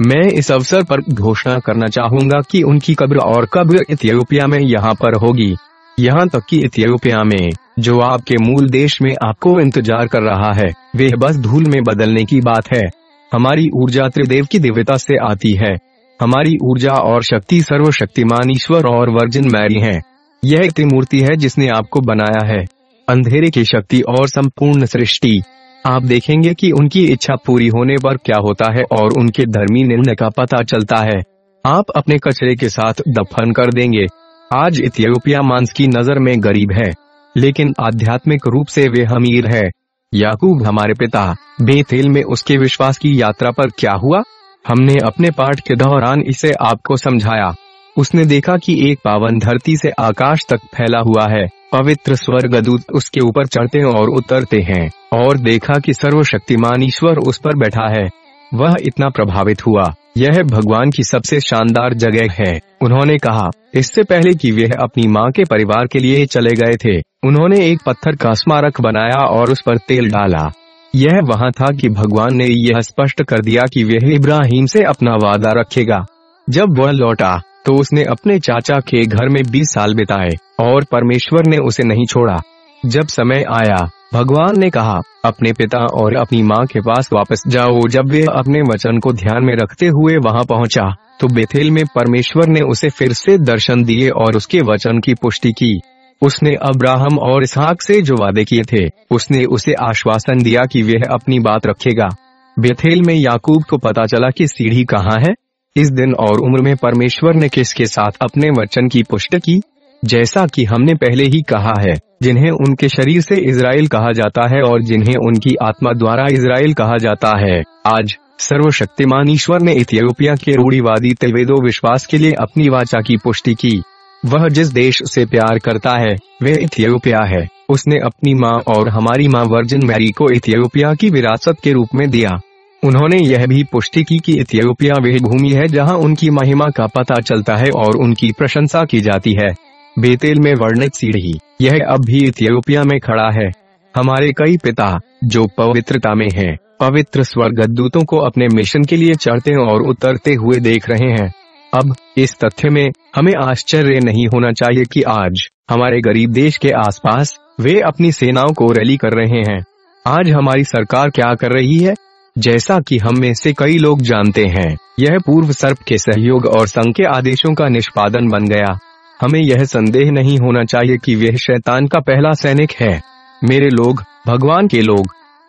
मैं इस अवसर पर घोषणा करना चाहूँगा कि उनकी कब्र और कब्र इथियोपिया में यहाँ पर होगी। यहाँ तक कि इथियोपिया में, जो आपके मूल देश में आपको इंतज़ार कर रहा है, वे बस धूल में बदलने की बात है। हमारी ऊर्जा त्रिदेव की दिव्यता से आती है। हमारी ऊर्जा और शक्ति सर्वशक्तिमान ईश्वर और वर्जिन मैरी है। यह त्रिमूर्ति है जिसने आपको बनाया है। अंधेरे की शक्ति और संपूर्ण सृष्टि। आप देखेंगे कि उनकी इच्छा पूरी होने पर क्या होता है और उनके धर्मी निर्णय का पता चलता है। आप अपने कचरे के साथ दफन कर देंगे। आज इथियोपिया मांस की नज़र में गरीब है, लेकिन आध्यात्मिक रूप से वे अमीर है। याकूब हमारे पिता, बेथेल में उसके विश्वास की यात्रा पर क्या हुआ? हमने अपने पाठ के दौरान इसे आपको समझाया। उसने देखा कि एक पावन धरती से आकाश तक फैला हुआ है। पवित्र स्वर्ग दूत उसके ऊपर चढ़ते और उतरते हैं और देखा कि सर्वशक्तिमान ईश्वर उस पर बैठा है। वह इतना प्रभावित हुआ। यह भगवान की सबसे शानदार जगह है। उन्होंने कहा, इससे पहले कि वे अपनी माँ के परिवार के लिए चले गए थे, उन्होंने एक पत्थर का स्मारक बनाया और उस पर तेल डाला। यह वहाँ था कि भगवान ने यह स्पष्ट कर दिया कि वह इब्राहिम से अपना वादा रखेगा। जब वह लौटा तो उसने अपने चाचा के घर में बीस साल बिताए, और परमेश्वर ने उसे नहीं छोड़ा। जब समय आया, भगवान ने कहा, अपने पिता और अपनी माँ के पास वापस जाओ। जब वे अपने वचन को ध्यान में रखते हुए वहाँ पहुँचा तो बेथेल में परमेश्वर ने उसे फिर से दर्शन दिए और उसके वचन की पुष्टि की। उसने अब्राहम और इसहाक से जो वादे किए थे, उसने उसे आश्वासन दिया कि वह अपनी बात रखेगा। बेथेल में याकूब को पता चला कि सीढ़ी कहाँ है। इस दिन और उम्र में परमेश्वर ने किसके साथ अपने वचन की पुष्टि की? जैसा कि हमने पहले ही कहा है, जिन्हें उनके शरीर से इसराइल कहा जाता है और जिन्हें उनकी आत्मा द्वारा इसराइल कहा जाता है। आज, सर्वशक्तिमान ईश्वर ने इथियोपिया के रूढ़ीवादी तेवेदो विश्वास के लिए अपनी वाचा की पुष्टि की। वह जिस देश से प्यार करता है वे इथियोपिया है। उसने अपनी माँ और हमारी माँ वर्जिन मैरी को इथियोपिया की विरासत के रूप में दिया। उन्होंने यह भी पुष्टि की कि इथियोपिया वह भूमि है जहाँ उनकी महिमा का पता चलता है और उनकी प्रशंसा की जाती है। बेतेल में वर्णित सीढ़ी यह अब भी इथियोपिया में खड़ा है। हमारे कई पिता जो पवित्रता में हैं, पवित्र स्वर्ग दूतों को अपने मिशन के लिए चढ़ते और उतरते हुए देख रहे हैं। अब इस तथ्य में हमें आश्चर्य नहीं होना चाहिए कि आज हमारे गरीब देश के आसपास वे अपनी सेनाओं को रैली कर रहे हैं। आज हमारी सरकार क्या कर रही है? जैसा कि हम में से कई लोग जानते हैं, यह पूर्व सर्प के सहयोग और संघ के आदेशों का निष्पादन बन गया। हमें यह संदेह नहीं होना चाहिए कि वह शैतान का पहला सैनिक है। मेरे लोग, भगवान के लोग,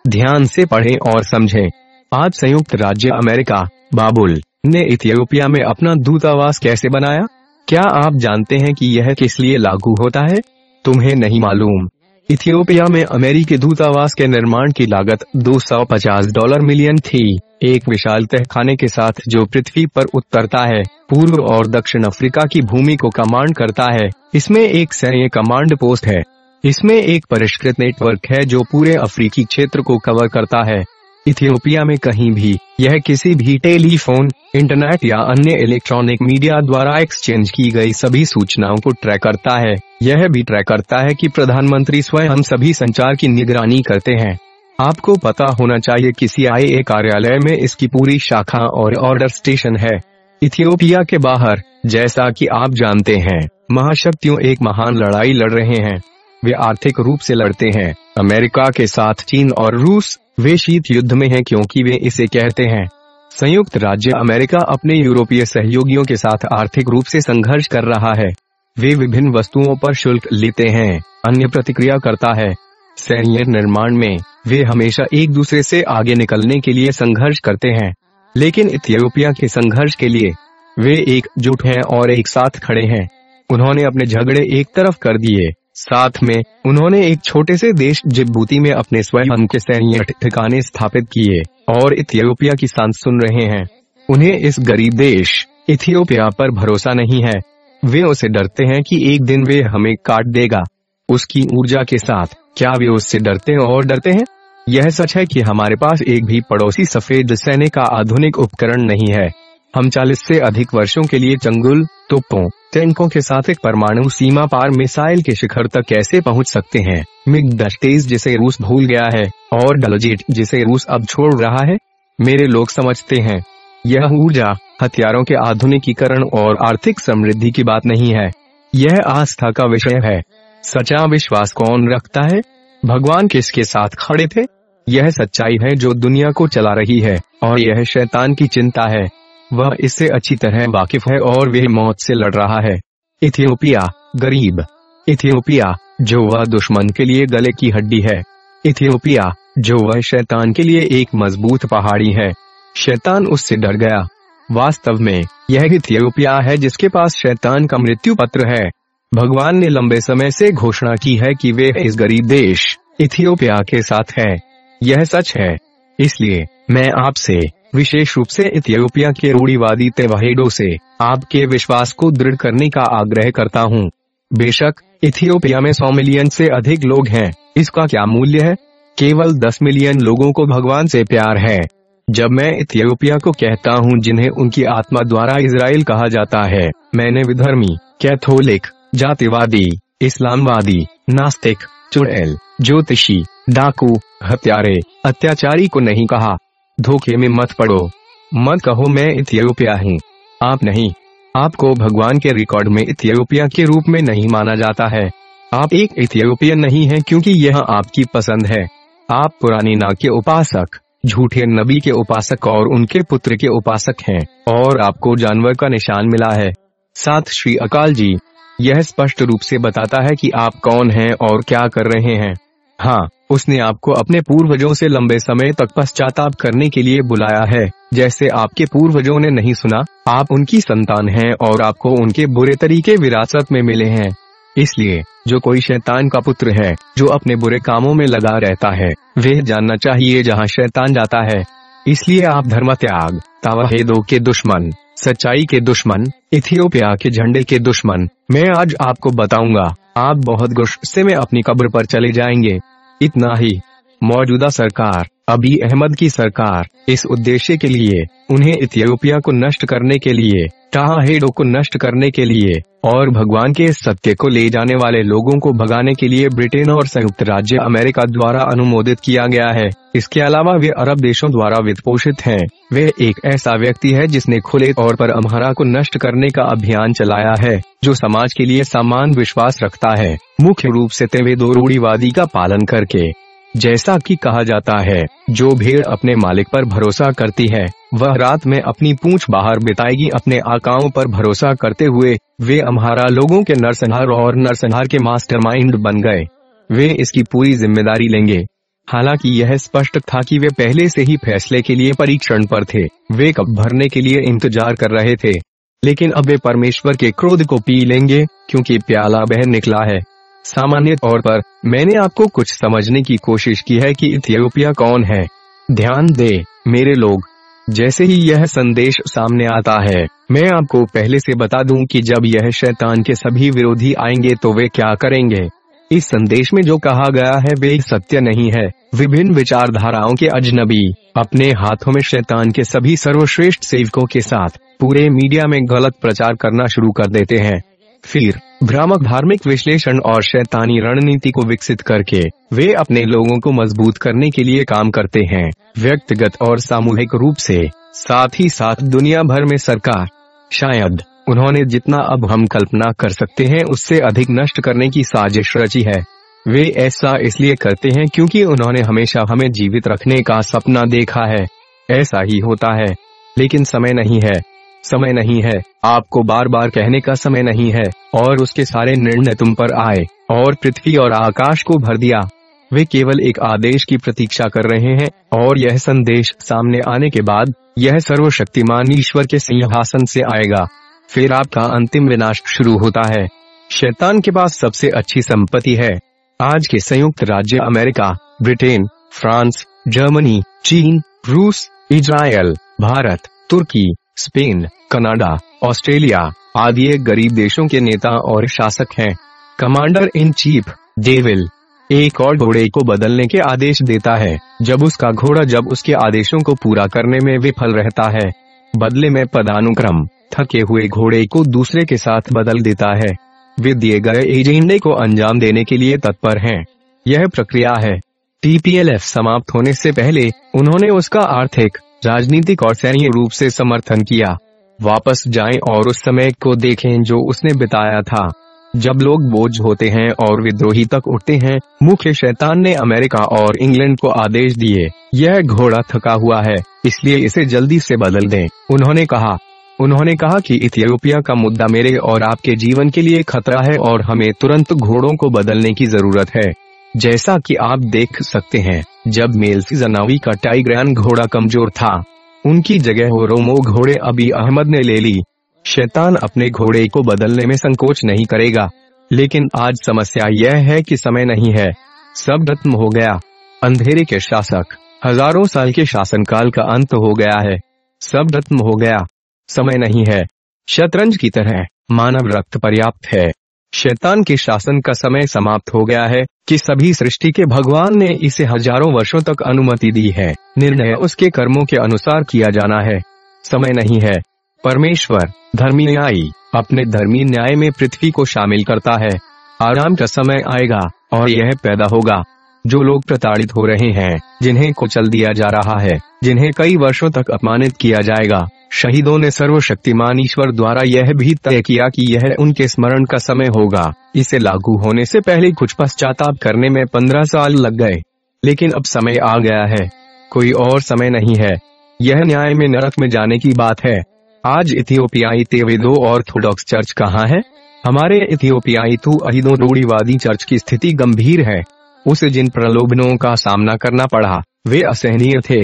ध्यान से पढ़ें और समझें। आज संयुक्त राज्य अमेरिका, बाबुल, ने इथियोपिया में अपना दूतावास कैसे बनाया? क्या आप जानते हैं कि यह किस लिए लागू होता है? तुम्हें नहीं मालूम। इथियोपिया में अमेरिकी दूतावास के निर्माण की लागत 250 डॉलर मिलियन थी। एक विशाल तहखाने के साथ जो पृथ्वी पर उतरता है, पूर्व और दक्षिण अफ्रीका की भूमि को कमांड करता है। इसमें एक सैन्य कमांड पोस्ट है। इसमें एक परिष्कृत नेटवर्क है जो पूरे अफ्रीकी क्षेत्र को कवर करता है। इथियोपिया में कहीं भी, यह किसी भी टेलीफोन, इंटरनेट या अन्य इलेक्ट्रॉनिक मीडिया द्वारा एक्सचेंज की गई सभी सूचनाओं को ट्रैक करता है। यह भी ट्रैक करता है कि प्रधानमंत्री स्वयं सभी संचार की निगरानी करते हैं। आपको पता होना चाहिए कि सी कार्यालय में इसकी पूरी शाखा और ऑर्डर स्टेशन है। इथियोपिया के बाहर, जैसा कि आप जानते हैं, महाशक्तियों एक महान लड़ाई लड़ रहे हैं। वे आर्थिक रूप से लड़ते हैं। अमेरिका के साथ चीन और रूस वे शीत युद्ध में हैं क्योंकि वे इसे कहते हैं। संयुक्त राज्य अमेरिका अपने यूरोपीय सहयोगियों के साथ आर्थिक रूप से संघर्ष कर रहा है। वे विभिन्न वस्तुओं पर शुल्क लेते हैं, अन्य प्रतिक्रिया करता है। सैन्य निर्माण में, वे हमेशा एक दूसरे से आगे निकलने के लिए संघर्ष करते हैं। लेकिन इथियोपिया के संघर्ष के लिए, वे एकजुट हैं और एक साथ खड़े हैं। उन्होंने अपने झगड़े एक तरफ़ कर दिए। साथ में, उन्होंने एक छोटे से देश जिबूती में अपने स्वयं के सैन्य ठिकाने स्थापित किए, और इथियोपिया की सांस सुन रहे हैं। उन्हें इस गरीब देश, इथियोपिया पर भरोसा नहीं है। वे उसे डरते हैं कि एक दिन वे हमें काट देगा। उसकी ऊर्जा के साथ, क्या वे उससे डरते हैं और डरते हैं? यह सच है कि हमारे पास एक भी पड़ोसी सफ़ेद सैन्य का आधुनिक उपकरण नहीं है। हम 40 से अधिक वर्षों के लिए चंगुल तोपों टैंकों के साथ एक परमाणु सीमा पार मिसाइल के शिखर तक कैसे पहुँच सकते हैं? मिग दस्तेज जिसे रूस भूल गया है, और डलोजेट जिसे रूस अब छोड़ रहा है? मेरे लोग समझते हैं। यह ऊर्जा, हथियारों के आधुनिकीकरण और आर्थिक समृद्धि की बात नहीं है। यह आस्था का विषय है। सच्चा विश्वास कौन रखता है? भगवान किसके साथ खड़े थे? यह सच्चाई है जो दुनिया को चला रही है, और यह शैतान की चिंता है। वह इससे अच्छी तरह वाकिफ है और वह मौत से लड़ रहा है। इथियोपिया, गरीब। इथियोपिया, जो वह दुश्मन के लिए गले की हड्डी है। इथियोपिया, जो वह शैतान के लिए एक मज़बूत पहाड़ी है। शैतान उससे डर गया। वास्तव में, यह इथियोपिया है जिसके पास शैतान का मृत्यु पत्र है। भगवान ने लंबे समय से घोषणा की है कि वे इस गरीब देश, इथियोपिया के साथ है। यह सच है। इसलिए, मैं आपसे विशेष रूप से इथियोपिया के रूढ़ीवादी तेवाहेडो से आपके विश्वास को दृढ़ करने का आग्रह करता हूँ। बेशक, इथियोपिया में सौ मिलियन से अधिक लोग हैं। इसका क्या मूल्य है? केवल दस मिलियन लोगों को भगवान से प्यार है। जब मैं इथियोपिया को कहता हूँ जिन्हें उनकी आत्मा द्वारा इसराइल कहा जाता है, मैंने विधर्मी, कैथोलिक, जातिवादी, इस्लामवादी, नास्तिक, चुड़ैल, ज्योतिषी, डाकू, हत्यारे, अत्याचारी को नहीं कहा। धोखे में मत पड़ो। मत कहो मैं इथियोपिया हूँ। आप नहीं। आपको भगवान के रिकॉर्ड में इथियोपिया के रूप में नहीं माना जाता है। आप एक इथियोपियन नहीं हैं क्योंकि यह आपकी पसंद है। आप पुरानी नाग के उपासक, झूठे नबी के उपासक और उनके पुत्र के उपासक हैं, और आपको जानवर का निशान मिला है। साथ श्री अकाल जी, यह स्पष्ट रूप से बताता है कि आप कौन हैं और क्या कर रहे हैं। हाँ उसने आपको अपने पूर्वजों से लंबे समय तक पश्चाताप करने के लिए बुलाया है। जैसे आपके पूर्वजों ने नहीं सुना, आप उनकी संतान हैं और आपको उनके बुरे तरीके विरासत में मिले हैं। इसलिए, जो कोई शैतान का पुत्र है, जो अपने बुरे कामों में लगा रहता है वे जानना चाहिए जहाँ शैतान जाता है। इसलिए आप धर्म त्याग तावाहेदो के दुश्मन, सच्चाई के दुश्मन, इथियोपिया के झंडे के दुश्मन। मैं आज आपको बताऊँगा, आप बहुत गुस्से में अपनी कब्र पर चले जाएँगे। इतना ही मौजूदा सरकार। अभी अहमद की सरकार इस उद्देश्य के लिए, उन्हें इथियोपिया को नष्ट करने के लिए टाहेडो को नष्ट करने के लिए, और भगवान के सत्य को ले जाने वाले लोगों को भगाने के लिए ब्रिटेन और संयुक्त राज्य अमेरिका द्वारा अनुमोदित किया गया है। इसके अलावा वे अरब देशों द्वारा वित्त पोषित है। वे एक ऐसा व्यक्ति है जिसने खुले तौर पर अम्हारा को नष्ट करने का अभियान चलाया है, जो समाज के लिए समान विश्वास रखता है। मुख्य रूप से तेवे दो रूढ़ीवादी का पालन करके। जैसा कि कहा जाता है, जो भेड़ अपने मालिक पर भरोसा करती है, वह रात में अपनी पूंछ बाहर बिताएगी, अपने आकाओं पर भरोसा करते हुए, वे अम्हारा लोगों के नरसंहार और नरसंहार के मास्टरमाइंड बन गए। वे इसकी पूरी ज़िम्मेदारी लेंगे। हालाँकि यह स्पष्ट था कि वे पहले से ही फैसले के लिए परीक्षण पर थे। वे कब भरने के लिए इंतज़ार कर रहे थे। लेकिन अब वे परमेश्वर के क्रोध को पी लेंगे, क्योंकि प्याला बह निकला है। सामान्य तौर पर, मैंने आपको कुछ समझने की कोशिश की है कि इथियोपिया कौन है। ध्यान दे, मेरे लोग, जैसे ही यह संदेश सामने आता है, मैं आपको पहले से बता दूँ कि जब यह शैतान के सभी विरोधी आएँगे तो वे क्या करेंगे। इस संदेश में जो कहा गया है वे सत्य नहीं है। विभिन्न विचारधाराओं के अजनबी, अपने हाथों में शैतान के सभी सर्वश्रेष्ठ सेवकों के साथ, पूरे मीडिया में गलत प्रचार करना शुरू कर देते हैं। फिर, भ्रामक धार्मिक विश्लेषण और शैतानी रणनीति को विकसित करके, वे अपने लोगों को मज़बूत करने के लिए काम करते हैं, व्यक्तिगत और सामूहिक रूप से। साथ ही साथ दुनिया भर में सरकार, शायद, उन्होंने जितना अब हम कल्पना कर सकते हैं उससे अधिक नष्ट करने की साजिश रची है। वे ऐसा इसलिए करते हैं क्योंकि उन्होंने हमेशा हमें जीवित रखने का सपना देखा है। ऐसा ही होता है। लेकिन समय नहीं है। समय नहीं है। आपको बार बार कहने का समय नहीं है। और उसके सारे निर्णय तुम पर आए। और पृथ्वी और आकाश को भर दिया। वे केवल एक आदेश की प्रतीक्षा कर रहे हैं। और यह संदेश सामने आने के बाद, यह सर्वशक्तिमान ईश्वर के सिंहासन से आएगा। फिर आपका अंतिम विनाश शुरू होता है। शैतान के पास सबसे अच्छी संपत्ति है। आज के संयुक्त राज्य अमेरिका, ब्रिटेन, फ्रांस, जर्मनी, चीन, रूस इजराइल भारत, तुर्की स्पेन, कनाडा, ऑस्ट्रेलिया आदि एक गरीब देशों के नेता और शासक हैं। कमांडर इन चीफ, डेविल, एक और घोड़े को बदलने के आदेश देता है। जब उसका घोड़ा जब उसके आदेशों को पूरा करने में विफल रहता है, बदले में पदानुक्रम, थके हुए घोड़े को दूसरे के साथ बदल देता है। वे दिए गए एजेंडे को अंजाम देने के लिए तत्पर हैं। यह प्रक्रिया है। टीपीएलएफ समाप्त होने से पहले, उन्होंने उसका आर्थिक राजनीतिक और सैन्य रूप से समर्थन किया। वापस जाएँ और उस समय को देखें जो उसने बिताया था। जब लोग बोझ होते हैं और विद्रोही तक उठते हैं, मुख्य शैतान ने अमेरिका और इंग्लैंड को आदेश दिए। यह घोड़ा थका हुआ है, इसलिए इसे जल्दी से बदल दें। उन्होंने कहा उन्होंने कहा कि इथियोपिया का मुद्दा मेरे और आपके जीवन के लिए खतरा है और हमें तुरंत घोड़ों को बदलने की ज़रूरत है। जैसा कि आप देख सकते हैं जब मेल जनावी का टाइग्रैन घोड़ा कमज़ोर था, उनकी जगह हो रोमो घोड़े अभी अहमद ने ले ली। शैतान अपने घोड़े को बदलने में संकोच नहीं करेगा, लेकिन आज समस्या यह है कि समय नहीं है। सब खत्म हो गया। अंधेरे के शासक। हज़ारों साल के शासनकाल का अंत हो गया है। सब खत्म हो गया। समय नहीं है। शतरंज की तरह मानव रक्त पर्याप्त है। शैतान के शासन का समय समाप्त हो गया है। कि सभी सृष्टि के भगवान ने इसे हज़ारों वर्षों तक अनुमति दी है। निर्णय उसके कर्मों के अनुसार किया जाना है। समय नहीं है। परमेश्वर, धर्मी न्यायी, अपने धर्मी न्याय में पृथ्वी को शामिल करता है। आराम का समय आएगा और यह पैदा होगा। जो लोग प्रताड़ित हो रहे हैं, जिन्हें कुचल दिया जा रहा है, जिन्हें कई वर्षों तक अपमानित किया जाएगा। शहीदों ने सर्वशक्तिमान ईश्वर द्वारा यह भी तय किया कि यह उनके स्मरण का समय होगा। इसे लागू होने से पहले कुछ पश्चाताप करने में पंद्रह साल लग गए। लेकिन अब समय आ गया है। कोई और समय नहीं है। यह न्याय में नरक में जाने की बात है। आज इथियोपियाई तेवेदो ऑर्थोडॉक्स चर्च कहाँ है? हमारे इथियोपियाई तु अहिदो रूढ़ीवादी चर्च की स्थिति गंभीर है। उसे जिन प्रलोभनों का सामना करना पड़ा, वे असहनीय थे।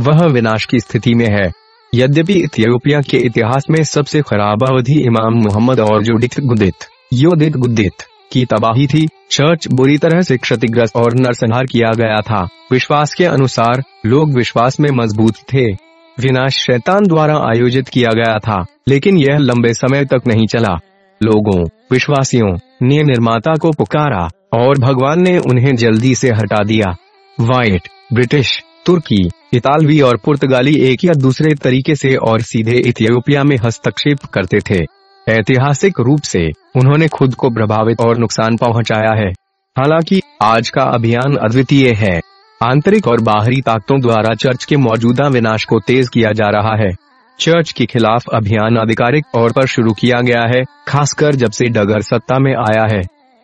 वह विनाश की स्थिति में है। यद्यपि इथियोपिया के इतिहास में सबसे खराब अवधि इमाम मोहम्मद और जुडित गुदित, योदित गुदित की तबाही थी, चर्च बुरी तरह से क्षतिग्रस्त और नरसंहार किया गया था। विश्वास के अनुसार, लोग विश्वास में मज़बूत थे। विनाश शैतान द्वारा आयोजित किया गया था, लेकिन यह लंबे समय तक नहीं चला। लोगों, विश्वासियों ने निर्माता को पुकारा और भगवान ने उन्हें जल्दी से हटा दिया। व्हाइट ब्रिटिश, तुर्की, इतालवी और पुर्तगाली एक या दूसरे तरीके से और सीधे इथियोपिया में हस्तक्षेप करते थे। ऐतिहासिक रूप से उन्होंने खुद को प्रभावित और नुकसान पहुँचाया है। हालाँकि आज का अभियान अद्वितीय है। आंतरिक और बाहरी ताकतों द्वारा चर्च के मौजूदा विनाश को तेज किया जा रहा है। चर्च के खिलाफ अभियान आधिकारिक तौर पर शुरू किया गया है, खासकर जब से डगर सत्ता में आया है।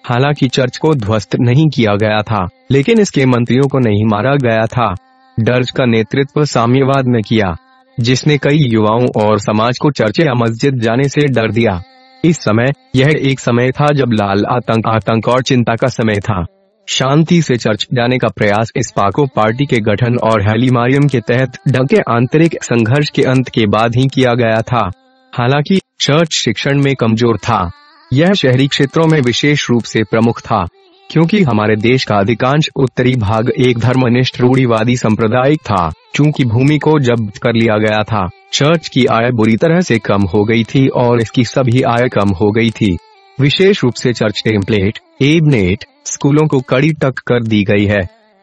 हालाँकि चर्च को ध्वस्त नहीं किया गया था, लेकिन इसके मंत्रियों को नहीं मारा गया था। डर्ज का नेतृत्व साम्यवाद में किया, जिसने कई युवाओं और समाज को चर्च या मस्जिद जाने से डर दिया। इस समय, यह एक समय था जब लाल आतंक आतंक और चिंता का समय था। शांति से चर्च जाने का प्रयास इस पाको पार्टी के गठन और हेलीमारियम के तहत डके आंतरिक संघर्ष के अंत के बाद ही किया गया था। हालाँकि, चर्च शिक्षण में कमज़ोर था। यह शहरी क्षेत्रों में विशेष रूप से प्रमुख था, क्योंकि हमारे देश का अधिकांश उत्तरी भाग एक धर्मनिष्ठ रूढ़ीवादी संप्रदायिक था, चूँकि भूमि को जब्त कर लिया गया था। चर्च की आय बुरी तरह से कम हो गई थी और इसकी सभी आय कम हो गई थी। विशेष रूप से चर्च टेम्पलेट, एबनेट, स्कूलों को कड़ी तक कर दी गई है।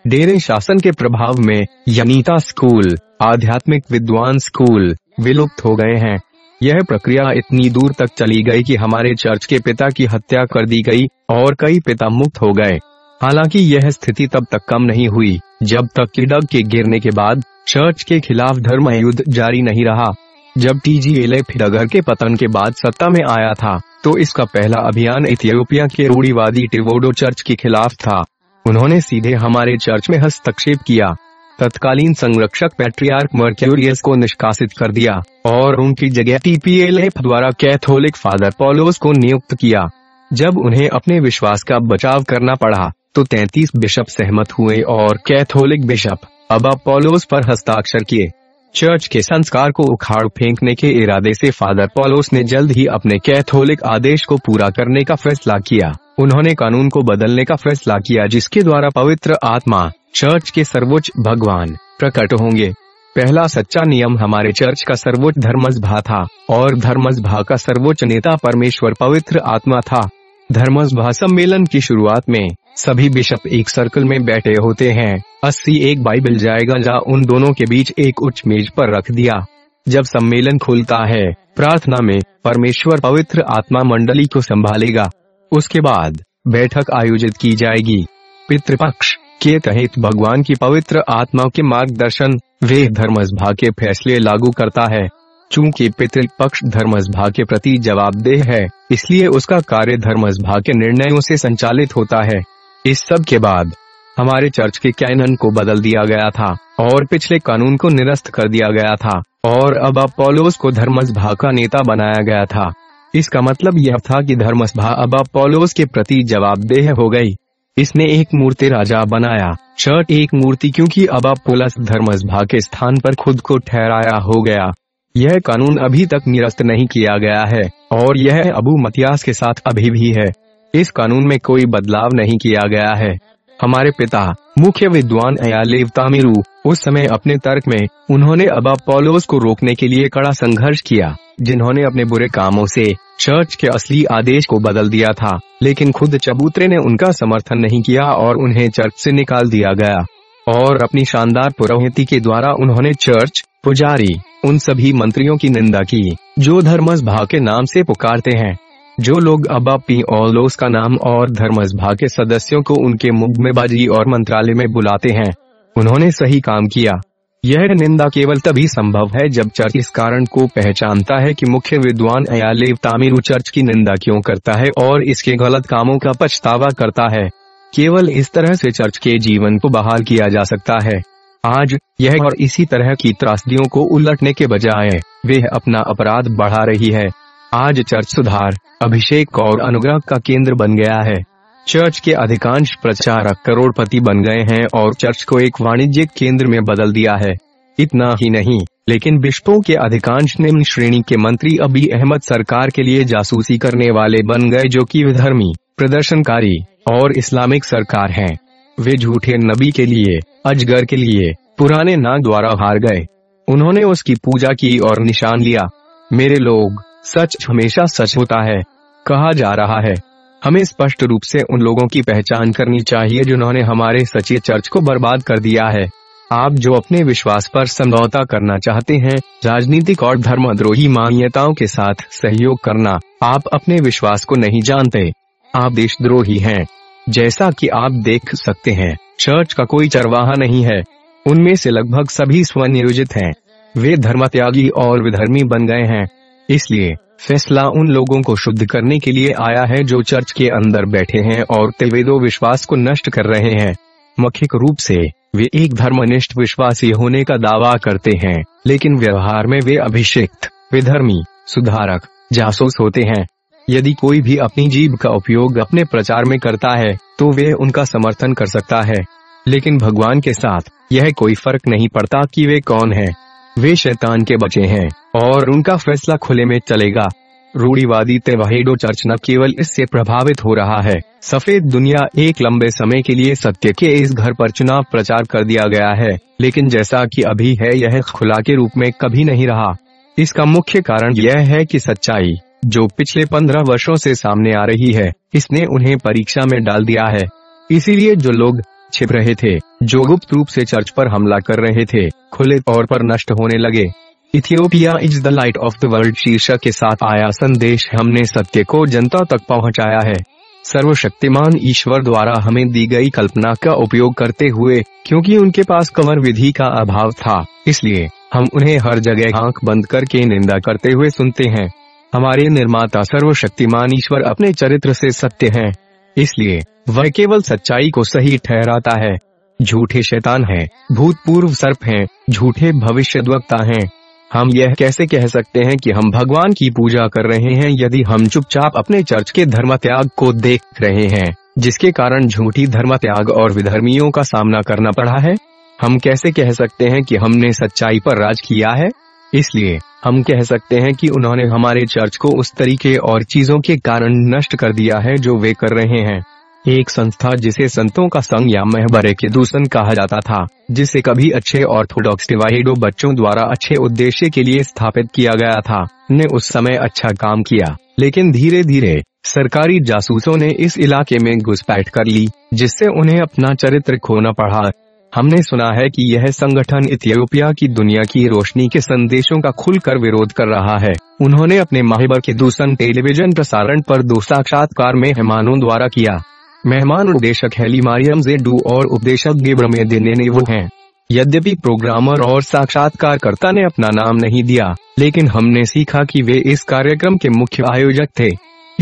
डेरे शासन के प्रभाव में यनीता स्कूल, आध्यात्मिक विद्वान स्कूल विलुप्त हो गए हैं। यह प्रक्रिया इतनी दूर तक चली गई कि हमारे चर्च के पिता की हत्या कर दी गई और कई पिता मुक्त हो गए। हालाँकि यह स्थिति तब तक कम नहीं हुई, जब तक कि डग के गिरने के बाद चर्च के खिलाफ धर्म युद्ध जारी नहीं रहा। जब टी टीजीएलए फिडगर के पतन के बाद सत्ता में आया था तो इसका पहला अभियान इथियोपिया के रूढ़ीवादी टिवोडो चर्च के खिलाफ था। उन्होंने सीधे हमारे चर्च में हस्तक्षेप किया। तत्कालीन संरक्षक पेट्रियार्क मर्क्यूरियस को निष्कासित कर दिया और उनकी जगह टीपीएलएफ द्वारा कैथोलिक फादर पोलोस को नियुक्त किया। जब उन्हें अपने विश्वास का बचाव करना पड़ा तो 33 बिशप सहमत हुए और कैथोलिक बिशप अब पोलोस पर हस्ताक्षर किए। चर्च के संस्कार को उखाड़ फेंकने के इरादे से फादर पॉलोस ने जल्द ही अपने कैथोलिक आदेश को पूरा करने का फैसला किया। उन्होंने कानून को बदलने का फैसला किया, जिसके द्वारा पवित्र आत्मा, चर्च के सर्वोच्च भगवान, प्रकट होंगे। पहला सच्चा नियम हमारे चर्च का सर्वोच्च धर्मसभा था, और धर्मसभा का सर्वोच्च नेता परमेश्वर पवित्र आत्मा था। धर्मसभा सम्मेलन की शुरुआत में सभी बिशप एक सर्कल में बैठे होते हैं। अस्सी एक बाइबल जाएगा, जा उन दोनों के बीच एक उच्च मेज पर रख दिया। जब सम्मेलन खुलता है, प्रार्थना में परमेश्वर पवित्र आत्मा मंडली को संभालेगा। उसके बाद बैठक आयोजित की जाएगी। पितृपक्ष के तहत भगवान की पवित्र आत्मा के मार्गदर्शन, वे धर्मसभा के फैसले लागू करता है। चूँकि पितृपक्ष धर्मसभा के प्रति जवाबदेह है, इसलिए उसका कार्य धर्मसभा के निर्णयों से संचालित होता है। इस सब के बाद हमारे चर्च के कैनन को बदल दिया गया था, और पिछले कानून को निरस्त कर दिया गया था, और अब अपोलोस को धर्मसभा का नेता बनाया गया था। इसका मतलब यह था कि धर्मसभा अब अपोलोस के प्रति जवाबदेह हो गई। इसने एक मूर्ति राजा बनाया। चर्च एक मूर्ति क्योंकि अब अपोलस धर्मसभा के स्थान पर खुद को ठहराया हो गया। यह कानून अभी तक निरस्त नहीं किया गया है, और यह अबू मतियास के साथ अभी भी है। इस कानून में कोई बदलाव नहीं किया गया है। हमारे पिता, मुख्य विद्वान अयालेव तामिरू, उस समय अपने तर्क में, उन्होंने अबा पोलोस को रोकने के लिए कड़ा संघर्ष किया, जिन्होंने अपने बुरे कामों से, चर्च के असली आदेश को बदल दिया था, लेकिन खुद चबूतरे ने उनका समर्थन नहीं किया और उन्हें चर्च से निकाल दिया गया। और अपनी शानदार पुरोहिती के द्वारा उन्होंने चर्च, पुजारी, उन सभी मंत्रियों की निंदा की, जो धर्मस भाव के नाम से पुकारते हैं। जो लोग अबा पी ओलोस का नाम और धर्मसभा के सदस्यों को उनके मुग्मेबाजी और मंत्रालय में बुलाते हैं। उन्होंने सही काम किया। यह निंदा केवल तभी संभव है जब चर्च इस कारण को पहचानता है कि मुख्य विद्वान अयालेव तामिरू चर्च की निंदा क्यों करता है और इसके गलत कामों का पछतावा करता है। केवल इस तरह से चर्च के जीवन को बहाल किया जा सकता है। आज, यह और इसी तरह की त्रासदियों को उलटने के बजाय, वे अपना अपराध बढ़ा रही है। आज चर्च सुधार, अभिषेक और अनुग्रह का केंद्र बन गया है। चर्च के अधिकांश प्रचारक करोड़पति बन गए हैं और चर्च को एक वाणिज्यिक केंद्र में बदल दिया है। इतना ही नहीं, लेकिन बिशपों के अधिकांश निम्न श्रेणी के मंत्री अभी अहमद सरकार के लिए जासूसी करने वाले बन गए जो कि विधर्मी, प्रदर्शनकारी और इस्लामिक सरकार हैं। वे झूठे नबी के लिए, अजगर के लिए, पुराने नाग द्वारा हार गए। उन्होंने उसकी पूजा की और निशान लिया। मेरे लोग सच हमेशा सच होता है, कहा जा रहा है। हमें स्पष्ट रूप से उन लोगों की पहचान करनी चाहिए जिन्होंने हमारे सच्चे चर्च को बर्बाद कर दिया है। आप जो अपने विश्वास पर समझौता करना चाहते हैं, राजनीतिक और धर्मद्रोही मान्यताओं के साथ सहयोग करना, आप अपने विश्वास को नहीं जानते। आप देशद्रोही हैं। जैसा कि आप देख सकते हैं, चर्च का कोई चरवाहा नहीं है। उनमें से लगभग सभी स्वनियोजित हैं। वे धर्मत्यागी और विधर्मी बन गए हैं। इसलिए, फैसला उन लोगों को शुद्ध करने के लिए आया है जो चर्च के अंदर बैठे हैं और तेवेदो विश्वास को नष्ट कर रहे हैं। मौखिक रूप से, वे एक धर्मनिष्ठ विश्वासी होने का दावा करते हैं, लेकिन व्यवहार में वे अभिषेक्त, विधर्मी, सुधारक, जासूस होते हैं। यदि कोई भी अपनी जीव का उपयोग अपने प्रचार में करता है तो वे उनका समर्थन कर सकता है। लेकिन भगवान के साथ, यह कोई फ़र्क नहीं पड़ता कि वे कौन हैं। वे शैतान के बचे हैं, और उनका फैसला खुले में चलेगा। रूढ़ीवादी तेवाहेडो चर्च न केवल इससे प्रभावित हो रहा है, सफ़ेद दुनिया एक लंबे समय के लिए सत्य के इस घर पर चुनाव प्रचार कर दिया गया है, लेकिन जैसा कि अभी है यह खुला के रूप में कभी नहीं रहा। इसका मुख्य कारण यह है कि सच्चाई, जो पिछले पंद्रह वर्षों से सामने आ रही है, इसने उन्हें परीक्षा में डाल दिया है। इसीलिए जो लोग छिप रहे थे, जो गुप्त रूप से चर्च पर हमला कर रहे थे, खुले तौर पर नष्ट होने लगे। Ethiopia is the light of the world शीर्षक के साथ आया संदेश, हमने सत्य को जनता तक पहुँचाया है। सर्वशक्तिमान ईश्वर द्वारा हमें दी गई कल्पना का उपयोग करते हुए, क्योंकि उनके पास कमर विधि का अभाव था, इसलिए, हम उन्हें हर जगह आँख बंद करके निंदा करते हुए सुनते हैं। हमारे निर्माता सर्वशक्तिमान ईश्वर अपने चरित्र से सत्य हैं। इसलिए वह केवल सच्चाई को सही ठहराता है। झूठे शैतान हैं, भूतपूर्व सर्प हैं, झूठे भविष्य हैं। हम यह कैसे कह सकते हैं कि हम भगवान की पूजा कर रहे हैं यदि हम चुपचाप अपने चर्च के धर्म त्याग को देख रहे हैं जिसके कारण झूठी धर्म त्याग और विधर्मियों का सामना करना पड़ा है? हम कैसे कह सकते हैं कि हमने सच्चाई पर राज किया है? इसलिए हम कह सकते हैं कि उन्होंने हमारे चर्च को उस तरीके और चीज़ों के कारण नष्ट कर दिया है जो वे कर रहे हैं। एक संस्था जिसे संतों का संघ या महबरे के दूषण कहा जाता था, जिसे कभी अच्छे ऑर्थोडॉक्स डिवाइडो बच्चों द्वारा अच्छे उद्देश्य के लिए स्थापित किया गया था, ने उस समय अच्छा काम किया। लेकिन धीरे धीरे सरकारी जासूसों ने इस इलाके में घुसपैठ कर ली, जिससे उन्हें अपना चरित्र खोना पड़ा। हमने सुना है कि यह संगठन इथियोपिया की दुनिया की रोशनी के संदेशों का खुलकर विरोध कर रहा है। उन्होंने अपने माहिबर के दूसरे टेलीविज़न प्रसारण पर दो साक्षात्कार में मेहमानों द्वारा किया। मेहमान उपदेशक हेली मारियम जेडू और उपदेशक गिब्रमे वो हैं। यद्यपि प्रोग्रामर और साक्षात्कारकर्ता ने अपना नाम नहीं दिया, लेकिन हमने सीखा कि वे इस कार्यक्रम के मुख्य आयोजक थे।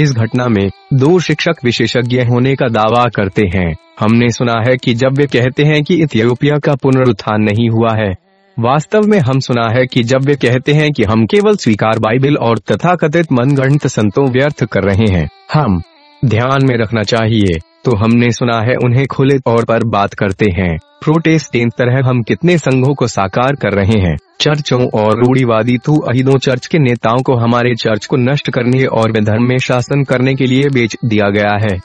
इस घटना में दो शिक्षक विशेषज्ञ होने का दावा करते हैं। हमने सुना है कि जब वे कहते हैं कि इथियोपिया का पुनरुत्थान नहीं हुआ है, वास्तव में हम सुना है कि जब वे कहते हैं कि हम केवल स्वीकार बाइबल और तथाकथित मनगणित संतों व्यर्थ कर रहे हैं, हम ध्यान में रखना चाहिए तो हमने सुना है उन्हें खुले तौर पर बात करते हैं। प्रोटेस्टेंट तरह हम कितने संघों को साकार कर रहे हैं, चर्चों और रूढ़ीवादी तू अहिदों चर्च के नेताओं को हमारे चर्च को नष्ट करने और धर्म में शासन करने के लिए बेच दिया गया है।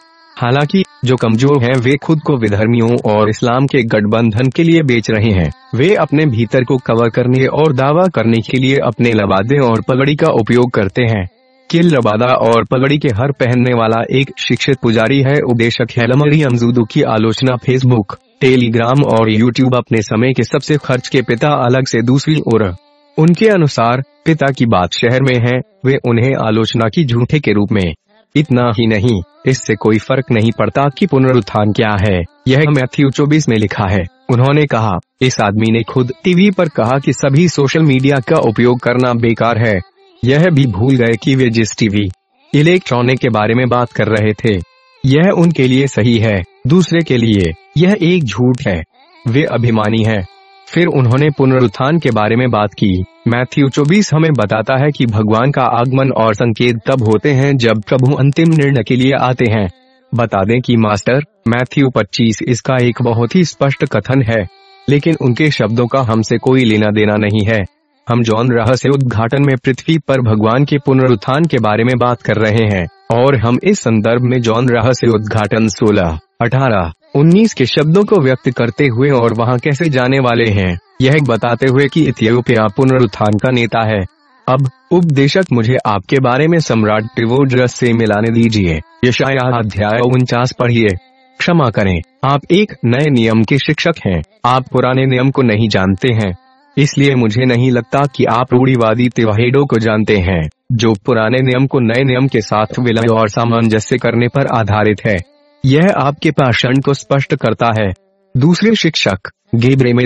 हालाँकि, जो कमज़ोर हैं, वे खुद को विधर्मियों और इस्लाम के गठबंधन के लिए बेच रहे हैं। वे अपने भीतर को कवर करने और दावा करने के लिए अपने लबादे और पगड़ी का उपयोग करते हैं। किल रबादा और पगड़ी के हर पहनने वाला एक शिक्षित पुजारी है उपदेशक है लमरी अमजूदू की आलोचना फेसबुक टेलीग्राम और यूट्यूब अपने समय के सबसे खर्च के पिता अलग से दूसरी ओर। उनके अनुसार, पिता की बात शहर में है, वे उन्हें आलोचना की झूठे के रूप में। इतना ही नहीं। इससे कोई फ़र्क नहीं पड़ता कि पुनरुत्थान क्या है। यह मैथ्यू चौबीस में लिखा है। उन्होंने कहा, इस आदमी ने खुद टीवी पर कहा कि सभी सोशल मीडिया का उपयोग करना बेकार है। यह भी भूल गए कि वे जिस टीवी, इलेक्ट्रॉनिक के बारे में बात कर रहे थे, यह उनके लिए सही है। दूसरे के लिए, यह एक झूठ है। वे अभिमानी है। फिर उन्होंने पुनरुत्थान के बारे में बात की। मैथ्यू 24 हमें बताता है कि भगवान का आगमन और संकेत तब होते हैं जब प्रभु अंतिम निर्णय के लिए आते हैं। बता दें कि मास्टर मैथ्यू 25 इसका एक बहुत ही स्पष्ट कथन है लेकिन उनके शब्दों का हमसे कोई लेना देना नहीं है। हम जौन रहस्य उद्घाटन में पृथ्वी पर भगवान के पुनरुत्थान के बारे में बात कर रहे हैं और हम इस संदर्भ में जौन रहस्य उद्घाटन 16, 18, 19 के शब्दों को व्यक्त करते हुए और वहाँ कैसे जाने वाले हैं, यह बताते हुए कि इथियोपिया पुनरुत्थान का नेता है। अब, उपदेशक मुझे आपके बारे में सम्राट टिवोड्रस से मिलाने दीजिए। यशाया अध्याय उनचास पढ़िए। क्षमा करें, आप एक नए नियम के शिक्षक हैं। आप पुराने नियम को नहीं जानते हैं। इसलिए मुझे नहीं लगता कि आप रूढ़ीवादी तिवाहेडो को जानते हैं, जो पुराने नियम को नए नियम के साथ विलय और सामंजस्य करने पर आधारित है। यह आपके भाषण को स्पष्ट करता है। दूसरे शिक्षक, गेब्रे में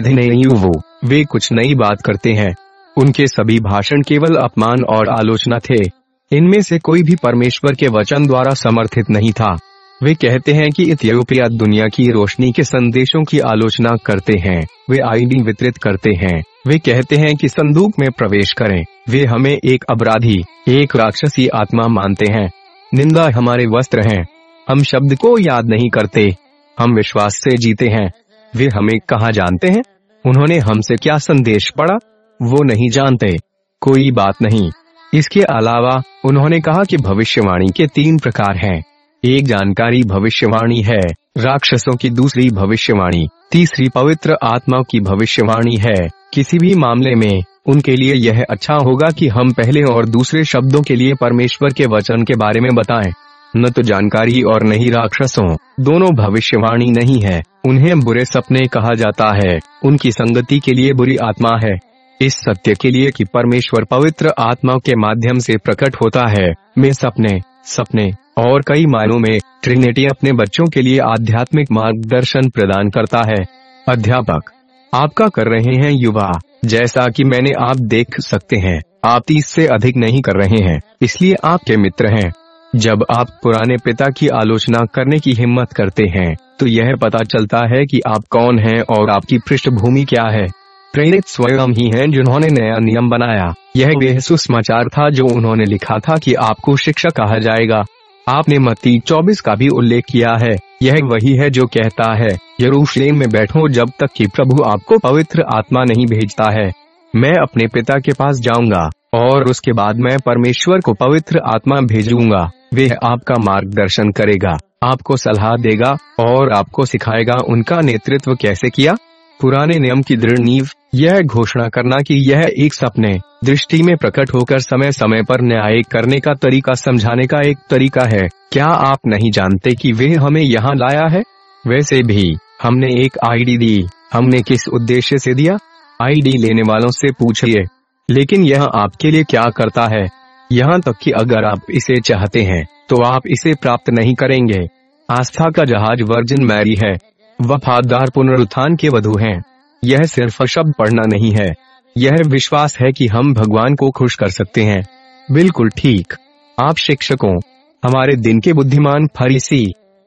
वो। वे कुछ नई बात करते हैं। उनके सभी भाषण केवल अपमान और आलोचना थे। इनमें से कोई भी परमेश्वर के वचन द्वारा समर्थित नहीं था। वे कहते हैं कि इथियोपिया दुनिया की रोशनी के संदेशों की आलोचना करते हैं। वे आईडी वितरित करते हैं। वे कहते हैं कि संदूक में प्रवेश करें। वे हमें एक अपराधी, एक राक्षसी आत्मा मानते हैं। निंदा हमारे वस्त्र हैं। हम शब्द को याद नहीं करते। हम विश्वास से जीते हैं। वे हमें कहा जानते हैं? उन्होंने हमसे क्या संदेश पढ़ा? वो नहीं जानते। कोई बात नहीं। इसके अलावा उन्होंने कहा कि भविष्यवाणी के तीन प्रकार हैं। एक जानकारी भविष्यवाणी है, राक्षसों की दूसरी भविष्यवाणी, तीसरी पवित्र आत्मा की भविष्यवाणी है। किसी भी मामले में उनके लिए यह अच्छा होगा कि हम पहले और दूसरे शब्दों के लिए परमेश्वर के वचन के बारे में बताएँ। न तो जानकारी और न ही राक्षसों। दोनों भविष्यवाणी नहीं है। उन्हें बुरे सपने कहा जाता है। उनकी संगति के लिए बुरी आत्मा है। इस सत्य के लिए कि परमेश्वर पवित्र आत्मा के माध्यम से प्रकट होता है। मैं सपने सपने और कई मायनों में ट्रिनिटी अपने बच्चों के लिए आध्यात्मिक मार्गदर्शन प्रदान करता है। अध्यापक, आपका कर रहे हैं युवा, जैसा कि मैंने आप देख सकते हैं। आप तीस से अधिक नहीं कर रहे हैं, इसलिए आपके मित्र हैं। जब आप पुराने पिता की आलोचना करने की हिम्मत करते हैं तो यह पता चलता है कि आप कौन हैं और आपकी पृष्ठभूमि क्या है। प्रेरित स्वयं ही हैं जिन्होंने नया नियम बनाया। यह वह सुसमाचार था जो उन्होंने लिखा था कि आपको शिक्षा कहा जाएगा। आपने मत्ती 24 का भी उल्लेख किया है। यह वही है जो कहता है, यरूशलेम में बैठो जब तक कि प्रभु आपको पवित्र आत्मा नहीं भेजता है। मैं अपने पिता के पास जाऊँगा और उसके बाद मैं परमेश्वर को पवित्र आत्मा भेजूँगा। वह आपका मार्गदर्शन करेगा, आपको सलाह देगा और आपको सिखाएगा उनका नेतृत्व कैसे किया। पुराने नियम की दृढ़ नींव, यह घोषणा करना कि यह एक सपने दृष्टि में प्रकट होकर समय समय पर न्याय करने का तरीका समझाने का एक तरीका है। क्या आप नहीं जानते कि वे हमें यहाँ लाया है? वैसे भी, हमने एक आईडी दी। हमने किस उद्देश्य से दिया? आईडी लेने वालों से पूछिए। लेकिन यह आपके लिए क्या करता है? यहाँ तक कि अगर आप इसे चाहते हैं तो आप इसे प्राप्त नहीं करेंगे। आस्था का जहाज़ वर्जिन मैरी है। वफादार पुनरुत्थान के वधु हैं। यह सिर्फ़ शब्द पढ़ना नहीं है। यह विश्वास है कि हम भगवान को खुश कर सकते हैं। बिल्कुल ठीक। आप शिक्षकों, हमारे दिन के बुद्धिमान फरीसी,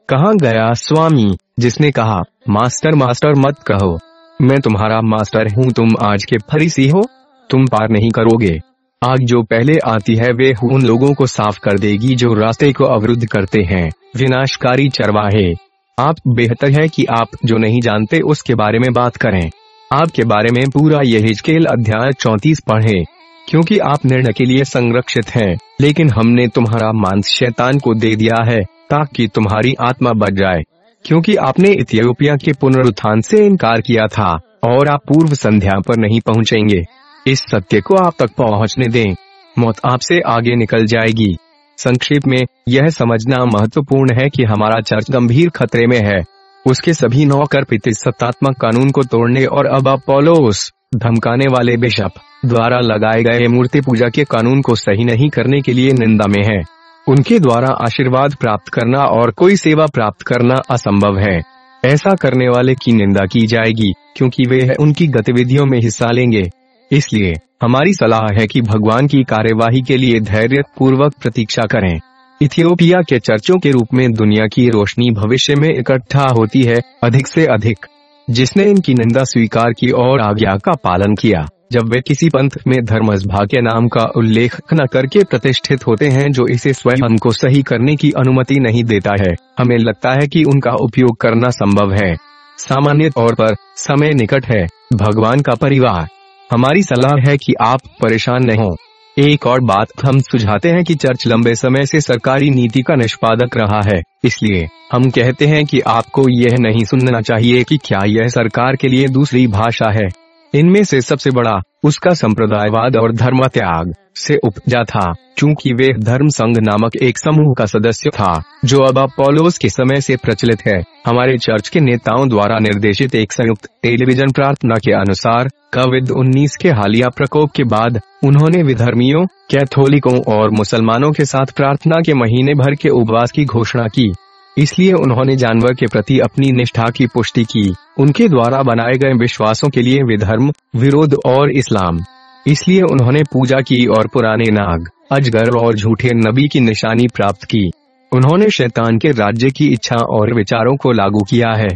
कहा गया स्वामी, जिसने कहा, मास्टर मास्टर मत कहो। मैं तुम्हारा मास्टर हूँ, तुम आज के फरीसी हो। तुम पार नहीं करोगे। आग जो पहले आती है वे उन लोगों को साफ़ कर देगी जो रास्ते को अवरुद्ध करते हैं। विनाशकारी चरवाहे। आप बेहतर है कि आप जो नहीं जानते उसके बारे में बात करें। आपके बारे में पूरा यह स्केल अध्याय चौतीस पढ़े। क्योंकि आप निर्णय के लिए संरक्षित हैं, लेकिन हमने तुम्हारा मांस शैतान को दे दिया है ताकि तुम्हारी आत्मा बच जाए। क्योंकि आपने इथियोपिया के पुनरुत्थान से इनकार किया था और आप पूर्व संध्या पर नहीं पहुँचेंगे। इस सत्य को आप तक पहुँचने दें। मौत आपसे आगे निकल जाएगी। संक्षेप में, यह समझना महत्वपूर्ण है कि हमारा चर्च गंभीर खतरे में है। उसके सभी नौकर पिति सत्तात्मक कानून को तोड़ने और अब अपोलोस, धमकाने वाले बिशप, द्वारा लगाए गए मूर्ति पूजा के कानून को सही नहीं करने के लिए निंदा में है। उनके द्वारा आशीर्वाद प्राप्त करना और कोई सेवा प्राप्त करना असंभव है। ऐसा करने वाले की निंदा की जाएगी, क्योंकि वे उनकी गतिविधियों में हिस्सा लेंगे। इसलिए, हमारी सलाह है कि भगवान की कार्यवाही के लिए धैर्य पूर्वक प्रतीक्षा करें। इथियोपिया के चर्चों के रूप में दुनिया की रोशनी भविष्य में इकट्ठा होती है, अधिक से अधिक। जिसने इनकी निंदा स्वीकार की और आज्ञा का पालन किया। जब वे किसी पंथ में धर्मसभा के नाम का उल्लेख न करके प्रतिष्ठित होते हैं जो इसे स्वयं को सही करने की अनुमति नहीं देता है, हमें लगता है कि उनका उपयोग करना संभव है। सामान्य तौर पर, समय निकट है। भगवान का परिवार हमारी सलाह है कि आप परेशान न हो। एक और बात, हम सुझाते हैं कि चर्च लंबे समय से सरकारी नीति का निष्पादक रहा है, इसलिए हम कहते हैं कि आपको यह नहीं सुनना चाहिए कि क्या यह सरकार के लिए दूसरी भाषा है। इनमें से सबसे बड़ा उसका संप्रदायवाद और धर्म त्याग से उपजा था, चूँकि वे धर्म संघ नामक एक समूह का सदस्य था, जो अब अपोलोस के समय से प्रचलित है। हमारे चर्च के नेताओं द्वारा निर्देशित एक संयुक्त टेलीविज़न प्रार्थना के अनुसार, कोविड उन्नीस के हालिया प्रकोप के बाद, उन्होंने विधर्मियों, कैथोलिकों और मुसलमानों के साथ प्रार्थना के महीने भर के उपवास की घोषणा की। इसलिए उन्होंने जानवर के प्रति अपनी निष्ठा की पुष्टि की। उनके द्वारा बनाए गए विश्वासों के लिए विधर्म विरोध और इस्लाम। इसलिए उन्होंने पूजा की और पुराने नाग, अजगर और झूठे नबी की निशानी प्राप्त की। उन्होंने शैतान के राज्य की इच्छा और विचारों को लागू किया है।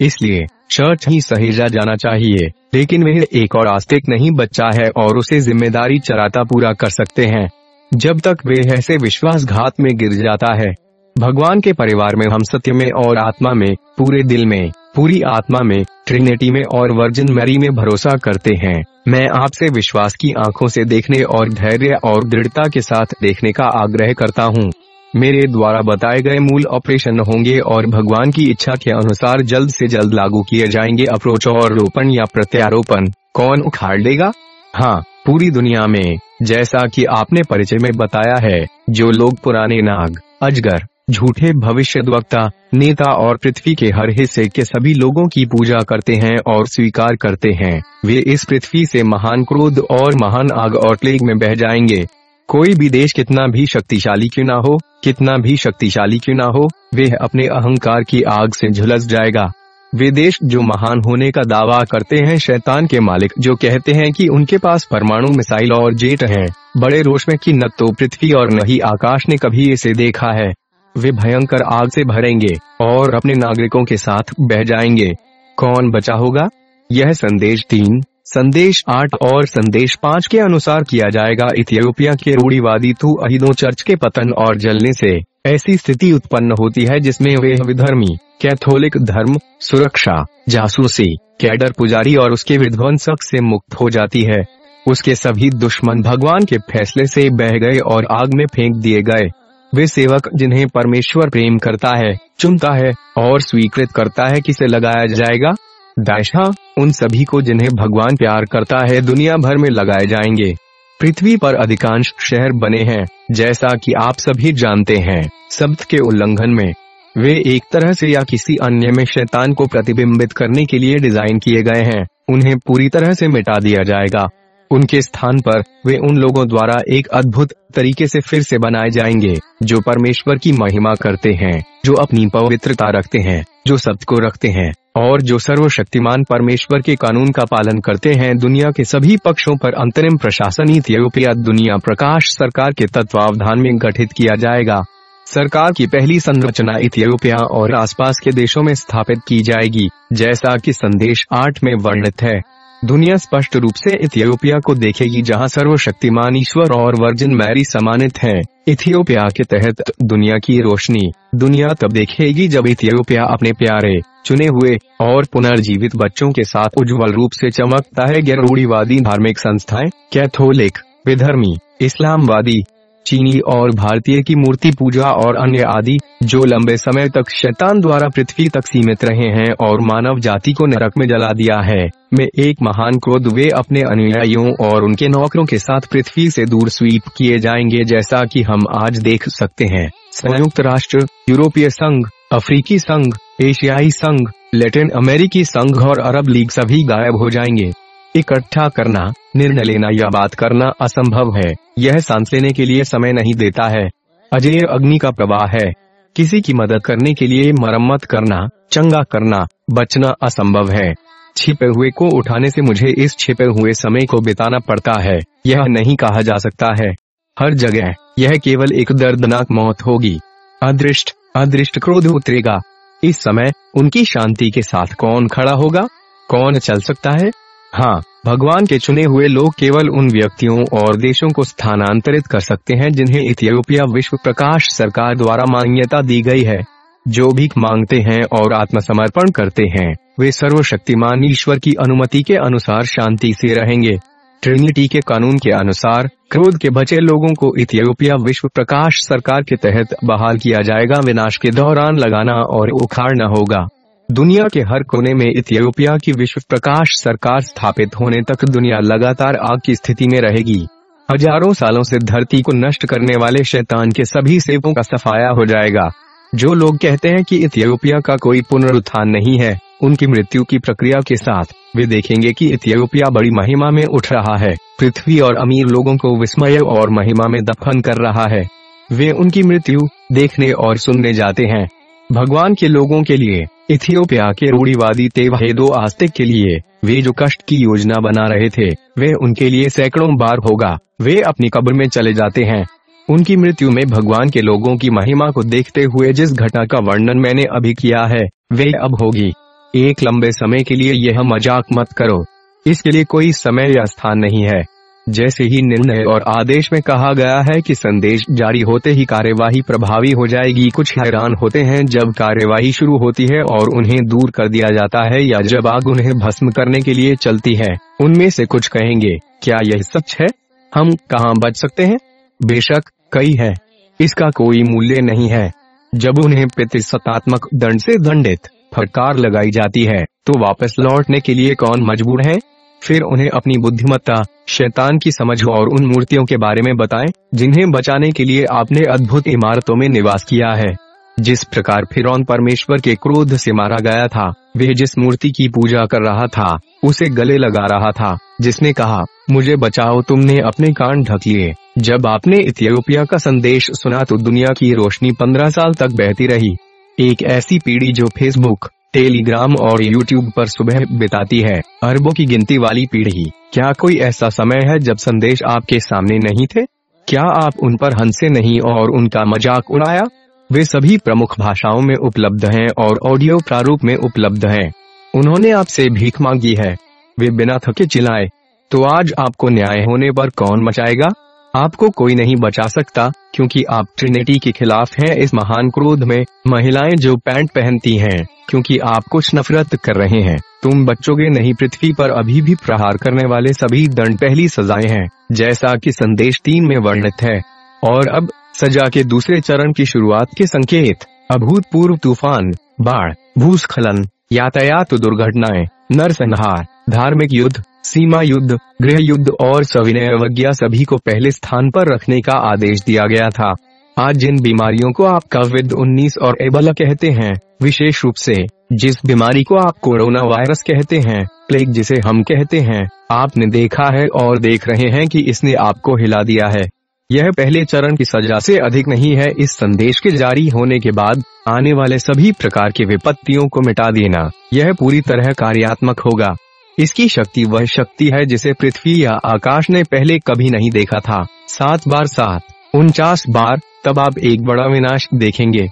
इसलिए चर्च ही सहेजा जाना चाहिए, लेकिन वह एक और आस्तिक नहीं बच्चा है और उसे ज़िम्मेदारी चराता पूरा कर सकते हैं। जब तक वे ऐसे विश्वासघात में गिर जाता है भगवान के परिवार में, हम सत्य में और आत्मा में, पूरे दिल में, पूरी आत्मा में ट्रिनिटी में और वर्जिन मैरी में भरोसा करते हैं। मैं आपसे विश्वास की आँखों से देखने और धैर्य और दृढ़ता के साथ देखने का आग्रह करता हूँ। मेरे द्वारा बताए गए मूल ऑपरेशन होंगे और भगवान की इच्छा के अनुसार जल्द से जल्द लागू किए जाएँगे अप्रोच और रोपण या प्रत्यारोपण। कौन उखाड़ लेगा हाँ पूरी दुनिया में, जैसा कि आपने परिचय में बताया है, जो लोग पुराने नाग, अजगर झूठे भविष्य वक्ता नेता और पृथ्वी के हर हिस्से के सभी लोगों की पूजा करते हैं और स्वीकार करते हैं। वे इस पृथ्वी से महान क्रोध और महान आग और प्लेग में बह जाएँगे। कोई भी देश कितना भी शक्तिशाली क्यों ना हो, कितना भी शक्तिशाली क्यों ना हो, वे अपने अहंकार की आग से झुलस जाएगा। वे देश जो महान होने का दावा करते हैं शैतान के मालिक, जो कहते हैं कि उनके पास परमाणु मिसाइल और जेट है। बड़े रोष में कि न तो पृथ्वी और न ही आकाश ने कभी इसे देखा है। वे भयंकर आग से भरेंगे और अपने नागरिकों के साथ बह जाएँगे। कौन बचा होगा? यह संदेश तीन, संदेश आठ और संदेश पाँच के अनुसार किया जाएगा। इथियोपिया के रूढ़ीवादी तू अहिदो चर्च के पतन और जलने से ऐसी स्थिति उत्पन्न होती है जिसमें वे विधर्मी, कैथोलिक धर्म, सुरक्षा, जासूसी, कैडर पुजारी और उसके विध्वंसक से मुक्त हो जाती है। उसके सभी दुश्मन भगवान के फैसले से बह गए और आग में फेंक दिए गए। वे सेवक जिन्हें परमेश्वर प्रेम करता है, चुनता है और स्वीकृत करता है किसे लगाया जाएगा। दाशा उन सभी को जिन्हें भगवान प्यार करता है, दुनिया भर में लगाए जाएँगे। पृथ्वी पर अधिकांश शहर बने हैं, जैसा कि आप सभी जानते हैं शब्द के उल्लंघन में। वे एक तरह से या किसी अन्य में शैतान को प्रतिबिंबित करने के लिए डिज़ाइन किए गए हैं, उन्हें पूरी तरह से मिटा दिया जाएगा। उनके स्थान पर वे उन लोगों द्वारा एक अद्भुत तरीके से फिर से बनाए जाएँगे, जो परमेश्वर की महिमा करते हैं, जो अपनी पवित्रता रखते हैं, जो सत्य को रखते हैं, और जो सर्वशक्तिमान परमेश्वर के कानून का पालन करते हैं। दुनिया के सभी पक्षों पर अंतरिम प्रशासन इथियोपिया दुनिया प्रकाश सरकार के तत्वावधान में गठित किया जाएगा। सरकार की पहली संरचना इथियोपिया और आसपास के देशों में स्थापित की जाएगी, जैसा कि संदेश आठ में वर्णित है। दुनिया स्पष्ट रूप से इथियोपिया को देखेगी जहाँ सर्वशक्तिमान ईश्वर और वर्जिन मैरी सम्मानित हैं। इथियोपिया के तहत दुनिया की रोशनी दुनिया तब देखेगी जब इथियोपिया अपने प्यारे, चुने हुए और पुनर्जीवित बच्चों के साथ उज्जवल रूप से चमकता है गैर रूढ़ीवादी धार्मिक संस्थाएँ, कैथोलिक, विधर्मी, इस्लामवादी चीनी और भारतीय की मूर्ति पूजा और अन्य आदि, जो लंबे समय तक शैतान द्वारा पृथ्वी तक सीमित रहे हैं और मानव जाति को नरक में जला दिया है। में एक महान क्रोध वे अपने अनुयायियों और उनके नौकरों के साथ पृथ्वी से दूर स्वीप किए जाएँगे जैसा कि हम आज देख सकते हैं। संयुक्त राष्ट्र, यूरोपीय संघ, अफ्रीकी संघ, एशियाई संघ, लेटिन अमेरिकी संघ और अरब लीग सभी गायब हो जाएँगे। इकट्ठा करना, निर्णय लेना या बात करना असंभव है। यह सांस लेने के लिए समय नहीं देता है। अजय अग्नि का प्रवाह है। किसी की मदद करने के लिए मरम्मत करना, चंगा करना, बचना असंभव है। छिपे हुए को उठाने से मुझे इस छिपे हुए समय को बिताना पड़ता है। यह नहीं कहा जा सकता है। हर जगह, यह केवल एक दर्दनाक मौत होगी। अदृष्ट अदृष्ट क्रोध उतरेगा। इस समय, उनकी शांति के साथ कौन खड़ा होगा? कौन चल सकता है? हाँ भगवान के चुने हुए लोग केवल उन व्यक्तियों और देशों को स्थानांतरित कर सकते हैं जिन्हें इथियोपिया विश्व प्रकाश सरकार द्वारा मान्यता दी गई है। जो भी मांगते हैं और आत्मसमर्पण करते हैं, वे सर्वशक्तिमान ईश्वर की अनुमति के अनुसार शांति से रहेंगे। ट्रिनिटी के कानून के अनुसार, क्रोध के बचे लोगों को इथियोपिया विश्व प्रकाश सरकार के तहत बहाल किया जाएगा। विनाश के दौरान लगाना और उखाड़ना होगा। दुनिया के हर कोने में इथियोपिया की विश्व प्रकाश सरकार स्थापित होने तक दुनिया लगातार आग की स्थिति में रहेगी। हज़ारों सालों से धरती को नष्ट करने वाले शैतान के सभी सेवों का सफाया हो जाएगा। जो लोग कहते हैं कि इथियोपिया का कोई पुनरुत्थान नहीं है, उनकी मृत्यु की प्रक्रिया के साथ, वे देखेंगे कि इथियोपिया बड़ी महिमा में उठ रहा है। पृथ्वी और अमीर लोगों को विस्मय और महिमा में दफन कर रहा है। वे उनकी मृत्यु देखने और सुनने जाते हैं। भगवान के लोगों के लिए इथियोपिया के रूढ़ीवादी तेवहेदो आस्तिक के लिए वे जो कष्ट की योजना बना रहे थे, वे उनके लिए सैकड़ों बार होगा। वे अपनी कब्र में चले जाते हैं। उनकी मृत्यु में भगवान के लोगों की महिमा को देखते हुए जिस घटना का वर्णन मैंने अभी किया है, वे अब होगी। एक लंबे समय के लिए यह मज़ाक मत करो। इसके लिए कोई समय या स्थान नहीं है। जैसे ही निर्णय और आदेश में कहा गया है कि संदेश जारी होते ही कार्यवाही प्रभावी हो जाएगी, कुछ हैरान होते हैं जब कार्यवाही शुरू होती है और उन्हें दूर कर दिया जाता है या जब आग उन्हें भस्म करने के लिए चलती है। उनमें से कुछ कहेंगे, क्या यह सच है? हम कहाँ बच सकते हैं? बेशक, कई है। इसका कोई मूल्य नहीं है। जब उन्हें प्रतिशतात्मक दंड से दंडित फटकार लगाई जाती है तो वापस लौटने के लिए कौन मजबूर है? फिर उन्हें अपनी बुद्धिमत्ता, शैतान की समझ और उन मूर्तियों के बारे में बताएँ, जिन्हें बचाने के लिए आपने अद्भुत इमारतों में निवास किया है। जिस प्रकार फिर परमेश्वर के क्रोध से मारा गया था वह जिस मूर्ति की पूजा कर रहा था, उसे गले लगा रहा था, जिसने कहा, मुझे बचाओ, तुमने अपने कान ढक लिए। जब आपने इथियोपिया का संदेश सुना तो दुनिया की रोशनी पंद्रह साल तक बहती रही। एक ऐसी पीढ़ी जो फेसबुक टेलीग्राम और यूट्यूब पर सुबह बिताती है। अरबों की गिनती वाली पीढ़ी, क्या कोई ऐसा समय है जब संदेश आपके सामने नहीं थे? क्या आप उन पर हंसे नहीं और उनका मज़ाक उड़ाया? वे सभी प्रमुख भाषाओं में उपलब्ध हैं और ऑडियो प्रारूप में उपलब्ध हैं। उन्होंने आपसे भीख मांगी है। वे बिना थके चिल्लाए तो आज आपको न्याय होने पर कौन मचाएगा? आपको कोई नहीं बचा सकता, क्योंकि आप ट्रिनिटी के खिलाफ हैं। इस महान क्रोध में महिलाएँ जो पैंट पहनती हैं, क्योंकि आप कुछ नफरत कर रहे हैं। तुम बच्चोगे नहीं, पृथ्वी पर अभी भी प्रहार करने वाले सभी दंड पहली सजाएँ हैं, जैसा कि संदेश तीन में वर्णित है। और अब, सजा के दूसरे चरण की शुरुआत के संकेत। अभूतपूर्व तूफ़ान, बाढ़, भूस्खलन, यातायात दुर्घटनाएँ, नरसंहार, धार्मिक युद्ध सीमा युद्ध, गृह युद्ध और सविनय अवज्ञा सभी को पहले स्थान पर रखने का आदेश दिया गया था। आज जिन बीमारियों को आप कोविड उन्नीस और एबला कहते हैं, विशेष रूप से, जिस बीमारी को आप कोरोना वायरस कहते हैं प्लेग जिसे हम कहते हैं, आपने देखा है और देख रहे हैं कि इसने आपको हिला दिया है। यह पहले चरण की सजा से अधिक नहीं है। इस संदेश के जारी होने के बाद, आने वाले सभी प्रकार की विपत्तियों को मिटा देना। यह पूरी तरह कार्यात्मक होगा। इसकी शक्ति वह शक्ति है जिसे पृथ्वी या आकाश ने पहले कभी नहीं देखा था। सात बार सात, उनचास बार, तब आप एक बड़ा विनाश देखेंगे।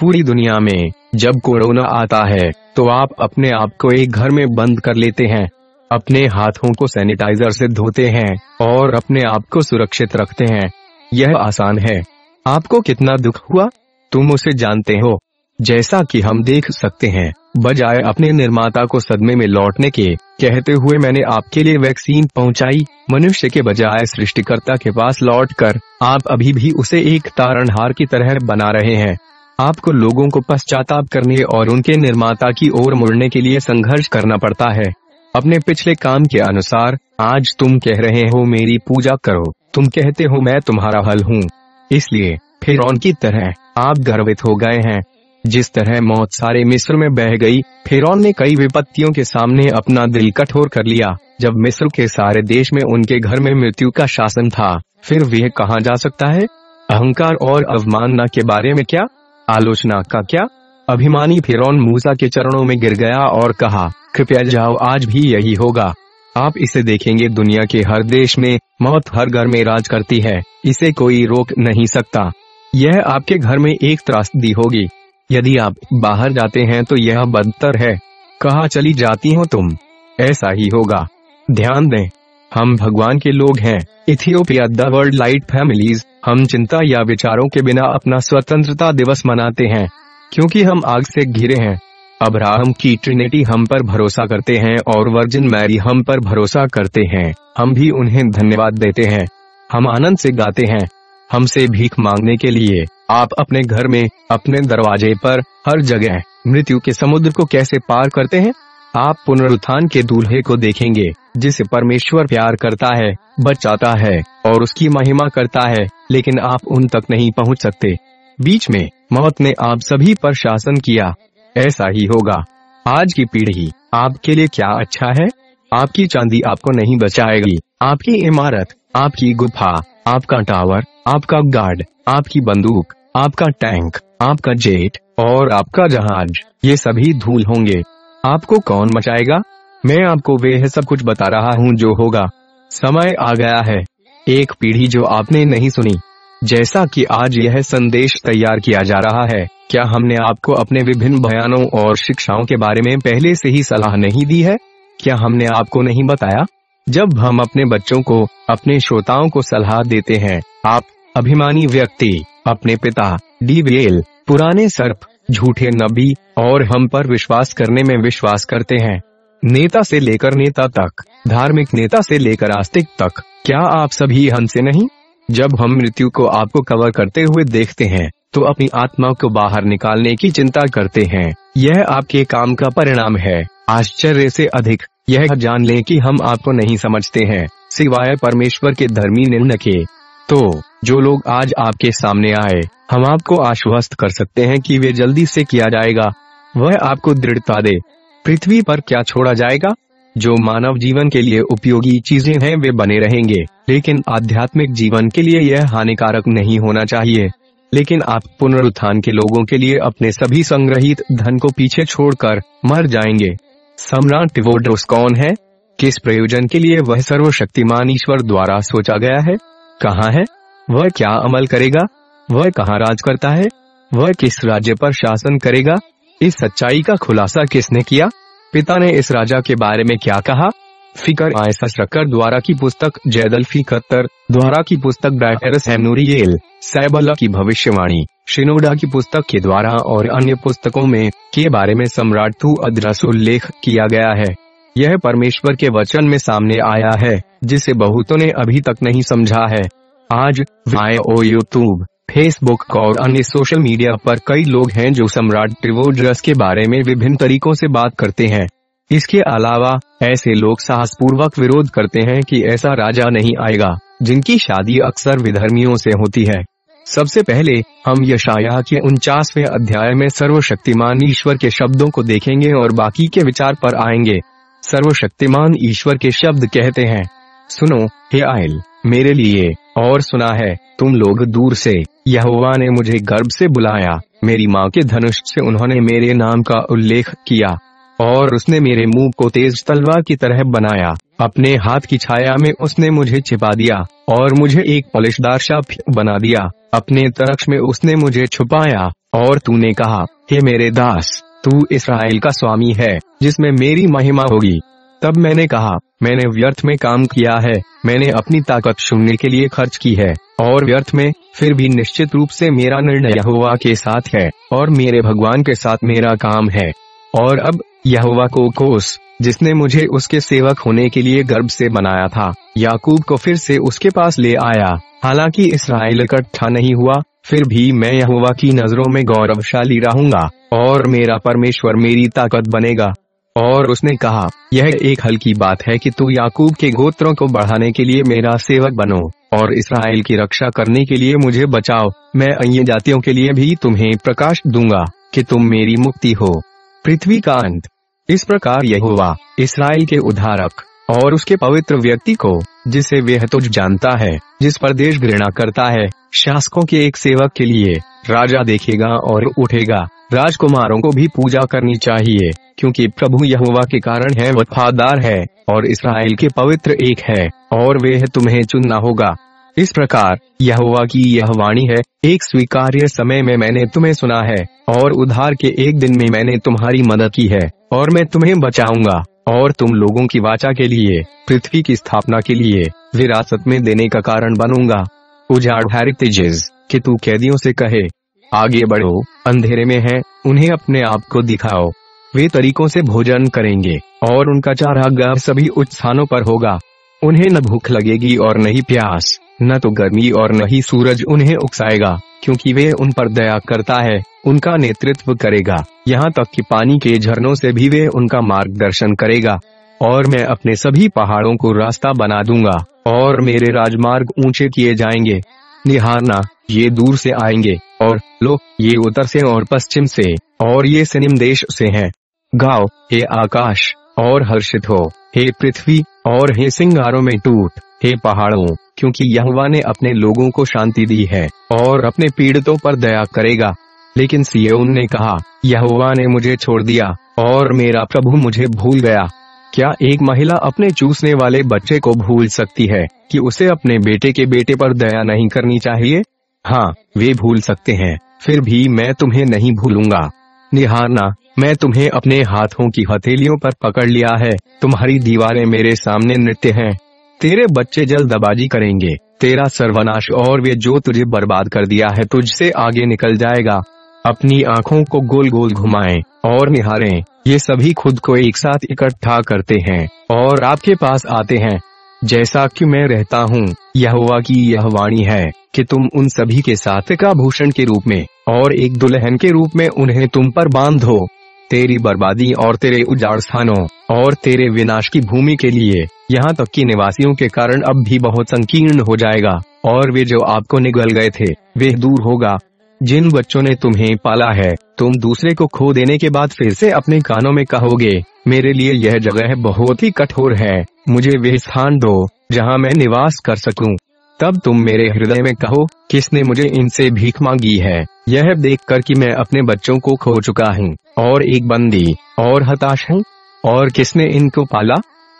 पूरी दुनिया में, जब कोरोना आता है तो आप अपने आप को एक घर में बंद कर लेते हैं। अपने हाथों को सैनिटाइजर से धोते हैं, और अपने आप को सुरक्षित रखते हैं। यह आसान है। आपको कितना दुख हुआ? तुम उसे जानते हो। जैसा कि हम देख सकते हैं। बजाय अपने निर्माता को सदमे में लौटने के, कहते हुए मैंने आपके लिए वैक्सीन पहुंचाई। मनुष्य के बजाय सृष्टिकर्ता के पास लौटकर, आप अभी भी उसे एक तारणहार की तरह बना रहे हैं। आपको लोगों को पश्चाताप करने और उनके निर्माता की ओर मुड़ने के लिए संघर्ष करना पड़ता है। अपने पिछले काम के अनुसार, आज तुम कह रहे हो, मेरी पूजा करो। तुम कहते हो, मैं तुम्हारा हल हूँ। इसलिए फिर की तरह, आप गर्वित हो गए हैं। जिस तरह मौत सारे मिस्र में बह गई फिर ने कई विपत्तियों के सामने अपना दिल कठोर कर लिया, जब मिस्र के सारे देश में उनके घर में मृत्यु का शासन था, फिर वह कहा जा सकता है? अहंकार और अवमानना के बारे में क्या? आलोचना का क्या? अभिमानी फिर मूसा के चरणों में गिर गया और कहा, कृपया जाओ, आज भी यही होगा। आप इसे देखेंगे, दुनिया के हर देश में मौत हर घर में राज करती है, इसे कोई रोक नहीं सकता। यह आपके घर में एक त्रासदी होगी। यदि आप बाहर जाते हैं तो यह बदतर है। कहा चली जाती हो तुम? ऐसा ही होगा। ध्यान दें, हम भगवान के लोग हैं। Ethiopia the world light families हम चिंता या विचारों के बिना अपना स्वतंत्रता दिवस मनाते हैं, क्योंकि हम आग से घिरे हैं। अब्राहम की ट्रिनिटी हम पर भरोसा करते हैं और वर्जिन मैरी हम पर भरोसा करते हैं। हम भी उन्हें धन्यवाद देते हैं। हम आनंद से गाते हैं। हमसे भीख मांगने के लिए। आप अपने घर में, अपने दरवाजे पर, हर जगह मृत्यु के समुद्र को कैसे पार करते हैं? आप पुनरुत्थान के दूल्हे को देखेंगे, जिसे परमेश्वर प्यार करता है, बचाता है, और उसकी महिमा करता है, लेकिन आप उन तक नहीं पहुँच सकते। बीच में, मौत ने आप सभी पर शासन किया। ऐसा ही होगा। आज की पीढ़ी आपके लिए क्या अच्छा है? आपकी चांदी आपको नहीं बचाएगी। आपकी इमारत, आपकी गुफा, आपका टावर आपका गार्ड, आपकी बंदूक, आपका टैंक, आपका जेट और आपका जहाज़, ये सभी धूल होंगे। आपको कौन बचाएगा मैं आपको वे सब कुछ बता रहा हूँ जो होगा। समय आ गया है। एक पीढ़ी जो आपने नहीं सुनी। जैसा कि आज यह संदेश तैयार किया जा रहा है, क्या हमने आपको अपने विभिन्न बयानों और शिक्षाओं के बारे में पहले से ही सलाह नहीं दी है? क्या हमने आपको नहीं बताया? जब हम अपने बच्चों को, अपने श्रोताओं को सलाह देते हैं, आप अभिमानी व्यक्ति, अपने पिता डीवीएल पुराने सर्प, झूठे नबी, और हम पर विश्वास करने में विश्वास करते हैं। नेता से लेकर नेता तक, धार्मिक नेता से लेकर आस्तिक तक, क्या आप सभी हमसे नहीं? जब हम मृत्यु को आपको कवर करते हुए देखते हैं तो अपनी आत्मा को बाहर निकालने की चिंता करते हैं। यह आपके काम का परिणाम है। आश्चर्य से अधिक, यह जान लें कि हम आपको नहीं समझते हैं, सिवाय परमेश्वर के धर्मी निर्णय के तो जो लोग आज आपके सामने आए, हम आपको आश्वस्त कर सकते हैं कि वे जल्दी से किया जाएगा। वह आपको दृढ़ता दे। पृथ्वी पर क्या छोड़ा जाएगा? जो मानव जीवन के लिए उपयोगी चीज़ें हैं, वे बने रहेंगे। लेकिन आध्यात्मिक जीवन के लिए यह हानिकारक नहीं होना चाहिए। लेकिन आप पुनरुत्थान के लोगों के लिए अपने सभी संग्रहित धन को पीछे छोड़कर मर जाएँगे। सम्राट टिवोडोस कौन है? किस प्रयोजन के लिए वह सर्वशक्तिमान ईश्वर द्वारा सोचा गया है? कहाँ है? वह क्या अमल करेगा? वह कहाँ राज करता है? वह किस राज्य पर शासन करेगा? इस सच्चाई का खुलासा किसने किया? पिता ने इस राजा के बारे में क्या कहा? फिकर आयसा शक्कर द्वारा की पुस्तक जैदल फिकत्तर द्वारा की पुस्तक हेमनूरियल सैबला की भविष्यवाणी, शिनोडा की पुस्तक के द्वारा और अन्य पुस्तकों में के बारे में सम्राट तू अद्रस उल्लेख किया गया है। यह परमेश्वर के वचन में सामने आया है, जिसे बहुतों ने अभी तक नहीं समझा है। आज वायो यूट्यूब फेसबुक और अन्य सोशल मीडिया पर कई लोग हैं जो सम्राट ट्रिवोड्रस के बारे में विभिन्न तरीकों से बात करते हैं। इसके अलावा, ऐसे लोग साहसपूर्वक विरोध करते हैं कि ऐसा राजा नहीं आएगा, जिनकी शादी अक्सर विधर्मियों से होती है। सबसे पहले, हम यशाया के उनचासवे अध्याय में सर्वशक्तिमान ईश्वर के शब्दों को देखेंगे और बाकी के विचार पर आएँगे। सर्वशक्तिमान ईश्वर के शब्द कहते हैं। सुनो, हे आयल, मेरे लिए और सुना है, तुम लोग दूर से। यहोवा ने मुझे गर्भ से बुलाया। मेरी माँ के धनुष से उन्होंने मेरे नाम का उल्लेख किया, और उसने मेरे मुँह को तेज तलवार की तरह बनाया। अपने हाथ की छाया में उसने मुझे छिपा दिया, और मुझे एक पॉलिशदार शाप बना दिया। अपने तरक्ष में उसने मुझे छुपाया, और तूने कहा, हे मेरे दास तू इसराइल का स्वामी है, जिसमें मेरी महिमा होगी। तब मैंने कहा, मैंने व्यर्थ में काम किया है, मैंने अपनी ताकत सुनने के लिए खर्च की है, और व्यर्थ में, फिर भी निश्चित रूप से मेरा निर्णय यहोवा के साथ है, और मेरे भगवान के साथ मेरा काम है। और अब, यहोवा को कोस, जिसने मुझे उसके सेवक होने के लिए गर्भ से बनाया था, याकूब को फिर से उसके पास ले आया। हालाँकि इसराइल इकट्ठा नहीं हुआ फिर भी मैं यहोवा की नज़रों में गौरवशाली रहूँगा, और मेरा परमेश्वर मेरी ताकत बनेगा। और उसने कहा, यह एक हल्की बात है कि तू याकूब के गोत्रों को बढ़ाने के लिए मेरा सेवक बनो, और इसराइल की रक्षा करने के लिए मुझे बचाओ। मैं अन्य जातियों के लिए भी तुम्हें प्रकाश दूँगा, कि तुम मेरी मुक्ति हो। पृथ्वी का अंत। इस प्रकार यह हुआ इसराइल के उद्धारक। और उसके पवित्र व्यक्ति को, जिसे वह तुझ जानता है, जिस पर देश घृणा करता है, शासकों के एक सेवक के लिए, राजा देखेगा और उठेगा। राजकुमारों को भी पूजा करनी चाहिए, क्योंकि प्रभु यहुआ के कारण है वफादार है, और इसराइल के पवित्र एक है, और वे तुम्हें चुनना होगा। इस प्रकार यहुआ की यह वाणी है, एक स्वीकार्य समय में मैंने तुम्हें सुना है, और उधार के एक दिन में मैंने तुम्हारी मदद की है, और मैं तुम्हें बचाऊँगा। और तुम लोगों की वाचा के लिए, पृथ्वी की स्थापना के लिए, विरासत में देने का कारण बनूँगा। उजाड़ हेरिटेजेस कि तू कैदियों से कहे, आगे बढ़ो, अंधेरे में है, उन्हें अपने आप को दिखाओ। वे तरीकों से भोजन करेंगे, और उनका चारागाह सभी उच्च स्थानों पर होगा। उन्हें न भूख लगेगी और न ही प्यास। न तो गर्मी और न ही सूरज उन्हें उकसाएगा, क्योंकि वे उन पर दया करता है, उनका नेतृत्व करेगा। यहाँ तक कि पानी के झरनों से भी वे उनका मार्गदर्शन करेगा, और मैं अपने सभी पहाड़ों को रास्ता बना दूँगा, और मेरे राजमार्ग ऊँचे किए जाएँगे। निहारना, ये दूर से आएँगे, और लो, ये उत्तर से और पश्चिम से, और ये सिनिम देश से हैं। गाओ, हे आकाश, और हर्षित हो, हे पृथ्वी, और हे सिंगारों में टूट। हे पहाड़ों, क्योंकि यहवा ने अपने लोगों को शांति दी है, और अपने पीड़ितों पर दया करेगा। लेकिन सियोन ने कहा यहुआ ने मुझे छोड़ दिया, और मेरा प्रभु मुझे भूल गया। क्या एक महिला अपने चूसने वाले बच्चे को भूल सकती है, कि उसे अपने बेटे के बेटे पर दया नहीं करनी चाहिए? हाँ वे भूल सकते हैं, फिर भी मैं तुम्हें नहीं भूलूँगा। निहारना, मैं तुम्हें अपने हाथों की हथेलियों पर पकड़ लिया है, तुम्हारी दीवारें मेरे सामने नृत्य हैं। तेरे बच्चे जल्दबाजी करेंगे। तेरा सर्वनाश और वे जो तुझे बर्बाद कर दिया है तुझसे आगे निकल जाएगा। अपनी आँखों को गोल गोल घुमाएँ और निहारें। ये सभी खुद को एक साथ इकट्ठा करते हैं और आपके पास आते हैं। जैसा कि मैं रहता हूँ यह हुआ की यह वाणी है कि तुम उन सभी के साथ का भूषण के रूप में और एक दुल्हन के रूप में उन्हें तुम पर बांधो तेरी बर्बादी और तेरे उजाड़ स्थानों और तेरे विनाश की भूमि के लिए, यहाँ तक कि निवासियों के कारण अब भी बहुत संकीर्ण हो जाएगा, और वे जो आपको निगल गए थे, वे दूर होगा। जिन बच्चों ने तुम्हें पाला है, तुम दूसरे को खो देने के बाद फिर से अपने कानों में कहोगे, मेरे लिए यह जगह बहुत ही कठोर है, मुझे वे स्थान दो, जहाँ मैं निवास कर सकूँ। तब तुम मेरे हृदय में कहो, किसने मुझे इनसे भीख मांगी है? यह देखकर कि मैं अपने बच्चों को खो चुका हूँ, और एक बंदी, और हताश हूँ। और किसने इनको पाला?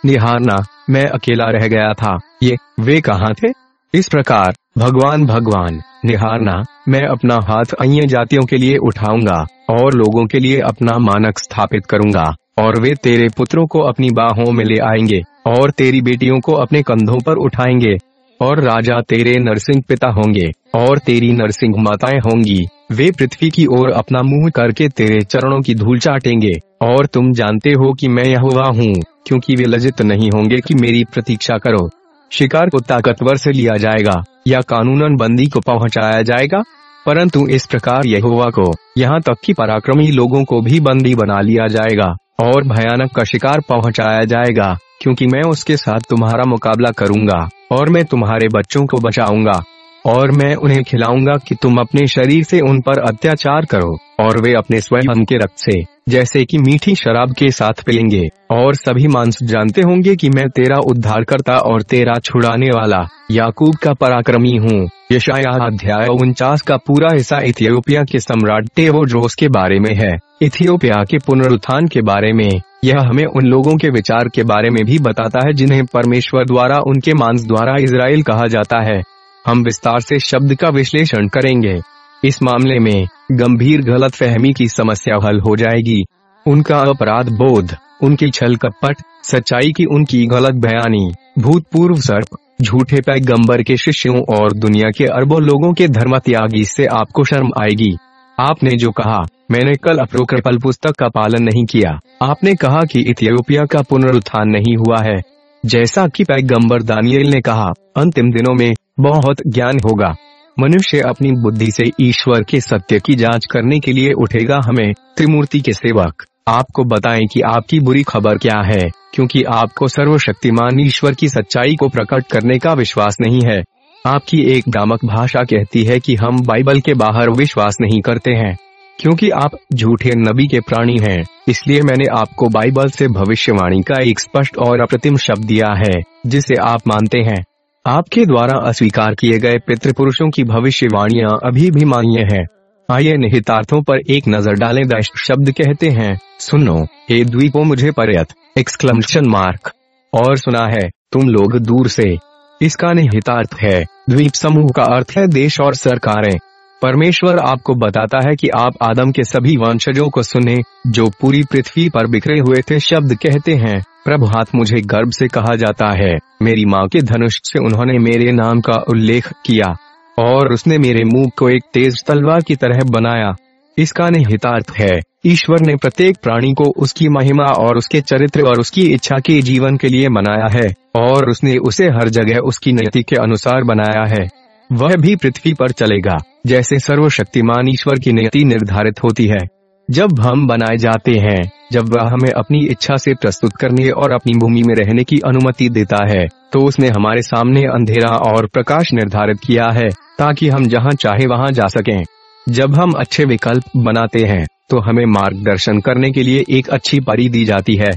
निहारना मैं अकेला रह गया था। ये, वे कहाँ थे? इस प्रकार, भगवान भगवान निहारना मैं अपना हाथ अन्य जातियों के लिए उठाऊँगा, और लोगों के लिए अपना मानक स्थापित करूँगा, और वे तेरे पुत्रों को अपनी बाहों में ले आएँगे, और तेरी बेटियों को अपने कंधों पर उठाएँगे और राजा तेरे नरसिंह पिता होंगे, और तेरी नरसिंह माताएँ होंगी। वे पृथ्वी की ओर अपना मुँह करके तेरे चरणों की धूल चाटेंगे, और तुम जानते हो कि मैं यह हूँ, क्योंकि वे लजित नहीं होंगे कि मेरी प्रतीक्षा करो। शिकार को ताकतवर से लिया जाएगा, या कानूनन बंदी को पहुँचाया जाएगा? परंतु इस प्रकार यहोवा को, यहाँ तक कि पराक्रमी लोगों को भी बंदी बना लिया जाएगा, और भयानक का शिकार पहुँचाया जाएगा, क्योंकि मैं उसके साथ तुम्हारा मुकाबला करूँगा। और मैं तुम्हारे बच्चों को बचाऊँगा, और मैं उन्हें खिलाऊँगा कि तुम अपने शरीर से उन पर अत्याचार करो, और वे अपने स्वयं के रक्त से, जैसे कि मीठी शराब के साथ पिलेंगे। और सभी मांस जानते होंगे कि मैं तेरा उद्धार करता और तेरा छुड़ाने वाला, याकूब का पराक्रमी हूँ। यशाया अध्याय उनचास का पूरा हिस्सा इथियोपिया के सम्राट टेवोड्रोस के बारे में है। इथियोपिया के पुनरुत्थान के बारे में यह हमें उन लोगों के विचार के बारे में भी बताता है जिन्हें परमेश्वर द्वारा, उनके मांस द्वारा इसराइल कहा जाता है। हम विस्तार से शब्द का विश्लेषण करेंगे। इस मामले में गंभीर गलत फहमी की समस्या हल हो जाएगी। उनका अपराध बोध, उनकी छल कपट, सच्चाई की उनकी गलत बयानी, भूतपूर्व सर्प, झूठे पैगंबर के शिष्यों और दुनिया के अरबों लोगों के धर्म त्यागी से आपको शर्म आएगी। आपने जो कहा, मैंने कल अप्रोक्रपल पुस्तक का पालन नहीं किया। आपने कहा कि इथियोपिया का पुनरुत्थान नहीं हुआ है। जैसा कि पैगंबर दानियल ने कहा, अंतिम दिनों में बहुत ज्ञान होगा। मनुष्य अपनी बुद्धि से ईश्वर के सत्य की जाँच करने के लिए उठेगा हमें, त्रिमूर्ति के सेवक। आपको बताएँ कि आपकी बुरी खबर क्या है, क्योंकि आपको सर्वशक्तिमान ईश्वर की सच्चाई को प्रकट करने का विश्वास नहीं है। आपकी एक गामक भाषा कहती है कि हम बाइबल के बाहर विश्वास नहीं करते हैं, क्योंकि आप झूठे नबी के प्राणी हैं इसलिए मैंने आपको बाइबल से भविष्यवाणी का एक स्पष्ट और अप्रतिम शब्द दिया है, जिसे आप मानते हैं आपके द्वारा अस्वीकार किए गए पितृपुरुषों की भविष्यवाणियाँ अभी भी मान्य हैं। आइए निहितार्थों पर एक नज़र डालें दश शब्द कहते हैं, सुनो, हे द्वीपों, मुझे पर्यत एक्सक्लमेशन मार्क और सुना है, तुम लोग दूर से इसका निहितार्थ है। द्वीप समूह का अर्थ है देश और सरकारें। परमेश्वर आपको बताता है कि आप आदम के सभी वंशजों को सुने, जो पूरी पृथ्वी पर बिखरे हुए थे शब्द कहते हैं, प्रभु, हाथ मुझे गर्भ से कहा जाता है। मेरी माँ के धनुष से उन्होंने मेरे नाम का उल्लेख किया, और उसने मेरे मुँह को एक तेज तलवार की तरह बनाया। इसका निहितार्थ है। ईश्वर ने प्रत्येक प्राणी को उसकी महिमा और उसके चरित्र और उसकी इच्छा के जीवन के लिए बनाया है, और उसने उसे हर जगह उसकी नीति के अनुसार बनाया है। वह भी पृथ्वी पर चलेगा, जैसे सर्वशक्तिमान ईश्वर की नीति निर्धारित होती है। जब हम बनाए जाते हैं, जब वह हमें अपनी इच्छा से प्रस्तुत करने और अपनी भूमि में रहने की अनुमति देता है तो उसने हमारे सामने अंधेरा और प्रकाश निर्धारित किया है, ताकि हम जहाँ चाहे वहाँ जा सकें। जब हम अच्छे विकल्प बनाते हैं तो हमें मार्गदर्शन करने के लिए एक अच्छी परी दी जाती है।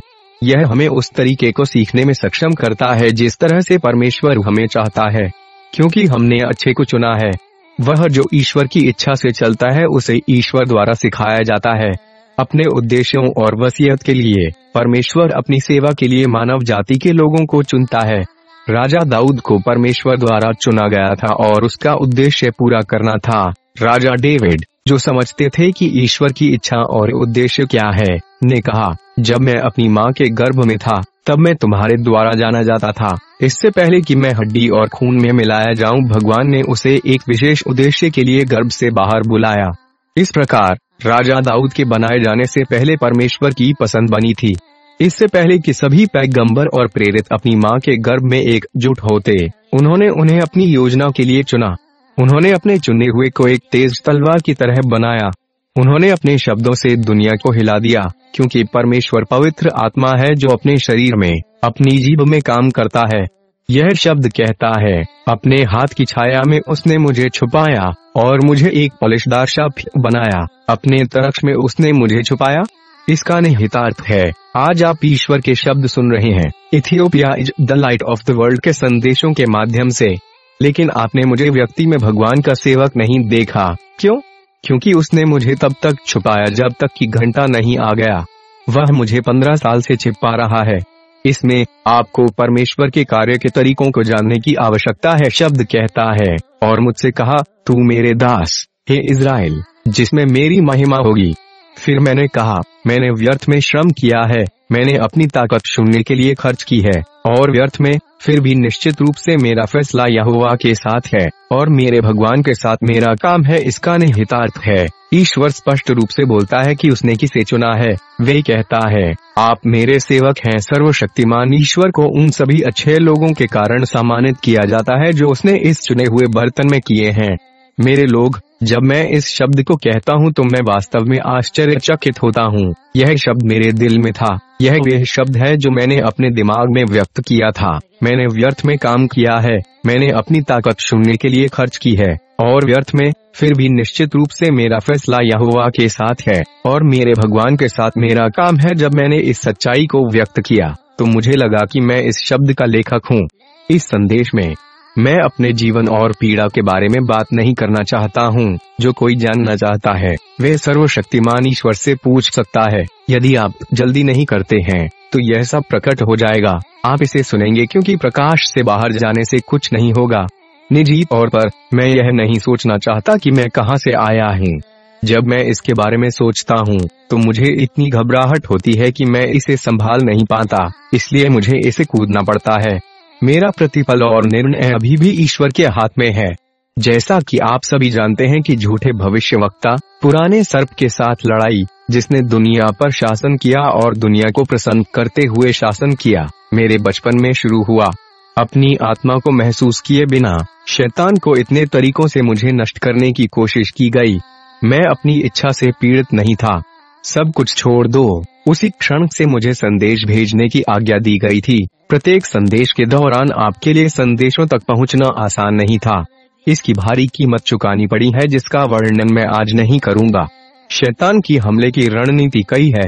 यह हमें उस तरीके को सीखने में सक्षम करता है जिस तरह से परमेश्वर हमें चाहता है, क्योंकि हमने अच्छे को चुना है। वह जो ईश्वर की इच्छा से चलता है, उसे ईश्वर द्वारा सिखाया जाता है। अपने उद्देश्यों और वसीयत के लिए, परमेश्वर अपनी सेवा के लिए मानव जाति के लोगों को चुनता है। राजा दाऊद को परमेश्वर द्वारा चुना गया था और उसका उद्देश्य पूरा करना था। राजा डेविड, जो समझते थे कि ईश्वर की इच्छा और उद्देश्य क्या है, ने कहा, जब मैं अपनी माँ के गर्भ में था, तब मैं तुम्हारे द्वारा जाना जाता था। इससे पहले कि मैं हड्डी और खून में मिलाया जाऊँ, भगवान ने उसे एक विशेष उद्देश्य के लिए गर्भ से बाहर बुलाया। इस प्रकार, राजा दाऊद के बनाए जाने से पहले परमेश्वर की पसंद बनी थी। इससे पहले कि सभी पैगंबर और प्रेरित अपनी माँ के गर्भ में एक जुट होते, उन्होंने उन्हें अपनी योजना के लिए चुना। उन्होंने अपने चुने हुए को एक तेज तलवार की तरह बनाया। उन्होंने अपने शब्दों से दुनिया को हिला दिया, क्योंकि परमेश्वर पवित्र आत्मा है जो अपने शरीर में, अपनी जीभ में काम करता है। यह शब्द कहता है, अपने हाथ की छाया में उसने मुझे छुपाया, और मुझे एक पॉलिशदार शब्द बनाया। अपने तरक्ष में उसने मुझे छुपाया। इसका निहितार्थ है आज आप ईश्वर के शब्द सुन रहे हैं। Ethiopia is the light of the world के संदेशों के माध्यम से। लेकिन आपने मुझे व्यक्ति में भगवान का सेवक नहीं देखा। क्यों? क्योंकि उसने मुझे तब तक छुपाया जब तक कि घंटा नहीं आ गया। वह मुझे पंद्रह साल से छिपा रहा है। इसमें आपको परमेश्वर के कार्य के तरीकों को जानने की आवश्यकता है, शब्द कहता है। और मुझसे कहा, तू मेरे दास, हे इसराइल जिसमें मेरी महिमा होगी फिर मैंने कहा, मैंने व्यर्थ में श्रम किया है, मैंने अपनी ताकत सुनने के लिए खर्च की है, और व्यर्थ में, फिर भी निश्चित रूप से मेरा फैसला यहुआ के साथ है, और मेरे भगवान के साथ मेरा काम है इसका निहितार्थ है। ईश्वर स्पष्ट रूप से बोलता है कि उसने किसे चुना है, वे कहता है, आप मेरे सेवक हैं, सर्वशक्तिमान ईश्वर को उन सभी अच्छे लोगों के कारण सम्मानित किया जाता है जो उसने इस चुने हुए बर्तन में किए हैं। मेरे लोग जब मैं इस शब्द को कहता हूँ तो मैं वास्तव में आश्चर्यचकित होता हूँ। यह शब्द मेरे दिल में था। यह वह शब्द है जो मैंने अपने दिमाग में व्यक्त किया था। मैंने व्यर्थ में काम किया है। मैंने अपनी ताकत सुनने के लिए खर्च की है। और व्यर्थ में, फिर भी निश्चित रूप से मेरा फैसला यहुआ के साथ है। और मेरे भगवान के साथ मेरा काम है जब मैंने इस सच्चाई को व्यक्त किया। तो मुझे लगा कि मैं इस शब्द का लेखक हूँ। इस संदेश में मैं अपने जीवन और पीड़ा के बारे में बात नहीं करना चाहता हूँ, जो कोई जानना चाहता है। वे सर्वशक्तिमान ईश्वर से पूछ सकता है, यदि आप जल्दी नहीं करते हैं तो यह सब प्रकट हो जाएगा। आप इसे सुनेंगे क्योंकि प्रकाश से बाहर जाने से कुछ नहीं होगा। निजी तौर पर, मैं यह नहीं सोचना चाहता कि मैं कहाँ से आया हूँ। जब मैं इसके बारे में सोचता हूँ तो मुझे इतनी घबराहट होती है कि मैं इसे संभाल नहीं पाता, इसलिए मुझे इसे कूदना पड़ता है। मेरा प्रतिफल और निर्णय अभी भी ईश्वर के हाथ में है। जैसा कि आप सभी जानते हैं कि झूठे भविष्य वक्ता पुराने सर्प के साथ लड़ाई, जिसने दुनिया पर शासन किया और दुनिया को प्रसन्न करते हुए शासन किया, मेरे बचपन में शुरू हुआ। अपनी आत्मा को महसूस किए बिना, शैतान को इतने तरीकों से मुझे नष्ट करने की कोशिश की गई। मैं अपनी इच्छा से पीड़ित नहीं था। सब कुछ छोड़ दो। उसी क्षण से मुझे संदेश भेजने की आज्ञा दी गई थी। प्रत्येक संदेश के दौरान आपके लिए संदेशों तक पहुँचना आसान नहीं था। इसकी भारी कीमत चुकानी पड़ी है, जिसका वर्णन मैं आज नहीं करूँगा। शैतान की हमले की रणनीति कई है।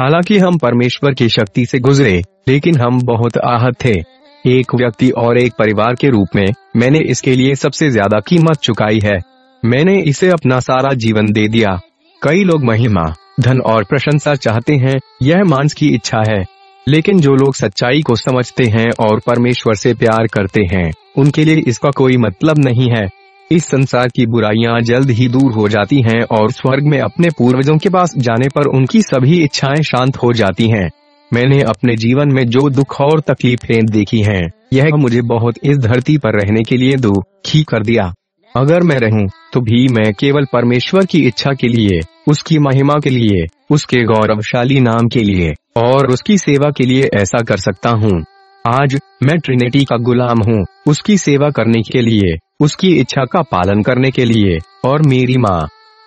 हालाँकि हम परमेश्वर की शक्ति से गुजरे, लेकिन हम बहुत आहत थे। एक व्यक्ति और एक परिवार के रूप में मैंने इसके लिए सबसे ज़्यादा कीमत चुकाई है। मैंने इसे अपना सारा जीवन दे दिया। कई लोग महिमा धन और प्रशंसा चाहते हैं यह मांस की इच्छा है। लेकिन जो लोग सच्चाई को समझते हैं और परमेश्वर से प्यार करते हैं उनके लिए इसका कोई मतलब नहीं है। इस संसार की बुराइयाँ जल्द ही दूर हो जाती हैं और स्वर्ग में अपने पूर्वजों के पास जाने पर उनकी सभी इच्छाएँ शांत हो जाती हैं। मैंने अपने जीवन में जो दुख और तकलीफें देखी हैं, यह मुझे बहुत इस धरती पर रहने के लिए दुखी कर दिया। अगर मैं रहूँ, तो भी मैं केवल परमेश्वर की इच्छा के लिए उसकी महिमा के लिए उसके गौरवशाली नाम के लिए और उसकी सेवा के लिए ऐसा कर सकता हूँ। आज मैं ट्रिनिटी का गुलाम हूँ उसकी सेवा करने के लिए उसकी इच्छा का पालन करने के लिए और मेरी माँ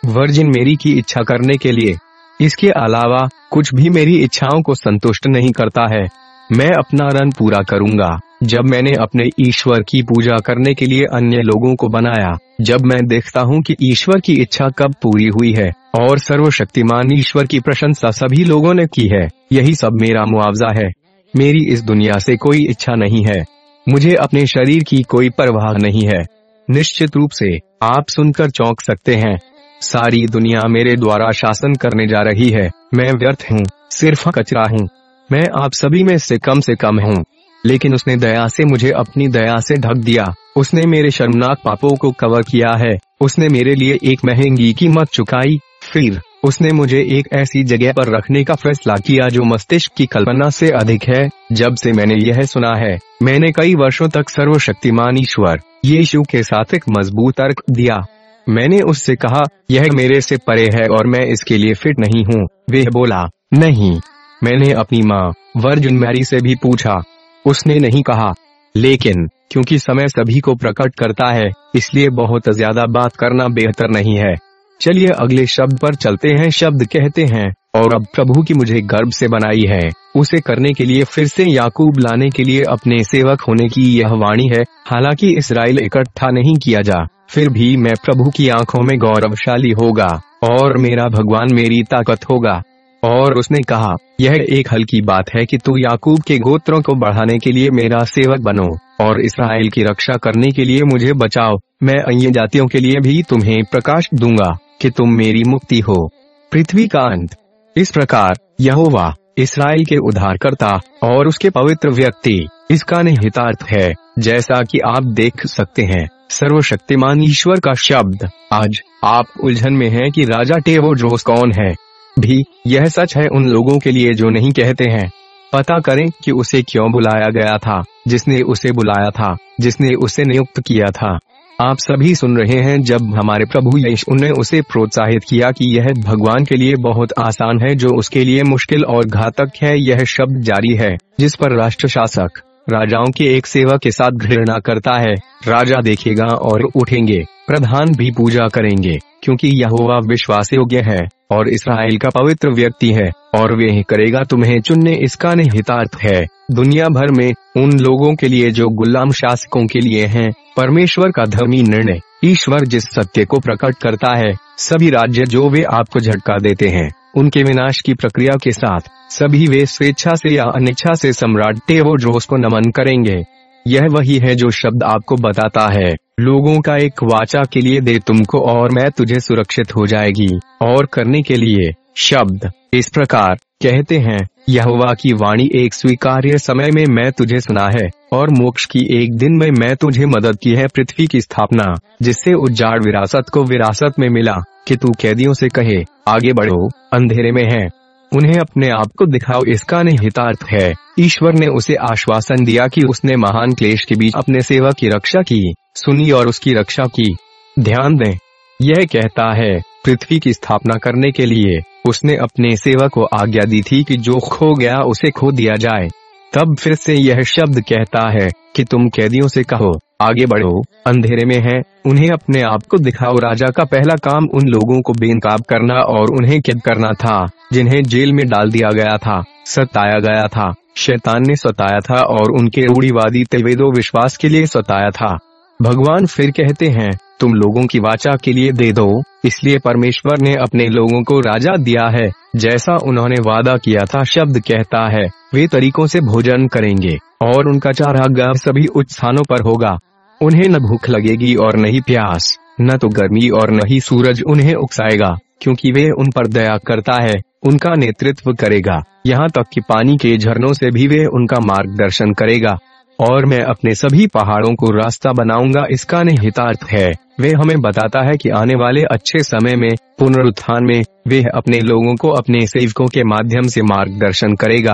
वर्जिन मेरी की इच्छा करने के लिए। इसके अलावा कुछ भी मेरी इच्छाओं को संतुष्ट नहीं करता है। मैं अपना रन पूरा करूँगा। जब मैंने अपने ईश्वर की पूजा करने के लिए अन्य लोगों को बनाया, जब मैं देखता हूँ कि ईश्वर की इच्छा कब पूरी हुई है, और सर्वशक्तिमान ईश्वर की प्रशंसा सभी लोगों ने की है, यही सब मेरा मुआवजा है। मेरी इस दुनिया से कोई इच्छा नहीं है। मुझे अपने शरीर की कोई परवाह नहीं है। निश्चित रूप से, आप सुनकर चौंक सकते हैं। सारी दुनिया मेरे द्वारा शासन करने जा रही है। मैं व्यर्थ हूँ, सिर्फ़ कचरा हूँ। मैं आप सभी में से कम से कम हूँ। लेकिन उसने दया से मुझे अपनी दया से ढक दिया। उसने मेरे शर्मनाक पापों को कवर किया है। उसने मेरे लिए एक महँगी कीमत चुकाई। फिर, उसने मुझे एक ऐसी जगह पर रखने का फैसला किया जो मस्तिष्क की कल्पना से अधिक है। जब से मैंने यह सुना है, मैंने कई वर्षों तक सर्वशक्तिमान ईश्वर, यीशु के साथ एक मज़बूत तर्क दिया। मैंने उससे कहा, यह मेरे से परे है और मैं इसके लिए फिट नहीं हूँ। वे बोला, नहीं। मैंने अपनी माँ, वर्जुन मैरी से भी पूछा उसने नहीं कहा। लेकिन, क्योंकि समय सभी को प्रकट करता है, इसलिए बहुत ज़्यादा बात करना बेहतर नहीं है। चलिए अगले शब्द पर चलते हैं, शब्द कहते हैं, और अब प्रभु की मुझे गर्भ से बनाई है। उसे करने के लिए फिर से याकूब लाने के लिए अपने सेवक होने की यह वाणी है, हालाँकि इसराइल इकट्ठा नहीं किया जा। फिर भी मैं प्रभु की आँखों में गौरवशाली होगा, और मेरा भगवान मेरी ताकत होगा। और उसने कहा, यह एक हल्की बात है कि तू याकूब के गोत्रों को बढ़ाने के लिए मेरा सेवक बनो, और इसराइल की रक्षा करने के लिए मुझे बचाओ। मैं अन्य जातियों के लिए भी तुम्हें प्रकाश दूँगा कि तुम मेरी मुक्ति हो। पृथ्वी का अंत। इस प्रकार यहोवा, इसराइल के उद्धारकर्ता और उसके पवित्र व्यक्ति, इसका निहितार्थ है, जैसा कि आप देख सकते हैं। सर्वशक्तिमान ईश्वर का शब्द। आज आप उलझन में हैं कि राजा टेवो जोस कौन है? भी यह सच है उन लोगों के लिए जो नहीं कहते हैं। पता करें कि उसे क्यों बुलाया गया था, जिसने उसे बुलाया था, जिसने उसे नियुक्त किया था। आप सभी सुन रहे हैं जब हमारे प्रभु यीशु ने उसे प्रोत्साहित किया कि यह भगवान के लिए बहुत आसान है, जो उसके लिए मुश्किल और घातक है, यह शब्द जारी है, जिस पर राष्ट्र शासक राजाओं के एक सेवा के साथ घृणा करता है। राजा देखेगा और उठेंगे। प्रधान भी पूजा करेंगे क्योंकि यह विश्वास योग्य है और इसराइल का पवित्र व्यक्ति है और वे करेगा तुम्हें चुनने इसका निहितार्थ है। दुनिया भर में उन लोगों के लिए जो गुलाम शासकों के लिए हैं, परमेश्वर का धर्मी निर्णय ईश्वर जिस सत्य को प्रकट करता है सभी राज्य जो वे आपको झटका देते हैं उनके विनाश की प्रक्रिया के साथ सभी वे स्वेच्छा से या अनिच्छा से सम्राट टेवोड्रोस को नमन करेंगे। यह वही है जो शब्द आपको बताता है। लोगों का एक वाचा के लिए दे तुमको और मैं तुझे सुरक्षित हो जाएगी। और करने के लिए, शब्द, इस प्रकार, कहते हैं यह की वाणी एक स्वीकार्य समय में मैं तुझे सुना है, और मोक्ष की एक दिन में मैं तुझे मदद की है पृथ्वी की स्थापना, जिससे उज्जाड़ विरासत को विरासत में मिला, कि तू कैदियों से कहे, आगे बढ़ो, अंधेरे में है। उन्हें अपने आप को दिखाओ, इसका निहितार्थ है। ईश्वर ने उसे आश्वासन दिया कि उसने महान क्लेश के बीच अपने सेवा की रक्षा की। सुनी और उसकी रक्षा की। ध्यान दें, यह कहता है, पृथ्वी की स्थापना करने के लिए उसने अपने सेवा को आज्ञा दी थी कि जो खो गया उसे खो दिया जाए। तब फिर से यह शब्द कहता है कि तुम कैदियों से कहो, आगे बढ़ो, अंधेरे में है, उन्हें अपने आप को दिखाओ। राजा का पहला काम उन लोगों को बेनकाब करना और उन्हें कैद करना था, जिन्हें जेल में डाल दिया गया था, सताया गया था। शैतान ने सताया था और उनके रूढ़ीवादी तेवेदो विश्वास के लिए सताया था। भगवान फिर कहते हैं, तुम लोगों की वाचा के लिए दे दो, इसलिए परमेश्वर ने अपने लोगों को राजा दिया है, जैसा उन्होंने वादा किया था, शब्द कहता है, वे तरीकों से भोजन करेंगे, और उनका चारागाह सभी उच्च स्थानों पर होगा। उन्हें न भूख लगेगी और न ही प्यास, न तो गर्मी और न ही सूरज उन्हें उकसाएगा, क्योंकि वे उन पर दया करता है, उनका नेतृत्व करेगा। यहाँ तक कि पानी के झरनों से भी वे उनका मार्गदर्शन करेगा। और मैं अपने सभी पहाड़ों को रास्ता बनाऊँगा, इसका निहितार्थ है। वे हमें बताता है कि आने वाले अच्छे समय में, पुनरुत्थान में, वे अपने लोगों को अपने सेवकों के माध्यम से मार्गदर्शन करेगा,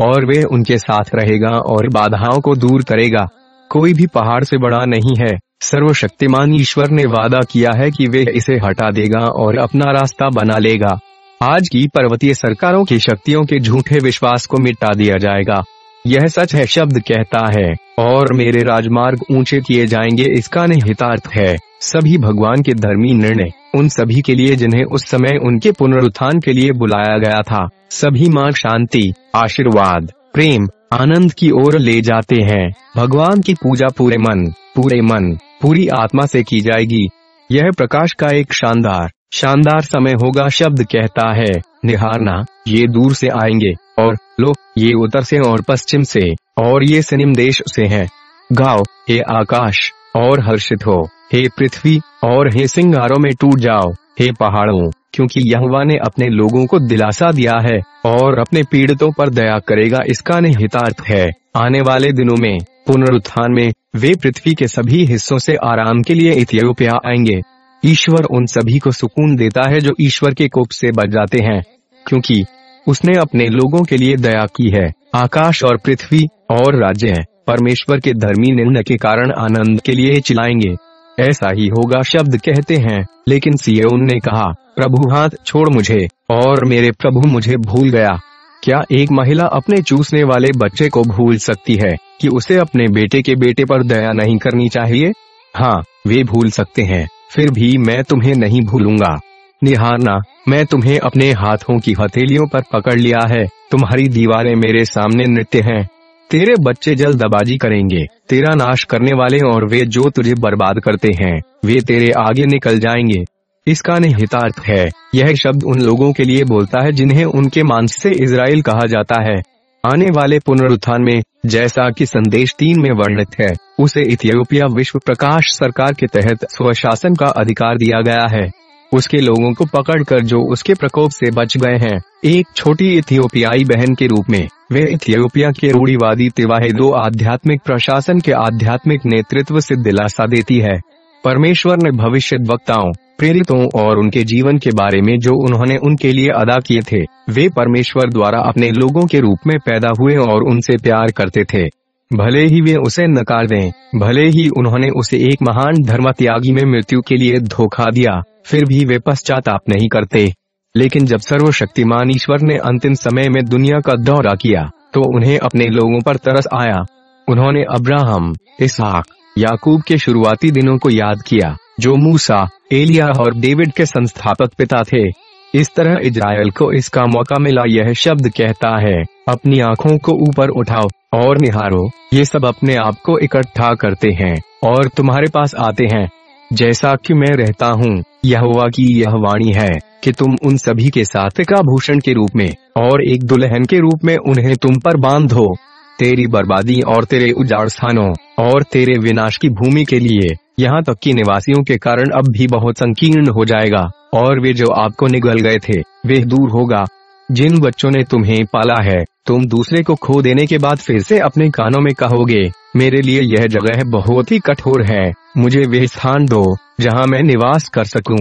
और वे उनके साथ रहेगा और बाधाओं को दूर करेगा। कोई भी पहाड़ से बड़ा नहीं है। सर्वशक्तिमान ईश्वर ने वादा किया है कि वे इसे हटा देगा और अपना रास्ता बना लेगा। आज की पर्वतीय सरकारों की शक्तियों के झूठे विश्वास को मिटा दिया जाएगा। यह सच है, शब्द कहता है, और मेरे राजमार्ग ऊँचे किए जाएँगे, इसका निहितार्थ है। सभी भगवान के धर्मी निर्णय, उन सभी के लिए जिन्हें उस समय उनके पुनरुत्थान के लिए बुलाया गया था, सभी माँ शांति, आशीर्वाद, प्रेम, आनंद की ओर ले जाते हैं। भगवान की पूजा पूरे मन पूरे मन, पूरी आत्मा से की जाएगी। यह प्रकाश का एक शानदार शानदार समय होगा शब्द कहता है। निहारना, ये दूर से आएँगे, और लो, ये उत्तर से और पश्चिम से, और ये सिनिम देश से हैं। गाओ, हे आकाश, और हर्षित हो। हे पृथ्वी, और हे सिंगारों में टूट जाओ। हे पहाड़ों, क्योंकि यहवा ने अपने लोगों को दिलासा दिया है, और अपने पीड़ितों पर दया करेगा, इसका निहितार्थ है। आने वाले दिनों में, पुनरुत्थान में, वे पृथ्वी के सभी हिस्सों से आराम के लिए इथियोपिया आएँगे। ईश्वर उन सभी को सुकून देता है जो ईश्वर के कोप से बच जाते हैं, क्योंकि उसने अपने लोगों के लिए दया की है। आकाश और पृथ्वी और राज्य है। परमेश्वर के धर्मी निर्णय के कारण आनंद के लिए चिल्लाएँगे। ऐसा ही होगा शब्द कहते हैं, लेकिन सियोन ने कहा, प्रभु, हाथ छोड़ मुझे, और मेरे प्रभु मुझे भूल गया। क्या एक महिला अपने चूसने वाले बच्चे को भूल सकती है कि उसे अपने बेटे के बेटे पर दया नहीं करनी चाहिए? हाँ वे भूल सकते हैं। फिर भी मैं तुम्हें नहीं भूलूँगा। निहारना, मैं तुम्हें अपने हाथों की हथेलियों पर पकड़ लिया है। तुम्हारी दीवारें मेरे सामने नृत्य हैं। तेरे बच्चे जल्दबाजी करेंगे। तेरा नाश करने वाले और वे जो तुझे बर्बाद करते हैं, वे तेरे आगे निकल जाएँगे। इसका निहितार्थ है। यह शब्द उन लोगों के लिए बोलता है जिन्हें उनके मांस से इसराइल कहा जाता है। आने वाले पुनरुत्थान में, जैसा कि संदेश तीन में वर्णित है, उसे इथियोपिया विश्व प्रकाश सरकार के तहत स्वशासन का अधिकार दिया गया है। उसके लोगों को पकड़कर जो उसके प्रकोप से बच गए हैं, एक छोटी इथियोपियाई बहन के रूप में, वे इथियोपिया के रूढ़ीवादी तिवाहिदो आध्यात्मिक प्रशासन के आध्यात्मिक नेतृत्व से दिलासा देती है। परमेश्वर ने भविष्य वक्ताओं प्रेरितों और उनके जीवन के बारे में जो उन्होंने उनके लिए अदा किए थे, वे परमेश्वर द्वारा अपने लोगों के रूप में पैदा हुए और उनसे प्यार करते थे। भले ही वे उसे नकार दें, भले ही उन्होंने उसे एक महान धर्म त्यागी में मृत्यु के लिए धोखा दिया, फिर भी वे पश्चाताप नहीं करते। लेकिन जब सर्वशक्तिमान ईश्वर ने अंतिम समय में दुनिया का दौरा किया तो उन्हें अपने लोगों पर तरस आया। उन्होंने अब्राहम, इसहाक, याकूब के शुरुआती दिनों को याद किया। जो मूसा, एलिया और डेविड के संस्थापक पिता थे। इस तरह इजराइल को इसका मौका मिला, यह शब्द कहता है, अपनी आँखों को ऊपर उठाओ और निहारो। ये सब अपने आप को इकट्ठा करते हैं और तुम्हारे पास आते हैं। जैसा कि मैं रहता हूँ यह हुआ की यह वाणी है कि तुम उन सभी के साथ का भूषण के रूप में और एक दुल्हन के रूप में उन्हें तुम पर बांधो। तेरी बर्बादी और तेरे उजाड़ स्थानों और तेरे विनाश की भूमि के लिए यहाँ तक कि निवासियों के कारण अब भी बहुत संकीर्ण हो जाएगा, और वे जो आपको निगल गए थे, वे दूर होगा। जिन बच्चों ने तुम्हें पाला है, तुम दूसरे को खो देने के बाद फिर से अपने कानों में कहोगे, मेरे लिए यह जगह बहुत ही कठोर है, मुझे वे स्थान दो, जहाँ मैं निवास कर सकूँ।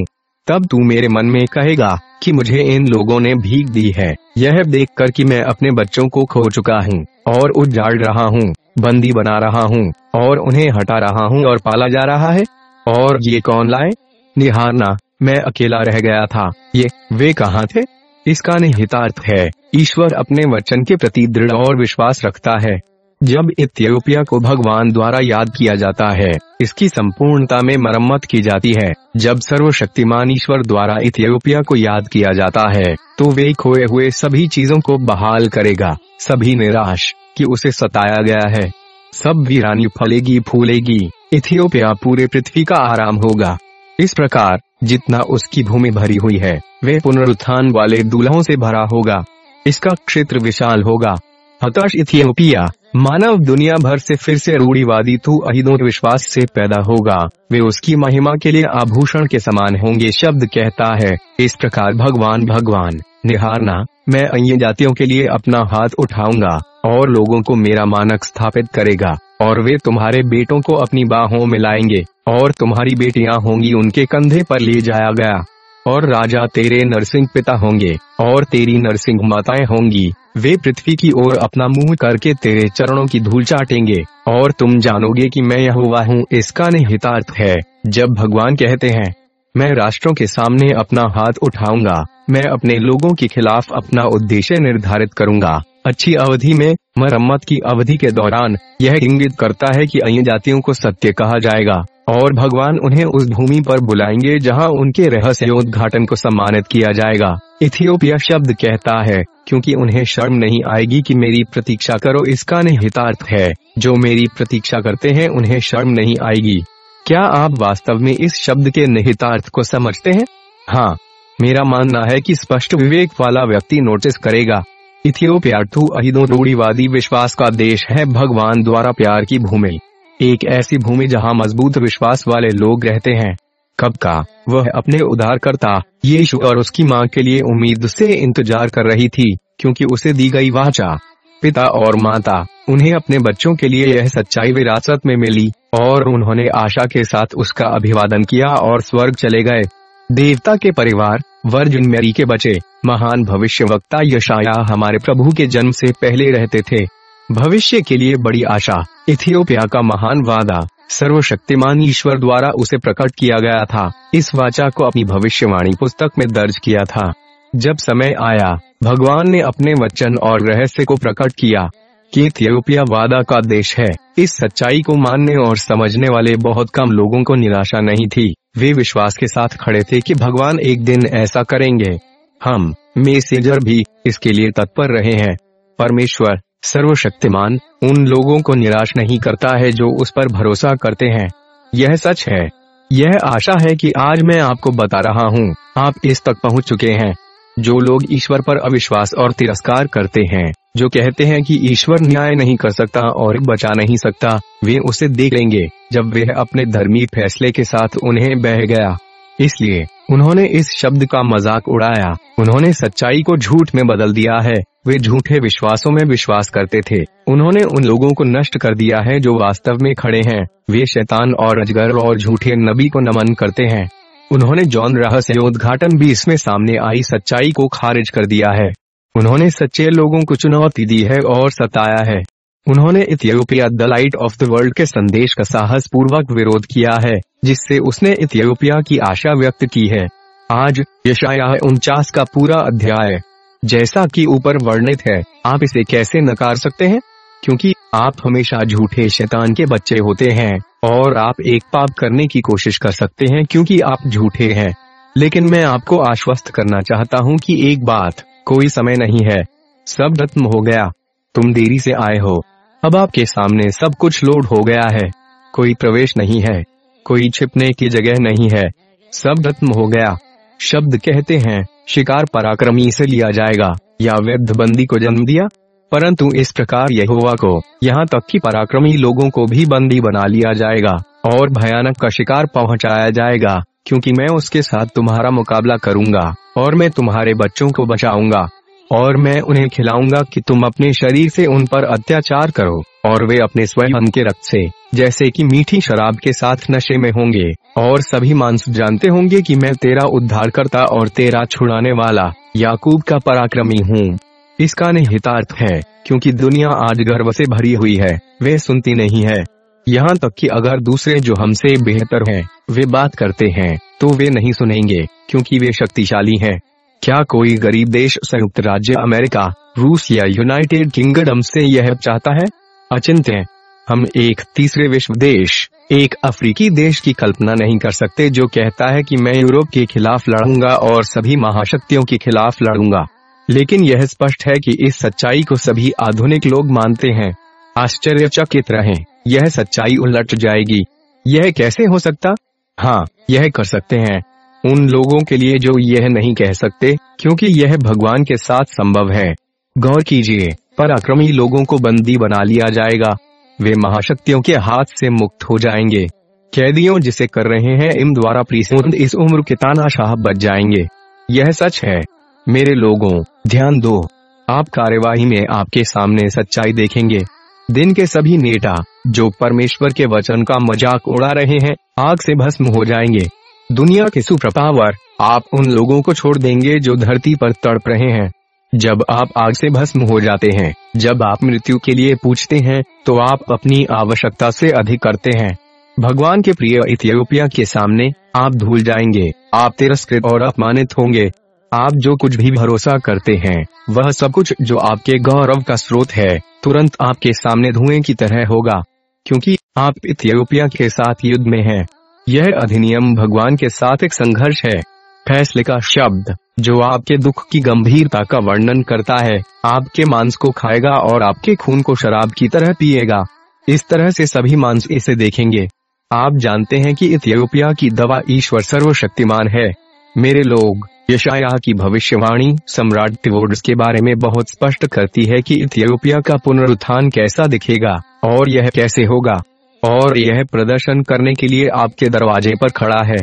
तब तू मेरे मन में कहेगा कि मुझे इन लोगों ने भीग दी है। यह देखकर कि मैं अपने बच्चों को खो चुका हूँ, और उजाड़ रहा हूँ। बंदी बना रहा हूँ और उन्हें हटा रहा हूँ और पाला जा रहा है। और ये कौन लाए? निहारना, मैं अकेला रह गया था। ये, वे कहाँ थे? इसका निहितार्थ है। ईश्वर अपने वचन के प्रति दृढ़ और विश्वास रखता है। जब इथियोपिया को भगवान द्वारा याद किया जाता है, इसकी संपूर्णता में मरम्मत की जाती है। जब सर्वशक्तिमान ईश्वर द्वारा इथियोपिया को याद किया जाता है तो वे खोए हुए सभी चीज़ों को बहाल करेगा। सभी निराश। कि उसे सताया गया है। सब वीरानी फलेगी, फूलेगी। इथियोपिया पूरे पृथ्वी का आराम होगा। इस प्रकार, जितना उसकी भूमि भरी हुई है, वे पुनरुत्थान वाले दूल्हों से भरा होगा। इसका क्षेत्र विशाल होगा। हताश इथियोपिया, मानव दुनिया भर से फिर से रूढ़ीवादी तू अहिदों विश्वास से पैदा होगा। वे उसकी महिमा के लिए आभूषण के समान होंगे, शब्द कहता है। इस प्रकार, भगवान भगवान, निहारना, मैं अन्य जातियों के लिए अपना हाथ उठाऊँगा। और लोगों को मेरा मानक स्थापित करेगा, और वे तुम्हारे बेटों को अपनी बाहों में लाएँगे, और तुम्हारी बेटियाँ होंगी उनके कंधे पर ले जाया गया। और राजा तेरे नरसिंह पिता होंगे, और तेरी नरसिंह माताएँ होंगी। वे पृथ्वी की ओर अपना मुँह करके तेरे चरणों की धूल चाटेंगे, और तुम जानोगे कि मैं यह हुआ हूँ, इसका निहितार्थ है। जब भगवान कहते हैं मैं राष्ट्रों के सामने अपना हाथ उठाऊँगा। मैं अपने लोगों के खिलाफ अपना उद्देश्य निर्धारित करूँगा। अच्छी अवधि में मरम्मत की अवधि के दौरान यह इंगित करता है कि अन्य जातियों को सत्य कहा जाएगा, और भगवान उन्हें उस भूमि पर बुलाएँगे जहाँ उनके रहस्योद्घाटन को सम्मानित किया जाएगा। इथियोपिया शब्द कहता है, क्योंकि उन्हें शर्म नहीं आएगी कि मेरी प्रतीक्षा करो, इसका निहितार्थ है। जो मेरी प्रतीक्षा करते हैं, उन्हें शर्म नहीं आएगी। क्या आप वास्तव में इस शब्द के निहितार्थ को समझते हैं? हाँ मेरा मानना है कि स्पष्ट विवेक वाला व्यक्ति नोटिस करेगा। इथियोपिया अहिदो रूढ़ीवादी विश्वास का देश है, भगवान द्वारा प्यार की भूमि। एक ऐसी भूमि जहाँ मज़बूत विश्वास वाले लोग रहते हैं। कब का? वह अपने उद्धारकर्ता यीशु और उसकी माँ के लिए उम्मीद से इंतज़ार कर रही थी, क्योंकि उसे दी गई वाचा। पिता और माता, उन्हें अपने बच्चों के लिए यह सच्चाई विरासत में मिली, और उन्होंने आशा के साथ उसका अभिवादन किया और स्वर्ग चले गए। देवता के परिवार, वर्जिन मेरी के बचे महान भविष्य वक्ता यशाया हमारे प्रभु के जन्म से पहले रहते थे। भविष्य के लिए बड़ी आशा, इथियोपिया का महान वादा, सर्वशक्तिमान ईश्वर द्वारा उसे प्रकट किया गया था। इस वाचा को अपनी भविष्यवाणी पुस्तक में दर्ज किया था। जब समय आया, भगवान ने अपने वचन और रहस्य को प्रकट किया, कि इथियोपिया वादा का देश है। इस सच्चाई को मानने और समझने वाले बहुत कम लोगों को निराशा नहीं थी। वे विश्वास के साथ खड़े थे कि भगवान एक दिन ऐसा करेंगे। हम मैसेजर भी इसके लिए तत्पर रहे हैं, परमेश्वर, सर्वशक्तिमान, उन लोगों को निराश नहीं करता है जो उस पर भरोसा करते हैं। यह सच है। यह आशा है कि आज मैं आपको बता रहा हूँ। आप इस तक पहुँच चुके हैं। जो लोग ईश्वर पर अविश्वास और तिरस्कार करते हैं, जो कहते हैं कि ईश्वर न्याय नहीं कर सकता और बचा नहीं सकता, वे उसे देख लेंगे, जब वह अपने धर्मी फैसले के साथ उन्हें बह गया। इसलिए, उन्होंने इस शब्द का मज़ाक उड़ाया। उन्होंने सच्चाई को झूठ में बदल दिया है। वे झूठे विश्वासों में विश्वास करते थे। उन्होंने उन लोगों को नष्ट कर दिया है जो वास्तव में खड़े हैं। वे शैतान और अजगर और झूठे नबी को नमन करते हैं। उन्होंने जौन रहस्योद्घाटन भी इसमें सामने आई सच्चाई को खारिज कर दिया है। उन्होंने सच्चे लोगों को चुनौती दी है और सताया है। उन्होंने Ethiopia the light of the world के संदेश का साहस पूर्वक विरोध किया है, जिससे उसने इथियोपिया की आशा व्यक्त की है। आज यशाया उनचास का पूरा अध्याय। जैसा कि ऊपर वर्णित है, आप इसे कैसे नकार सकते हैं? क्योंकि आप हमेशा झूठे शैतान के बच्चे होते हैं। और आप एक पाप करने की कोशिश कर सकते हैं क्योंकि आप झूठे हैं। लेकिन मैं आपको आश्वस्त करना चाहता हूँ कि एक बात, कोई समय नहीं है। सब खत्म हो गया। तुम देरी से आए हो। अब आपके सामने सब कुछ लोड हो गया है। कोई प्रवेश नहीं है। कोई छिपने की जगह नहीं है। सब खत्म हो गया। शब्द कहते हैं, शिकार पराक्रमी से लिया जाएगा। या वृद्ध बंदी को जन्म दिया? परंतु इस प्रकार यहोवा को, यहाँ तक कि पराक्रमी लोगों को भी बंदी बना लिया जाएगा, और भयानक का शिकार पहुँचाया जाएगा, क्योंकि मैं उसके साथ तुम्हारा मुकाबला करूँगा, और मैं तुम्हारे बच्चों को बचाऊँगा, और मैं उन्हें खिलाऊँगा कि तुम अपने शरीर से उन पर अत्याचार करो, और वे अपने स्वयं के रक्त से, जैसे कि मीठी शराब के साथ नशे में होंगे, और सभी मांस जानते होंगे कि मैं तेरा उद्धार करता और तेरा छुड़ाने वाला, याकूब का पराक्रमी हूँ। इसका निहितार्थ है क्योंकि दुनिया आज गर्व से भरी हुई है वे सुनती नहीं है। यहाँ तक कि अगर दूसरे जो हमसे बेहतर हैं, वे बात करते हैं तो वे नहीं सुनेंगे क्योंकि वे शक्तिशाली हैं। क्या कोई गरीब देश संयुक्त राज्य अमेरिका रूस या यूनाइटेड किंगडम से यह चाहता है? अचिंत्य हम एक तीसरे विश्व देश एक अफ्रीकी देश की कल्पना नहीं कर सकते जो कहता है कि मैं यूरोप के खिलाफ लड़ूँगा और सभी महाशक्तियों के खिलाफ लड़ूँगा। लेकिन यह स्पष्ट है कि इस सच्चाई को सभी आधुनिक लोग मानते हैं। आश्चर्यचकित रहें। यह सच्चाई उलट जाएगी। यह कैसे हो सकता? हाँ यह कर सकते हैं। उन लोगों के लिए जो यह नहीं कह सकते, क्योंकि यह भगवान के साथ संभव है। गौर कीजिए, पराक्रमी लोगों को बंदी बना लिया जाएगा। वे महाशक्तियों के हाथ से मुक्त हो जाएँगे। कैदियों जिसे कर रहे हैं, इम द्वारा प्रीसुंद इस उम्र के तानाशाह बच जाएँगे। यह सच है। मेरे लोगों, ध्यान दो। आप कार्यवाही में आपके सामने सच्चाई देखेंगे। दिन के सभी नेता, जो परमेश्वर के वचन का मज़ाक उड़ा रहे हैं, आग से भस्म हो जाएँगे। दुनिया के सुप्रपावर आप उन लोगों को छोड़ देंगे जो धरती पर तड़प रहे हैं। जब आप आग से भस्म हो जाते हैं, जब आप मृत्यु के लिए पूछते हैं तो आप अपनी आवश्यकता से अधिक करते हैं। भगवान के प्रिय इथियोपिया के सामने आप धूल जाएँगे, आप तिरस्कृत और अपमानित होंगे। आप जो कुछ भी भरोसा करते हैं, वह सब कुछ जो आपके गौरव का स्रोत है, तुरंत आपके सामने धुएँ की तरह होगा, क्योंकि आप इथियोपिया के साथ युद्ध में हैं। यह अधिनियम भगवान के साथ एक संघर्ष है। फैसले का शब्द, जो आपके दुख की गंभीरता का वर्णन करता है, आपके मांस को खाएगा और आपके खून को शराब की तरह पिएगा। इस तरह से सभी मांस इसे देखेंगे। आप जानते हैं कि इथियोपिया की दवा ईश्वर सर्वशक्तिमान है। मेरे लोग यशाया की भविष्यवाणी सम्राट टिवोड्स के बारे में बहुत स्पष्ट करती है कि इथियोपिया का पुनरुत्थान कैसा दिखेगा, और यह कैसे होगा, और यह प्रदर्शन करने के लिए आपके दरवाजे पर खड़ा है।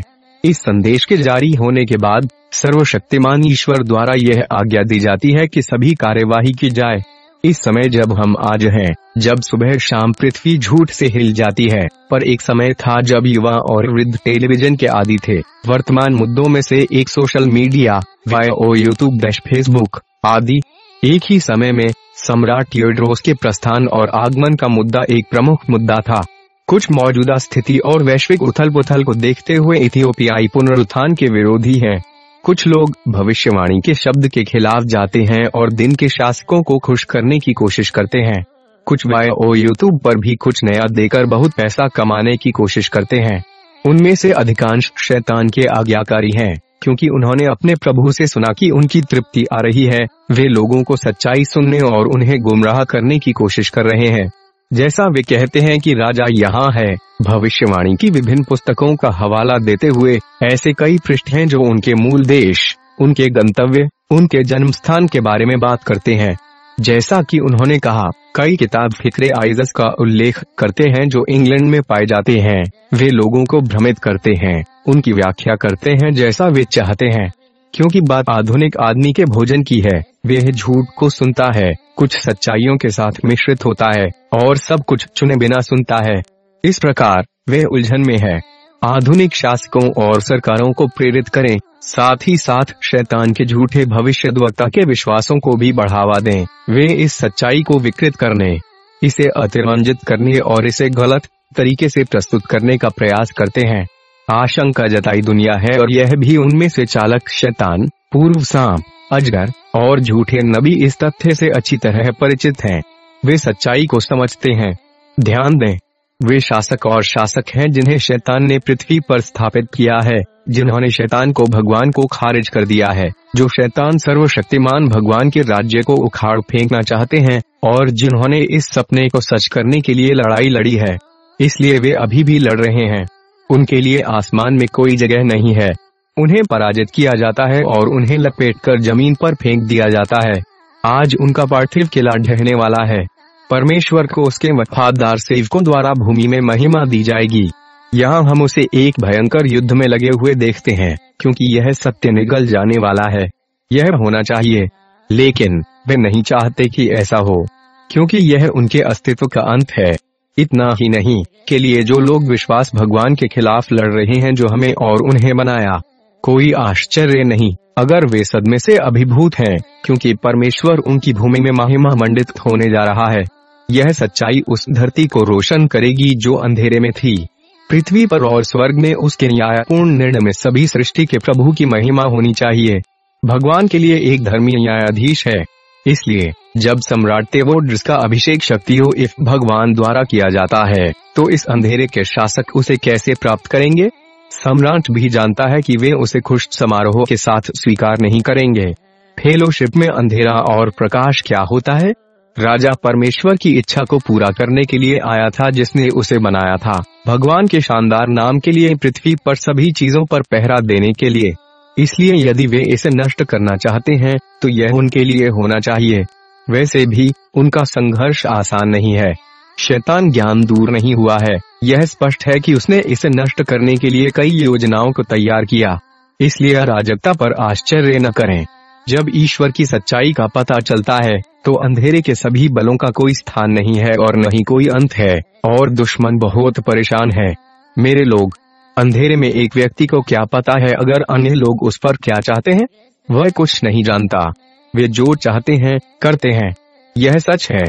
इस संदेश के जारी होने के बाद सर्वशक्तिमान ईश्वर द्वारा यह आज्ञा दी जाती है कि सभी कार्यवाही की जाए। इस समय जब हम आज हैं, जब सुबह शाम पृथ्वी झूठ से हिल जाती है पर एक समय था जब युवा और वृद्ध टेलीविज़न के आदि थे। वर्तमान मुद्दों में से एक सोशल मीडिया वायो यूट्यूब डैश फेसबुक आदि। एक ही समय में सम्राट यूड्रोस के प्रस्थान और आगमन का मुद्दा एक प्रमुख मुद्दा था। कुछ मौजूदा स्थिति और वैश्विक उथल पुथल को देखते हुए इथियोपियाई पुनरुत्थान के विरोधी हैं। कुछ लोग भविष्यवाणी के शब्द के खिलाफ जाते हैं और दिन के शासकों को खुश करने की कोशिश करते हैं। कुछ वायो यूट्यूब पर भी कुछ नया देकर बहुत पैसा कमाने की कोशिश करते हैं। उनमें से अधिकांश शैतान के आज्ञाकारी हैं, क्योंकि उन्होंने अपने प्रभु से सुना कि उनकी तृप्ति आ रही है। वे लोगों को सच्चाई सुनने और उन्हें गुमराह करने की कोशिश कर रहे हैं। जैसा वे कहते हैं कि राजा यहाँ है, भविष्यवाणी की विभिन्न पुस्तकों का हवाला देते हुए, ऐसे कई पृष्ठ हैं जो उनके मूल देश, उनके गंतव्य, उनके जन्म स्थान के बारे में बात करते हैं। जैसा कि उन्होंने कहा, कई किताब फिक्रे आइजस का उल्लेख करते हैं जो इंग्लैंड में पाए जाते हैं। वे लोगों को भ्रमित करते हैं, उनकी व्याख्या करते हैं जैसा वे चाहते हैं। क्योंकि बात आधुनिक आदमी के भोजन की है वह झूठ को सुनता है, कुछ सच्चाइयों के साथ मिश्रित होता है, और सब कुछ चुने बिना सुनता है। इस प्रकार, वे उलझन में है। आधुनिक शासकों और सरकारों को प्रेरित करें, साथ ही साथ शैतान के झूठे भविष्य के विश्वासों को भी बढ़ावा दें। वे इस सच्चाई को विकृत करने, इसे अतिरंजित करने और इसे गलत तरीके से प्रस्तुत करने का प्रयास करते हैं। आशंका जताई दुनिया है और यह भी उनमें से चालक शैतान, पूर्व सांप, अजगर और झूठे नबी इस तथ्य से अच्छी तरह परिचित हैं। वे सच्चाई को समझते हैं। ध्यान दें, वे शासक और शासक हैं जिन्हें शैतान ने पृथ्वी पर स्थापित किया है, जिन्होंने शैतान को भगवान को खारिज कर दिया है, जो शैतान सर्वशक्तिमान भगवान के राज्य को उखाड़ फेंकना चाहते हैं और जिन्होंने इस सपने को सच करने के लिए लड़ाई लड़ी है। इसलिए वे अभी भी लड़ रहे हैं। उनके लिए आसमान में कोई जगह नहीं है। उन्हें पराजित किया जाता है और उन्हें लपेटकर ज़मीन पर फेंक दिया जाता है। आज उनका पार्थिव किला ढहने वाला है। परमेश्वर को उसके वफादार सेवकों द्वारा भूमि में महिमा दी जाएगी। यहाँ हम उसे एक भयंकर युद्ध में लगे हुए देखते हैं, क्योंकि यह सत्य निगल जाने वाला है। यह होना चाहिए। लेकिन वे नहीं चाहते कि ऐसा हो, क्योंकि यह उनके अस्तित्व का अंत है। इतना ही नहीं, के लिए जो लोग विश्वास भगवान के खिलाफ लड़ रहे हैं जो हमें और उन्हें बनाया, कोई आश्चर्य नहीं। अगर वे सदमे से अभिभूत हैं, क्योंकि परमेश्वर उनकी भूमि में महिमा मंडित होने जा रहा है, यह सच्चाई उस धरती को रोशन करेगी जो अंधेरे में थी। पृथ्वी पर और स्वर्ग में उसके न्यायपूर्ण निर्णय में सभी सृष्टि के प्रभु की महिमा होनी चाहिए। भगवान के लिए एक धर्मी न्यायाधीश है। इसलिए, जब सम्राट तेवोड्रस का अभिषेक शक्तियों इफ़ भगवान द्वारा किया जाता है तो इस अंधेरे के शासक उसे कैसे प्राप्त करेंगे? सम्राट भी जानता है कि वे उसे खुश समारोह के साथ स्वीकार नहीं करेंगे। फेलोशिप में अंधेरा और प्रकाश क्या होता है? राजा परमेश्वर की इच्छा को पूरा करने के लिए आया था जिसने उसे बनाया था। भगवान के शानदार नाम के लिए पृथ्वी पर सभी चीज़ों पर पहरा देने के लिए। इसलिए यदि वे इसे नष्ट करना चाहते हैं तो यह उनके लिए होना चाहिए। वैसे भी, उनका संघर्ष आसान नहीं है। शैतान ज्ञान दूर नहीं हुआ है। यह स्पष्ट है कि उसने इसे नष्ट करने के लिए कई योजनाओं को तैयार किया। इसलिए अराजकता पर आश्चर्य न करें। जब ईश्वर की सच्चाई का पता चलता है तो अंधेरे के सभी बलों का कोई स्थान नहीं है और न ही कोई अंत है। और दुश्मन बहुत परेशान है। मेरे लोग अंधेरे में एक व्यक्ति को क्या पता है अगर अन्य लोग उस पर क्या चाहते हैं? वह कुछ नहीं जानता। वे जो चाहते हैं, करते हैं। यह सच है।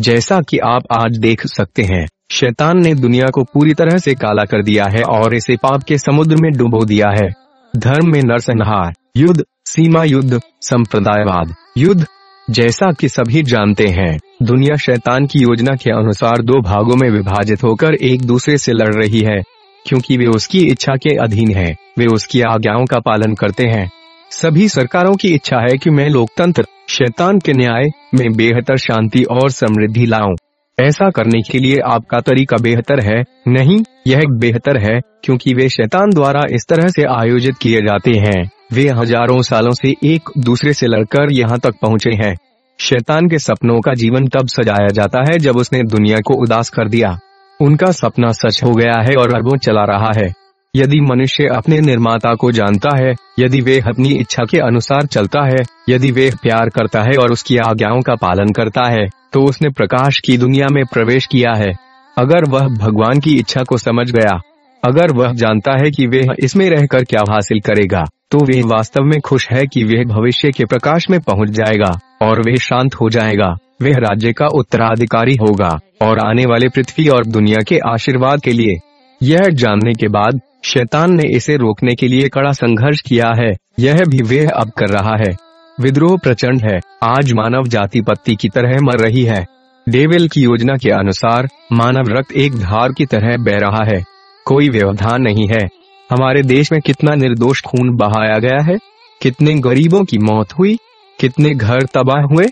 जैसा कि आप आज देख सकते हैं, शैतान ने दुनिया को पूरी तरह से काला कर दिया है और इसे पाप के समुद्र में डुबो दिया है। धर्म में नरसंहार, युद्ध, सीमा युद्ध, संप्रदायवाद, युद्ध, जैसा कि सभी जानते हैं। दुनिया शैतान की योजना के अनुसार दो भागों में विभाजित होकर एक दूसरे से लड़ रही है। क्योंकि वे उसकी इच्छा के अधीन हैं, वे उसकी आज्ञाओं का पालन करते हैं। सभी सरकारों की इच्छा है कि मैं लोकतंत्र शैतान के न्याय में बेहतर शांति और समृद्धि लाऊं। ऐसा करने के लिए आपका तरीका बेहतर है। नहीं यह बेहतर है क्योंकि वे शैतान द्वारा इस तरह से आयोजित किए जाते हैं। वे हज़ारों सालों से एक दूसरे से लड़कर यहाँ तक पहुँचे हैं। शैतान के सपनों का जीवन तब सजाया जाता है जब उसने दुनिया को उदास कर दिया। उनका सपना सच हो गया है और अरबों चला रहा है। यदि मनुष्य अपने निर्माता को जानता है, यदि वे अपनी इच्छा के अनुसार चलता है, यदि वे प्यार करता है और उसकी आज्ञाओं का पालन करता है तो उसने प्रकाश की दुनिया में प्रवेश किया है। अगर वह भगवान की इच्छा को समझ गया, अगर वह जानता है कि वह इसमें रहकर क्या हासिल करेगा तो वे वास्तव में खुश है कि वह भविष्य के प्रकाश में पहुँच जाएगा और वे शांत हो जाएगा। वह राज्य का उत्तराधिकारी होगा। और आने वाले पृथ्वी और दुनिया के आशीर्वाद के लिए। यह जानने के बाद, शैतान ने इसे रोकने के लिए कड़ा संघर्ष किया है। यह भी वह अब कर रहा है। विद्रोह प्रचंड है। आज मानव जाति पत्ती की तरह मर रही है। डेविल की योजना के अनुसार, मानव रक्त एक धार की तरह बह रहा है। कोई व्यवधान नहीं है। हमारे देश में कितना निर्दोष खून बहाया गया है? कितने गरीबों की मौत हुई? कितने घर तबाह हुए?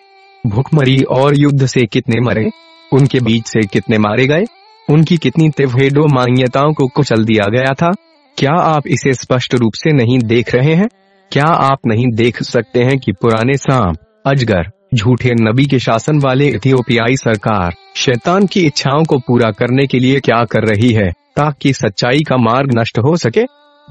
भूखमरी और युद्ध से कितने मरे? उनके बीच से कितने मारे गए? उनकी कितनी तिवेडो मान्यताओं को कुचल दिया गया था? क्या आप इसे स्पष्ट रूप से नहीं देख रहे हैं? क्या आप नहीं देख सकते हैं कि पुराने सांप, अजगर, झूठे नबी के शासन वाले इथियोपियाई सरकार, शैतान की इच्छाओं को पूरा करने के लिए क्या कर रही है, ताकि सच्चाई का मार्ग नष्ट हो सके?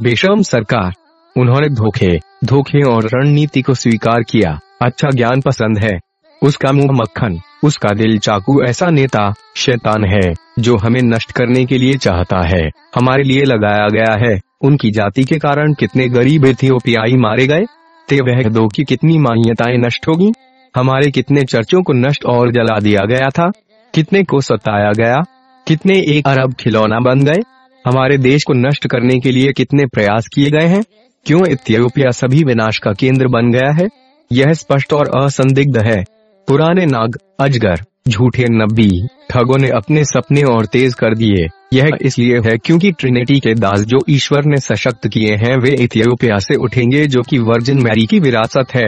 बेशम सरकार, उन्होंने धोखे धोखे और रणनीति को स्वीकार किया। अच्छा ज्ञान पसंद है। उसका मुँह मक्खन उसका दिल चाकू ऐसा नेता, शैतान है, जो हमें नष्ट करने के लिए चाहता है। हमारे लिए लगाया गया है। उनकी जाति के कारण कितने गरीब इथियोपियाई मारे गए? ते वह दो की कितनी मान्यताएँ नष्ट होगी? हमारे कितने चर्चों को नष्ट और जला दिया गया था? कितने को सताया गया? कितने एक अरब खिलौना बन गए? हमारे देश को नष्ट करने के लिए कितने प्रयास किए गए हैं? क्यों इथियोपिया सभी विनाश का केंद्र बन गया है? यह स्पष्ट और असंदिग्ध है। पुराने नाग, अजगर, झूठे नबी, ठगों ने अपने सपने और तेज कर दिए। यह इसलिए है क्योंकि ट्रिनिटी के दास जो ईश्वर ने सशक्त किए हैं, वे इथियोपिया से उठेंगे जो कि वर्जिन मैरी की विरासत है।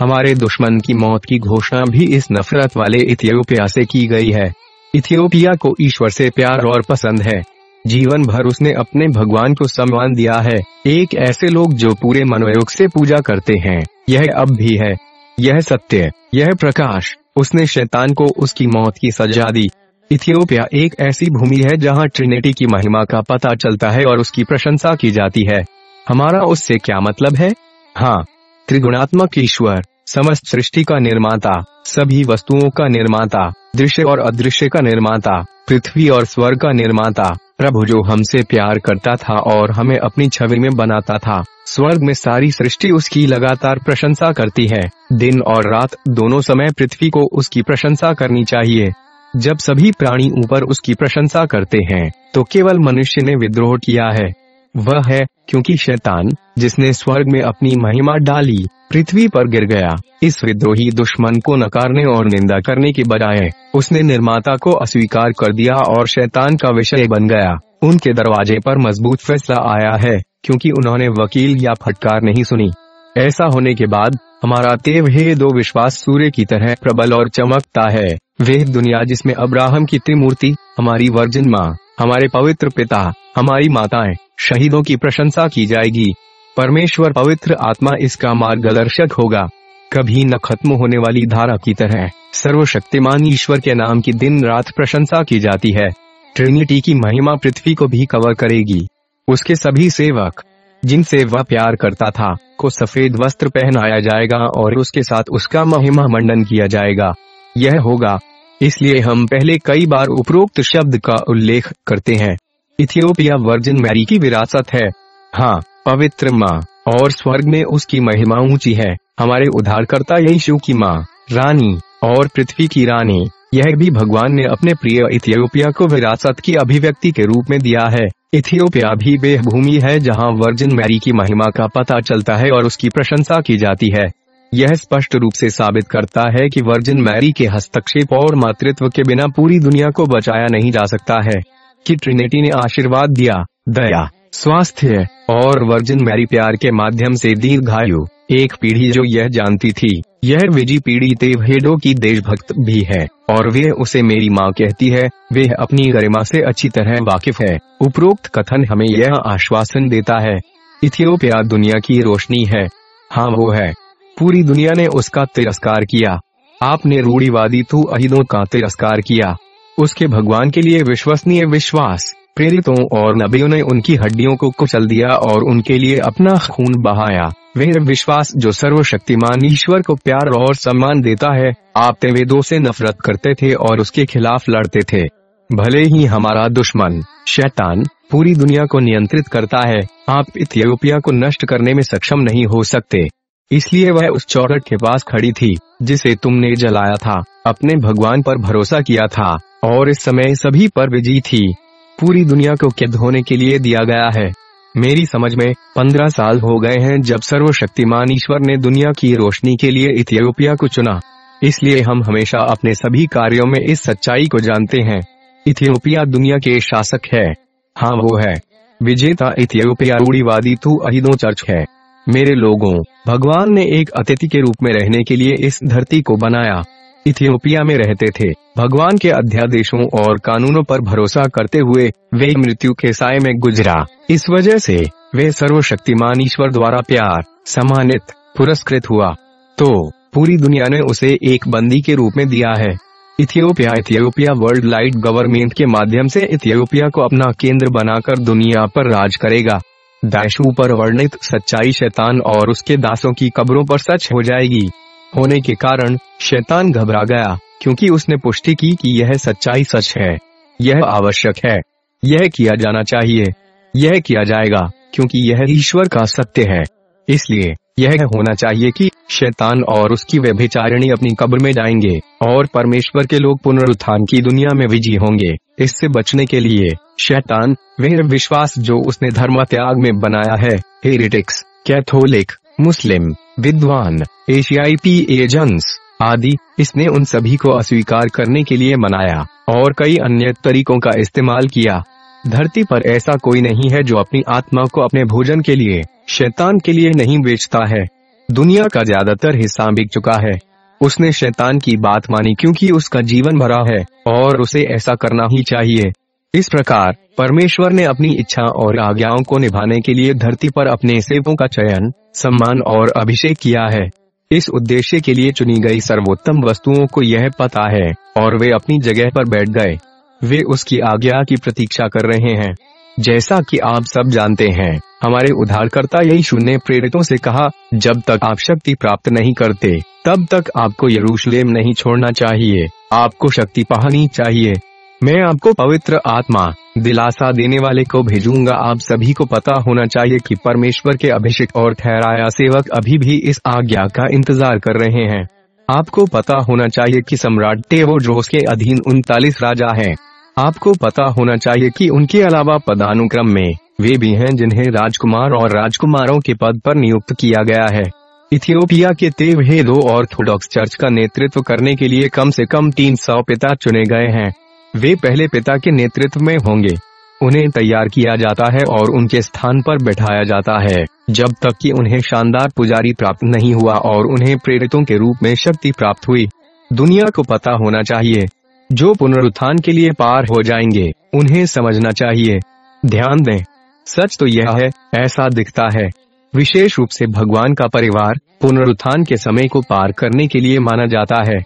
हमारे दुश्मन की मौत की घोषणा भी इस नफरत वाले इथियोपिया से की गई है। इथियोपिया को ईश्वर से प्यार और पसंद है। जीवन भर उसने अपने भगवान को सम्मान दिया है। एक ऐसे लोग जो पूरे मनोयोग से पूजा करते हैं। यह अब भी है। यह सत्य यह प्रकाश। उसने शैतान को उसकी मौत की सजा दी। इथियोपिया एक ऐसी भूमि है जहाँ ट्रिनिटी की महिमा का पता चलता है और उसकी प्रशंसा की जाती है। हमारा उससे क्या मतलब है? हाँ त्रिगुणात्मक ईश्वर, समस्त सृष्टि का निर्माता, सभी वस्तुओं का निर्माता, दृश्य और अदृश्य का निर्माता, पृथ्वी और स्वर का निर्माता। प्रभु जो हमसे प्यार करता था और हमें अपनी छवि में बनाता था, स्वर्ग में सारी सृष्टि उसकी लगातार प्रशंसा करती है। दिन और रात दोनों समय पृथ्वी को उसकी प्रशंसा करनी चाहिए। जब सभी प्राणी ऊपर उसकी प्रशंसा करते हैं तो केवल मनुष्य ने विद्रोह किया है। वह है, क्योंकि शैतान, जिसने स्वर्ग में अपनी महिमा डाली, पृथ्वी पर गिर गया। इस विद्रोही दुश्मन को नकारने और निंदा करने के बजाय, उसने निर्माता को अस्वीकार कर दिया और शैतान का विषय बन गया। उनके दरवाजे पर मज़बूत फैसला आया है, क्योंकि उन्होंने वकील या फटकार नहीं सुनी। ऐसा होने के बाद, हमारा तेव हे दो विश्वास सूर्य की तरह प्रबल और चमकता है। वे दुनिया जिसमें अब्राहम की त्रिमूर्ति, हमारी वर्जिन माँ, हमारे पवित्र पिता, हमारी माताएँ शहीदों की प्रशंसा की जाएगी। परमेश्वर पवित्र आत्मा इसका मार्गदर्शक होगा। कभी न खत्म होने वाली धारा की तरह सर्वशक्तिमान ईश्वर के नाम की दिन रात प्रशंसा की जाती है। ट्रिनिटी की महिमा पृथ्वी को भी कवर करेगी। उसके सभी सेवक, जिनसे वह प्यार करता था, को सफ़ेद वस्त्र पहनाया जाएगा और उसके साथ उसका महिमा मंडन किया जाएगा। यह होगा। इसलिए हम पहले कई बार उपरोक्त शब्द का उल्लेख करते हैं। इथियोपिया वर्जिन मैरी की विरासत है। हाँ पवित्र माँ, और स्वर्ग में उसकी महिमा ऊँची है। हमारे उद्धारकर्ता यीशु की माँ, रानी, और पृथ्वी की रानी, यह भी भगवान ने अपने प्रिय इथियोपिया को विरासत की अभिव्यक्ति के रूप में दिया है। इथियोपिया भी वे भूमि है जहाँ वर्जिन मैरी की महिमा का पता चलता है और उसकी प्रशंसा की जाती है। यह स्पष्ट रूप से साबित करता है कि वर्जिन मैरी के हस्तक्षेप और मातृत्व के बिना पूरी दुनिया को बचाया नहीं जा सकता है। कि ट्रिनेटी ने आशीर्वाद दिया, दया, स्वास्थ्य और वर्जिन मैरी प्यार के माध्यम से दीर्घायु, एक पीढ़ी जो यह जानती थी। यह विजी पीढ़ी तेवहेडो की देशभक्त भी है, और वे उसे मेरी माँ कहती है, वे अपनी गरिमा से अच्छी तरह वाकिफ है। उपरोक्त कथन हमें यह आश्वासन देता है, इथियोपिया दुनिया की रोशनी है। हाँ वो है। पूरी दुनिया ने उसका तिरस्कार किया। आपने रूढ़ीवादी तू अहिदों का तिरस्कार किया। उसके भगवान के लिए विश्वसनीय विश्वास, प्रेरितों और नबियों ने उनकी हड्डियों को कुचल दिया और उनके लिए अपना खून बहाया। वे विश्वास जो सर्वशक्तिमान ईश्वर को प्यार और सम्मान देता है आप तेवेदों से नफरत करते थे और उसके खिलाफ लड़ते थे। भले ही हमारा दुश्मन, शैतान, पूरी दुनिया को नियंत्रित करता है, आप इथियोपिया को नष्ट करने में सक्षम नहीं हो सकते। इसलिए वह उस चौरट के पास खड़ी थी, जिसे तुमने जलाया था, अपने भगवान पर भरोसा किया था। और इस समय सभी पर विजयी थी। पूरी दुनिया को कैद होने के लिए दिया गया है। मेरी समझ में, पंद्रह साल हो गए हैं जब सर्वशक्तिमान ईश्वर ने दुनिया की रोशनी के लिए इथियोपिया को चुना। इसलिए हम हमेशा अपने सभी कार्यों में इस सच्चाई को जानते हैं। इथियोपिया दुनिया के शासक है। हाँ वो है। विजेता इथियोपिया रूढ़ीवादी तू अहिदो चर्च है। मेरे लोगों, भगवान ने एक अतिथि के रूप में रहने के लिए इस धरती को बनाया। इथियोपिया में रहते थे। भगवान के अध्यादेशों और कानूनों पर भरोसा करते हुए, वे मृत्यु के साय में गुजरा। इस वजह से, वे सर्वशक्तिमान ईश्वर द्वारा प्यार, सम्मानित, पुरस्कृत हुआ। तो पूरी दुनिया ने उसे एक बंदी के रूप में दिया है। Ethiopia Ethiopia world light government के माध्यम से इथियोपिया को अपना केंद्र बनाकर दुनिया पर राज करेगा। दाशु पर वर्णित सच्चाई शैतान और उसके दासों की कब्रों पर सच हो जाएगी। होने के कारण शैतान घबरा गया, क्योंकि उसने पुष्टि की कि यह सच्चाई सच है। यह आवश्यक है। यह किया जाना चाहिए। यह किया जाएगा, क्योंकि यह ईश्वर का सत्य है। इसलिए यह होना चाहिए कि शैतान और उसकी व्यभिचारिणी अपनी कब्र में जाएँगे, और परमेश्वर के लोग पुनरुत्थान की दुनिया में विजयी होंगे। इससे बचने के लिए शैतान, वह विश्वास जो उसने धर्म त्याग में बनाया है, हेरिटिक्स, कैथोलिक मुस्लिम, विद्वान, एशियाई पी एजेंट्स आदि, इसने उन सभी को अस्वीकार करने के लिए मनाया, और कई अन्य तरीकों का इस्तेमाल किया। धरती पर ऐसा कोई नहीं है जो अपनी आत्मा को अपने भोजन के लिए, शैतान के लिए नहीं बेचता है। दुनिया का ज़्यादातर हिस्सा बिक चुका है। उसने शैतान की बात मानी क्योंकि उसका जीवन भरा है, और उसे ऐसा करना ही चाहिए। इस प्रकार परमेश्वर ने अपनी इच्छा और आज्ञाओं को निभाने के लिए धरती पर अपने सेवकों का चयन, सम्मान और अभिषेक किया है। इस उद्देश्य के लिए चुनी गई सर्वोत्तम वस्तुओं को यह पता है, और वे अपनी जगह पर बैठ गए। वे उसकी आज्ञा की प्रतीक्षा कर रहे हैं। जैसा कि आप सब जानते हैं, हमारे उद्धारकर्ता यही शून्य प्रेरितों से कहा, जब तक आप शक्ति प्राप्त नहीं करते, तब तक आपको यरूशलेम नहीं छोड़ना चाहिए। आपको शक्ति पानी चाहिए। मैं आपको पवित्र आत्मा, दिलासा देने वाले को भेजूँगा। आप सभी को पता होना चाहिए कि परमेश्वर के अभिषेक और ठहराया सेवक अभी भी इस आज्ञा का इंतज़ार कर रहे हैं। आपको पता होना चाहिए कि सम्राट जोस के अधीन उनतालीस राजा हैं। आपको पता होना चाहिए कि उनके अलावा पदानुक्रम में, वे भी हैं जिन्हें राजकुमार और राजकुमारों के पद पर नियुक्त किया गया है। इथियोपिया के तेवहेदो ऑर्थोडॉक्स चर्च का नेतृत्व करने के लिए कम से कम तीन सौ पिता चुने गए हैं। वे पहले पिता के नेतृत्व में होंगे। उन्हें तैयार किया जाता है और उनके स्थान पर बैठाया जाता है। जब तक कि उन्हें शानदार पुजारी प्राप्त नहीं हुआ और उन्हें प्रेरितों के रूप में शक्ति प्राप्त हुई, दुनिया को पता होना चाहिए। जो पुनरुत्थान के लिए पार हो जाएँगे, उन्हें समझना चाहिए। ध्यान दें, सच तो यह है, ऐसा दिखता है। विशेष रूप से भगवान का परिवार पुनरुत्थान के समय को पार करने के लिए माना जाता है।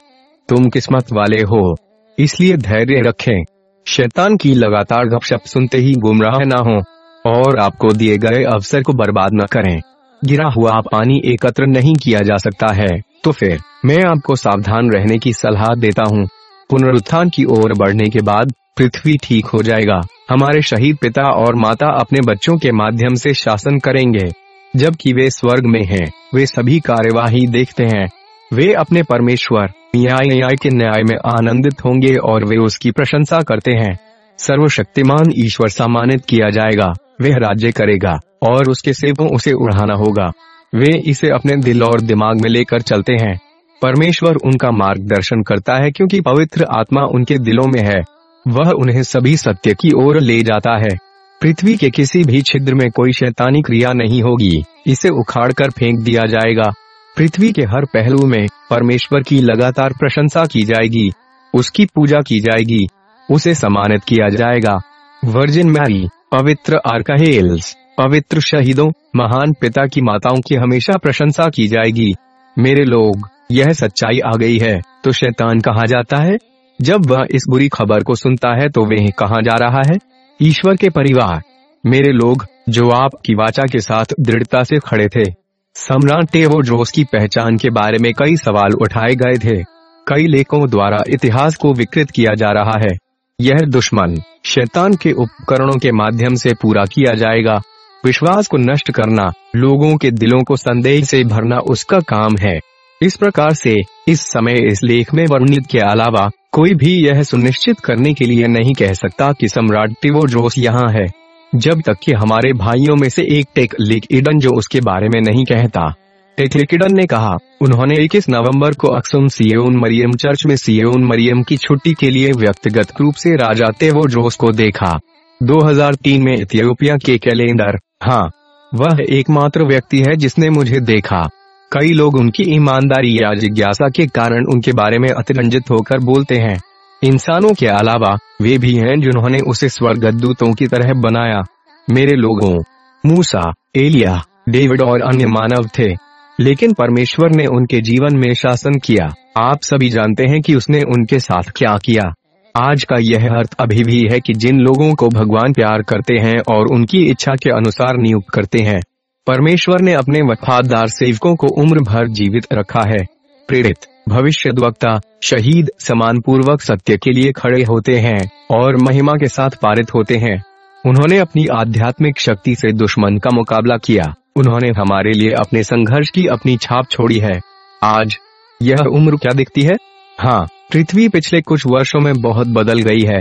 तुम किस्मत वाले हो। इसलिए धैर्य रखें। शैतान की लगातार गपशप सुनते ही गुमराह न हो और आपको दिए गए अवसर को बर्बाद न करें। गिरा हुआ पानी एकत्र नहीं किया जा सकता है। तो फिर मैं आपको सावधान रहने की सलाह देता हूँ। पुनरुत्थान की ओर बढ़ने के बाद पृथ्वी ठीक हो जाएगा। हमारे शहीद पिता और माता अपने बच्चों के माध्यम से शासन करेंगे। जबकि वे स्वर्ग में हैं, वे सभी कार्यवाही देखते हैं। वे अपने परमेश्वर न्याय न्याय के न्याय में आनंदित होंगे और वे उसकी प्रशंसा करते हैं। सर्वशक्तिमान ईश्वर सम्मानित किया जाएगा, वह राज्य करेगा, और उसके सेवों उसे उड़ाना होगा। वे इसे अपने दिल और दिमाग में लेकर चलते हैं। परमेश्वर उनका मार्गदर्शन करता है क्योंकि पवित्र आत्मा उनके दिलों में है। वह उन्हें सभी सत्य की ओर ले जाता है। पृथ्वी के किसी भी छिद्र में कोई शैतानी क्रिया नहीं होगी। इसे उखाड़ कर फेंक दिया जाएगा। पृथ्वी के हर पहलू में परमेश्वर की लगातार प्रशंसा की जाएगी, उसकी पूजा की जाएगी, उसे सम्मानित किया जाएगा। वर्जिन मैरी पवित्र आर्काहेल्स, पवित्र शहीदों, महान पिता की माताओं की हमेशा प्रशंसा की जाएगी। मेरे लोग, यह सच्चाई आ गई है तो शैतान कहा जाता है? जब वह इस बुरी खबर को सुनता है तो वह कहा जा रहा है? ईश्वर के परिवार, मेरे लोग, जो आपकी वाचा के साथ दृढ़ता से खड़े थे सम्राट जोस की पहचान के बारे में कई सवाल उठाए गए थे। कई लेखों द्वारा इतिहास को विकृत किया जा रहा है। यह दुश्मन शैतान के उपकरणों के माध्यम से पूरा किया जाएगा। विश्वास को नष्ट करना, लोगों के दिलों को संदेह से भरना उसका काम है। इस प्रकार से, इस समय इस लेख में वर्णित के अलावा, कोई भी यह सुनिश्चित करने के लिए नहीं कह सकता कि सम्राट टिवोड्रोस यहाँ है। जब तक कि हमारे भाइयों में से एक टेक लिक इडन जो उसके बारे में नहीं कहता। टेक टेकलिकिडन ने कहा, उन्होंने 21 नवंबर को अक्सुम सियोन मरियम चर्च में सियोन मरियम की छुट्टी के लिए व्यक्तिगत रूप से राजा तेवोड्रोस को देखा। 2003 में इथियोपिया के कैलेंडर हाँ वह एकमात्र व्यक्ति है जिसने मुझे देखा। कई लोग उनकी ईमानदारी या जिज्ञासा के कारण उनके बारे में अतिरंजित होकर बोलते हैं। इंसानों के अलावा, वे भी हैं जिन्होंने उसे स्वर्गदूतों की तरह बनाया। मेरे लोगों, मूसा एलिया डेविड और अन्य मानव थे, लेकिन परमेश्वर ने उनके जीवन में शासन किया। आप सभी जानते हैं कि उसने उनके साथ क्या किया। आज का यह अर्थ अभी भी है कि जिन लोगों को भगवान प्यार करते हैं और उनकी इच्छा के अनुसार नियुक्त करते हैं, परमेश्वर ने अपने वफादार सेवकों को उम्र भर जीवित रखा है। प्रेरित भविष्य वक्ता शहीद समान पूर्वक सत्य के लिए खड़े होते हैं और महिमा के साथ पारित होते हैं। उन्होंने अपनी आध्यात्मिक शक्ति से दुश्मन का मुकाबला किया। उन्होंने हमारे लिए अपने संघर्ष की अपनी छाप छोड़ी है। आज यह उम्र क्या दिखती है? हाँ पृथ्वी पिछले कुछ वर्षों में बहुत बदल गई है।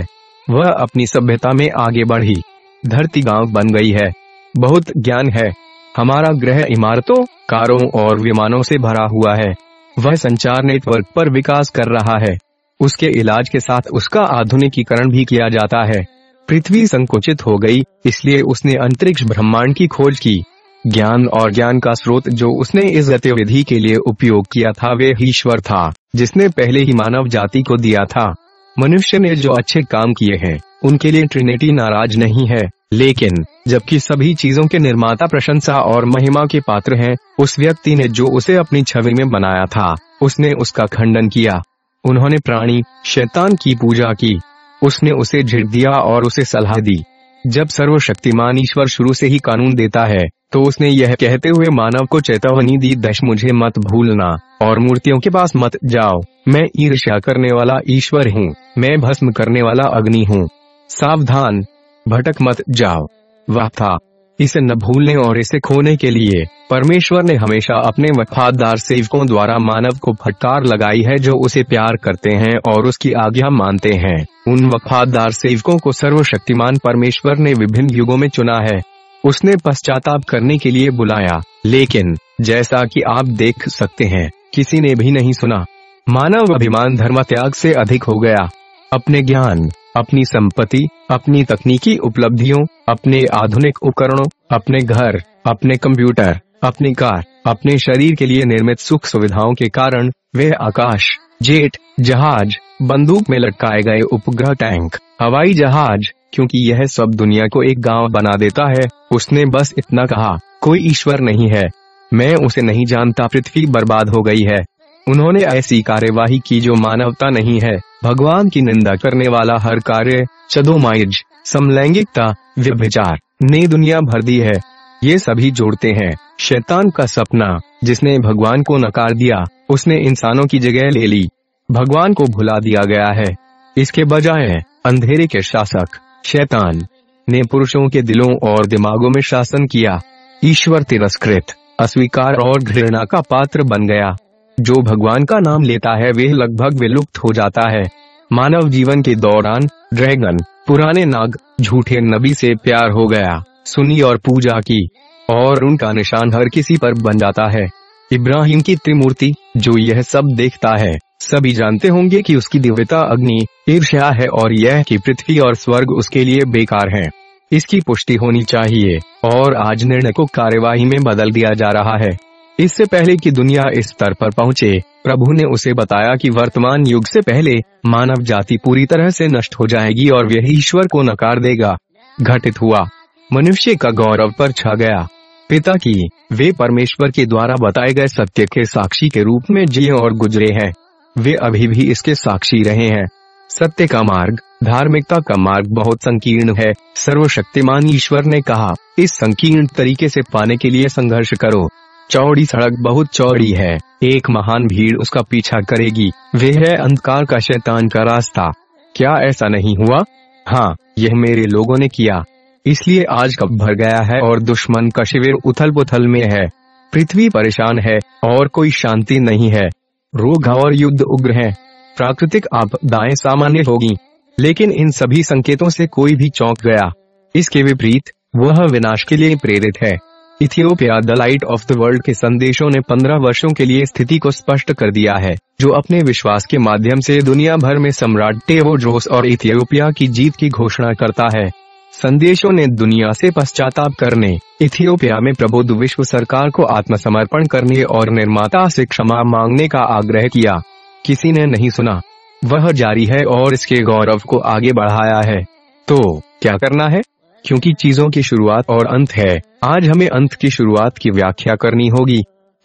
वह अपनी सभ्यता में आगे बढ़ी। धरती गाँव बन गई है। बहुत ज्ञान है। हमारा ग्रह इमारतों, कारों और विमानों से भरा हुआ है। वह संचार नेटवर्क पर विकास कर रहा है। उसके इलाज के साथ उसका आधुनिकीकरण भी किया जाता है। पृथ्वी संकुचित हो गई, इसलिए उसने अंतरिक्ष ब्रह्मांड की खोज की। ज्ञान और ज्ञान का स्रोत जो उसने इस गतिविधि के लिए उपयोग किया था, वे ईश्वर था, जिसने पहले ही मानव जाति को दिया था। मनुष्य ने जो अच्छे काम किए हैं, उनके लिए ट्रिनिटी नाराज़ नहीं है, लेकिन जबकि सभी चीज़ों के निर्माता प्रशंसा और महिमा के पात्र हैं, उस व्यक्ति ने जो उसे अपनी छवि में बनाया था उसने उसका खंडन किया। उन्होंने प्राणी शैतान की पूजा की। उसने उसे झिड़ दिया और उसे सलाह दी। जब सर्वशक्तिमान ईश्वर शुरू से ही कानून देता है तो उसने यह कहते हुए मानव को चेतावनी दी दश मुझे मत भूलना और मूर्तियों के पास मत जाओ। मैं ईर्ष्या करने वाला ईश्वर हूँ मैं भस्म करने वाला अग्नि हूँ। सावधान भटक मत जाओ। वह था। इसे न भूलने और इसे खोने के लिए, परमेश्वर ने हमेशा अपने वफादार सेवकों द्वारा मानव को फटकार लगाई है जो उसे प्यार करते हैं और उसकी आज्ञा मानते हैं। उन वफादार सेवकों को सर्वशक्तिमान परमेश्वर ने विभिन्न युगों में चुना है। उसने पश्चाताप करने के लिए बुलाया, लेकिन जैसा कि आप देख सकते हैं, किसी ने भी नहीं सुना। मानव अभिमान धर्म त्याग से अधिक हो गया। अपने ज्ञान, अपनी संपत्ति अपनी तकनीकी उपलब्धियों, अपने आधुनिक उपकरणों, अपने घर, अपने कंप्यूटर, अपनी कार, अपने शरीर के लिए निर्मित सुख सुविधाओं के कारण वे आकाश, जेट, जहाज़, बंदूक में लटकाए गए उपग्रह टैंक, हवाई जहाज़, क्योंकि यह सब दुनिया को एक गाँव बना देता है, उसने बस इतना कहा, कोई ईश्वर नहीं है। मैं उसे नहीं जानता, पृथ्वी बर्बाद हो गई है। उन्होंने ऐसी कार्यवाही की जो मानवता नहीं है। भगवान की निंदा करने वाला हर कार्य चदोमाइज समलैंगिकता, व्यभिचार, ने दुनिया भर दी है। ये सभी जोड़ते हैं। शैतान का सपना, जिसने भगवान को नकार दिया, उसने इंसानों की जगह ले ली। भगवान को भुला दिया गया है। इसके बजाय, अंधेरे के शासक, शैतान, ने पुरुषों के दिलों और दिमागों में शासन किया। ईश्वर तिरस्कृत, अस्वीकार और घृणा का पात्र बन गया। जो भगवान का नाम लेता है, वह लगभग विलुप्त हो जाता है। मानव जीवन के दौरान, ड्रैगन, पुराने नाग, झूठे नबी से प्यार हो गया। सुनी और पूजा की, और उनका निशान हर किसी पर बन जाता है। इब्राहिम की त्रिमूर्ति, जो यह सब देखता है। सभी जानते होंगे कि उसकी दिव्यता अग्नि, ईर्ष्या है और यह कि पृथ्वी और स्वर्ग उसके लिए बेकार हैं। इसकी पुष्टि होनी चाहिए, और आज निर्णय को कार्यवाही में बदल दिया जा रहा है। इससे पहले कि दुनिया इस स्तर पर पहुँचे, प्रभु ने उसे बताया कि वर्तमान युग से पहले मानव जाति पूरी तरह से नष्ट हो जाएगी और वह ईश्वर को नकार देगा। घटित हुआ। मनुष्य का गौरव पर छा गया। पिता की, वे परमेश्वर के द्वारा बताए गए सत्य के साक्षी के रूप में जिए और गुजरे हैं। वे अभी भी इसके साक्षी रहे हैं। सत्य का मार्ग, धार्मिकता का मार्ग बहुत संकीर्ण है। सर्वशक्तिमान ईश्वर ने कहा, इस संकीर्ण तरीके से पाने के लिए संघर्ष करो। चौड़ी सड़क बहुत चौड़ी है। एक महान भीड़ उसका पीछा करेगी। वह है अंधकार का शैतान का रास्ता। क्या ऐसा नहीं हुआ? हाँ यह मेरे लोगों ने किया। इसलिए आज कब भर गया है और दुश्मन का शिविर उथल पुथल में है। पृथ्वी परेशान है और कोई शांति नहीं है। रोग और युद्ध उग्र है। प्राकृतिक आपदाएँ सामान्य होगी। लेकिन इन सभी संकेतों से कोई भी चौंक गया। इसके विपरीत, वह विनाश के लिए प्रेरित है। Ethiopia, the light of the world के संदेशों ने पंद्रह वर्षों के लिए स्थिति को स्पष्ट कर दिया है, जो अपने विश्वास के माध्यम से दुनिया भर में सम्राट टेवोड्रोस और इथियोपिया की जीत की घोषणा करता है। संदेशों ने दुनिया से पश्चाताप करने, इथियोपिया में प्रबुद्ध विश्व सरकार को आत्मसमर्पण करने और निर्माता से क्षमा मांगने का आग्रह किया। किसी ने नहीं सुना। वह जारी है और इसके गौरव को आगे बढ़ाया है। तो क्या करना है? क्योंकि चीज़ों की शुरुआत और अंत है। आज हमें अंत की शुरुआत की व्याख्या करनी होगी।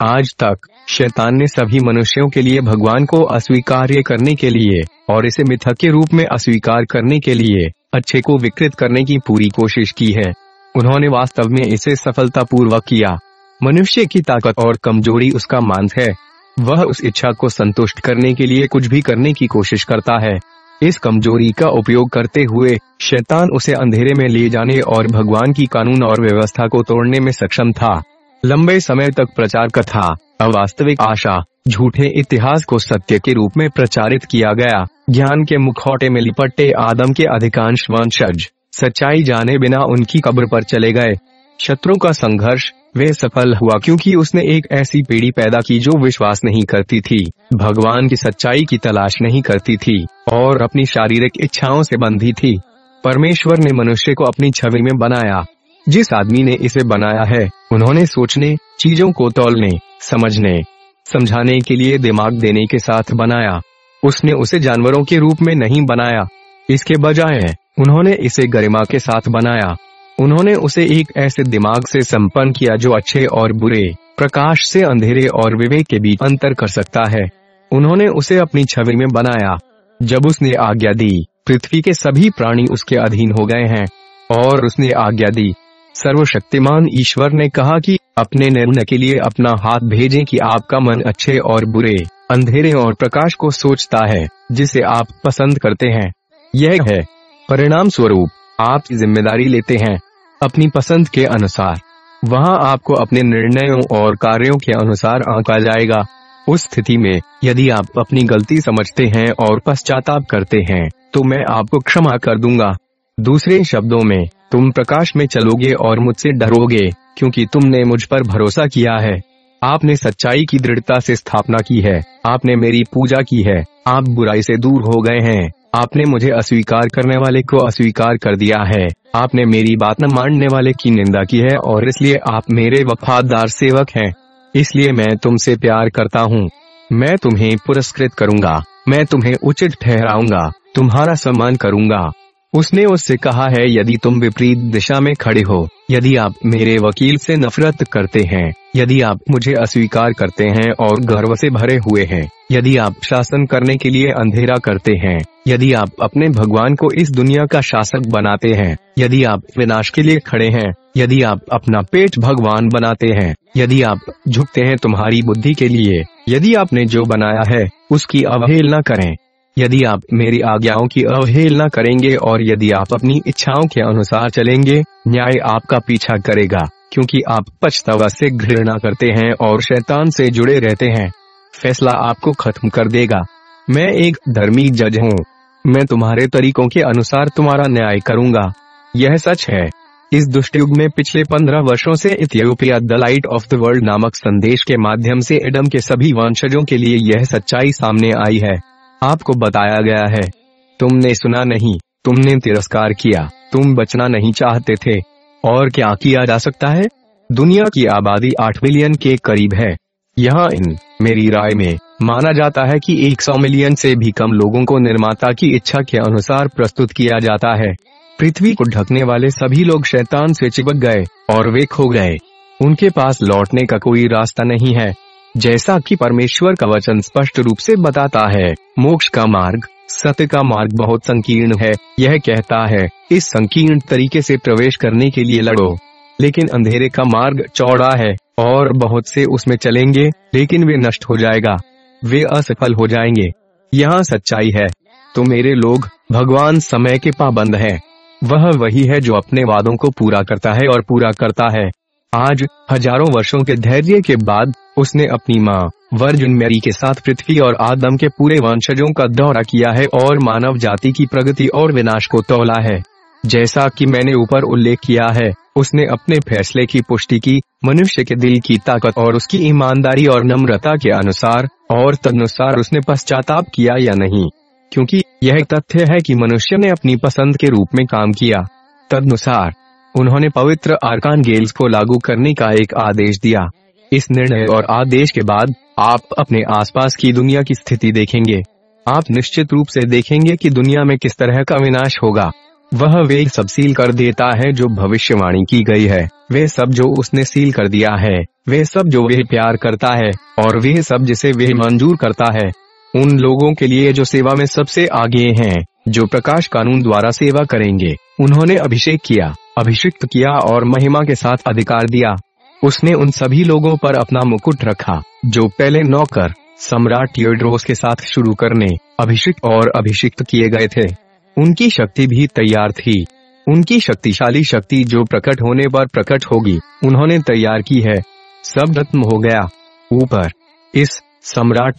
आज तक, शैतान ने सभी मनुष्यों के लिए भगवान को अस्वीकार्य करने के लिए, और इसे मिथक के रूप में अस्वीकार करने के लिए, अच्छे को विकृत करने की पूरी कोशिश की है। उन्होंने वास्तव में इसे सफलतापूर्वक किया। मनुष्य की ताकत और कमज़ोरी उसका मांस है। वह उस इच्छा को संतुष्ट करने के लिए कुछ भी करने की कोशिश करता है। इस कमज़ोरी का उपयोग करते हुए, शैतान उसे अंधेरे में ले जाने और भगवान की कानून और व्यवस्था को तोड़ने में सक्षम था। लंबे समय तक प्रचार कथा अवास्तविक आशा, झूठे इतिहास को सत्य के रूप में प्रचारित किया गया। ज्ञान के मुखौटे में लिपटे आदम के अधिकांश वंशज। सच्चाई जाने बिना उनकी कब्र पर चले गए। शत्रु का संघर्ष, वे सफल हुआ क्योंकि उसने एक ऐसी पीढ़ी पैदा की जो विश्वास नहीं करती थी, भगवान की सच्चाई की तलाश नहीं करती थी, और अपनी शारीरिक इच्छाओं से बंधी थी। परमेश्वर ने मनुष्य को अपनी छवि में बनाया। जिस आदमी ने इसे बनाया है, उन्होंने सोचने, चीज़ों को तोलने, समझने, समझाने के लिए दिमाग देने के साथ बनाया। उसने उसे जानवरों के रूप में नहीं बनाया। इसके बजाय, उन्होंने इसे गरिमा के साथ बनाया। उन्होंने उसे एक ऐसे दिमाग से संपन्न किया जो अच्छे और बुरे, प्रकाश से अंधेरे और विवेक के बीच अंतर कर सकता है। उन्होंने उसे अपनी छवि में बनाया, जब उसने आज्ञा दी, पृथ्वी के सभी प्राणी उसके अधीन हो गए हैं, और उसने आज्ञा दी। सर्वशक्तिमान ईश्वर ने कहा कि अपने निर्णय के लिए अपना हाथ भेजें कि आपका मन अच्छे और बुरे, अंधेरे और प्रकाश को सोचता है, जिसे आप पसंद करते हैं। यह है परिणाम स्वरूप आप ज़िम्मेदारी लेते हैं। अपनी पसंद के अनुसार। वहाँ आपको अपने निर्णयों और कार्यों के अनुसार आंका जाएगा। उस स्थिति में, यदि आप अपनी गलती समझते हैं और पश्चाताप करते हैं तो मैं आपको क्षमा कर दूँगा। दूसरे शब्दों में, तुम प्रकाश में चलोगे और मुझसे डरोगे, क्योंकि तुमने मुझ पर भरोसा किया है। आपने सच्चाई की दृढ़ता से स्थापना की है। आपने मेरी पूजा की है। आप बुराई से दूर हो गए हैं। आपने मुझे अस्वीकार करने वाले को अस्वीकार कर दिया है। आपने मेरी बात न मानने वाले की निंदा की है और इसलिए आप मेरे वफादार सेवक हैं। इसलिए मैं तुमसे प्यार करता हूँ। मैं तुम्हें पुरस्कृत करूँगा। मैं तुम्हें उचित ठहराऊँगा। तुम्हारा सम्मान करूँगा। उसने उससे कहा है, यदि तुम विपरीत दिशा में खड़े हो, यदि आप मेरे वकील से नफरत करते हैं, यदि आप मुझे अस्वीकार करते हैं और गर्व से भरे हुए हैं, यदि आप शासन करने के लिए अंधेरा करते हैं यदि आप अपने भगवान को इस दुनिया का शासक बनाते हैं, यदि आप विनाश के लिए खड़े हैं, यदि आप अपना पेट भगवान बनाते हैं, यदि आप झुकते हैं तुम्हारी बुद्धि के लिए, यदि आपने जो बनाया है, उसकी अवहेलना करें। यदि आप मेरी आज्ञाओं की अवहेलना करेंगे और यदि आप अपनी इच्छाओं के अनुसार चलेंगे, न्याय आपका पीछा करेगा, क्योंकि आप पछतावा से घृणा करते हैं और शैतान से जुड़े रहते हैं। फैसला आपको खत्म कर देगा। मैं एक धर्मी जज हूँ। मैं तुम्हारे तरीकों के अनुसार तुम्हारा न्याय करूँगा। यह सच है। इस दुष्ट युग में पिछले पंद्रह वर्षों से Ethiopia the light of the world नामक संदेश के माध्यम से एडम के सभी वंशजों के लिए यह सच्चाई सामने आई है। आपको बताया गया है। तुमने सुना नहीं। तुमने तिरस्कार किया। तुम बचना नहीं चाहते थे। और क्या किया जा सकता है? दुनिया की आबादी आठ मिलियन के करीब है। यहाँ इन मेरी राय में माना जाता है कि 100 मिलियन से भी कम लोगों को निर्माता की इच्छा के अनुसार प्रस्तुत किया जाता है। पृथ्वी को ढकने वाले सभी लोग शैतान से चिपक गए और वे खो गए। उनके पास लौटने का कोई रास्ता नहीं है। जैसा कि परमेश्वर का वचन स्पष्ट रूप से बताता है, मोक्ष का मार्ग, सत्य का मार्ग बहुत संकीर्ण है। यह कहता है, इस संकीर्ण तरीके से प्रवेश करने के लिए लड़ो। लेकिन अंधेरे का मार्ग चौड़ा है और बहुत से उसमें चलेंगे, लेकिन वे नष्ट हो जाएगा। वे असफल हो जाएँगे। यहाँ सच्चाई है। तो मेरे लोग, भगवान समय के पाबंद है। वह वही है जो अपने वादों को पूरा करता है और पूरा करता है। आज, हज़ारों वर्षों के धैर्य के बाद, उसने अपनी माँ, वर्जुन मेरी के साथ पृथ्वी और आदम के पूरे वंशजों का दौरा किया है और मानव जाति की प्रगति और विनाश को तोला है। जैसा कि मैंने ऊपर उल्लेख किया है, उसने अपने फैसले की पुष्टि की, मनुष्य के दिल की ताकत और उसकी ईमानदारी और नम्रता के अनुसार, और तदनुसार उसने पश्चाताप किया या नहीं। क्योंकि यह तथ्य है कि मनुष्य ने अपनी पसंद के रूप में काम किया। तदनुसार, उन्होंने पवित्र आरकान गेल्स को लागू करने का एक आदेश दिया। इस निर्णय और आदेश के बाद, आप अपने आसपास की दुनिया की स्थिति देखेंगे। आप निश्चित रूप से देखेंगे कि दुनिया में किस तरह का विनाश होगा। वह वे सब सील कर देता है जो भविष्यवाणी की गई है। वे सब जो उसने सील कर दिया है, वे सब जो वे प्यार करता है, और वे सब जिसे वे मंजूर करता है, उन लोगों के लिए जो सेवा में सबसे आगे हैं, जो प्रकाश कानून द्वारा सेवा करेंगे। उन्होंने अभिषेक किया, अभिषिक्त किया और महिमा के साथ अधिकार दिया। उसने उन सभी लोगों पर अपना मुकुट रखा, जो पहले नौकर, सम्राट टियोड्रोस के साथ शुरू करने, अभिषिक्त और अभिषिक्त किए गए थे। उनकी शक्ति भी तैयार थी। उनकी शक्तिशाली शक्ति जो प्रकट होने पर प्रकट होगी, उन्होंने तैयार की है। सब खत्म हो गया। ऊपर, इस सम्राट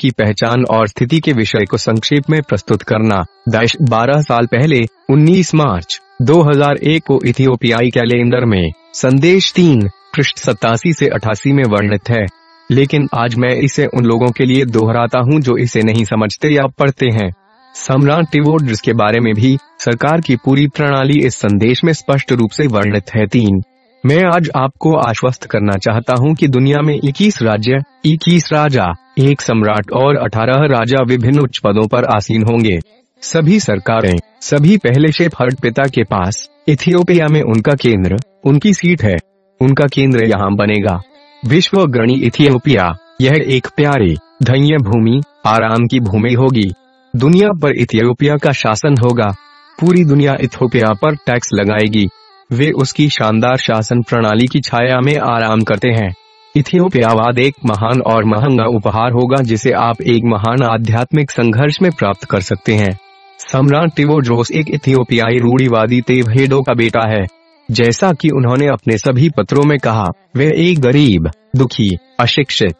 की पहचान और स्थिति के विषय को संक्षेप में प्रस्तुत करना। दश, बारह साल पहले 19 मार्च 2001 को इथियोपियाई कैलेंडर में, संदेश तीन, पृष्ठ सत्तासी से अठासी में वर्णित है। लेकिन आज मैं इसे उन लोगों के लिए दोहराता हूँ जो इसे नहीं समझते या पढ़ते हैं। सम्राट टिवोड्रस के बारे में भी सरकार की पूरी प्रणाली इस संदेश में स्पष्ट रूप से वर्णित है। तीन, मैं आज आपको आश्वस्त करना चाहता हूँ कि दुनिया में 21 राज्य 21 राजा, एक सम्राट और 18 राजा विभिन्न उच्च पदों पर आसीन होंगे। सभी सरकारें, सभी पहले शेफर्ड पिता के पास, इथियोपिया में उनका केंद्र, उनकी सीट है। उनका केंद्र यहाँ बनेगा। विश्व गणी इथियोपिया, यह एक प्यारी, धन्य भूमि, आराम की भूमि होगी। दुनिया पर इथियोपिया का शासन होगा। पूरी दुनिया इथियोपिया पर टैक्स लगाएगी। वे उसकी शानदार शासन प्रणाली की छाया में आराम करते हैं। इथियोपियावाद एक महान और महँगा उपहार होगा जिसे आप एक महान आध्यात्मिक संघर्ष में प्राप्त कर सकते हैं। सम्राट टिवोड्रोस एक इथियोपियाई रूढ़ीवादी तेवहेडो का बेटा है। जैसा कि उन्होंने अपने सभी पत्रों में कहा वह एक गरीब, दुखी, अशिक्षित,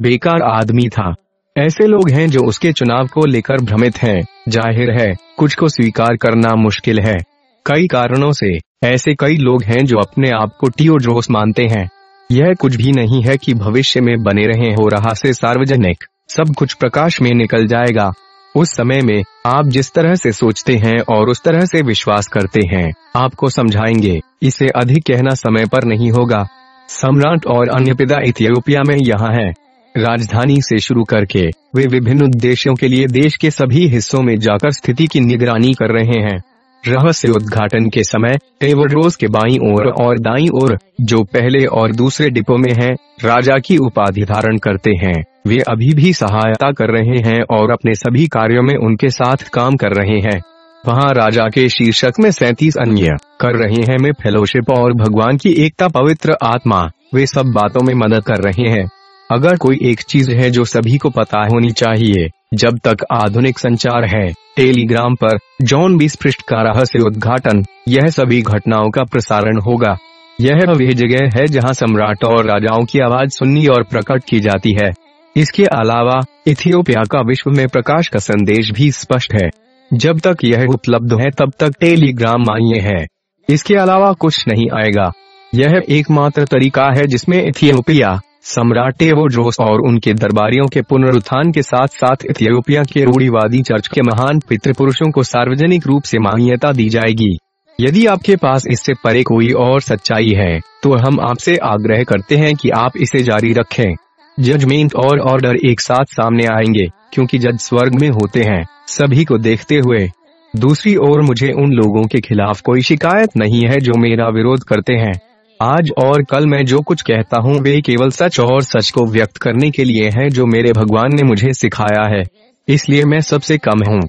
बेकार आदमी था। ऐसे लोग हैं जो उसके चुनाव को लेकर भ्रमित हैं। ज़ाहिर है, कुछ को स्वीकार करना मुश्किल है। कई कारणों से, ऐसे कई लोग हैं जो अपने आप को टियोड्रोस मानते हैं। यह कुछ भी नहीं है कि भविष्य में बने रहे हो रहा से सार्वजनिक, सब कुछ प्रकाश में निकल जाएगा। उस समय में, आप जिस तरह से सोचते हैं और उस तरह से विश्वास करते हैं, आपको समझाएँगे, इसे अधिक कहना समय पर नहीं होगा। सम्राट और अन्य पिता इथियोपिया में यहाँ है। राजधानी से शुरू करके वे विभिन्न उद्देश्यों के लिए देश के सभी हिस्सों में जाकर स्थिति की निगरानी कर रहे हैं। रहस्य उद्घाटन के समय एवररोज के बाई ओर और दाई ओर जो पहले और दूसरे डिपो में हैं, राजा की उपाधि धारण करते हैं। वे अभी भी सहायता कर रहे हैं और अपने सभी कार्यों में उनके साथ काम कर रहे हैं। वहाँ राजा के शीर्षक में सैतीस अन्य कर रहे हैं में फेलोशिप और भगवान की एकता पवित्र आत्मा। वे सब बातों में मदद कर रहे हैं। अगर कोई एक चीज़ है जो सभी को पता होनी चाहिए, जब तक आधुनिक संचार है, टेलीग्राम पर जॉन बीस पृष्ठ का रहस्य उद्घाटन, यह सभी घटनाओं का प्रसारण होगा। यह वह जगह है जहाँ सम्राट और राजाओं की आवाज़ सुननी और प्रकट की जाती है। इसके अलावा, इथियोपिया का विश्व में प्रकाश का संदेश भी स्पष्ट है। जब तक यह उपलब्ध है, तब तक टेलीग्राम मान्य है। इसके अलावा कुछ नहीं आएगा। यह एकमात्र तरीका है जिसमें इथियोपिया सम्राट टेवोड्रोस और उनके दरबारियों के पुनरुत्थान के साथ साथ इथियोपिया के रूढ़ीवादी चर्च के महान पितृपुरुषों को सार्वजनिक रूप से मान्यता दी जाएगी। यदि आपके पास इससे परे कोई और सच्चाई है तो हम आपसे आग्रह करते हैं कि आप इसे जारी रखें। जजमेंट और ऑर्डर एक साथ सामने आएँगे, क्योंकि जज स्वर्ग में होते हैं, सभी को देखते हुए। दूसरी ओर मुझे उन लोगों के खिलाफ कोई शिकायत नहीं है जो मेरा विरोध करते हैं। आज और कल मैं जो कुछ कहता हूँ, वे केवल सच और सच को व्यक्त करने के लिए है जो मेरे भगवान ने मुझे सिखाया है। इसलिए मैं सबसे कम हूँ।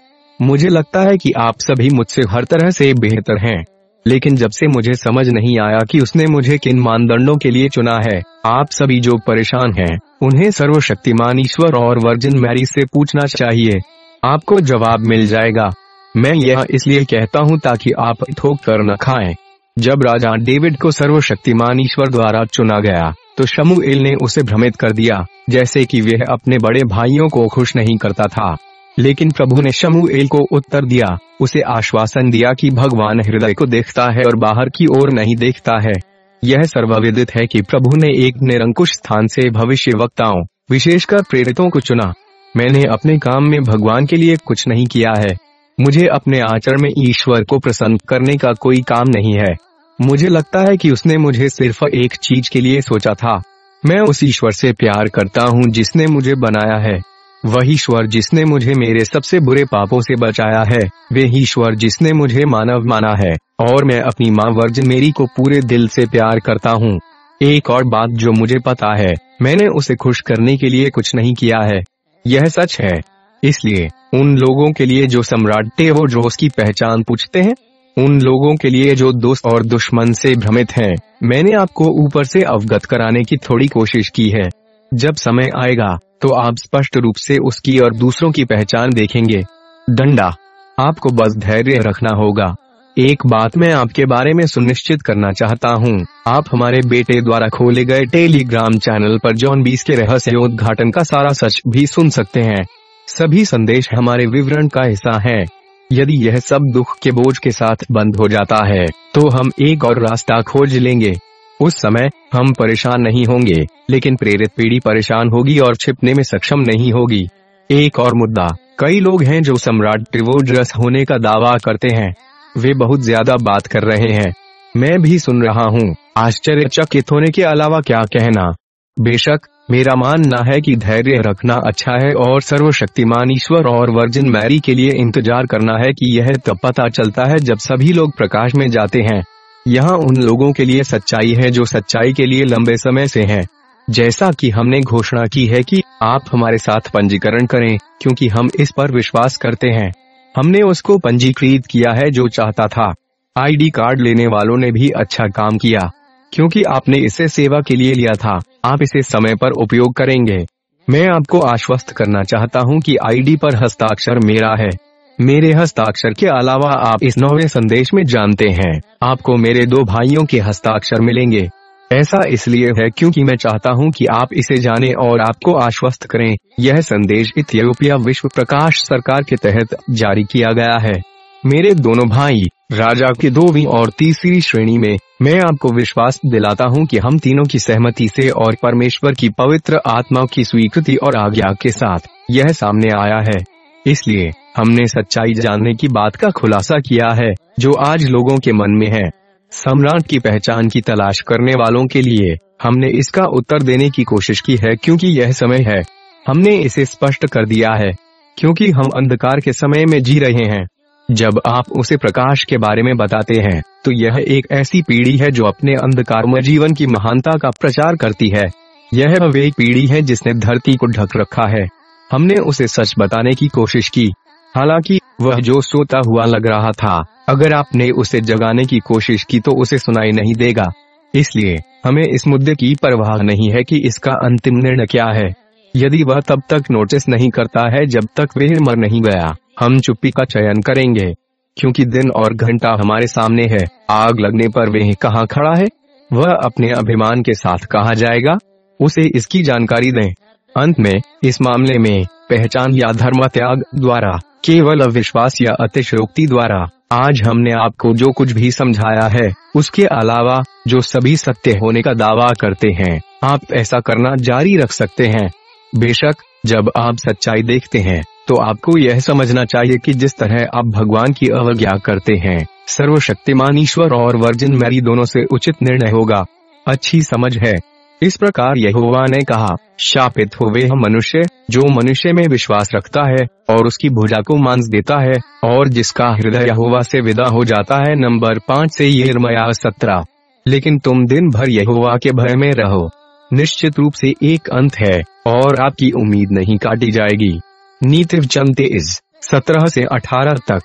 मुझे लगता है कि आप सभी मुझसे हर तरह से बेहतर हैं। लेकिन जब से मुझे समझ नहीं आया कि उसने मुझे किन मानदंडों के लिए चुना है, आप सभी जो परेशान हैं, उन्हें सर्वशक्तिमान ईश्वर और वर्जिन मैरी से पूछना चाहिए। आपको जवाब मिल जाएगा। मैं यह इसलिए कहता हूँ ताकि आप थोक कर न खाएँ। जब राजा डेविड को सर्वशक्तिमान ईश्वर द्वारा चुना गया तो शमुएल ने उसे भ्रमित कर दिया, जैसे कि वह अपने बड़े भाइयों को खुश नहीं करता था। लेकिन प्रभु ने शमुएल को उत्तर दिया, उसे आश्वासन दिया कि भगवान हृदय को देखता है और बाहर की ओर नहीं देखता है। यह सर्वविदित है कि प्रभु ने एक निरंकुश स्थान से भविष्य वक्ताओं विशेषकर प्रेरितों को चुना। मैंने अपने काम में भगवान के लिए कुछ नहीं किया है। मुझे अपने आचरण में ईश्वर को प्रसन्न करने का कोई काम नहीं है। मुझे लगता है कि उसने मुझे सिर्फ़ एक चीज़ के लिए सोचा था। मैं उस ईश्वर से प्यार करता हूँ जिसने मुझे बनाया है। वही ईश्वर जिसने मुझे मेरे सबसे बुरे पापों से बचाया है, वे ईश्वर जिसने मुझे मानव माना है, और मैं अपनी माँ वर्जन मेरी को पूरे दिल से प्यार करता हूँ। एक और बात जो मुझे पता है, मैंने उसे खुश करने के लिए कुछ नहीं किया है। यह सच है। इसलिए, उन लोगों के लिए जो सम्राट टेवोड्रोस की पहचान पूछते हैं। उन लोगों के लिए जो दोस्त और दुश्मन से भ्रमित हैं, मैंने आपको ऊपर से अवगत कराने की थोड़ी कोशिश की है। जब समय आएगा तो आप स्पष्ट रूप से उसकी और दूसरों की पहचान देखेंगे। डंडा आपको बस धैर्य रखना होगा। एक बात मैं आपके बारे में सुनिश्चित करना चाहता हूँ। आप हमारे बेटे द्वारा खोले गए टेलीग्राम चैनल पर जॉन बीस के रहस्योद्घाटन का सारा सच भी सुन सकते हैं। सभी संदेश हमारे विवरण का हिस्सा है। यदि यह सब दुख के बोझ के साथ बंद हो जाता है तो हम एक और रास्ता खोज लेंगे। उस समय हम परेशान नहीं होंगे, लेकिन प्रेरित पीढ़ी परेशान होगी और छिपने में सक्षम नहीं होगी। एक और मुद्दा। कई लोग हैं जो सम्राट ट्रिवोड्रस होने का दावा करते हैं। वे बहुत ज़्यादा बात कर रहे हैं। मैं भी सुन रहा हूँ। आश्चर्यचकित होने के अलावा क्या कहना? बेशक मेरा मानना है कि धैर्य रखना अच्छा है और सर्वशक्तिमान ईश्वर और वर्जिन मैरी के लिए इंतज़ार करना है कि यह तब पता चलता है जब सभी लोग प्रकाश में जाते हैं। यहाँ उन लोगों के लिए सच्चाई है जो सच्चाई के लिए लंबे समय से हैं। जैसा कि हमने घोषणा की है कि आप हमारे साथ पंजीकरण करें, क्योंकि हम इस पर विश्वास करते हैं। हमने उसको पंजीकृत किया है जो चाहता था। आईडी कार्ड लेने वालों ने भी अच्छा काम किया, क्योंकि आपने इसे सेवा के लिए लिया था। आप इसे समय पर उपयोग करेंगे। मैं आपको आश्वस्त करना चाहता हूँ कि आईडी पर हस्ताक्षर मेरा है। मेरे हस्ताक्षर के अलावा आप इस नौवे संदेश में जानते हैं। आपको मेरे दो भाइयों के हस्ताक्षर मिलेंगे। ऐसा इसलिए है क्योंकि मैं चाहता हूँ कि आप इसे जानें और आपको आश्वस्त करें। यह संदेश इथियोपिया विश्व प्रकाश सरकार के तहत जारी किया गया है। मेरे दोनों भाई, राजा की दोवीं और तीसरी श्रेणी में मैं आपको विश्वास दिलाता हूँ कि हम तीनों की सहमति से और परमेश्वर की पवित्र आत्मा की स्वीकृति और आज्ञा के साथ यह सामने आया है। इसलिए हमने सच्चाई जानने की बात का खुलासा किया है, जो आज लोगों के मन में है। सम्राट की पहचान की तलाश करने वालों के लिए हमने इसका उत्तर देने की कोशिश की है क्योंकि यह समय है। हमने इसे स्पष्ट कर दिया है, क्योंकि हम अंधकार के समय में जी रहे हैं। जब आप उसे प्रकाश के बारे में बताते हैं तो यह एक ऐसी पीढ़ी है जो अपने अंधकारमय जीवन की महानता का प्रचार करती है। यह वे पीढ़ी है जिसने धरती को ढक रखा है। हमने उसे सच बताने की कोशिश की। हालाँकि, वह जो सोता हुआ लग रहा था, अगर आपने उसे जगाने की कोशिश की तो उसे सुनाई नहीं देगा। इसलिए, हमें इस मुद्दे की परवाह नहीं है कि इसका अंतिम निर्णय क्या है। यदि वह तब तक नोटिस नहीं करता है जब तक वह मर नहीं गया, हम चुप्पी का चयन करेंगे। क्योंकि दिन और घंटा हमारे सामने है। आग लगने पर वह कहाँ खड़ा है? वह अपने अभिमान के साथ कहा जाएगा? उसे इसकी जानकारी दें। अंत में, इस मामले में, पहचान या धर्म त्याग द्वारा, केवल अविश्वास या अतिशयोक्ति द्वारा, आज हमने आपको जो कुछ भी समझाया है, उसके अलावा, जो सभी सत्य होने का दावा करते हैं, आप ऐसा करना जारी रख सकते हैं। बेशक, जब आप सच्चाई देखते हैं तो आपको यह समझना चाहिए कि जिस तरह आप भगवान की अवज्ञा करते हैं, सर्वशक्तिमान ईश्वर और वर्जिन मैरी दोनों से उचित निर्णय होगा। अच्छी समझ है। इस प्रकार यहोवा ने कहा, शापित हो वे मनुष्य, जो मनुष्य में विश्वास रखता है, और उसकी भुजा को मांस देता है, और जिसका हृदय यहोवा से विदा हो जाता है, नंबर पाँच से ये सत्रह। लेकिन तुम दिन भर यहोवा के भय में रहो। निश्चित रूप से एक अंत है, और आपकी उम्मीद नहीं काटी जाएगी। चंद इस सत्रह से अठारह तक।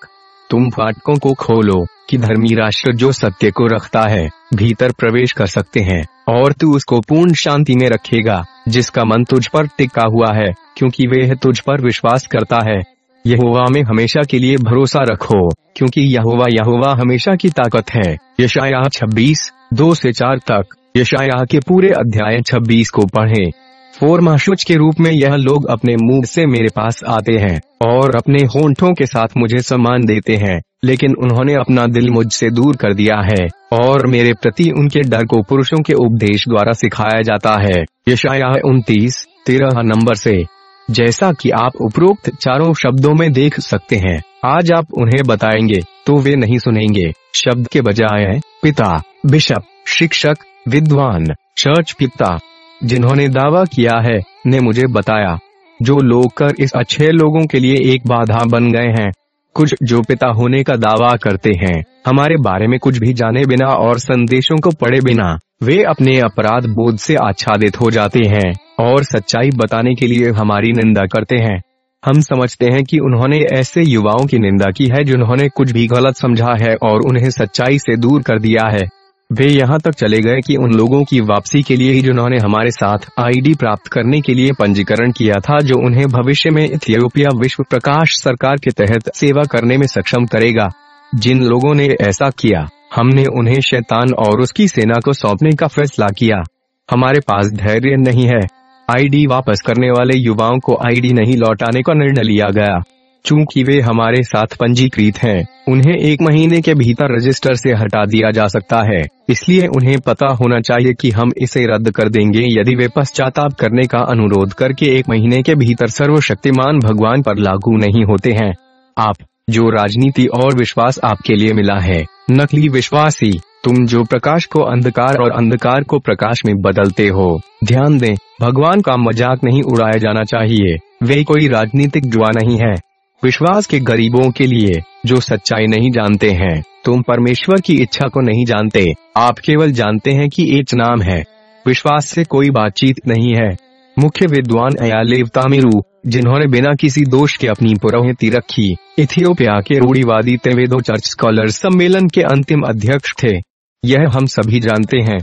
तुम फाटकों को खोलो कि धर्मी राष्ट्र जो सत्य को रखता है, भीतर प्रवेश कर सकते हैं, और तू उसको पूर्ण शांति में रखेगा, जिसका मन तुझ पर टिका हुआ है, क्योंकि वे तुझ पर विश्वास करता है। यहोवा में हमेशा के लिए भरोसा रखो, क्योंकि यहोवा यहोवा हमेशा की ताकत है। यशाया छब्बीस, दो से चार तक। यशाया के पूरे अध्याय छब्बीस को पढ़े। फोरमाशुच के रूप में यह लोग अपने मुँह से मेरे पास आते हैं और अपने होंठों के साथ मुझे सम्मान देते हैं, लेकिन उन्होंने अपना दिल मुझसे दूर कर दिया है और मेरे प्रति उनके डर को पुरुषों के उपदेश द्वारा सिखाया जाता है। यशाया उनतीस, तेरह नंबर से, जैसा कि आप उपरोक्त चारों शब्दों में देख सकते हैं, आज आप उन्हें बताएँगे तो वे नहीं सुनेंगे। शब्द के बजाय, पिता, बिशप, शिक्षक, विद्वान, चर्च पिता जिन्होंने दावा किया है, ने मुझे बताया। जो लोग कर इस अच्छे लोगों के लिए एक बाधा बन गए हैं। कुछ जो पिता होने का दावा करते हैं, हमारे बारे में कुछ भी जाने बिना और संदेशों को पढ़े बिना, वे अपने अपराध बोध से आच्छादित हो जाते हैं, और सच्चाई बताने के लिए हमारी निंदा करते हैं। हम समझते हैं कि उन्होंने ऐसे युवाओं की निंदा की है जिन्होंने कुछ भी गलत समझा है और उन्हें सच्चाई से दूर कर दिया है। वे यहाँ तक चले गए कि उन लोगों की वापसी के लिए ही जिन्होंने हमारे साथ आईडी प्राप्त करने के लिए पंजीकरण किया था, जो उन्हें भविष्य में इथियोपिया विश्व प्रकाश सरकार के तहत सेवा करने में सक्षम करेगा। जिन लोगों ने ऐसा किया, हमने उन्हें शैतान और उसकी सेना को सौंपने का फैसला किया। हमारे पास धैर्य नहीं है। आईडी वापस करने वाले युवाओं को आईडी नहीं लौटाने का निर्णय लिया गया। चूँकि वे हमारे साथ पंजीकृत हैं, उन्हें एक महीने के भीतर रजिस्टर से हटा दिया जा सकता है। इसलिए उन्हें पता होना चाहिए कि हम इसे रद्द कर देंगे यदि वे पश्चाताप करने का अनुरोध करके एक महीने के भीतर सर्वशक्तिमान भगवान पर लागू नहीं होते हैं। आप जो राजनीति और विश्वास आपके लिए मिला है नकली विश्वासी तुम जो प्रकाश को अंधकार और अंधकार को प्रकाश में बदलते हो ध्यान दें भगवान का मज़ाक नहीं उड़ाया जाना चाहिए। वे कोई राजनीतिक जुआ नहीं है। विश्वास के गरीबों के लिए, जो सच्चाई नहीं जानते हैं। तुम परमेश्वर की इच्छा को नहीं जानते। आप केवल जानते हैं कि एक नाम है। विश्वास से कोई बातचीत नहीं है। मुख्य विद्वान अयालेव तामिरू जिन्होंने बिना किसी दोष के अपनी पुरोहिती रखी, इथियोपिया के रूढ़ीवादी तेवेदो चर्च स्कॉलर सम्मेलन के अंतिम अध्यक्ष थे। यह हम सभी जानते हैं।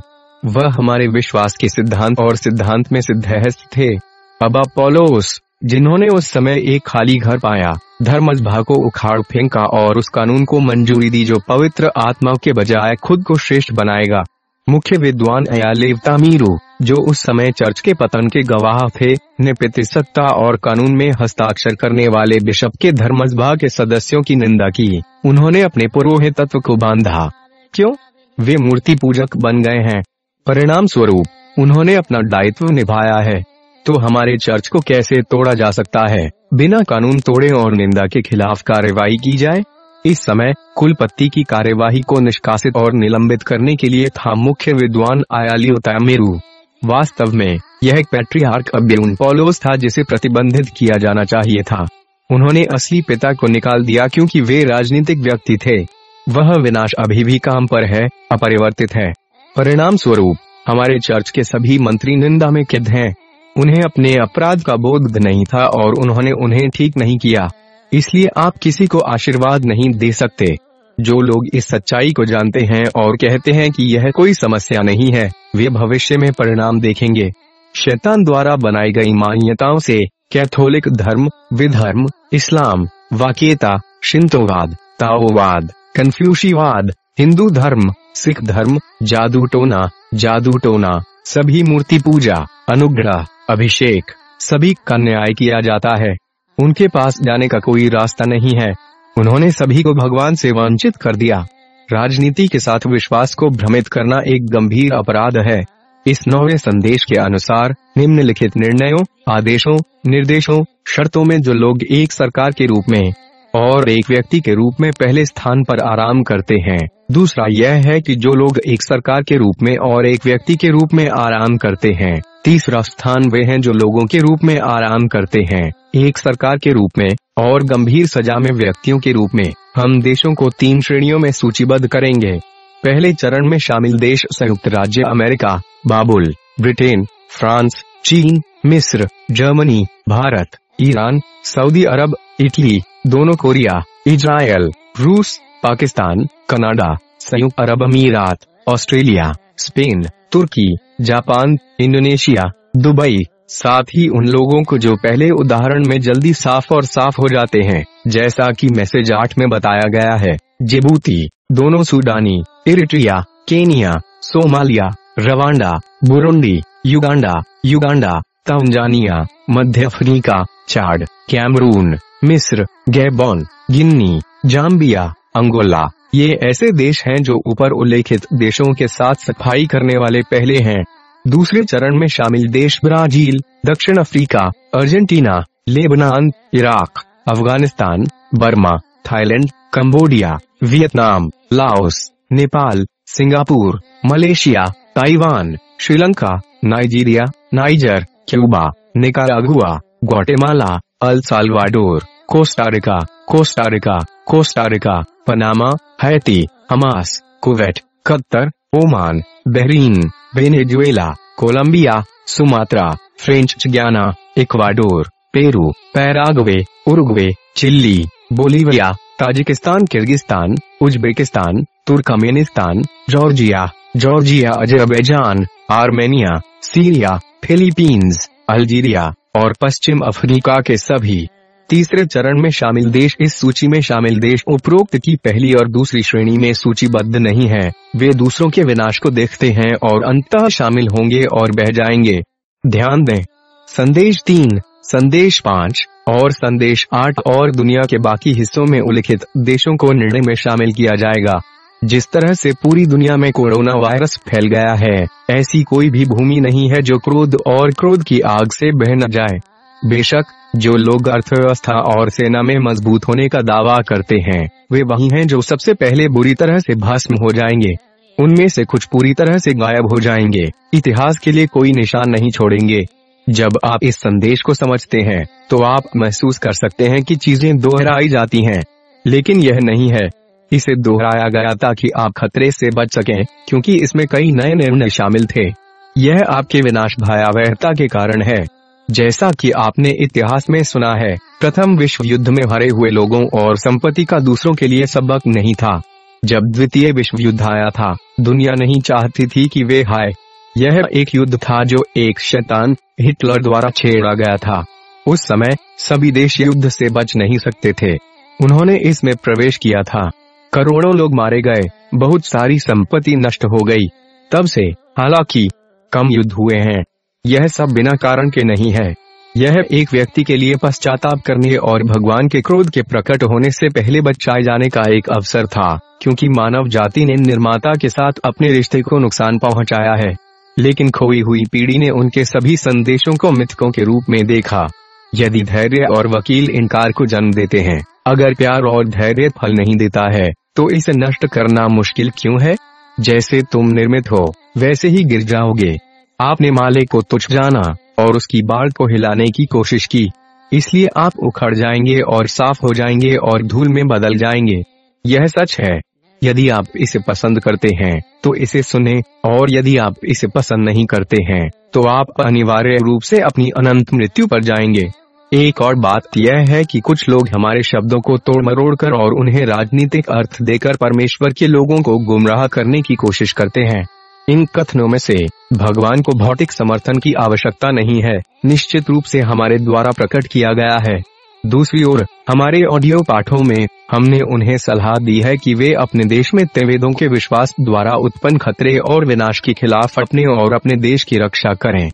वह हमारे विश्वास के सिद्धांत और सिद्धांत में सिद्धहस्त थे। अब पोलोस जिन्होंने उस समय एक खाली घर पाया धर्मसभा को उखाड़ फेंका और उस कानून को मंजूरी दी जो पवित्र आत्मा के बजाय खुद को श्रेष्ठ बनाएगा। मुख्य विद्वान अयालेव तामीरू, जो उस समय चर्च के पतन के गवाह थे, ने पितृसत्ता और कानून में हस्ताक्षर करने वाले बिशप के धर्मसभा के सदस्यों की निंदा की। उन्होंने अपने पुरोहित तत्व को बांधा। क्यों? वे मूर्ति पूजक बन गए हैं। परिणाम स्वरूप उन्होंने अपना दायित्व निभाया है। तो हमारे चर्च को कैसे तोड़ा जा सकता है? बिना कानून तोड़े और निंदा के खिलाफ कार्रवाई की जाए? इस समय, कुलपति की कार्यवाही को निष्कासित और निलंबित करने के लिए था मुख्य विद्वान आयालियो तमेरू। वास्तव में, यह एक पैट्रियार्क अब्यून पोलोस था जिसे प्रतिबंधित किया जाना चाहिए था। उन्होंने असली पिता को निकाल दिया क्योंकि वे राजनीतिक व्यक्ति थे। वह विनाश अभी भी काम पर है, अपरिवर्तित है। परिणाम स्वरूप हमारे चर्च के सभी मंत्री निंदा में किद हैं। उन्हें अपने अपराध का बोध नहीं था और उन्होंने उन्हें ठीक नहीं किया। इसलिए आप किसी को आशीर्वाद नहीं दे सकते। जो लोग इस सच्चाई को जानते हैं और कहते हैं कि यह कोई समस्या नहीं है, वे भविष्य में परिणाम देखेंगे। शैतान द्वारा बनाई गई मान्यताओं से कैथोलिक धर्म, विधर्म, इस्लाम वाक्यता शिंतोवाद, ताओवाद, कन्फ्यूशीवाद, हिंदू धर्म, सिख धर्म जादू टोना जादू टोना सभी मूर्ति पूजा, अनुग्रह, अभिषेक, सभी का न्याय किया जाता है। उनके पास जाने का कोई रास्ता नहीं है। उन्होंने सभी को भगवान से वंचित कर दिया। राजनीति के साथ विश्वास को भ्रमित करना एक गंभीर अपराध है। इस नौवे संदेश के अनुसार, निम्नलिखित निर्णयों, आदेशों, निर्देशों, शर्तों में जो लोग एक सरकार के रूप में और एक व्यक्ति के रूप में पहले स्थान पर आराम करते हैं। दूसरा यह है कि जो लोग एक सरकार के रूप में और एक व्यक्ति के रूप में आराम करते हैं, तीसरा स्थान वे हैं जो लोगों के रूप में आराम करते हैं। एक सरकार के रूप में और गंभीर सजा में व्यक्तियों के रूप में हम देशों को तीन श्रेणियों में सूचीबद्ध करेंगे। पहले चरण में शामिल देश संयुक्त राज्य अमेरिका, बाबुल, ब्रिटेन, फ्रांस, चीन, मिस्र, जर्मनी, भारत, ईरान, सऊदी अरब, इटली, दोनों कोरिया इजराइल रूस पाकिस्तान, कनाडा, संयुक्त अरब अमीरात, ऑस्ट्रेलिया, स्पेन, तुर्की, जापान, इंडोनेशिया, दुबई। साथ ही उन लोगों को जो पहले उदाहरण में जल्दी साफ़ और साफ़ हो जाते हैं, जैसा कि मैसेज आठ में बताया गया है। जिबूती, दोनों सूडानी, Eritrea, Kenya, Somalia, Rwanda, Burundi, Uganda Uganda, Tanzania, मध्य अफ्रीका, चाड, कैमरून, मिस्र, गैबॉन, गिन्नी, जाम्बिया अंगोला। ये ऐसे देश हैं जो ऊपर उल्लेखित देशों के साथ सफ़ाई करने वाले पहले हैं। दूसरे चरण में शामिल देश ब्राज़ील, दक्षिण Africa, Argentina, Lebanon, Iraq, Afghanistan, Burma, Thailand, Cambodia, Vietnam, Laos, Nepal, Singapore, Malaysia, Taiwan, Sri Lanka, Nigeria, Niger, Cuba, Nicaragua, Guatemala, El Salvador, Costa Rica Costa Rica Costa Rica Panama, Haiti, Hamas, Kuwait Qatar Oman, Bahrain, Venezuela, Colombia, Sumatra, French Guiana Ecuador, Peru, Paraguay, Uruguay, Chile, Bolivia, Tajikistan, Kyrgyzstan, Uzbekistan, Turkmenistan, Georgia Georgia, Azerbaijan, Armenia, Syria, Philippines, Algeria और पश्चिम Africa के सभी तीसरे चरण में शामिल देश इस सूची में शामिल देश उपरोक्त की पहली और दूसरी श्रेणी में सूचीबद्ध नहीं है। वे दूसरों के विनाश को देखते हैं और अंततः शामिल होंगे और बह जाएँगे। ध्यान दें, संदेश तीन, संदेश पाँच और संदेश आठ और दुनिया के बाकी हिस्सों में उल्लिखित देशों को निर्णय में शामिल किया जाएगा। जिस तरह से पूरी दुनिया में कोरोना वायरस फैल गया है, ऐसी कोई भी भूमि नहीं है जो क्रोध और क्रोध की आग से बह न जाए। बेशक जो लोग अर्थव्यवस्था और सेना में मज़बूत होने का दावा करते हैं, वे वही हैं जो सबसे पहले बुरी तरह से भस्म हो जाएँगे। उनमें से कुछ पूरी तरह से गायब हो जाएँगे। इतिहास के लिए कोई निशान नहीं छोड़ेंगे। जब आप इस संदेश को समझते हैं तो आप महसूस कर सकते हैं कि चीज़ें दोहराई जाती हैं। लेकिन यह नहीं है। इसे दोहराया गया ताकि आप खतरे से बच सकें, क्योंकि इसमें कई नए निर्णय शामिल थे। यह आपके विनाश भयावहता के कारण है। जैसा कि आपने इतिहास में सुना है, प्रथम विश्व युद्ध में हरे हुए लोगों और संपत्ति का दूसरों के लिए सबक नहीं था। जब द्वितीय विश्व युद्ध आया था, दुनिया नहीं चाहती थी कि वे हाय। यह एक युद्ध था जो एक शैतान, हिटलर द्वारा छेड़ा गया था। उस समय, सभी देश युद्ध से बच नहीं सकते थे। उन्होंने इसमें प्रवेश किया था। करोड़ों लोग मारे गए, बहुत सारी संपत्ति नष्ट हो गई। तब से, हालाँकि, कम युद्ध हुए हैं। यह सब बिना कारण के नहीं है। यह एक व्यक्ति के लिए पश्चाताप करने और भगवान के क्रोध के प्रकट होने से पहले बचाए जाने का एक अवसर था, क्योंकि मानव जाति ने निर्माता के साथ अपने रिश्ते को नुकसान पहुँचाया है। लेकिन खोई हुई पीढ़ी ने उनके सभी संदेशों को मिथकों के रूप में देखा। यदि धैर्य और वकील इनकार को जन्म देते हैं, अगर प्यार और धैर्य फल नहीं देता है तो इसे नष्ट करना मुश्किल क्यों है? जैसे तुम निर्मित हो, वैसे ही गिर जाओगे। आपने माले को तुच्छ जाना और उसकी बाढ़ को हिलाने की कोशिश की। इसलिए आप उखड़ जाएँगे और साफ़ हो जाएँगे और धूल में बदल जाएँगे। यह सच है। यदि आप इसे पसंद करते हैं तो इसे सुने और यदि आप इसे पसंद नहीं करते हैं तो आप अनिवार्य रूप से अपनी अनंत मृत्यु पर जाएँगे। एक और बात यह है कि कुछ लोग हमारे शब्दों को तोड़ मरोड़ कर और उन्हें राजनीतिक अर्थ देकर परमेश्वर के लोगों को गुमराह करने की कोशिश करते हैं। इन कथनों में से भगवान को भौतिक समर्थन की आवश्यकता नहीं है। निश्चित रूप से हमारे द्वारा प्रकट किया गया है। दूसरी ओर, हमारे ऑडियो पाठों में हमने उन्हें सलाह दी है कि वे अपने देश में तेवेदों के विश्वास द्वारा उत्पन्न खतरे और विनाश के खिलाफ अपने और अपने देश की रक्षा करें।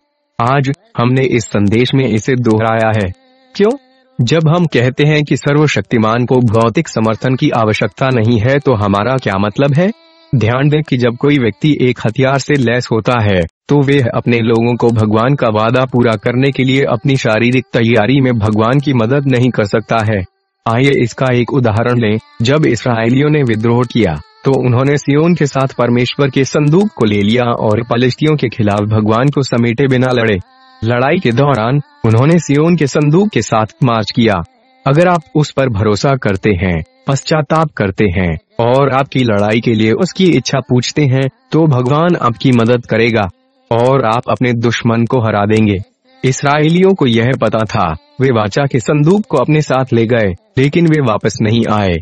आज हमने इस संदेश में इसे दोहराया है। क्यों? जब हम कहते हैं कि सर्वशक्तिमान को भौतिक समर्थन की आवश्यकता नहीं है तो हमारा क्या मतलब है? ध्यान दें कि जब कोई व्यक्ति एक हथियार से लैस होता है तो वे अपने लोगों को भगवान का वादा पूरा करने के लिए अपनी शारीरिक तैयारी में भगवान की मदद नहीं कर सकता है। आइए इसका एक उदाहरण लें। जब इसराइलियों ने विद्रोह किया तो उन्होंने सियोन के साथ परमेश्वर के संदूक को ले लिया और पलिस्तियों के खिलाफ भगवान को समेटे बिना लड़े। लड़ाई के दौरान, उन्होंने सियोन के संदूक के साथ मार्च किया। अगर आप उस पर भरोसा करते हैं पश्चाताप करते हैं और आपकी लड़ाई के लिए उसकी इच्छा पूछते हैं तो भगवान आपकी मदद करेगा और आप अपने दुश्मन को हरा देंगे। इसराइलियों को यह पता था, वे वाचा के संदूक को अपने साथ ले गए, लेकिन वे वापस नहीं आए।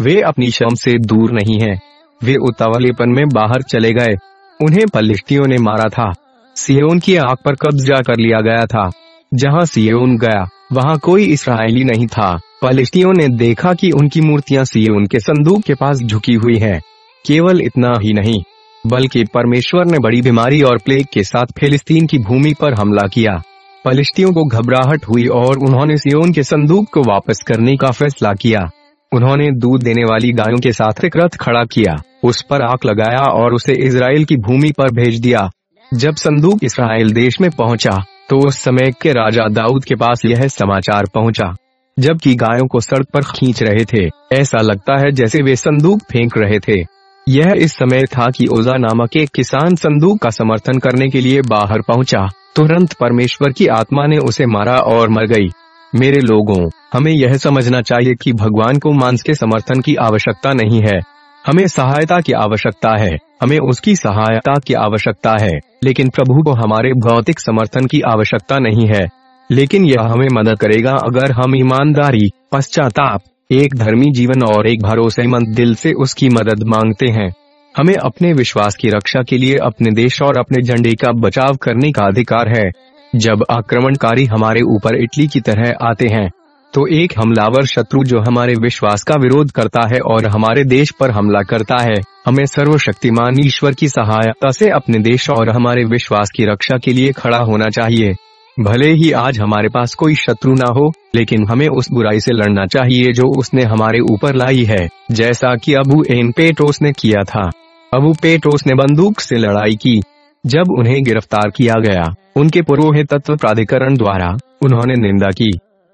वे अपनी शम से दूर नहीं है। वे उतावलेपन में बाहर चले गए। उन्हें पलिश्तियों ने मारा था। सियोन की आग पर कब्जा कर लिया गया था। जहाँ सियोन गया, वहाँ कोई इसराइली नहीं था। फलिस्तियों ने देखा कि उनकी मूर्तियाँ सियोन के संदूक के पास झुकी हुई हैं। केवल इतना ही नहीं, बल्कि परमेश्वर ने बड़ी बीमारी और प्लेग के साथ फिलिस्तीन की भूमि पर हमला किया। फलिस्तियों को घबराहट हुई और उन्होंने सियोन के संदूक को वापस करने का फैसला किया। उन्होंने दूध देने वाली गायों के साथ एक रथ खड़ा किया, उस पर आग लगाया और उसे इसराइल की भूमि पर भेज दिया। जब संदूक इसराइल देश में पहुँचा तो उस समय के राजा दाऊद के पास यह समाचार पहुँचा। जबकि गायों को सड़क पर खींच रहे थे, ऐसा लगता है जैसे वे संदूक फेंक रहे थे। यह इस समय था कि ओजा नामक एक किसान संदूक का समर्थन करने के लिए बाहर पहुँचा। तुरंत परमेश्वर की आत्मा ने उसे मारा और मर गई। मेरे लोगों, हमें यह समझना चाहिए कि भगवान को मांस के समर्थन की आवश्यकता नहीं है। हमें सहायता की आवश्यकता है, हमें उसकी सहायता की आवश्यकता है, लेकिन प्रभु को हमारे भौतिक समर्थन की आवश्यकता नहीं है। लेकिन यह हमें मदद करेगा अगर हम ईमानदारी, पश्चाताप, एक धर्मी जीवन और एक भरोसेमंद दिल से उसकी मदद मांगते हैं। हमें अपने विश्वास की रक्षा के लिए अपने देश और अपने झंडे का बचाव करने का अधिकार है। जब आक्रमणकारी हमारे ऊपर इटली की तरह आते हैं तो एक हमलावर शत्रु जो हमारे विश्वास का विरोध करता है और हमारे देश पर हमला करता है, हमें सर्वशक्तिमान ईश्वर की सहायता से अपने देश और हमारे विश्वास की रक्षा के लिए खड़ा होना चाहिए। भले ही आज हमारे पास कोई शत्रु ना हो, लेकिन हमें उस बुराई से लड़ना चाहिए जो उसने हमारे ऊपर लाई है, जैसा कि अबू एन पेटोस ने किया था। अबू पेटोस ने बंदूक से लड़ाई की। जब उन्हें गिरफ़्तार किया गया, उनके पुरोहित तत्व प्राधिकरण द्वारा उन्होंने निंदा की।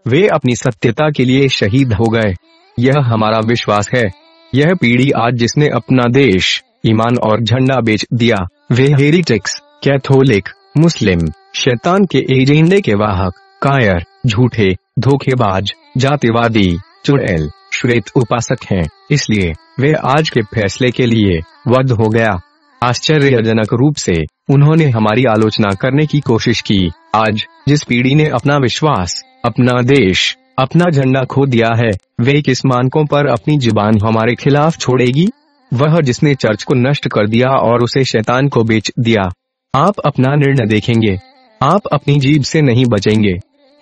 वे अपनी सत्यता के लिए शहीद हो गए। यह हमारा विश्वास है। यह पीढ़ी आज जिसने अपना देश, ईमान और झंडा बेच दिया, वे हेरिटिक्स, कैथोलिक, मुस्लिम, शैतान के एजेंडे के वाहक, कायर, झूठे, धोखेबाज, जातिवादी, चुड़ैल, श्वेत उपासक हैं। इसलिए वे आज के फैसले के लिए वध हो गया। आश्चर्यजनक रूप से उन्होंने हमारी आलोचना करने की कोशिश की। आज जिस पीढ़ी ने अपना विश्वास अपना देश, अपना झंडा खो दिया है। वे किस मानकों पर अपनी ज़ुबान हमारे खिलाफ छोड़ेगी? वह जिसने चर्च को नष्ट कर दिया और उसे शैतान को बेच दिया। आप अपना निर्णय देखेंगे। आप अपनी जीभ से नहीं बचेंगे।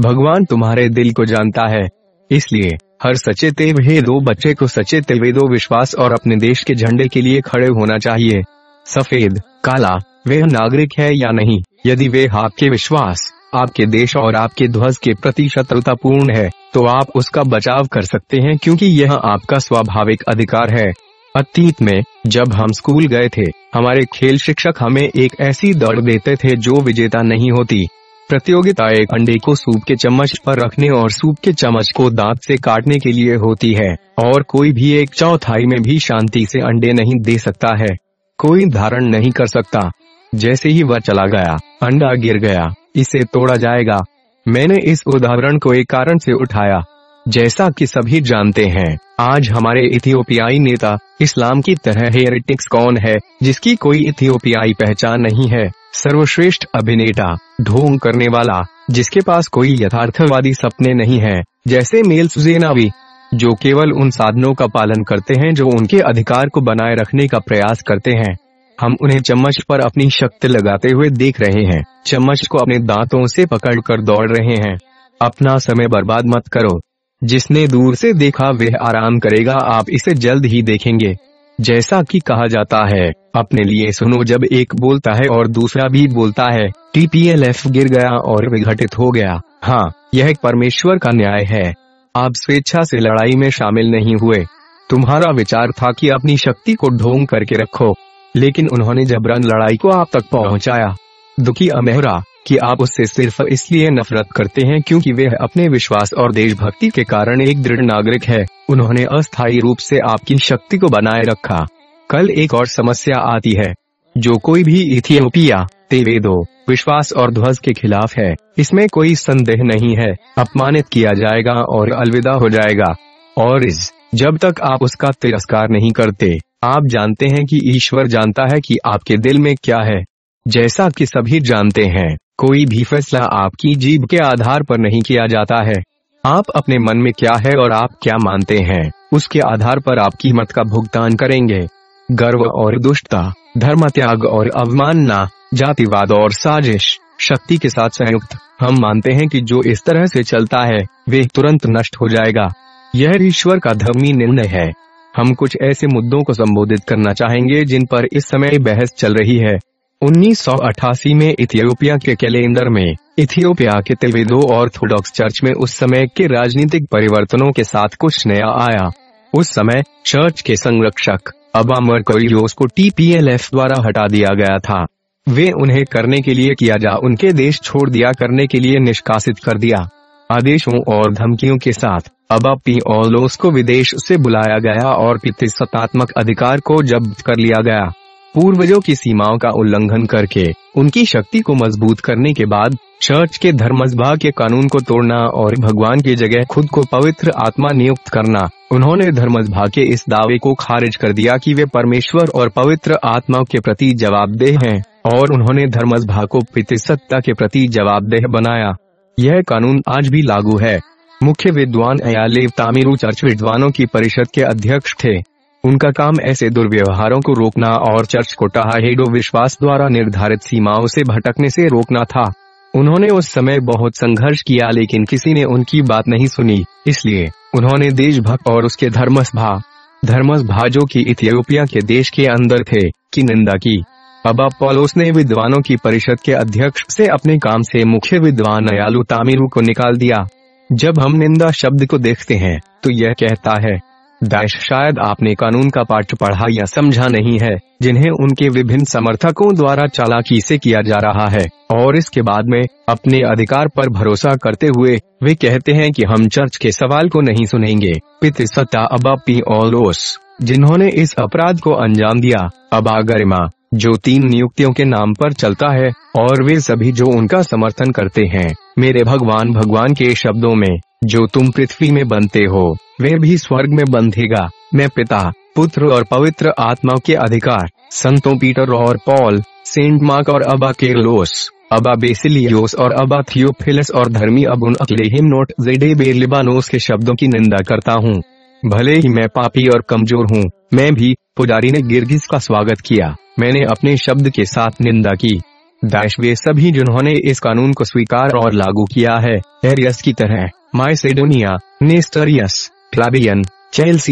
भगवान तुम्हारे दिल को जानता है। इसलिए, हर सचेते दो बच्चे को सचेते दो विश्वास और अपने देश के झंडे के लिए खड़े होना चाहिए। सफ़ेद, काला, वे नागरिक है या नहीं? यदि वे आपके विश्वास आपके देश और आपके ध्वज के प्रति शत्रुतापूर्ण है तो आप उसका बचाव कर सकते हैं क्योंकि यह आपका स्वाभाविक अधिकार है। अतीत में, जब हम स्कूल गए थे, हमारे खेल शिक्षक हमें एक ऐसी दौड़ देते थे जो विजेता नहीं होती। प्रतियोगिता एक अंडे को सूप के चम्मच पर रखने और सूप के चम्मच को दांत से काटने के लिए होती है, और कोई भी एक चौथाई में भी शांति से अंडे नहीं दे सकता है। कोई धारण नहीं कर सकता। जैसे ही वह चला गया, अंडा गिर गया। इसे तोड़ा जाएगा। मैंने इस उदाहरण को एक कारण से उठाया, जैसा कि सभी जानते हैं। आज हमारे इथियोपियाई नेता इस्लाम की तरह हेरिटिक्स कौन है, जिसकी कोई इथियोपियाई पहचान नहीं है? सर्वश्रेष्ठ अभिनेता, ढोंग करने वाला, जिसके पास कोई यथार्थवादी सपने नहीं है, जैसे मेल सुजेनावी, जो केवल उन साधनों का पालन करते हैं जो उनके अधिकार को बनाए रखने का प्रयास करते हैं। हम उन्हें चम्मच पर अपनी शक्ति लगाते हुए देख रहे हैं। चम्मच को अपने दांतों से पकड़कर दौड़ रहे हैं। अपना समय बर्बाद मत करो। जिसने दूर से देखा वह आराम करेगा, आप इसे जल्द ही देखेंगे। जैसा कि कहा जाता है, अपने लिए सुनो जब एक बोलता है और दूसरा भी बोलता है, टीपीएलएफ गिर गया और विघटित हो गया। हाँ यह परमेश्वर का न्याय है। आप स्वेच्छा से लड़ाई में शामिल नहीं हुए। तुम्हारा विचार था कि अपनी शक्ति को ढोंग करके रखो। लेकिन उन्होंने जबरन लड़ाई को आप तक पहुँचाया, दुखी अमेहरा, कि आप उससे सिर्फ़ इसलिए नफरत करते हैं क्योंकि वे अपने विश्वास और देशभक्ति के कारण एक दृढ़ नागरिक है। उन्होंने अस्थायी रूप से आपकी शक्ति को बनाए रखा। कल एक और समस्या आती है, जो कोई भी इथियोपिया, तेवेदो, विश्वास और ध्वज के खिलाफ है। इसमें कोई संदेह नहीं है, अपमानित किया जाएगा और अलविदा हो जाएगा। और इस, जब तक आप उसका तिरस्कार नहीं करते आप जानते हैं कि ईश्वर जानता है कि आपके दिल में क्या है। जैसा कि सभी जानते हैं, कोई भी फैसला आपकी जीव के आधार पर नहीं किया जाता है। आप अपने मन में क्या है और आप क्या मानते हैं, उसके आधार पर आप कीमत का भुगतान करेंगे। गर्व और दुष्टता धर्म त्याग और अवमानना, जातिवाद और साजिश, शक्ति के साथ संयुक्त। हम मानते हैं कि जो इस तरह से चलता है, वे तुरंत नष्ट हो जाएगा। यह ईश्वर का धर्मी निर्णय है। हम कुछ ऐसे मुद्दों को संबोधित करना चाहेंगे जिन पर इस समय बहस चल रही है। 1988 में इथियोपिया के कैलेंडर में, इथियोपिया के तेवेदो ऑर्थोडॉक्स चर्च में उस समय के राजनीतिक परिवर्तनों के साथ कुछ नया आया। उस समय चर्च के संरक्षक अबा मरकोरियोस को टीपीएलएफ द्वारा हटा दिया गया था। वे उन्हें करने के लिए किया जा, उनके देश छोड़ दिया करने के लिए निष्कासित कर दिया। आदेशों और धमकियों के साथ, अबा पी ओलोस को विदेश से बुलाया गया और सत्तात्मक अधिकार को जब्त कर लिया गया। पूर्वजों की सीमाओं का उल्लंघन करके, उनकी शक्ति को मज़बूत करने के बाद, चर्च के धर्मसभा के कानून को तोड़ना और भगवान की जगह खुद को पवित्र आत्मा नियुक्त करना, उन्होंने धर्मसभा के इस दावे को खारिज कर दिया कि वे परमेश्वर और पवित्र आत्मा के प्रति जवाबदेह हैं, और उन्होंने धर्मसभा को पितृसत्ता के प्रति जवाबदेह बनाया। यह कानून आज भी लागू है। मुख्य विद्वान अयालेव तामिरू चर्च विद्वानों की परिषद के अध्यक्ष थे। उनका काम ऐसे दुर्व्यवहारों को रोकना और चर्च को टहाहेडो विश्वास द्वारा निर्धारित सीमाओं से भटकने से रोकना था। उन्होंने उस समय बहुत संघर्ष किया लेकिन किसी ने उनकी बात नहीं सुनी, इसलिए उन्होंने देशभक्त और उसके धर्मसभा धर्मसभा जो की इथियोपिया के देश के अंदर थे, की निंदा की। अब पॉलोस ने विद्वानों की परिषद के अध्यक्ष से अपने काम से मुख्य विद्वान अयालु तामिरु को निकाल दिया। जब हम निंदा शब्द को देखते हैं तो यह कहता है दाइश शायद आपने कानून का पाठ पढ़ा या समझा नहीं है, जिन्हें उनके विभिन्न समर्थकों द्वारा चालाकी से किया जा रहा है। और इसके बाद में, अपने अधिकार पर भरोसा करते हुए, वे कहते हैं कि हम चर्च के सवाल को नहीं सुनेंगे। पित सत्ता अबा पी ओलोस जिन्होंने इस अपराध को अंजाम दिया। अबा गरिमा जो तीन नियुक्तियों के नाम पर चलता है, और वे सभी जो उनका समर्थन करते हैं, मेरे भगवान भगवान के शब्दों में, जो तुम पृथ्वी में बनते हो, वे भी स्वर्ग में बंधेगा, मैं पिता, पुत्र और पवित्र आत्मा के अधिकार, संतों पीटर और पॉल, सेंट मार्क और अबा केरलोस, अबा बेसिलियोस और अबा थियोफिलस और धर्मी अबुन अकलेहिम नोट जेडे बेलिबानोस के शब्दों की निंदा करता हूँ। भले ही मैं पापी और कमज़ोर हूँ, मैं भी पुजारी ने गिरगिस का स्वागत किया। मैंने अपने शब्द के साथ निंदा की। दाइश वे सभी जिन्होंने इस कानून को स्वीकार और लागू किया है, एरियस की तरह, माइसेडोनिया, नेस्टरियस फ्लाबियन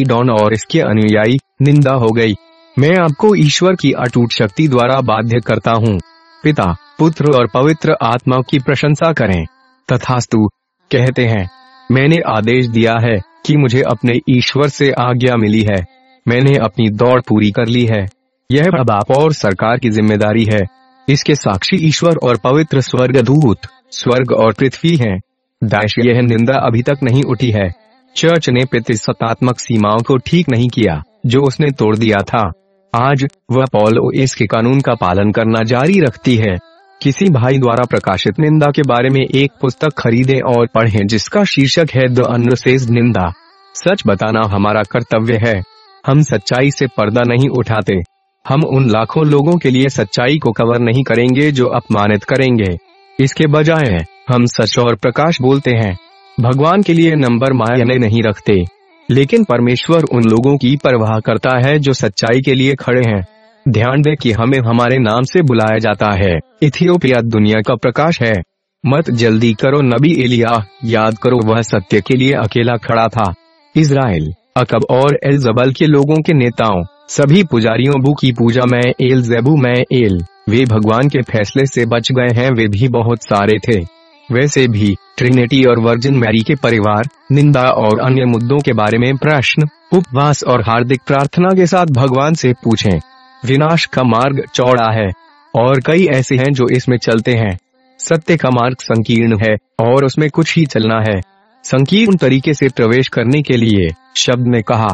डॉन और इसके अनुयायी, निंदा हो गई। मैं आपको ईश्वर की अटूट शक्ति द्वारा बाध्य करता हूँ। पिता, पुत्र और पवित्र आत्मा की प्रशंसा करें। तथास्तु, कहते हैं, मैंने आदेश दिया है कि मुझे अपने ईश्वर से आज्ञा मिली है। मैंने अपनी दौड़ पूरी कर ली है। यह अब आप और सरकार की ज़िम्मेदारी है। इसके साक्षी ईश्वर और पवित्र स्वर्ग दूत स्वर्ग और पृथ्वी है। दाइश यह निंदा अभी तक नहीं उठी है। चर्च ने सत्तात्मक सीमाओं को ठीक नहीं किया, जो उसने तोड़ दिया था। आज वह पॉलो इसके कानून का पालन करना जारी रखती है। किसी भाई द्वारा प्रकाशित निंदा के बारे में एक पुस्तक खरीदें और पढ़ें, जिसका शीर्षक है द अनसेज निंदा। सच बताना हमारा कर्तव्य है। हम सच्चाई से पर्दा नहीं उठाते। हम उन लाखों लोगों के लिए सच्चाई को कवर नहीं करेंगे जो अपमानित करेंगे। इसके बजाय हम सच और प्रकाश बोलते हैं। भगवान के लिए नंबर मायने नहीं रखते। लेकिन परमेश्वर उन लोगों की परवाह करता है जो सच्चाई के लिए खड़े हैं। ध्यान दे कि हमें हमारे नाम से बुलाया जाता है। इथियोपिया दुनिया का प्रकाश है। मत जल्दी करो, नबी एलिया याद करो वह सत्य के लिए अकेला खड़ा था। इसराइल अकब और एल जबल के लोगों के नेताओं, सभी पुजारियों बू की पूजा में एल जेबू में एल, वे भगवान के फैसले से बच गए हैं, वे भी बहुत सारे थे। वैसे भी, ट्रिनिटी और वर्जिन मैरी के परिवार, निंदा और अन्य मुद्दों के बारे में प्रश्न, उपवास और हार्दिक प्रार्थना के साथ भगवान से पूछें। विनाश का मार्ग चौड़ा है, और कई ऐसे हैं जो इसमें चलते हैं। सत्य का मार्ग संकीर्ण है, और उसमें कुछ ही चलना है। संकीर्ण तरीके से प्रवेश करने के लिए, शब्द ने कहा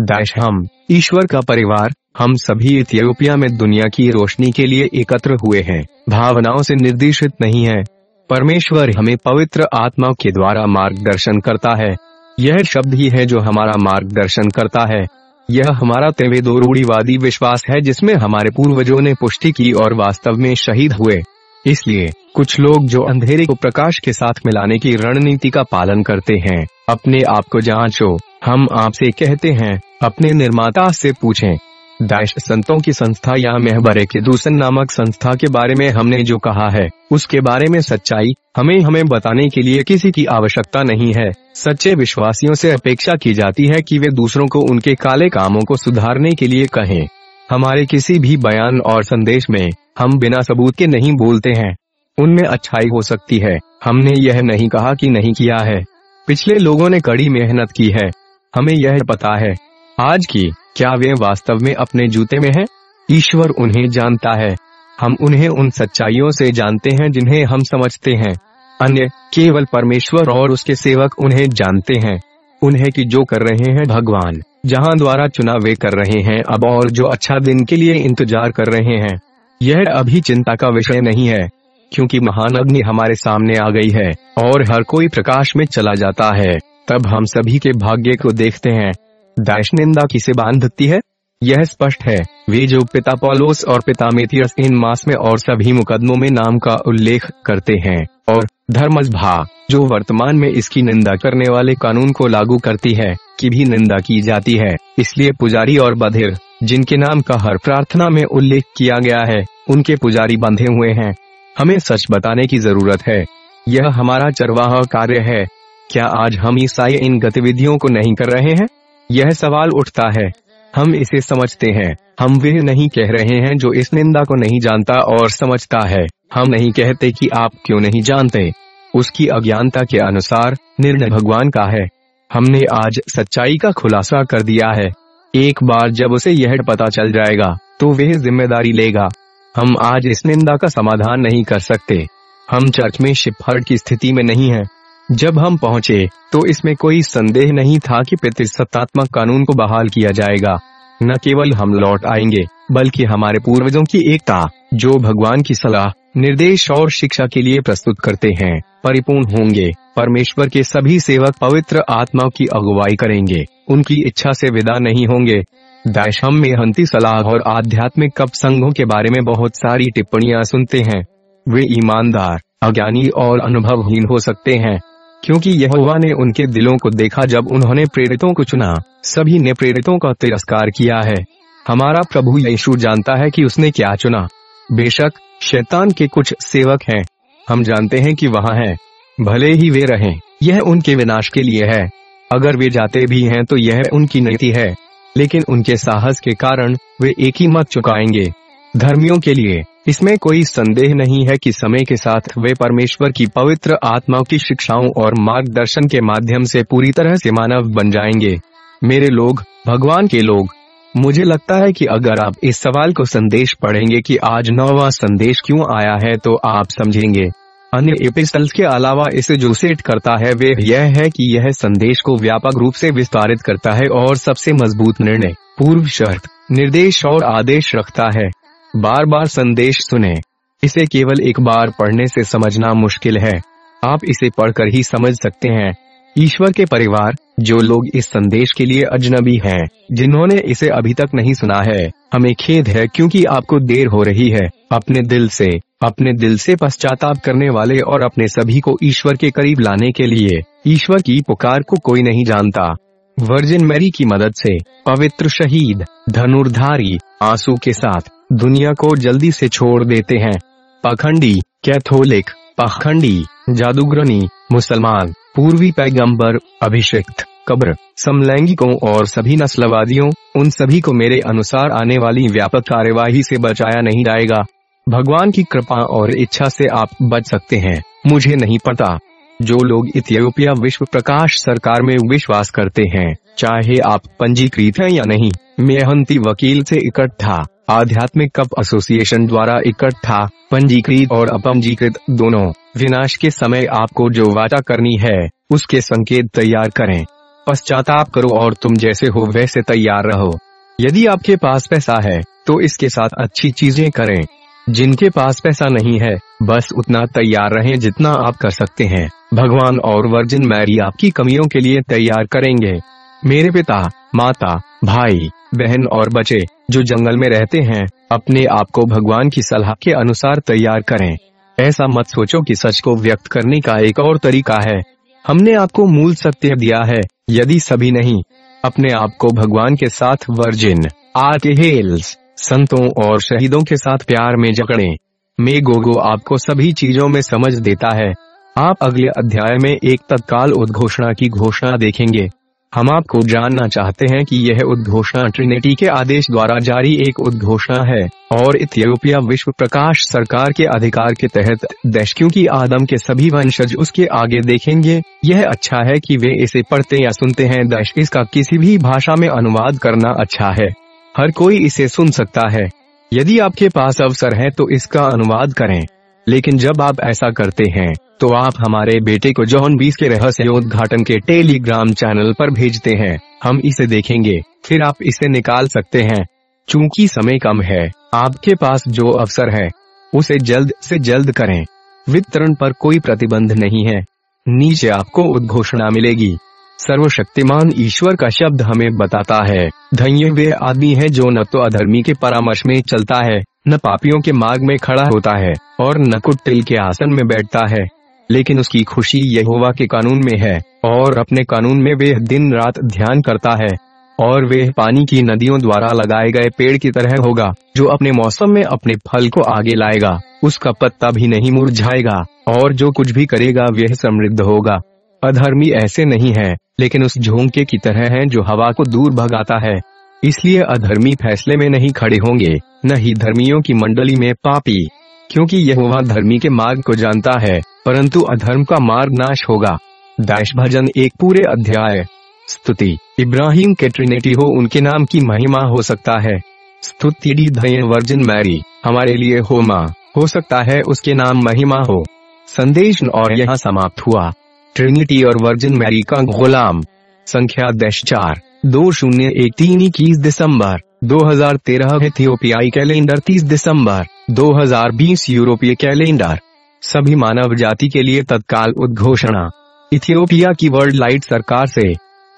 दाइश हम, ईश्वर का परिवार, हम सभी इथियोपिया में दुनिया की रोशनी के लिए एकत्र हुए हैं। भावनाओं से निर्देशित नहीं है। परमेश्वर हमें पवित्र आत्मा के द्वारा मार्गदर्शन करता है। यह शब्द ही है जो हमारा मार्गदर्शन करता है। यह हमारा तेवेदो रूढ़ीवादी विश्वास है जिसमें हमारे पूर्वजों ने पुष्टि की और वास्तव में शहीद हुए। इसलिए, कुछ लोग जो अंधेरे को प्रकाश के साथ मिलाने की रणनीति का पालन करते हैं, अपने आप को जांचो। हम आपसे कहते हैं, अपने निर्माता से पूछें। दाइश संतों की संस्था या महबरे के दूसर नामक संस्था के बारे में हमने जो कहा है, उसके बारे में सच्चाई हमें हमें बताने के लिए किसी की आवश्यकता नहीं है। सच्चे विश्वासियों से अपेक्षा की जाती है कि वे दूसरों को उनके काले कामों को सुधारने के लिए कहें। हमारे किसी भी बयान और संदेश में हम बिना सबूत के नहीं बोलते हैं। उनमें अच्छाई हो सकती है। हमने यह नहीं कहा कि नहीं किया है। पिछले लोगों ने कड़ी मेहनत की है। हमें यह पता है। आज की क्या वे वास्तव में अपने जूते में हैं? ईश्वर उन्हें जानता है। हम उन्हें उन सच्चाइयों से जानते हैं जिन्हें हम समझते हैं। अन्य, केवल परमेश्वर और उसके सेवक उन्हें जानते हैं। उन्हें की जो कर रहे हैं भगवान, जहाँ द्वारा चुनाव वे कर रहे हैं, अब और जो अच्छा दिन के लिए इंतज़ार कर रहे हैं। यह अभी चिंता का विषय नहीं है, क्योंकि महान अग्नि हमारे सामने आ गई है, और हर कोई प्रकाश में चला जाता है। तब हम सभी के भाग्य को देखते हैं। दाइश निंदा किसे बांधती है? यह स्पष्ट है। वे जो पिता पॉलोस और पिता मेथियस इन मास में और सभी मुकदमों में नाम का उल्लेख करते हैं और धर्मज भा जो वर्तमान में इसकी निंदा करने वाले कानून को लागू करती है, की भी निंदा की जाती है। इसलिए पुजारी और बधिर, जिनके नाम का हर प्रार्थना में उल्लेख किया गया है, उनके पुजारी बंधे हुए हैं। हमें सच बताने की ज़रूरत है। यह हमारा चरवाह कार्य है। क्या आज हम ईसाई इन गतिविधियों को नहीं कर रहे हैं? यह सवाल उठता है। हम इसे समझते हैं। हम वह नहीं कह रहे हैं जो इस निंदा को नहीं जानता और समझता है। हम नहीं कहते कि आप क्यों नहीं जानते। उसकी अज्ञानता के अनुसार निर्णय भगवान का है। हमने आज सच्चाई का खुलासा कर दिया है। एक बार जब उसे यह पता चल जाएगा तो वह ज़िम्मेदारी लेगा। हम आज इस निंदा का समाधान नहीं कर सकते। हम चर्च में शिपहर्ड की स्थिति में नहीं हैं। जब हम पहुँचे तो इसमें कोई संदेह नहीं था कि पितृसत्तात्मक कानून को बहाल किया जाएगा। न केवल हम लौट आएँगे, बल्कि हमारे पूर्वजों की एकता, जो भगवान की सलाह, निर्देश और शिक्षा के लिए प्रस्तुत करते हैं, परिपूर्ण होंगे। परमेश्वर के सभी सेवक पवित्र आत्मा की अगुवाई करेंगे। उनकी इच्छा से विदा नहीं होंगे। दैशम में हंती सलाह और आध्यात्मिक कप संघों के बारे में बहुत सारी टिप्पणियाँ सुनते हैं। वे ईमानदार, अज्ञानी और अनुभवहीन हो सकते हैं। क्योंकि यहोवा ने उनके दिलों को देखा जब उन्होंने प्रेरितों को चुना, सभी ने प्रेरितों का तिरस्कार किया है। हमारा प्रभु यीशु जानता है कि उसने क्या चुना। बेशक, शैतान के कुछ सेवक हैं। हम जानते हैं कि वहाँ हैं। भले ही वे रहें, यह उनके विनाश के लिए है। अगर वे जाते भी हैं तो यह उनकी नीति है। लेकिन उनके साहस के कारण वे एक ही मत चुकाएँगे। धर्मियों के लिए इसमें कोई संदेह नहीं है कि समय के साथ वे परमेश्वर की पवित्र आत्मा की शिक्षाओं और मार्गदर्शन के माध्यम से पूरी तरह से मानव बन जाएँगे। मेरे लोग, भगवान के लोग, मुझे लगता है कि अगर आप इस सवाल को संदेश पढ़ेंगे कि आज नौवा संदेश क्यों आया है तो आप समझेंगे। अन्य एपिस्टल्स के अलावा इसे जो सेट करता है, वे यह है कि यह संदेश को व्यापक रूप से विस्तारित करता है और सबसे मज़बूत निर्णय, पूर्व शर्त, निर्देश और आदेश रखता है। बार बार संदेश सुने। इसे केवल एक बार पढ़ने से समझना मुश्किल है। आप इसे पढ़कर ही समझ सकते हैं। ईश्वर के परिवार जो लोग इस संदेश के लिए अजनबी हैं, जिन्होंने इसे अभी तक नहीं सुना है हमें खेद है क्योंकि आपको देर हो रही है। अपने दिल से अपने दिल से पश्चाताप करने वाले और अपने सभी को ईश्वर के करीब लाने के लिए ईश्वर की पुकार को कोई नहीं जानता। वर्जिन मैरी की मदद से पवित्र शहीद धनुर्धारी आँसू के साथ दुनिया को जल्दी से छोड़ देते हैं। पाखंडी, कैथोलिक, पाखंडी, जादूगरनी, मुसलमान, पूर्वी पैगंबर, अभिषिक्त, कब्र, समलैंगिकों और सभी नस्लवादियों, उन सभी को मेरे अनुसार आने वाली व्यापक कार्यवाही से बचाया नहीं जाएगा। भगवान की कृपा और इच्छा से आप बच सकते हैं। मुझे नहीं पता। जो लोग इथियोपिया विश्व प्रकाश सरकार में विश्वास करते हैं, चाहे आप पंजीकृत हैं या नहीं मेहंती वकील से इकट्ठा। आध्यात्मिक कप एसोसिएशन द्वारा इकट्ठा, पंजीकृत और अपंजीकृत दोनों, विनाश के समय आपको जो वाचा करनी है, उसके संकेत तैयार करें। पश्चाताप करो और तुम जैसे हो वैसे तैयार रहो। यदि आपके पास पैसा है तो इसके साथ अच्छी चीज़ें करें। जिनके पास पैसा नहीं है, बस उतना तैयार रहें जितना आप कर सकते हैं। भगवान और वर्जिन मैरी आपकी कमियों के लिए तैयार करेंगे। मेरे पिता, माता, भाई, बहन और बच्चे जो जंगल में रहते हैं, अपने आप को भगवान की सलाह के अनुसार तैयार करें। ऐसा मत सोचो कि सच को व्यक्त करने का एक और तरीका है। हमने आपको मूल सत्य दिया है, यदि सभी नहीं, अपने आप को भगवान के साथ वर्जिन आर्क हेल्स, संतों और शहीदों के साथ प्यार में जकड़े। मे गोगो आपको सभी चीज़ों में समझ देता है। आप अगले अध्याय में एक तत्काल उद्घोषणा की घोषणा देखेंगे। हम आपको जानना चाहते हैं कि यह उद्घोषणा ट्रिनिटी के आदेश द्वारा जारी एक उद्घोषणा है और इथियोपिया विश्व प्रकाश सरकार के अधिकार के तहत देश क्योंकि आदम के सभी वंशज उसके आगे देखेंगे, यह अच्छा है कि वे इसे पढ़ते या सुनते हैं। देश इसका किसी भी भाषा में अनुवाद करना अच्छा है। हर कोई इसे सुन सकता है। यदि आपके पास अवसर है तो इसका अनुवाद करें। लेकिन जब आप ऐसा करते हैं तो आप हमारे बेटे को जॉन बीस के रहस्योद्घाटन के टेलीग्राम चैनल पर भेजते हैं। हम इसे देखेंगे, फिर आप इसे निकाल सकते हैं। चूँकि समय कम है, आपके पास जो अवसर है, उसे जल्द से जल्द करें। वितरण पर कोई प्रतिबंध नहीं है। नीचे आपको उद्घोषणा मिलेगी। सर्वशक्तिमान ईश्वर का शब्द हमें बताता है। धन्य वे आदमी है जो न तो अधर्मी के परामर्श में चलता है न पापियों के मार्ग में खड़ा होता है, और न कुटिल के आसन में बैठता है। लेकिन उसकी खुशी यहोवा के कानून में है, और अपने कानून में वे दिन रात ध्यान करता है, और वे पानी की नदियों द्वारा लगाए गए पेड़ की तरह होगा, जो अपने मौसम में अपने फल को आगे लाएगा, उसका पत्ता भी नहीं मुरझाएगा, और जो कुछ भी करेगा वह समृद्ध होगा। अधर्मी ऐसे नहीं है, लेकिन उस झोंके की तरह है जो हवा को दूर भगाता है। इसलिए अधर्मी फैसले में नहीं खड़े होंगे, न ही धर्मियों की मंडली में पापी, क्योंकि यह वह धर्मी के मार्ग को जानता है, परंतु अधर्म का मार्ग नाश होगा। दाश भजन एक पूरे अध्याय। स्तुति। इब्राहिम के ट्रिनिटी हो उनके नाम की महिमा हो सकता है। स्तुति डी धय वर्जिन मैरी, हमारे लिए हो माँ, हो सकता है उसके नाम महिमा हो। संदेश और यहाँ समाप्त हुआ। ट्रिनिटी और वर्जिन मैरी का गुलाम। संख्या दश चार। दो शून्य एक तीन इक्कीस दिसंबर 2013 इथियोपियाई कैलेंडर 30 दिसंबर 2020 यूरोपीय कैलेंडर। सभी मानव जाति के लिए तत्काल उद्घोषणा। इथियोपिया की वर्ल्ड लाइट सरकार से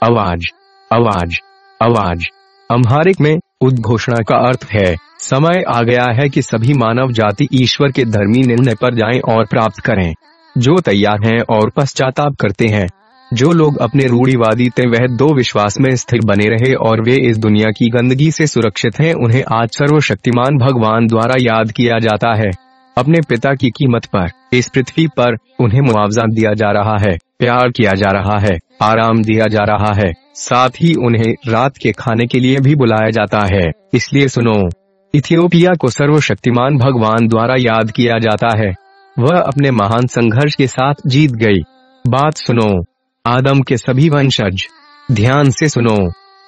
आवाज़ आवाज़ आवाज़ अम्हारिक में, उद्घोषणा का अर्थ है, समय आ गया है कि सभी मानव जाति ईश्वर के धर्मी निर्णय पर जाएँ और प्राप्त करें। जो तैयार हैं और पश्चाताप करते हैं जो लोग अपने रूढ़ीवादी वह दो विश्वास में स्थिर बने रहे और वे इस दुनिया की गंदगी से सुरक्षित हैं, उन्हें आज सर्वशक्तिमान भगवान द्वारा याद किया जाता है। अपने पिता की कीमत पर, इस पृथ्वी पर, उन्हें मुआवजा दिया जा रहा है, प्यार किया जा रहा है, आराम दिया जा रहा है, साथ ही उन्हें रात के खाने के लिए भी बुलाया जाता है। इसलिए सुनो, इथियोपिया को सर्वशक्तिमान भगवान द्वारा याद किया जाता है। वह अपने महान संघर्ष के साथ जीत गई। बात सुनो आदम के सभी वंशज, ध्यान से सुनो।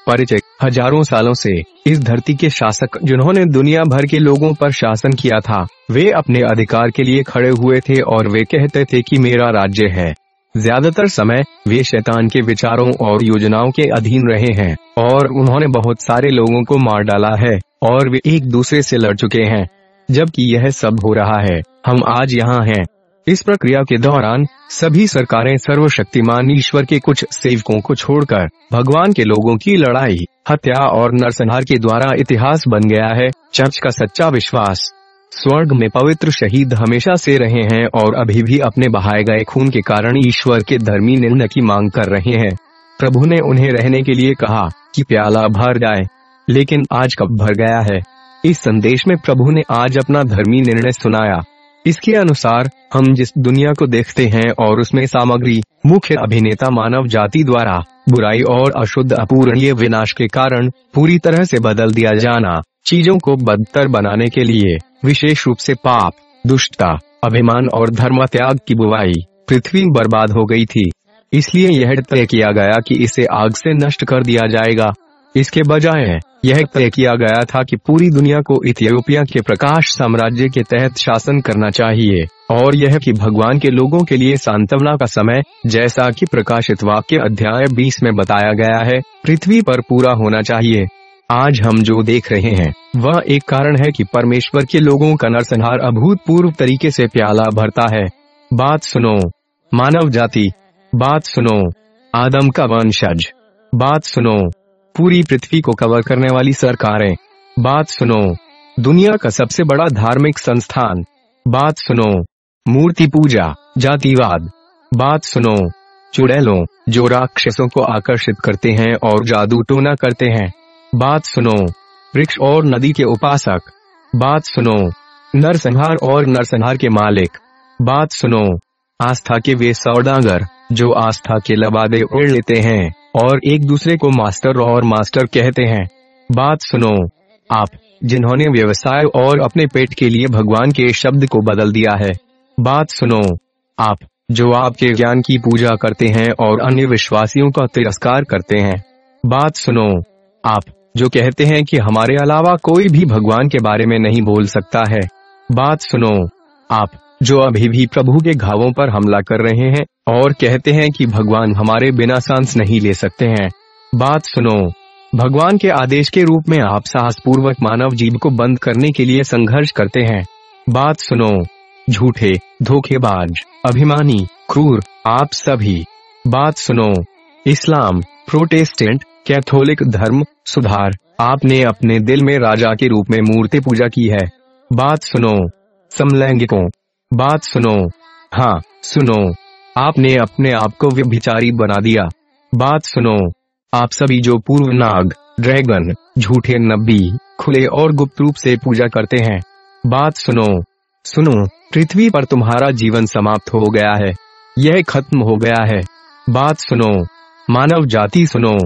परिचय, हज़ारों सालों से इस धरती के शासक जिन्होंने दुनिया भर के लोगों पर शासन किया था, वे अपने अधिकार के लिए खड़े हुए थे और वे कहते थे कि मेरा राज्य है। ज़्यादातर समय वे शैतान के विचारों और योजनाओं के अधीन रहे हैं और उन्होंने बहुत सारे लोगों को मार डाला है और वे एक दूसरे से लड़ चुके हैं। जबकि यह सब हो रहा है, हम आज यहाँ हैं। इस प्रक्रिया के दौरान, सभी सरकारें सर्वशक्तिमान ईश्वर के कुछ सेवकों को छोड़कर, भगवान के लोगों की लड़ाई, हत्या और नरसंहार के द्वारा इतिहास बन गया है, चर्च का सच्चा विश्वास। स्वर्ग में पवित्र शहीद हमेशा से रहे हैं और अभी भी अपने बहाए गए खून के कारण ईश्वर के धर्मी निर्णय की मांग कर रहे हैं। प्रभु ने उन्हें रहने के लिए कहा कि प्याला भर जाए, लेकिन आज कब भर गया है? इस संदेश में प्रभु ने आज अपना धर्मी निर्णय सुनाया। इसके अनुसार, हम जिस दुनिया को देखते हैं और उसमें सामग्री, मुख्य अभिनेता मानव जाति द्वारा, बुराई और अशुद्ध अपूरणीय विनाश के कारण, पूरी तरह से बदल दिया जाना, चीज़ों को बदतर बनाने के लिए, विशेष रूप से पाप, दुष्टता, अभिमान और धर्म त्याग की बुवाई, पृथ्वी बर्बाद हो गई थी। इसलिए यह तय किया गया कि इसे आग से नष्ट कर दिया जाएगा। इसके बजाय यह तय किया गया था कि पूरी दुनिया को इथियोपिया के प्रकाश साम्राज्य के तहत शासन करना चाहिए, और यह कि भगवान के लोगों के लिए सांत्वना का समय, जैसा कि प्रकाशित वाक्य अध्याय 20 में बताया गया है, पृथ्वी पर पूरा होना चाहिए। आज हम जो देख रहे हैं, वह एक कारण है कि परमेश्वर के लोगों का नरसंहार अभूतपूर्व तरीके से प्याला भरता है। बात सुनो, मानव जाति, बात सुनो, आदम का वंशज, बात सुनो। पूरी पृथ्वी को कवर करने वाली सरकारें। बात सुनो। दुनिया का सबसे बड़ा धार्मिक संस्थान। बात सुनो। मूर्ति पूजा, जातिवाद। बात सुनो। चुड़ैलों, जो राक्षसों को आकर्षित करते हैं और जादू टोना करते हैं। बात सुनो। वृक्ष और नदी के उपासक। बात सुनो। नरसंहार और नरसंहार के मालिक। बात सुनो। आस्था के वे सौदागर, जो आस्था के लबादे उड़ लेते हैं। और एक दूसरे को मास्टर और मास्टर कहते हैं। बात सुनो, आप, जिन्होंने व्यवसाय और अपने पेट के लिए भगवान के शब्द को बदल दिया है। बात सुनो, आप, जो आपके ज्ञान की पूजा करते हैं और अन्य विश्वासियों का तिरस्कार करते हैं। बात सुनो, आप, जो कहते हैं कि हमारे अलावा कोई भी भगवान के बारे में नहीं बोल सकता है। बात सुनो, आप जो अभी भी प्रभु के घावों पर हमला कर रहे हैं और कहते हैं कि भगवान हमारे बिना सांस नहीं ले सकते हैं। बात सुनो। भगवान के आदेश के रूप में आप साहस पूर्वक मानव जीव को बंद करने के लिए संघर्ष करते हैं। बात सुनो। झूठे, धोखेबाज, अभिमानी, क्रूर, आप सभी। बात सुनो। इस्लाम, प्रोटेस्टेंट, कैथोलिक धर्म, सुधार। आपने अपने दिल में राजा के रूप में मूर्ति पूजा की है। बात सुनो। समलैंगिकों बात सुनो। हाँ सुनो। आपने अपने आप को व्यभिचारी बना दिया। बात सुनो। आप सभी जो पूर्व नाग, ड्रैगन, झूठे नबी खुले और गुप्त रूप से पूजा करते हैं। बात सुनो। सुनो, पृथ्वी पर तुम्हारा जीवन समाप्त हो गया है। यह खत्म हो गया है। बात सुनो। मानव जाति सुनो।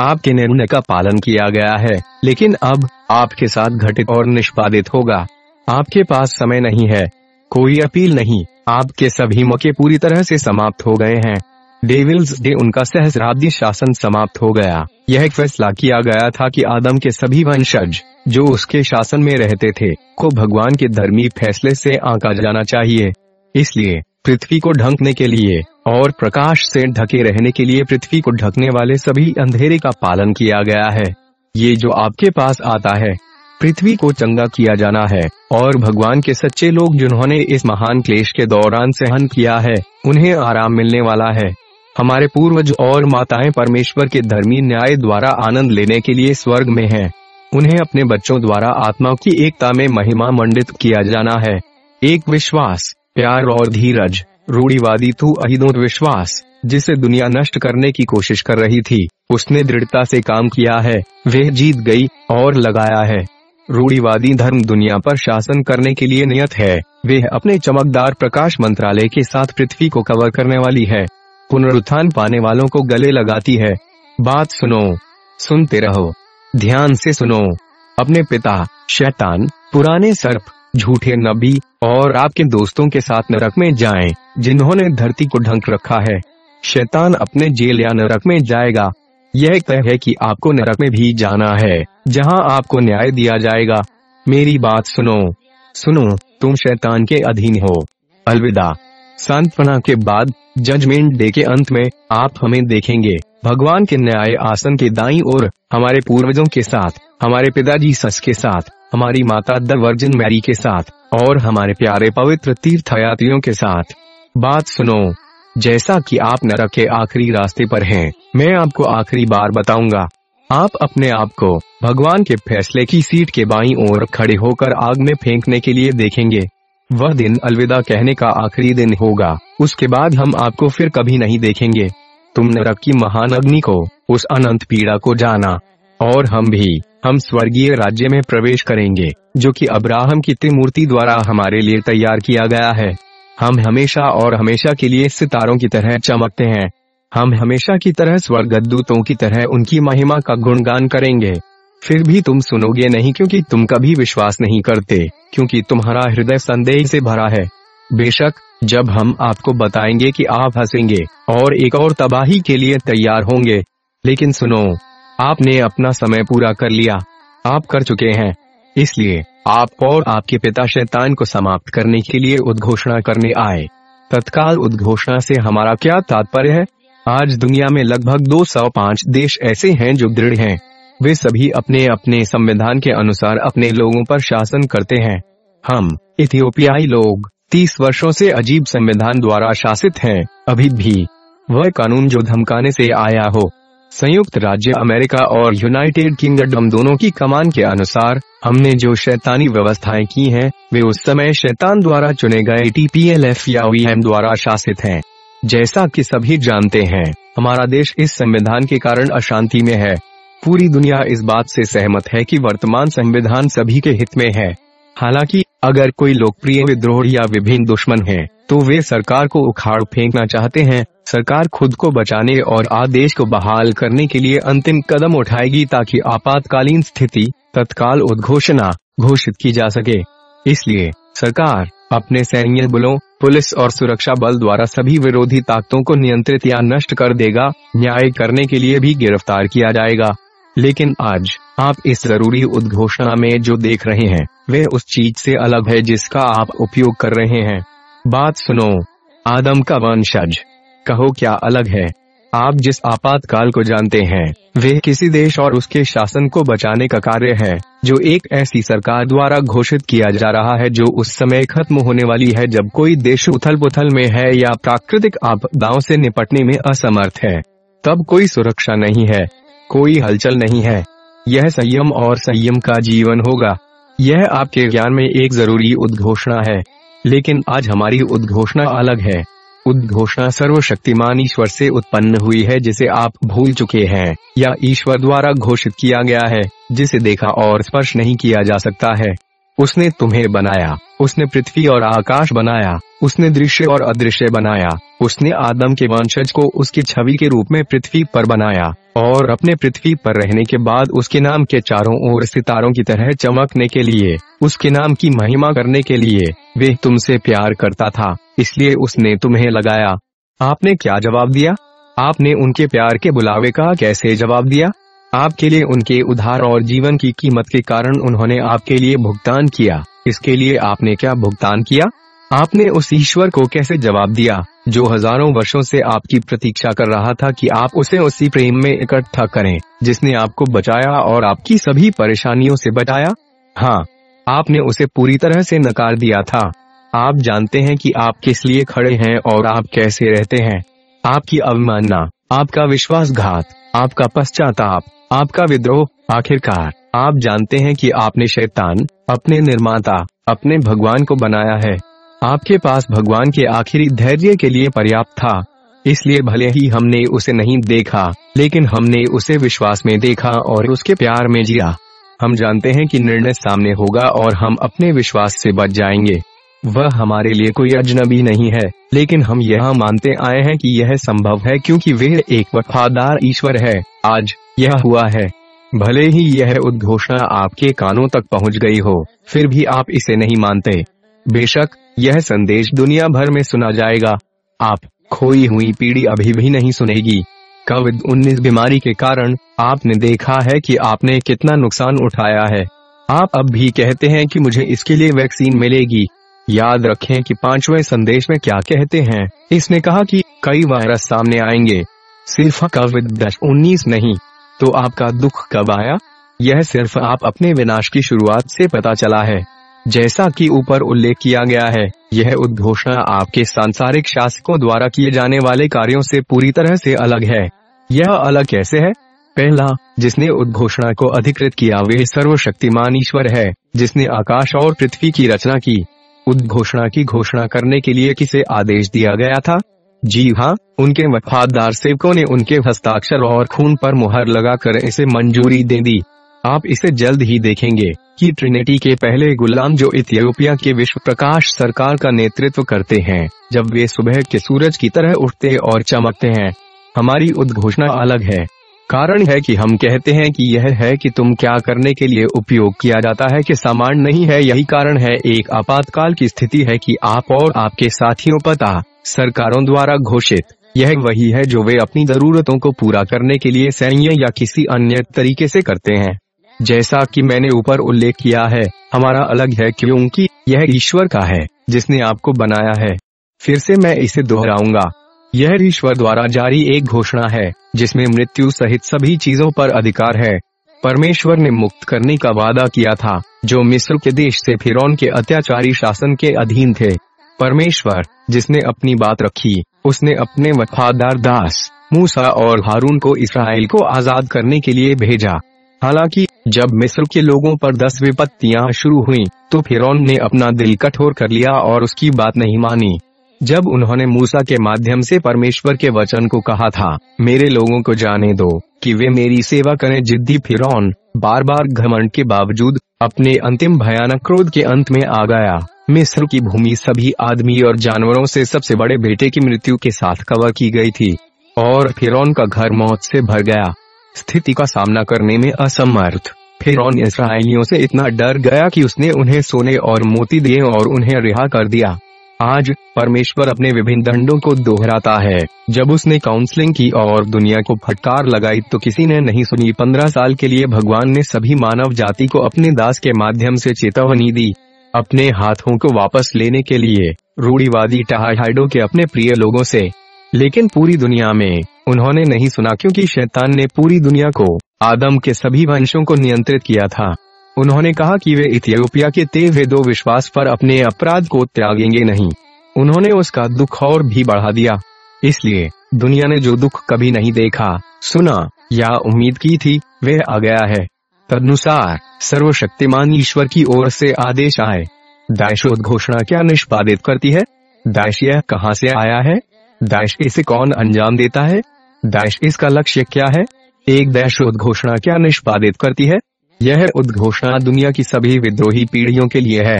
आपके निर्णय का पालन किया गया है, लेकिन अब आपके साथ घटित और निष्पादित होगा। आपके पास समय नहीं है। कोई अपील नहीं। आपके सभी मौके पूरी तरह से समाप्त हो गए हैं। डेविल्स डे उनका सहस्राब्दी शासन समाप्त हो गया। यह फैसला किया गया था कि आदम के सभी वंशज, जो उसके शासन में रहते थे, को भगवान के धर्मी फैसले से आंका जाना चाहिए। इसलिए, पृथ्वी को ढंकने के लिए, और प्रकाश से ढके रहने के लिए पृथ्वी को ढकने वाले सभी अंधेरे का पालन किया गया है। ये जो आपके पास आता है पृथ्वी को चंगा किया जाना है, और भगवान के सच्चे लोग जिन्होंने इस महान क्लेश के दौरान सहन किया है, उन्हें आराम मिलने वाला है। हमारे पूर्वज और माताएँ परमेश्वर के धर्मी न्याय द्वारा आनंद लेने के लिए स्वर्ग में हैं। उन्हें अपने बच्चों द्वारा आत्मा की एकता में महिमा मंडित किया जाना है। एक विश्वास, प्यार और धीरज, रूढ़ीवादी तू अहिदों विश्वास, जिसे दुनिया नष्ट करने की कोशिश कर रही थी, उसने दृढ़ता से काम किया है, वह जीत गई और लगाया है। रूढ़ीवादी धर्म दुनिया पर शासन करने के लिए नियत है। वे अपने चमकदार प्रकाश मंत्रालय के साथ पृथ्वी को कवर करने वाली है। पुनरुत्थान पाने वालों को गले लगाती है। बात सुनो। सुनते रहो। ध्यान से सुनो। अपने पिता शैतान पुराने सर्प झूठे नबी और आपके दोस्तों के साथ नरक में जाएँ, जिन्होंने धरती को ढंक रखा है। शैतान अपने जेल या नरक में जाएगा। यह तय है कि आपको नरक में भी जाना है, जहाँ आपको न्याय दिया जाएगा। मेरी बात सुनो। सुनो, तुम शैतान के अधीन हो। अलविदा। सांत्वना के बाद जजमेंट डे के अंत में, आप हमें देखेंगे। भगवान के न्याय आसन के दाई और हमारे पूर्वजों के साथ, हमारे पिताजी सस के साथ, हमारी माता द वर्जिन मैरी के साथ, और हमारे प्यारे पवित्र तीर्थयात्रियों के साथ। बात सुनो। जैसा कि आप नरक के आखिरी रास्ते पर हैं, मैं आपको आखिरी बार बताऊँगा। आप अपने आप को भगवान के फैसले की सीट के बाई ओर खड़े होकर आग में फेंकने के लिए देखेंगे। वह दिन अलविदा कहने का आखिरी दिन होगा। उसके बाद हम आपको फिर कभी नहीं देखेंगे। तुम नरक की महान अग्नि को उस अनंत पीड़ा को जाना। और हम भी हम स्वर्गीय राज्य में प्रवेश करेंगे जो कि अब्राहम की त्रिमूर्ति द्वारा हमारे लिए तैयार किया गया है। हम हमेशा और हमेशा के लिए सितारों की तरह चमकते हैं। हम हमेशा की तरह स्वर्गदूतों की तरह उनकी महिमा का गुणगान करेंगे। फिर भी तुम सुनोगे नहीं क्योंकि तुम कभी विश्वास नहीं करते, क्योंकि तुम्हारा हृदय संदेह से भरा है। बेशक, जब हम आपको बताएँगे कि आप हंसेंगे, और एक और तबाही के लिए तैयार होंगे, लेकिन सुनो, आपने अपना समय पूरा कर लिया। आप कर चुके हैं। इसलिए आप और आपके पिता शैतान को समाप्त करने के लिए उद्घोषणा करने आए। तत्काल उद्घोषणा से हमारा क्या तात्पर्य है? आज दुनिया में लगभग 205 देश ऐसे हैं जो दृढ़ हैं। वे सभी अपने अपने संविधान के अनुसार अपने लोगों पर शासन करते हैं। हम, इथियोपियाई लोग 30 वर्षों से अजीब संविधान द्वारा शासित हैं। अभी भी, वह कानून जो धमकाने से आया हो संयुक्त राज्य अमेरिका और यूनाइटेड किंगडम दोनों की कमान के अनुसार हमने जो शैतानी व्यवस्थाएँ की हैं, वे उस समय शैतान द्वारा चुने गए टी पी एल एफ़ या वीएम द्वारा शासित हैं। जैसा कि सभी जानते हैं हमारा देश इस संविधान के कारण अशांति में है। पूरी दुनिया इस बात से सहमत है कि वर्तमान संविधान सभी के हित में है। हालाँकि अगर कोई लोकप्रिय विद्रोह या विभिन्न दुश्मन है तो वे सरकार को उखाड़ फेंकना चाहते हैं सरकार खुद को बचाने और आदेश को बहाल करने के लिए अंतिम कदम उठाएगी ताकि आपातकालीन स्थिति तत्काल उद्घोषणा घोषित की जा सके। इसलिए सरकार अपने सैन्य बलों, पुलिस और सुरक्षा बल द्वारा सभी विरोधी ताकतों को नियंत्रित या नष्ट कर देगा, न्याय करने के लिए भी गिरफ़्तार किया जाएगा। लेकिन आज आप इस ज़रूरी उद्घोषणा में जो देख रहे हैं, वह उस चीज़ से अलग है जिसका आप उपयोग कर रहे हैं। बात सुनो, आदम का वंशज। कहो क्या अलग है? आप जिस आपातकाल को जानते हैं, वे किसी देश और उसके शासन को बचाने का कार्य है, जो एक ऐसी सरकार द्वारा घोषित किया जा रहा है जो उस समय खत्म होने वाली है जब कोई देश उथल पुथल में है या प्राकृतिक आपदाओं से निपटने में असमर्थ है। तब कोई सुरक्षा नहीं है, कोई हलचल नहीं है। यह संयम और संयम का जीवन होगा। यह आपके ज्ञान में एक ज़रूरी उद्घोषणा है, लेकिन आज हमारी उद्घोषणा अलग है। उद्घोषणा सर्वशक्तिमान ईश्वर से उत्पन्न हुई है, जिसे आप भूल चुके हैं, या ईश्वर द्वारा घोषित किया गया है, जिसे देखा और स्पर्श नहीं किया जा सकता है। उसने तुम्हें बनाया, उसने पृथ्वी और आकाश बनाया, उसने दृश्य और अदृश्य बनाया, उसने आदम के वंशज को उसकी छवि के रूप में पृथ्वी पर बनाया, और अपने पृथ्वी पर रहने के बाद उसके नाम के चारों ओर सितारों की तरह चमकने के लिए, उसके नाम की महिमा करने के लिए, वे तुमसे प्यार करता था। इसलिए उसने तुम्हें लगाया। आपने क्या जवाब दिया? आपने उनके प्यार के बुलावे का कैसे जवाब दिया? आपके लिए उनके उधार और जीवन की कीमत के कारण उन्होंने आपके लिए भुगतान किया। इसके लिए आपने क्या भुगतान किया? आपने उस ईश्वर को कैसे जवाब दिया, जो हज़ारों वर्षों से आपकी प्रतीक्षा कर रहा था कि आप उसे उसी प्रेम में इकट्ठा करें, जिसने आपको बचाया और आपकी सभी परेशानियों से बचाया? हाँ आपने उसे पूरी तरह से नकार दिया था। आप जानते हैं कि आप किस लिए खड़े हैं और आप कैसे रहते हैं। आपकी अवमानना, आपका विश्वासघात, आपका पश्चाताप, आपका विद्रोह, आखिरकार, आप जानते हैं कि आपने शैतान, अपने निर्माता, अपने भगवान को बनाया है। आपके पास भगवान के आखिरी धैर्य के लिए पर्याप्त था, इसलिए भले ही हमने उसे नहीं देखा, लेकिन हमने उसे विश्वास में देखा और उसके प्यार में जिया। हम जानते हैं कि निर्णय सामने होगा और हम अपने विश्वास से बच जाएँगे। वह हमारे लिए कोई अजनबी नहीं है, लेकिन हम यह मानते आए हैं कि यह संभव है क्योंकि वह एक वफादार ईश्वर है। आज यह हुआ है। भले ही यह उद्घोषणा आपके कानों तक पहुँच गई हो, फिर भी आप इसे नहीं मानते। बेशक, यह संदेश दुनिया भर में सुना जाएगा। आप खोई हुई पीढ़ी अभी भी नहीं सुनेगी। कोविड उन्नीस बीमारी के कारण आपने देखा है कि आपने कितना नुकसान उठाया है। आप अब भी कहते हैं कि मुझे इसके लिए वैक्सीन मिलेगी। याद रखें कि पाँचवें संदेश में क्या कहते हैं। इसने कहा कि कई वायरस सामने आएँगे। सिर्फ़ कोविड उन्नीस नहीं तो आपका दुख कब आया? यह सिर्फ़ आप अपने विनाश की शुरुआत से पता चला है। जैसा कि ऊपर उल्लेख किया गया है, यह उद्घोषणा आपके सांसारिक शासकों द्वारा किए जाने वाले कार्यों से पूरी तरह से अलग है। यह अलग कैसे है? पहला, जिसने उद्घोषणा को अधिकृत किया वे सर्वशक्तिमान ईश्वर है, जिसने आकाश और पृथ्वी की रचना की। उद्घोषणा की घोषणा करने के लिए किसे आदेश दिया गया था? जी हाँ उनके वफादार सेवकों ने उनके हस्ताक्षर और खून पर मुहर लगाकर इसे मंजूरी दे दी। आप इसे जल्द ही देखेंगे कि ट्रिनिटी के पहले गुलाम जो इथियोपिया के विश्व प्रकाश सरकार का नेतृत्व करते हैं, जब वे सुबह के सूरज की तरह उठते और चमकते हैं। हमारी उद्घोषणा अलग है। कारण है कि हम कहते हैं कि यह है कि तुम क्या करने के लिए उपयोग किया जाता है कि सामान नहीं है। यही कारण है। एक आपातकाल की स्थिति है कि आप और आपके साथियों पता सरकारों द्वारा घोषित। यह वही है जो वे अपनी जरूरतों को पूरा करने के लिए सैन्य या किसी अन्य तरीके से करते हैं। जैसा कि मैंने ऊपर उल्लेख किया है, हमारा अलग है क्योंकि यह ईश्वर का है, जिसने आपको बनाया है। फिर से मैं इसे दोहराऊँगा। यह ईश्वर द्वारा जारी एक घोषणा है। जिसमें मृत्यु सहित सभी चीज़ों पर अधिकार है। परमेश्वर ने मुक्त करने का वादा किया था जो मिस्र के देश से फिर के अत्याचारी शासन के अधीन थे। परमेश्वर जिसने अपनी बात रखी उसने अपने वफादार दास मूसा और हारून को इसराइल को आज़ाद करने के लिए भेजा। हालाँकि जब मिस्र के लोगों पर दस विपत्तियाँ शुरू हुईं, तो फिर ने अपना दिल कठोर कर लिया और उसकी बात नहीं मानी। जब उन्होंने मूसा के माध्यम से परमेश्वर के वचन को कहा था, मेरे लोगों को जाने दो, कि वे मेरी सेवा करें जिद्दी फिर बार बार घमंड के बावजूद, अपने अंतिम भयानक क्रोध के अंत में आ गया। मिस्र की भूमि सभी आदमी और जानवरों से सबसे बड़े बेटे की मृत्यु के साथ कवर की गई थी, और फिर का घर मौत से भर गया। स्थिति का सामना करने में असमर्थ। फिर इसराइलियों से इतना डर गया कि उसने उन्हें सोने और मोती दिए और उन्हें रिहा कर दिया। आज, परमेश्वर अपने विभिन्न दंडों को दोहराता है। जब उसने काउंसलिंग की और दुनिया को फटकार लगाई तो किसी ने नहीं सुनी। पंद्रह साल के लिए भगवान ने सभी मानव जाति को अपने दास के माध्यम से चेतावनी दी, अपने हाथों को वापस लेने के लिए, रूढ़ीवादी टहाइडो के अपने प्रिय लोगों से। लेकिन पूरी दुनिया में, उन्होंने नहीं सुना क्योंकि शैतान ने पूरी दुनिया को, आदम के सभी वंशों को नियंत्रित किया था। उन्होंने कहा कि वे इथियोपिया के तेवे दो विश्वास पर अपने अपराध को त्यागेंगे नहीं। उन्होंने उसका दुख और भी बढ़ा दिया। इसलिए, दुनिया ने जो दुख कभी नहीं देखा, सुना, या उम्मीद की थी, वह आ गया है। तदनुसार, सर्वशक्तिमान ईश्वर की ओर से आदेश आए। दाइश उद्घोषणा क्या निष्पादित करती है? दाइश यह कहाँ से आया है? दाइश इसे कौन अंजाम देता है? दाइश इसका लक्ष्य क्या है? एक दैश उद्घोषणा क्या निष्पादित करती है? यह उद्घोषणा दुनिया की सभी विद्रोही पीढ़ियों के लिए है।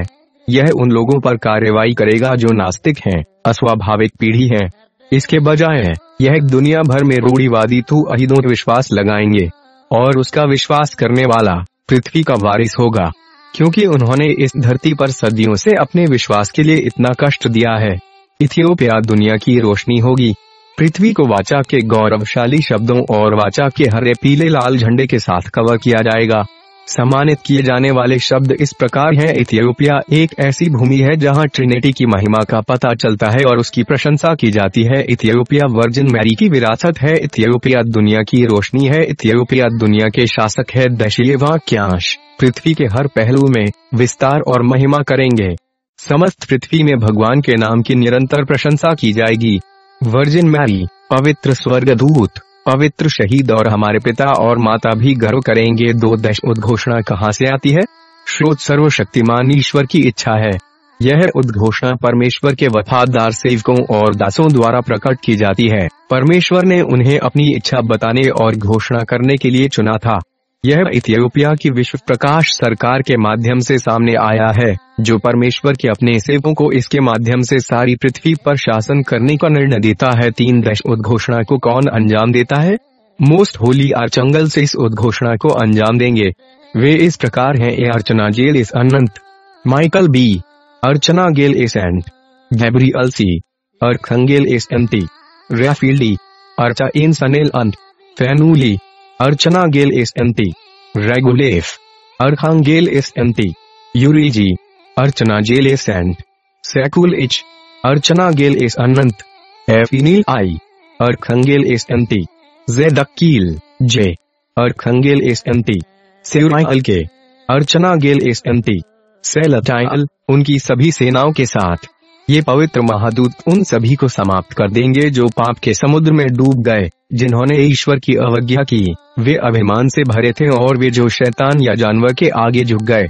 यह उन लोगों पर कार्रवाई करेगा जो नास्तिक हैं, अस्वाभाविक पीढ़ी है। इसके बजाय यह दुनिया भर में रूढ़ीवादी तू अहिदों विश्वास लगाएँगे और उसका विश्वास करने वाला पृथ्वी का वारिस होगा क्योंकि उन्होंने इस धरती पर सदियों से अपने विश्वास के लिए इतना कष्ट दिया है। इथियोपिया दुनिया की रोशनी होगी। पृथ्वी को वाचा के गौरवशाली शब्दों और वाचा के हरे पीले लाल झंडे के साथ कवर किया जाएगा। सम्मानित किए जाने वाले शब्द इस प्रकार हैं। इथियोपिया एक ऐसी भूमि है जहाँ ट्रिनिटी की महिमा का पता चलता है और उसकी प्रशंसा की जाती है। इथियोपिया वर्जिन मैरी की विरासत है। इथियोपिया दुनिया की रोशनी है। इथियोपिया दुनिया के शासक है। दशीय वाक्यांश, पृथ्वी के हर पहलू में विस्तार और महिमा करेंगे। समस्त पृथ्वी में भगवान के नाम की निरंतर प्रशंसा की जाएगी। वर्जिन मैरी, पवित्र स्वर्ग दूत पवित्र शहीद और हमारे पिता और माता भी गर्व करेंगे। दो दश उद्घोषणा कहाँ से आती है? श्रोत सर्वशक्तिमान ईश्वर की इच्छा है। यह उद्घोषणा परमेश्वर के वफादार सेवकों और दासों द्वारा प्रकट की जाती है। परमेश्वर ने उन्हें अपनी इच्छा बताने और घोषणा करने के लिए चुना था। यह इथियोपिया की विश्व प्रकाश सरकार के माध्यम से सामने आया है, जो परमेश्वर के अपने सेवकों को इसके माध्यम से सारी पृथ्वी पर शासन करने का निर्णय देता है। तीन दश उद्घोषणा को कौन अंजाम देता है? मोस्ट होली आर्चंगल से इस उद्घोषणा को अंजाम देंगे। वे इस प्रकार हैं। ए अर्चना जेल इस अनंत। Michael B. Archangel is and. Gabriel C. Archangel is MT रेफील्डी। अर्चा इन सनेल अंत। फैनूली। Archangel S M T रेगुलेफ अर्खांगेल एस एम टी यूरीजी, अर्चना जेल एस एंड, सैकुल एच अर्चना गेल एस अनंत एफिनील आई अर्खंगेल एस एम टी जेडकील जे अर्खंगेल एस एम टी सेवराइल के, archangel S M T सेलटाइल उनकी सभी सेनाओं के साथ। ये पवित्र महादूत उन सभी को समाप्त कर देंगे जो पाप के समुद्र में डूब गए, जिन्होंने ईश्वर की अवज्ञा की। वे अभिमान से भरे थे और वे जो शैतान या जानवर के आगे झुक गए।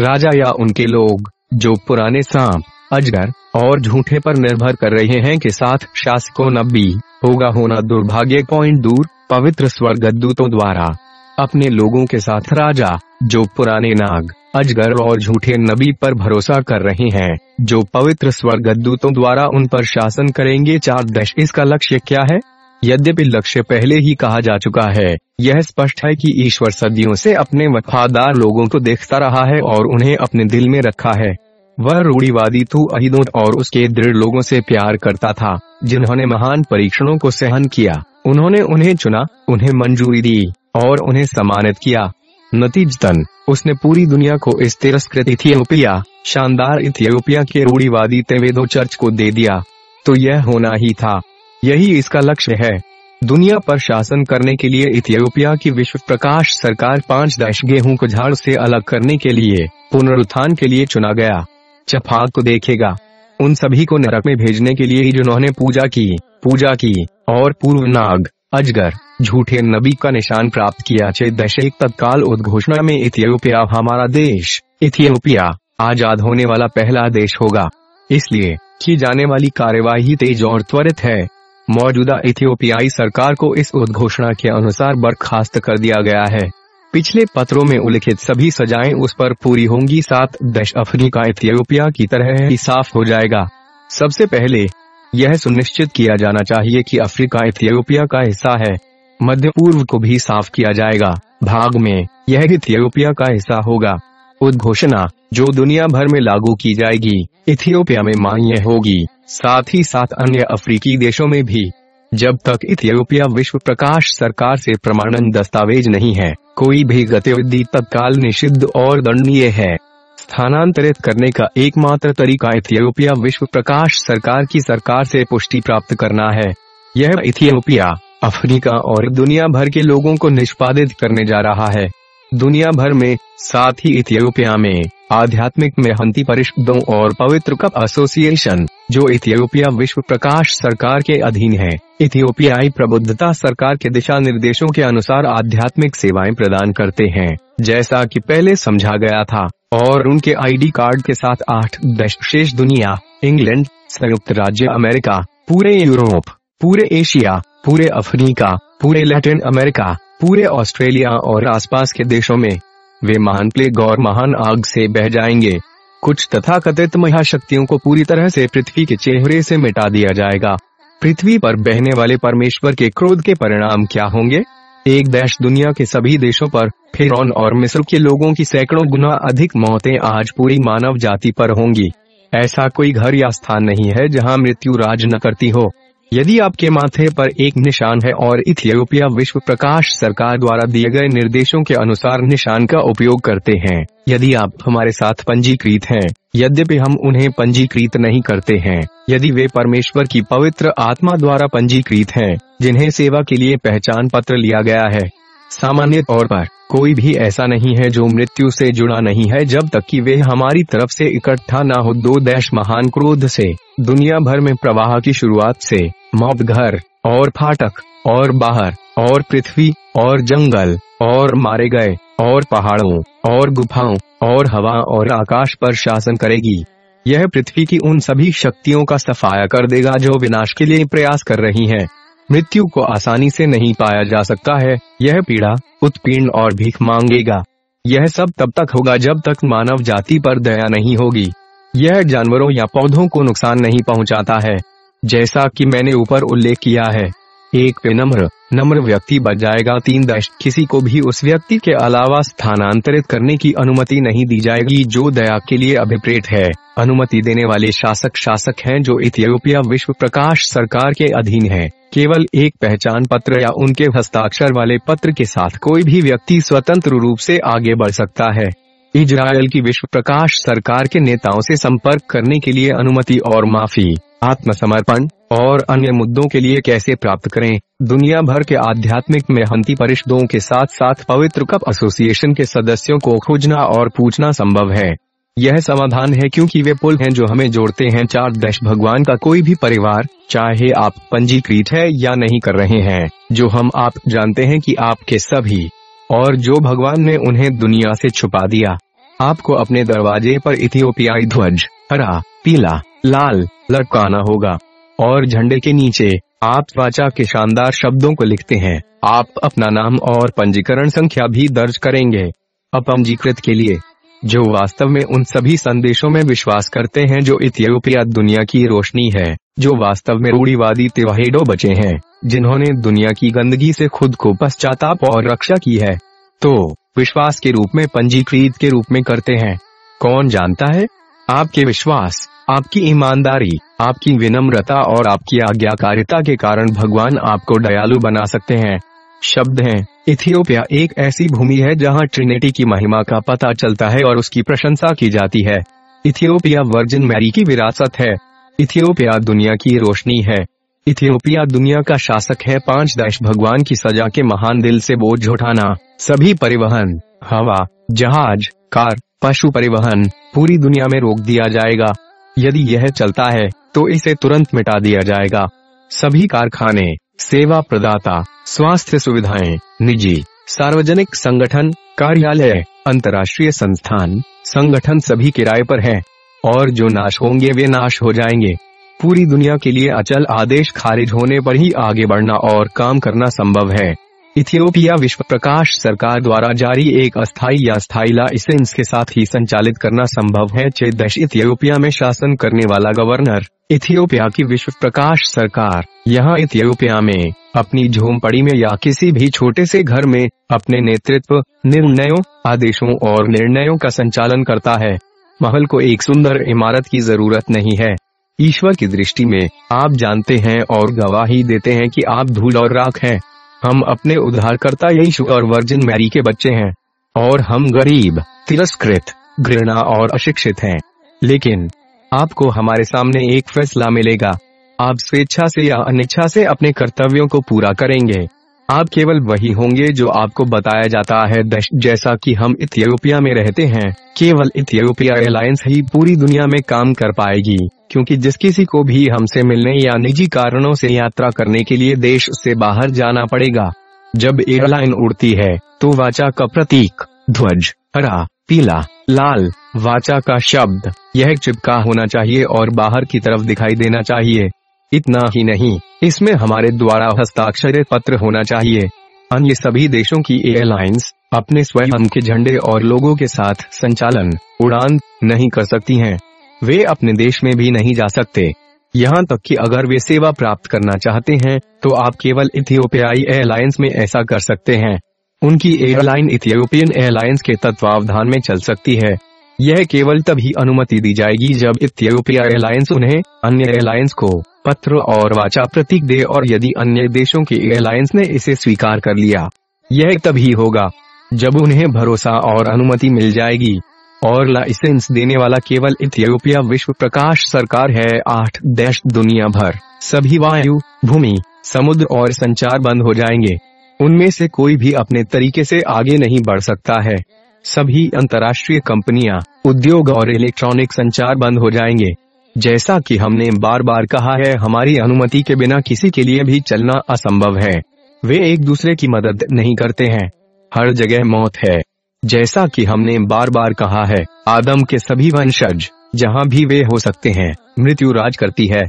राजा या उनके लोग, जो पुराने सांप, अजगर और झूठे पर निर्भर कर रहे हैं के साथ शासकों नबी होगा होना दुर्भाग्य पॉइंट दूर, पवित्र स्वर्गदूतों द्वारा। अपने लोगों के साथ राजा, जो पुराने नाग अजगर और झूठे नबी पर भरोसा कर रहे हैं, जो पवित्र स्वर्गदूतों द्वारा उन पर शासन करेंगे चार दश इसका लक्ष्य क्या है? यद्यपि लक्ष्य पहले ही कहा जा चुका है, यह स्पष्ट है कि ईश्वर सदियों से अपने वफादार लोगों को देखता रहा है और उन्हें अपने दिल में रखा है। वह रूढ़ीवादी तू अहिदों और उसके दृढ़ लोगों से प्यार करता था, जिन्होंने महान परीक्षणों को सहन किया। उन्होंने उन्हें चुना, उन्हें मंजूरी दी, और उन्हें सम्मानित किया। नतीजतन। उसने पूरी दुनिया को इस तिरस्कृत इथियोपिया, शानदार इथियोपिया के रूढ़ीवादी तेवेदो चर्च को दे दिया। तो यह होना ही था। यही इसका लक्ष्य है। दुनिया पर शासन करने के लिए इथियोपिया की विश्व प्रकाश सरकार पाँच दश गेहूँ को झाड़ से अलग करने के लिए पुनरुत्थान के लिए चुना गया। चफाक को देखेगा। उन सभी को नरक में भेजने के लिए ही जिन्होंने पूजा की पूजा की, और पूर्व नाग, अजगर झूठे नबी का निशान प्राप्त किया चे दशक तत्काल उद्घोषणा में इथियोपिया हमारा देश, इथियोपिया, आज़ाद होने वाला पहला देश होगा। इसलिए, की जाने वाली कार्यवाही तेज और त्वरित है। मौजूदा इथियोपियाई सरकार को इस उद्घोषणा के अनुसार बर्खास्त कर दिया गया है। पिछले पत्रों में उल्लिखित सभी सजाएँ उस पर पूरी होंगी। सात दश अफ्रीका इथियोपिया की तरह ही साफ़ हो जाएगा। सबसे पहले, यह सुनिश्चित किया जाना चाहिए कि अफ्रीका इथियोपिया का हिस्सा है। मध्य पूर्व को भी साफ़ किया जाएगा। भाग में, यह इथियोपिया का हिस्सा होगा। उद्घोषणा, जो दुनिया भर में लागू की जाएगी, इथियोपिया में मान्य होगी। साथ ही साथ अन्य अफ्रीकी देशों में भी। जब तक इथियोपिया विश्व प्रकाश सरकार से प्रमाणन दस्तावेज़ नहीं है, कोई भी गतिविधि तत्काल निषिद्ध और दंडनीय है। स्थानांतरित करने का एकमात्र तरीका इथियोपिया विश्व प्रकाश सरकार की सरकार से पुष्टि प्राप्त करना है। यह इथियोपिया अफ्रीका और दुनिया भर के लोगों को निष्पादित करने जा रहा है। दुनिया भर में, साथ ही इथियोपिया में, आध्यात्मिक मेहंती परिषदों और पवित्र कप एसोसिएशन, जो इथियोपिया विश्व प्रकाश सरकार के अधीन है। इथियोपियाई प्रबुद्धता सरकार के दिशा निर्देशों के अनुसार आध्यात्मिक सेवाएँ प्रदान करते हैं, जैसा कि पहले समझा गया था, और उनके आईडी कार्ड के साथ आठ दश, शेष दुनिया, इंग्लैंड, संयुक्त राज्य अमेरिका, पूरे यूरोप, पूरे एशिया पूरे अफ्रीका, पूरे लैटिन अमेरिका, पूरे ऑस्ट्रेलिया और आसपास के देशों में, वे महान प्लेग और महान आग से बह जाएँगे। कुछ तथा तथाकथित महाशक्तियों को पूरी तरह से पृथ्वी के चेहरे से मिटा दिया जाएगा। पृथ्वी पर बहने वाले परमेश्वर के क्रोध के परिणाम क्या होंगे? एक देश दुनिया के सभी देशों पर फिर और मिस्र के लोगों की सैकड़ों गुना अधिक मौतें आज पूरी मानव जाति पर होंगी। ऐसा कोई घर या स्थान नहीं है जहाँ मृत्यु राज न करती हो। यदि आपके माथे पर एक निशान है और इथियोपिया विश्व प्रकाश सरकार द्वारा दिए गए निर्देशों के अनुसार निशान का उपयोग करते हैं, यदि आप हमारे साथ पंजीकृत हैं, यद्यपि हम उन्हें पंजीकृत नहीं करते हैं, यदि वे परमेश्वर की पवित्र आत्मा द्वारा पंजीकृत हैं, जिन्हें सेवा के लिए पहचान पत्र लिया गया है, सामान्य तौर पर कोई भी ऐसा नहीं है जो मृत्यु से जुड़ा नहीं है जब तक कि वे हमारी तरफ़ से इकट्ठा न हो। दो देश महान क्रोध से, दुनिया भर में प्रवाह की शुरुआत से मौत घर और फाटक और बाहर और पृथ्वी और जंगल और मारे गए और पहाड़ों और गुफाओं और हवा और आकाश पर शासन करेगी। यह पृथ्वी की उन सभी शक्तियों का सफाया कर देगा जो विनाश के लिए प्रयास कर रही हैं। मृत्यु को आसानी से नहीं पाया जा सकता है। यह पीड़ा उत्पीर्ण और भीख मांगेगा। यह सब तब तक होगा जब तक मानव जाति पर दया नहीं होगी। यह जानवरों या पौधों को नुकसान नहीं पहुंचाता है। जैसा कि मैंने ऊपर उल्लेख किया है, एक विनम्र, नम्र व्यक्ति बच जाएगा, तीन दश, किसी को भी उस व्यक्ति के अलावा स्थानांतरित करने की अनुमति नहीं दी जाएगी, जो दया के लिए अभिप्रेत है। अनुमति देने वाले शासक शासक हैं जो इथियोपिया विश्व प्रकाश सरकार के अधीन है। केवल एक पहचान पत्र या उनके हस्ताक्षर वाले पत्र के साथ कोई भी व्यक्ति स्वतंत्र रूप से आगे बढ़ सकता है। इजराइल की विश्व प्रकाश सरकार के नेताओं से संपर्क करने के लिए अनुमति और माफ़ी। आत्मसमर्पण और अन्य मुद्दों के लिए कैसे प्राप्त करें? दुनिया भर के आध्यात्मिक मेहनती परिषदों के साथ साथ पवित्र कप एसोसिएशन के सदस्यों को खोजना और पूछना संभव है। यह समाधान है क्योंकि वे पुल हैं जो हमें जोड़ते हैं चार दश भगवान का कोई भी परिवार, चाहे आप पंजीकृत है या नहीं कर रहे हैं, जो हम आप जानते हैं कि आपके सभी और जो भगवान ने उन्हें दुनिया से छुपा दिया। आपको अपने दरवाजे पर इथियोपियाई ध्वज हरा, पीला, लाल लटकाना होगा। और झंडे के नीचे आप वाचा के शानदार शब्दों को लिखते हैं। आप अपना नाम और पंजीकरण संख्या भी दर्ज करेंगे। अपंजीकृत के लिए, जो वास्तव में उन सभी संदेशों में विश्वास करते हैं जो इथियोपिया दुनिया की रोशनी है, जो वास्तव में रूढ़ीवादी तिवाहिडो बचे हैं, जिन्होंने दुनिया की गंदगी से खुद को पश्चाताप और रक्षा की है। तो विश्वास के रूप में पंजीकृत के रूप में करते हैं। कौन जानता है? आपके विश्वास, आपकी ईमानदारी, आपकी विनम्रता और आपकी आज्ञाकारिता के कारण भगवान आपको दयालु बना सकते हैं। शब्द हैं, इथियोपिया एक ऐसी भूमि है जहाँ ट्रिनिटी की महिमा का पता चलता है और उसकी प्रशंसा की जाती है। इथियोपिया वर्जिन मैरी की विरासत है। इथियोपिया दुनिया की रोशनी है। इथियोपिया दुनिया का शासक है। पाँच दश भगवान की सजा के महान दिल से बोझ उठाना। सभी परिवहन, हवा, जहाज़, कार पशु परिवहन, पूरी दुनिया में रोक दिया जाएगा। यदि यह चलता है तो इसे तुरंत मिटा दिया जाएगा। सभी कारखाने, सेवा प्रदाता, स्वास्थ्य सुविधाएँ, निजी, सार्वजनिक संगठन, कार्यालय, अंतर्राष्ट्रीय संस्थान, संगठन सभी किराए पर हैं, और जो नाश होंगे वे नाश हो जाएँगे। पूरी दुनिया के लिए अचल आदेश खारिज होने पर ही आगे बढ़ना और काम करना संभव है। इथियोपिया विश्व प्रकाश सरकार द्वारा जारी एक अस्थायी या स्थायी लाइसेंस के साथ ही संचालित करना संभव है चेदश इथियोपिया में शासन करने वाला गवर्नर। इथियोपिया की विश्व प्रकाश सरकार। यहाँ इथियोपिया में, अपनी झोंपड़ी में या किसी भी छोटे से घर में, अपने नेतृत्व, निर्णयों, आदेशों और निर्णयों का संचालन करता है। महल को एक सुंदर इमारत की ज़रूरत नहीं है। ईश्वर की दृष्टि में, आप जानते हैं और गवाही देते हैं कि आप धूल और राख हैं। हम अपने उद्धारकर्ता यीशु और वर्जिन मैरी के बच्चे हैं, और हम गरीब, तिरस्कृत, घृणा और अशिक्षित हैं। लेकिन, आपको हमारे सामने एक फैसला मिलेगा। आप स्वेच्छा से या अनिच्छा से अपने कर्तव्यों को पूरा करेंगे। आप केवल वही होंगे जो आपको बताया जाता है जैसा कि हम इथियोपिया में रहते हैं। केवल इथियोपिया एयरलाइंस ही पूरी दुनिया में काम कर पाएगी, क्योंकि जिस किसी को भी हमसे मिलने या निजी कारणों से यात्रा करने के लिए देश से बाहर जाना पड़ेगा। जब एयरलाइन उड़ती है तो वाचा का प्रतीक, ध्वज, हरा, पीला, लाल, वाचा का शब्द, यह चिपका होना चाहिए और बाहर की तरफ़ दिखाई देना चाहिए। इतना ही नहीं। इसमें हमारे द्वारा हस्ताक्षर पत्र होना चाहिए। अन्य सभी देशों की एयरलाइंस अपने स्वयं के झंडे और लोगों के साथ संचालन, उड़ान नहीं कर सकती हैं। वे अपने देश में भी नहीं जा सकते। यहाँ तक कि अगर वे सेवा प्राप्त करना चाहते हैं तो आप केवल इथियोपियाई एयरलाइंस में ऐसा कर सकते हैं। उनकी एयरलाइन इथियोपियन एयरलाइंस के तत्वावधान में चल सकती है। यह केवल तभी अनुमति दी जाएगी जब इथियोपिया एयरलाइंस उन्हें अन्य एयरलाइंस को पत्र और वाचा प्रतीक दे और यदि अन्य देशों की एयरलाइंस ने इसे स्वीकार कर लिया, यह तभी होगा, जब उन्हें भरोसा और अनुमति मिल जाएगी। और लाइसेंस देने वाला केवल इथियोपिया विश्व प्रकाश सरकार है, आठ देश दुनिया भर, सभी वायु, भूमि, समुद्र और संचार बंद हो जाएँगे। उनमें से कोई भी अपने तरीके से आगे नहीं बढ़ सकता है। सभी अंतर्राष्ट्रीय कंपनियाँ, उद्योग और इलेक्ट्रॉनिक संचार बंद हो जाएँगे। जैसा कि हमने बार बार कहा है, हमारी अनुमति के बिना किसी के लिए भी चलना असंभव है। वे एक दूसरे की मदद नहीं करते हैं। हर जगह मौत है। जैसा कि हमने बार बार कहा है, आदम के सभी वंशज, जहाँ भी वे हो सकते हैं, मृत्यु राज करती है।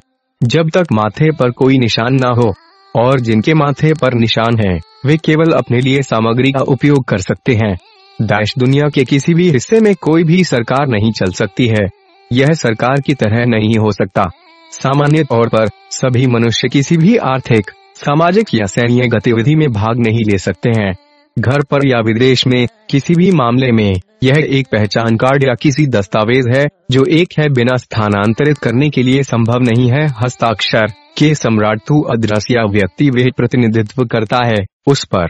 जब तक माथे पर कोई निशान ना हो, और जिनके माथे पर निशान है, वे केवल अपने लिए सामग्री का उपयोग कर सकते हैं। देश दुनिया के किसी भी हिस्से में कोई भी सरकार नहीं चल सकती है। यह सरकार की तरह नहीं हो सकता। सामान्य तौर पर, सभी मनुष्य किसी भी आर्थिक, सामाजिक या सैन्य गतिविधि में भाग नहीं ले सकते हैं। घर पर या विदेश में, किसी भी मामले में, यह एक पहचान कार्ड या किसी दस्तावेज़ है, जो एक है बिना स्थानांतरित करने के लिए संभव नहीं है। हस्ताक्षर, के सम्राट तू अदृश्य व्यक्ति वे प्रतिनिधित्व करता है। उस पर,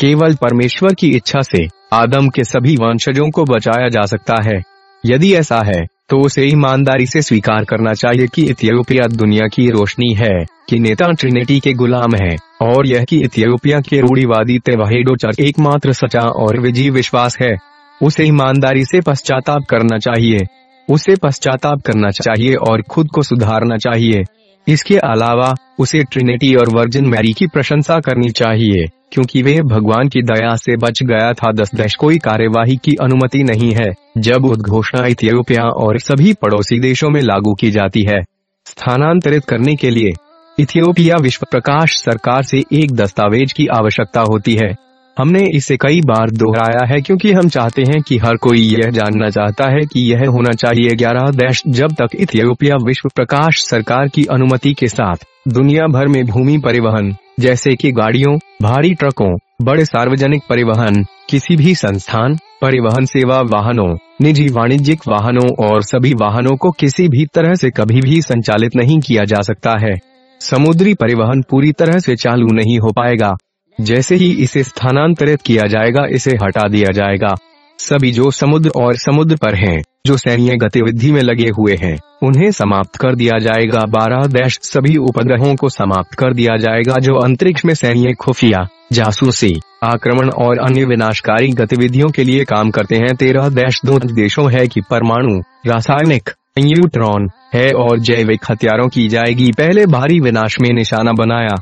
केवल परमेश्वर की इच्छा से, आदम के सभी वंशजों को बचाया जा सकता है। यदि ऐसा है तो उसे ईमानदारी से स्वीकार करना चाहिए कि इथियोपिया दुनिया की रोशनी है, कि नेता ट्रिनिटी के गुलाम है, और यह कि इथियोपिया के रूढ़ीवादी तेवाहेडो चर्च एकमात्र सचा और विजयी विश्वास है। उसे ईमानदारी से पश्चाताप करना चाहिए। उसे पश्चाताप करना चाहिए और खुद को सुधारना चाहिए। इसके अलावा, उसे ट्रिनिटी और वर्जिन मैरी की प्रशंसा करनी चाहिए। क्योंकि वे भगवान की दया से बच गया था। दस दश कोई कार्यवाही की अनुमति नहीं है। जब उद्घोषणा इथियोपिया और सभी पड़ोसी देशों में लागू की जाती है, स्थानांतरित करने के लिए इथियोपिया विश्व प्रकाश सरकार से एक दस्तावेज़ की आवश्यकता होती है। हमने इसे कई बार दोहराया है क्योंकि हम चाहते हैं कि हर कोई यह जानना चाहता है कि यह होना चाहिए ग्यारह देश जब तक इथियोपिया विश्व प्रकाश सरकार की अनुमति के साथ दुनिया भर में भूमि परिवहन, जैसे कि गाड़ियों, भारी ट्रकों, बड़े सार्वजनिक परिवहन, किसी भी संस्थान, परिवहन सेवा वाहनों, निजी वाणिज्यिक वाहनों और सभी वाहनों को किसी भी तरह से कभी भी संचालित नहीं किया जा सकता है। समुद्री परिवहन पूरी तरह से चालू नहीं हो पाएगा। जैसे ही इसे स्थानांतरित किया जाएगा इसे हटा दिया जाएगा। सभी जो समुद्र और समुद्र पर हैं, जो सैन्य गतिविधि में लगे हुए हैं उन्हें समाप्त कर दिया जाएगा। बारह देश सभी उपग्रहों को समाप्त कर दिया जाएगा जो अंतरिक्ष में सैन्य खुफिया जासूसी आक्रमण और अन्य विनाशकारी गतिविधियों के लिए काम करते हैं। तेरह देश दो देशों है कि परमाणु रासायनिक न्यूट्रॉन है और जैविक हथियारों की जाएगी। पहले भारी विनाश में निशाना बनाया।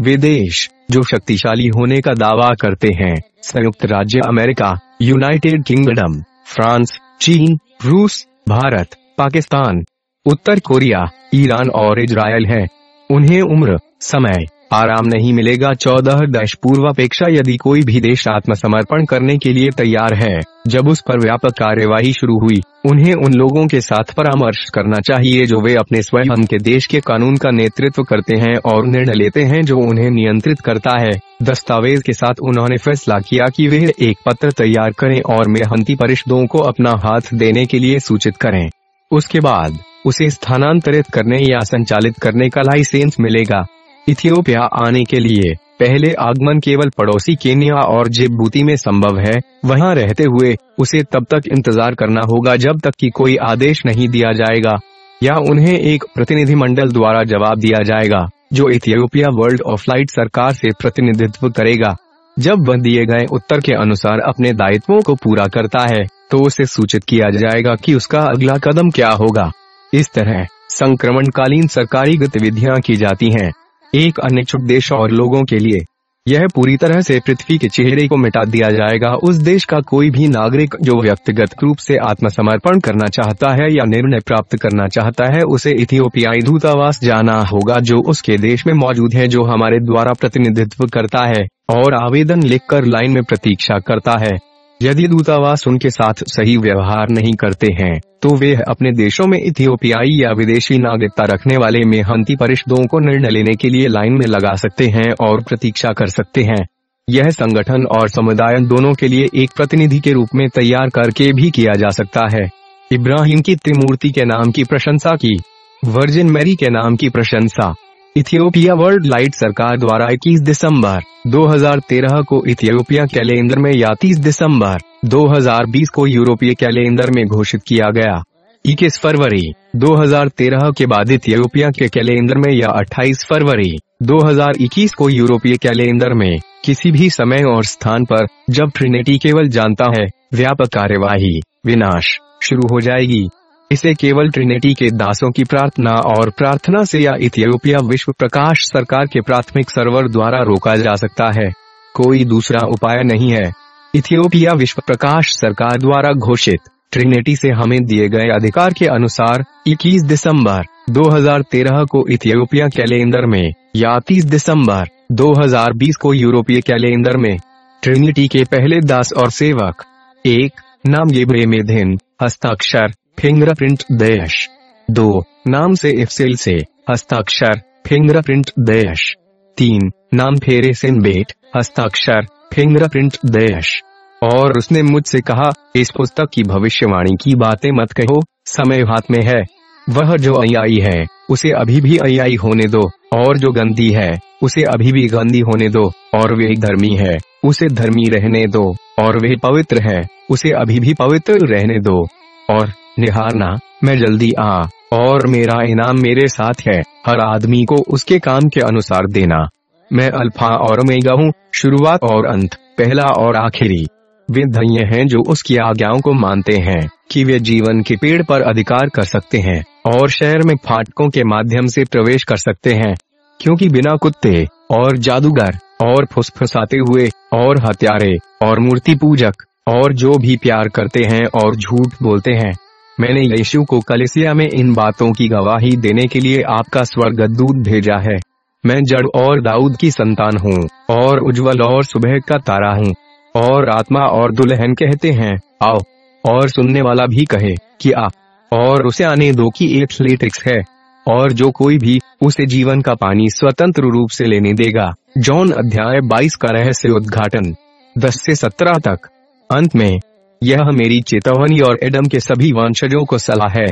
विदेश जो शक्तिशाली होने का दावा करते हैं। संयुक्त राज्य अमेरिका यूनाइटेड किंगडम फ्रांस चीन रूस भारत, पाकिस्तान, उत्तर कोरिया, ईरान और इजराइल है। उन्हें उम्र, समय आराम नहीं मिलेगा। चौदह दश पूर्वापेक्षा यदि कोई भी देश आत्मसमर्पण करने के लिए तैयार है, जब उस पर व्यापक कार्यवाही शुरू हुई, उन्हें उन लोगों के साथ परामर्श करना चाहिए जो वे अपने स्वयं के देश के कानून का नेतृत्व करते हैं और निर्णय लेते हैं जो उन्हें नियंत्रित करता है। दस्तावेज़ के साथ उन्होंने फैसला किया कि वे एक पत्र तैयार करें और मेहनती परिषदों को अपना हाथ देने के लिए सूचित करें। उसके बाद, उसे स्थानांतरित करने या संचालित करने का लाइसेंस मिलेगा। इथियोपिया आने के लिए पहले आगमन केवल पड़ोसी केनिया और जिबूती में संभव है। वहाँ रहते हुए उसे तब तक इंतज़ार करना होगा जब तक कि कोई आदेश नहीं दिया जाएगा, या उन्हें एक प्रतिनिधिमंडल द्वारा जवाब दिया जाएगा, जो इथियोपिया वर्ल्ड ऑफ़ लाइट सरकार से प्रतिनिधित्व करेगा। जब वह दिए गए उत्तर के अनुसार अपने दायित्वों को पूरा करता है तो उसे सूचित किया जाएगा कि उसका अगला कदम क्या होगा। इस तरह संक्रमणकालीन सरकारी गतिविधियाँ की जाती हैं। एक अनिच्छुक देश और लोगों के लिए। यह पूरी तरह से पृथ्वी के चेहरे को मिटा दिया जाएगा। उस देश का कोई भी नागरिक जो व्यक्तिगत रूप से आत्मसमर्पण करना चाहता है या निर्णय प्राप्त करना चाहता है, उसे इथियोपियाई दूतावास जाना होगा, जो उसके देश में मौजूद है, जो हमारे द्वारा प्रतिनिधित्व करता है और आवेदन लिखकर लाइन में प्रतीक्षा करता है। यदि दूतावास उनके साथ सही व्यवहार नहीं करते हैं तो वे अपने देशों में इथियोपियाई या विदेशी नागरिकता रखने वाले मेहनती परिषदों को निर्णय लेने के लिए लाइन में लगा सकते हैं और प्रतीक्षा कर सकते हैं। यह संगठन और समुदाय दोनों के लिए एक प्रतिनिधि के रूप में तैयार करके भी किया जा सकता है। इब्राहिम की त्रिमूर्ति के नाम की प्रशंसा की। वर्जिन मैरी के नाम की प्रशंसा। इथियोपिया वर्ल्ड लाइट सरकार द्वारा 21 दिसंबर 2013 को इथियोपिया कैलेंडर में या 30 दिसंबर 2020 को यूरोपीय कैलेंडर में घोषित किया गया। इक्कीस फरवरी 2013 के बाद इथियोपिया के कैलेंडर में या 28 फरवरी 2021 को यूरोपीय कैलेंडर में किसी भी समय और स्थान पर जब ट्रिनेटी केवल जानता है, व्यापक कार्यवाही, विनाश शुरू हो जाएगी। इसे केवल ट्रिनेटी के दासों की प्रार्थना और प्रार्थना से या इथियोपिया विश्व प्रकाश सरकार के प्राथमिक सर्वर द्वारा रोका जा सकता है। कोई दूसरा उपाय नहीं है। इथियोपिया विश्व प्रकाश सरकार द्वारा घोषित ट्रिनेटी से हमें दिए गए अधिकार के अनुसार 21 दिसंबर 2013 को इथियोपिया कैलेंडर में या 30 दिसंबर 2020 को यूरोपीय कैलेंडर में ट्रिनिटी के पहले दास और सेवक, एक, नाम ये मेधिन हस्ताक्षर फिंगरप्रिंट देश दो, नाम से इफसेल से, हस्ताक्षर फिंगरप्रिंट देश तीन, नाम फेरे सिन बेट हस्ताक्षर फिंगरप्रिंट देश और उसने मुझसे कहा, इस पुस्तक की भविष्यवाणी की बातें मत कहो, समय हाथ में है। वह जो अयाई है, उसे अभी भी अयाई होने दो, और जो गंदी है, उसे अभी भी गंदी होने दो, और वे धर्मी है, उसे धर्मी रहने दो, और वे पवित्र है, उसे अभी भी पवित्र रहने दो। और निहारना, मैं जल्दी आ, और मेरा इनाम मेरे साथ है। हर आदमी को उसके काम के अनुसार देना। मैं अल्फ़ा और मेगा हूँ, शुरुआत और अंत, पहला और आखिरी। वे धन्य हैं जो उसकी आज्ञाओं को मानते हैं, कि वे जीवन के पेड़ पर अधिकार कर सकते हैं, और शहर में फाटकों के माध्यम से प्रवेश कर सकते हैं, क्योंकि बिना कुत्ते, और जादूगर, और फुसफुसाते हुए, और हत्यारे, और मूर्ति पूजक, और जो भी प्यार करते हैं, और झूठ बोलते हैं। मैंने यीशु को कलिसिया में इन बातों की गवाही देने के लिए आपका स्वर्ग दूत भेजा है। मैं जड़ और दाऊद की संतान हूँ, और उज्जवल और सुबह का तारा हूँ, और आत्मा और दुल्हन कहते हैं, आओ, और सुनने वाला भी कहे कि आ, और उसे आने दो की एथलेटिक्स है, और जो कोई भी उसे जीवन का पानी स्वतंत्र रूप से लेने देगा। जॉन अध्याय 22 का रहस्य उद्घाटन 10 से 17 तक, अंत में यह मेरी चेतावनी और एडम के सभी वंशजों को सलाह है।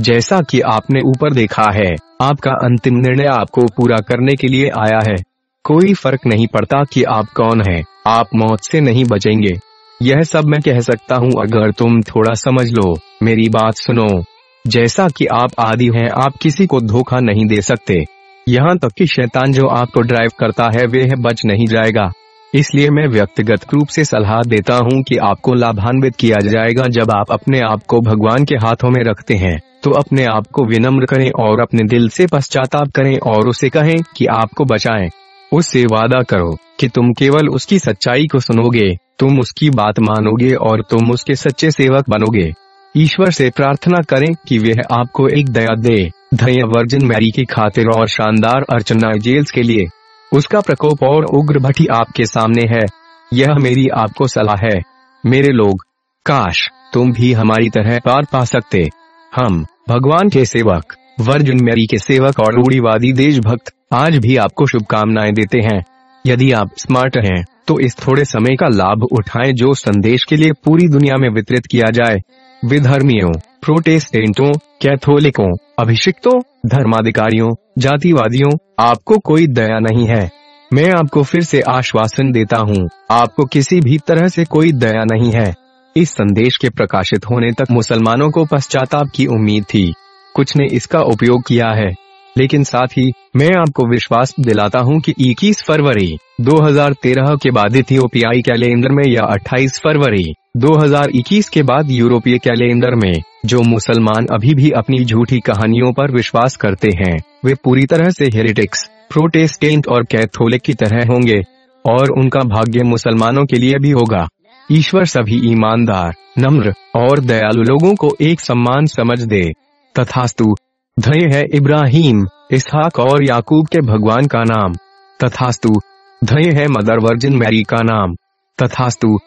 जैसा कि आपने ऊपर देखा है आपका अंतिम निर्णय आपको पूरा करने के लिए आया है। कोई फ़र्क नहीं पड़ता कि आप कौन हैं, आप मौत से नहीं बचेंगे। यह सब मैं कह सकता हूँ अगर तुम थोड़ा समझ लो मेरी बात सुनो। जैसा कि आप आदि हैं आप किसी को धोखा नहीं दे सकते। यहाँ तक कि शैतान जो आपको ड्राइव करता है वह बच नहीं जाएगा। इसलिए मैं व्यक्तिगत रूप से सलाह देता हूँ कि आपको लाभान्वित किया जाएगा जब आप अपने आप को भगवान के हाथों में रखते हैं। तो अपने आप को विनम्र करें और अपने दिल से पश्चाताप करें और उसे कहें कि आपको बचाएँ। उससे वादा करो कि तुम केवल उसकी सच्चाई को सुनोगे, तुम उसकी बात मानोगे और तुम उसके सच्चे सेवक बनोगे। ईश्वर से प्रार्थना करें कि वह आपको एक दया दे। धैर्य वर्जिन मैरी की खातिर और शानदार अर्चना जेल्स के लिए। उसका प्रकोप और उग्र भट्टी आपके सामने है। यह मेरी आपको सलाह है। मेरे लोग, काश तुम भी हमारी तरह पार पा सकते। हम, भगवान के सेवक, वर्जुन मेरी के सेवक और रूढ़ीवादी देशभक्त, आज भी आपको शुभकामनाएँ देते हैं। यदि आप स्मार्ट हैं तो इस थोड़े समय का लाभ उठाएँ जो संदेश के लिए पूरी दुनिया में वितरित किया जाए। विधर्मियों प्रोटेस्टेंटों, कैथोलिकों, अभिषिक्तों, धर्माधिकारियों, जातिवादियों, आपको कोई दया नहीं है। मैं आपको फिर से आश्वासन देता हूँ, आपको किसी भी तरह से कोई दया नहीं है। इस संदेश के प्रकाशित होने तक मुसलमानों को पश्चाताप की उम्मीद थी। कुछ ने इसका उपयोग किया है। लेकिन साथ ही, मैं आपको विश्वास दिलाता हूँ कि 21 फरवरी 2013 के बाद इथियोपियाई कैलेंडर में या 28 फरवरी 2021 के बाद यूरोपीय कैलेंडर में, जो मुसलमान अभी भी अपनी झूठी कहानियों पर विश्वास करते हैं, वे पूरी तरह से हेरिटिक्स, प्रोटेस्टेंट और कैथोलिक की तरह होंगे, और उनका भाग्य मुसलमानों के लिए भी होगा। ईश्वर सभी ईमानदार, नम्र और दयालु लोगों को एक सम्मान समझ दे। तथास्तु धय है इब्राहिम, इसहाक और याकूब के भगवान का नाम। तथास्तु धय है मदर वर्जिन मैरी का नाम। तथास्तु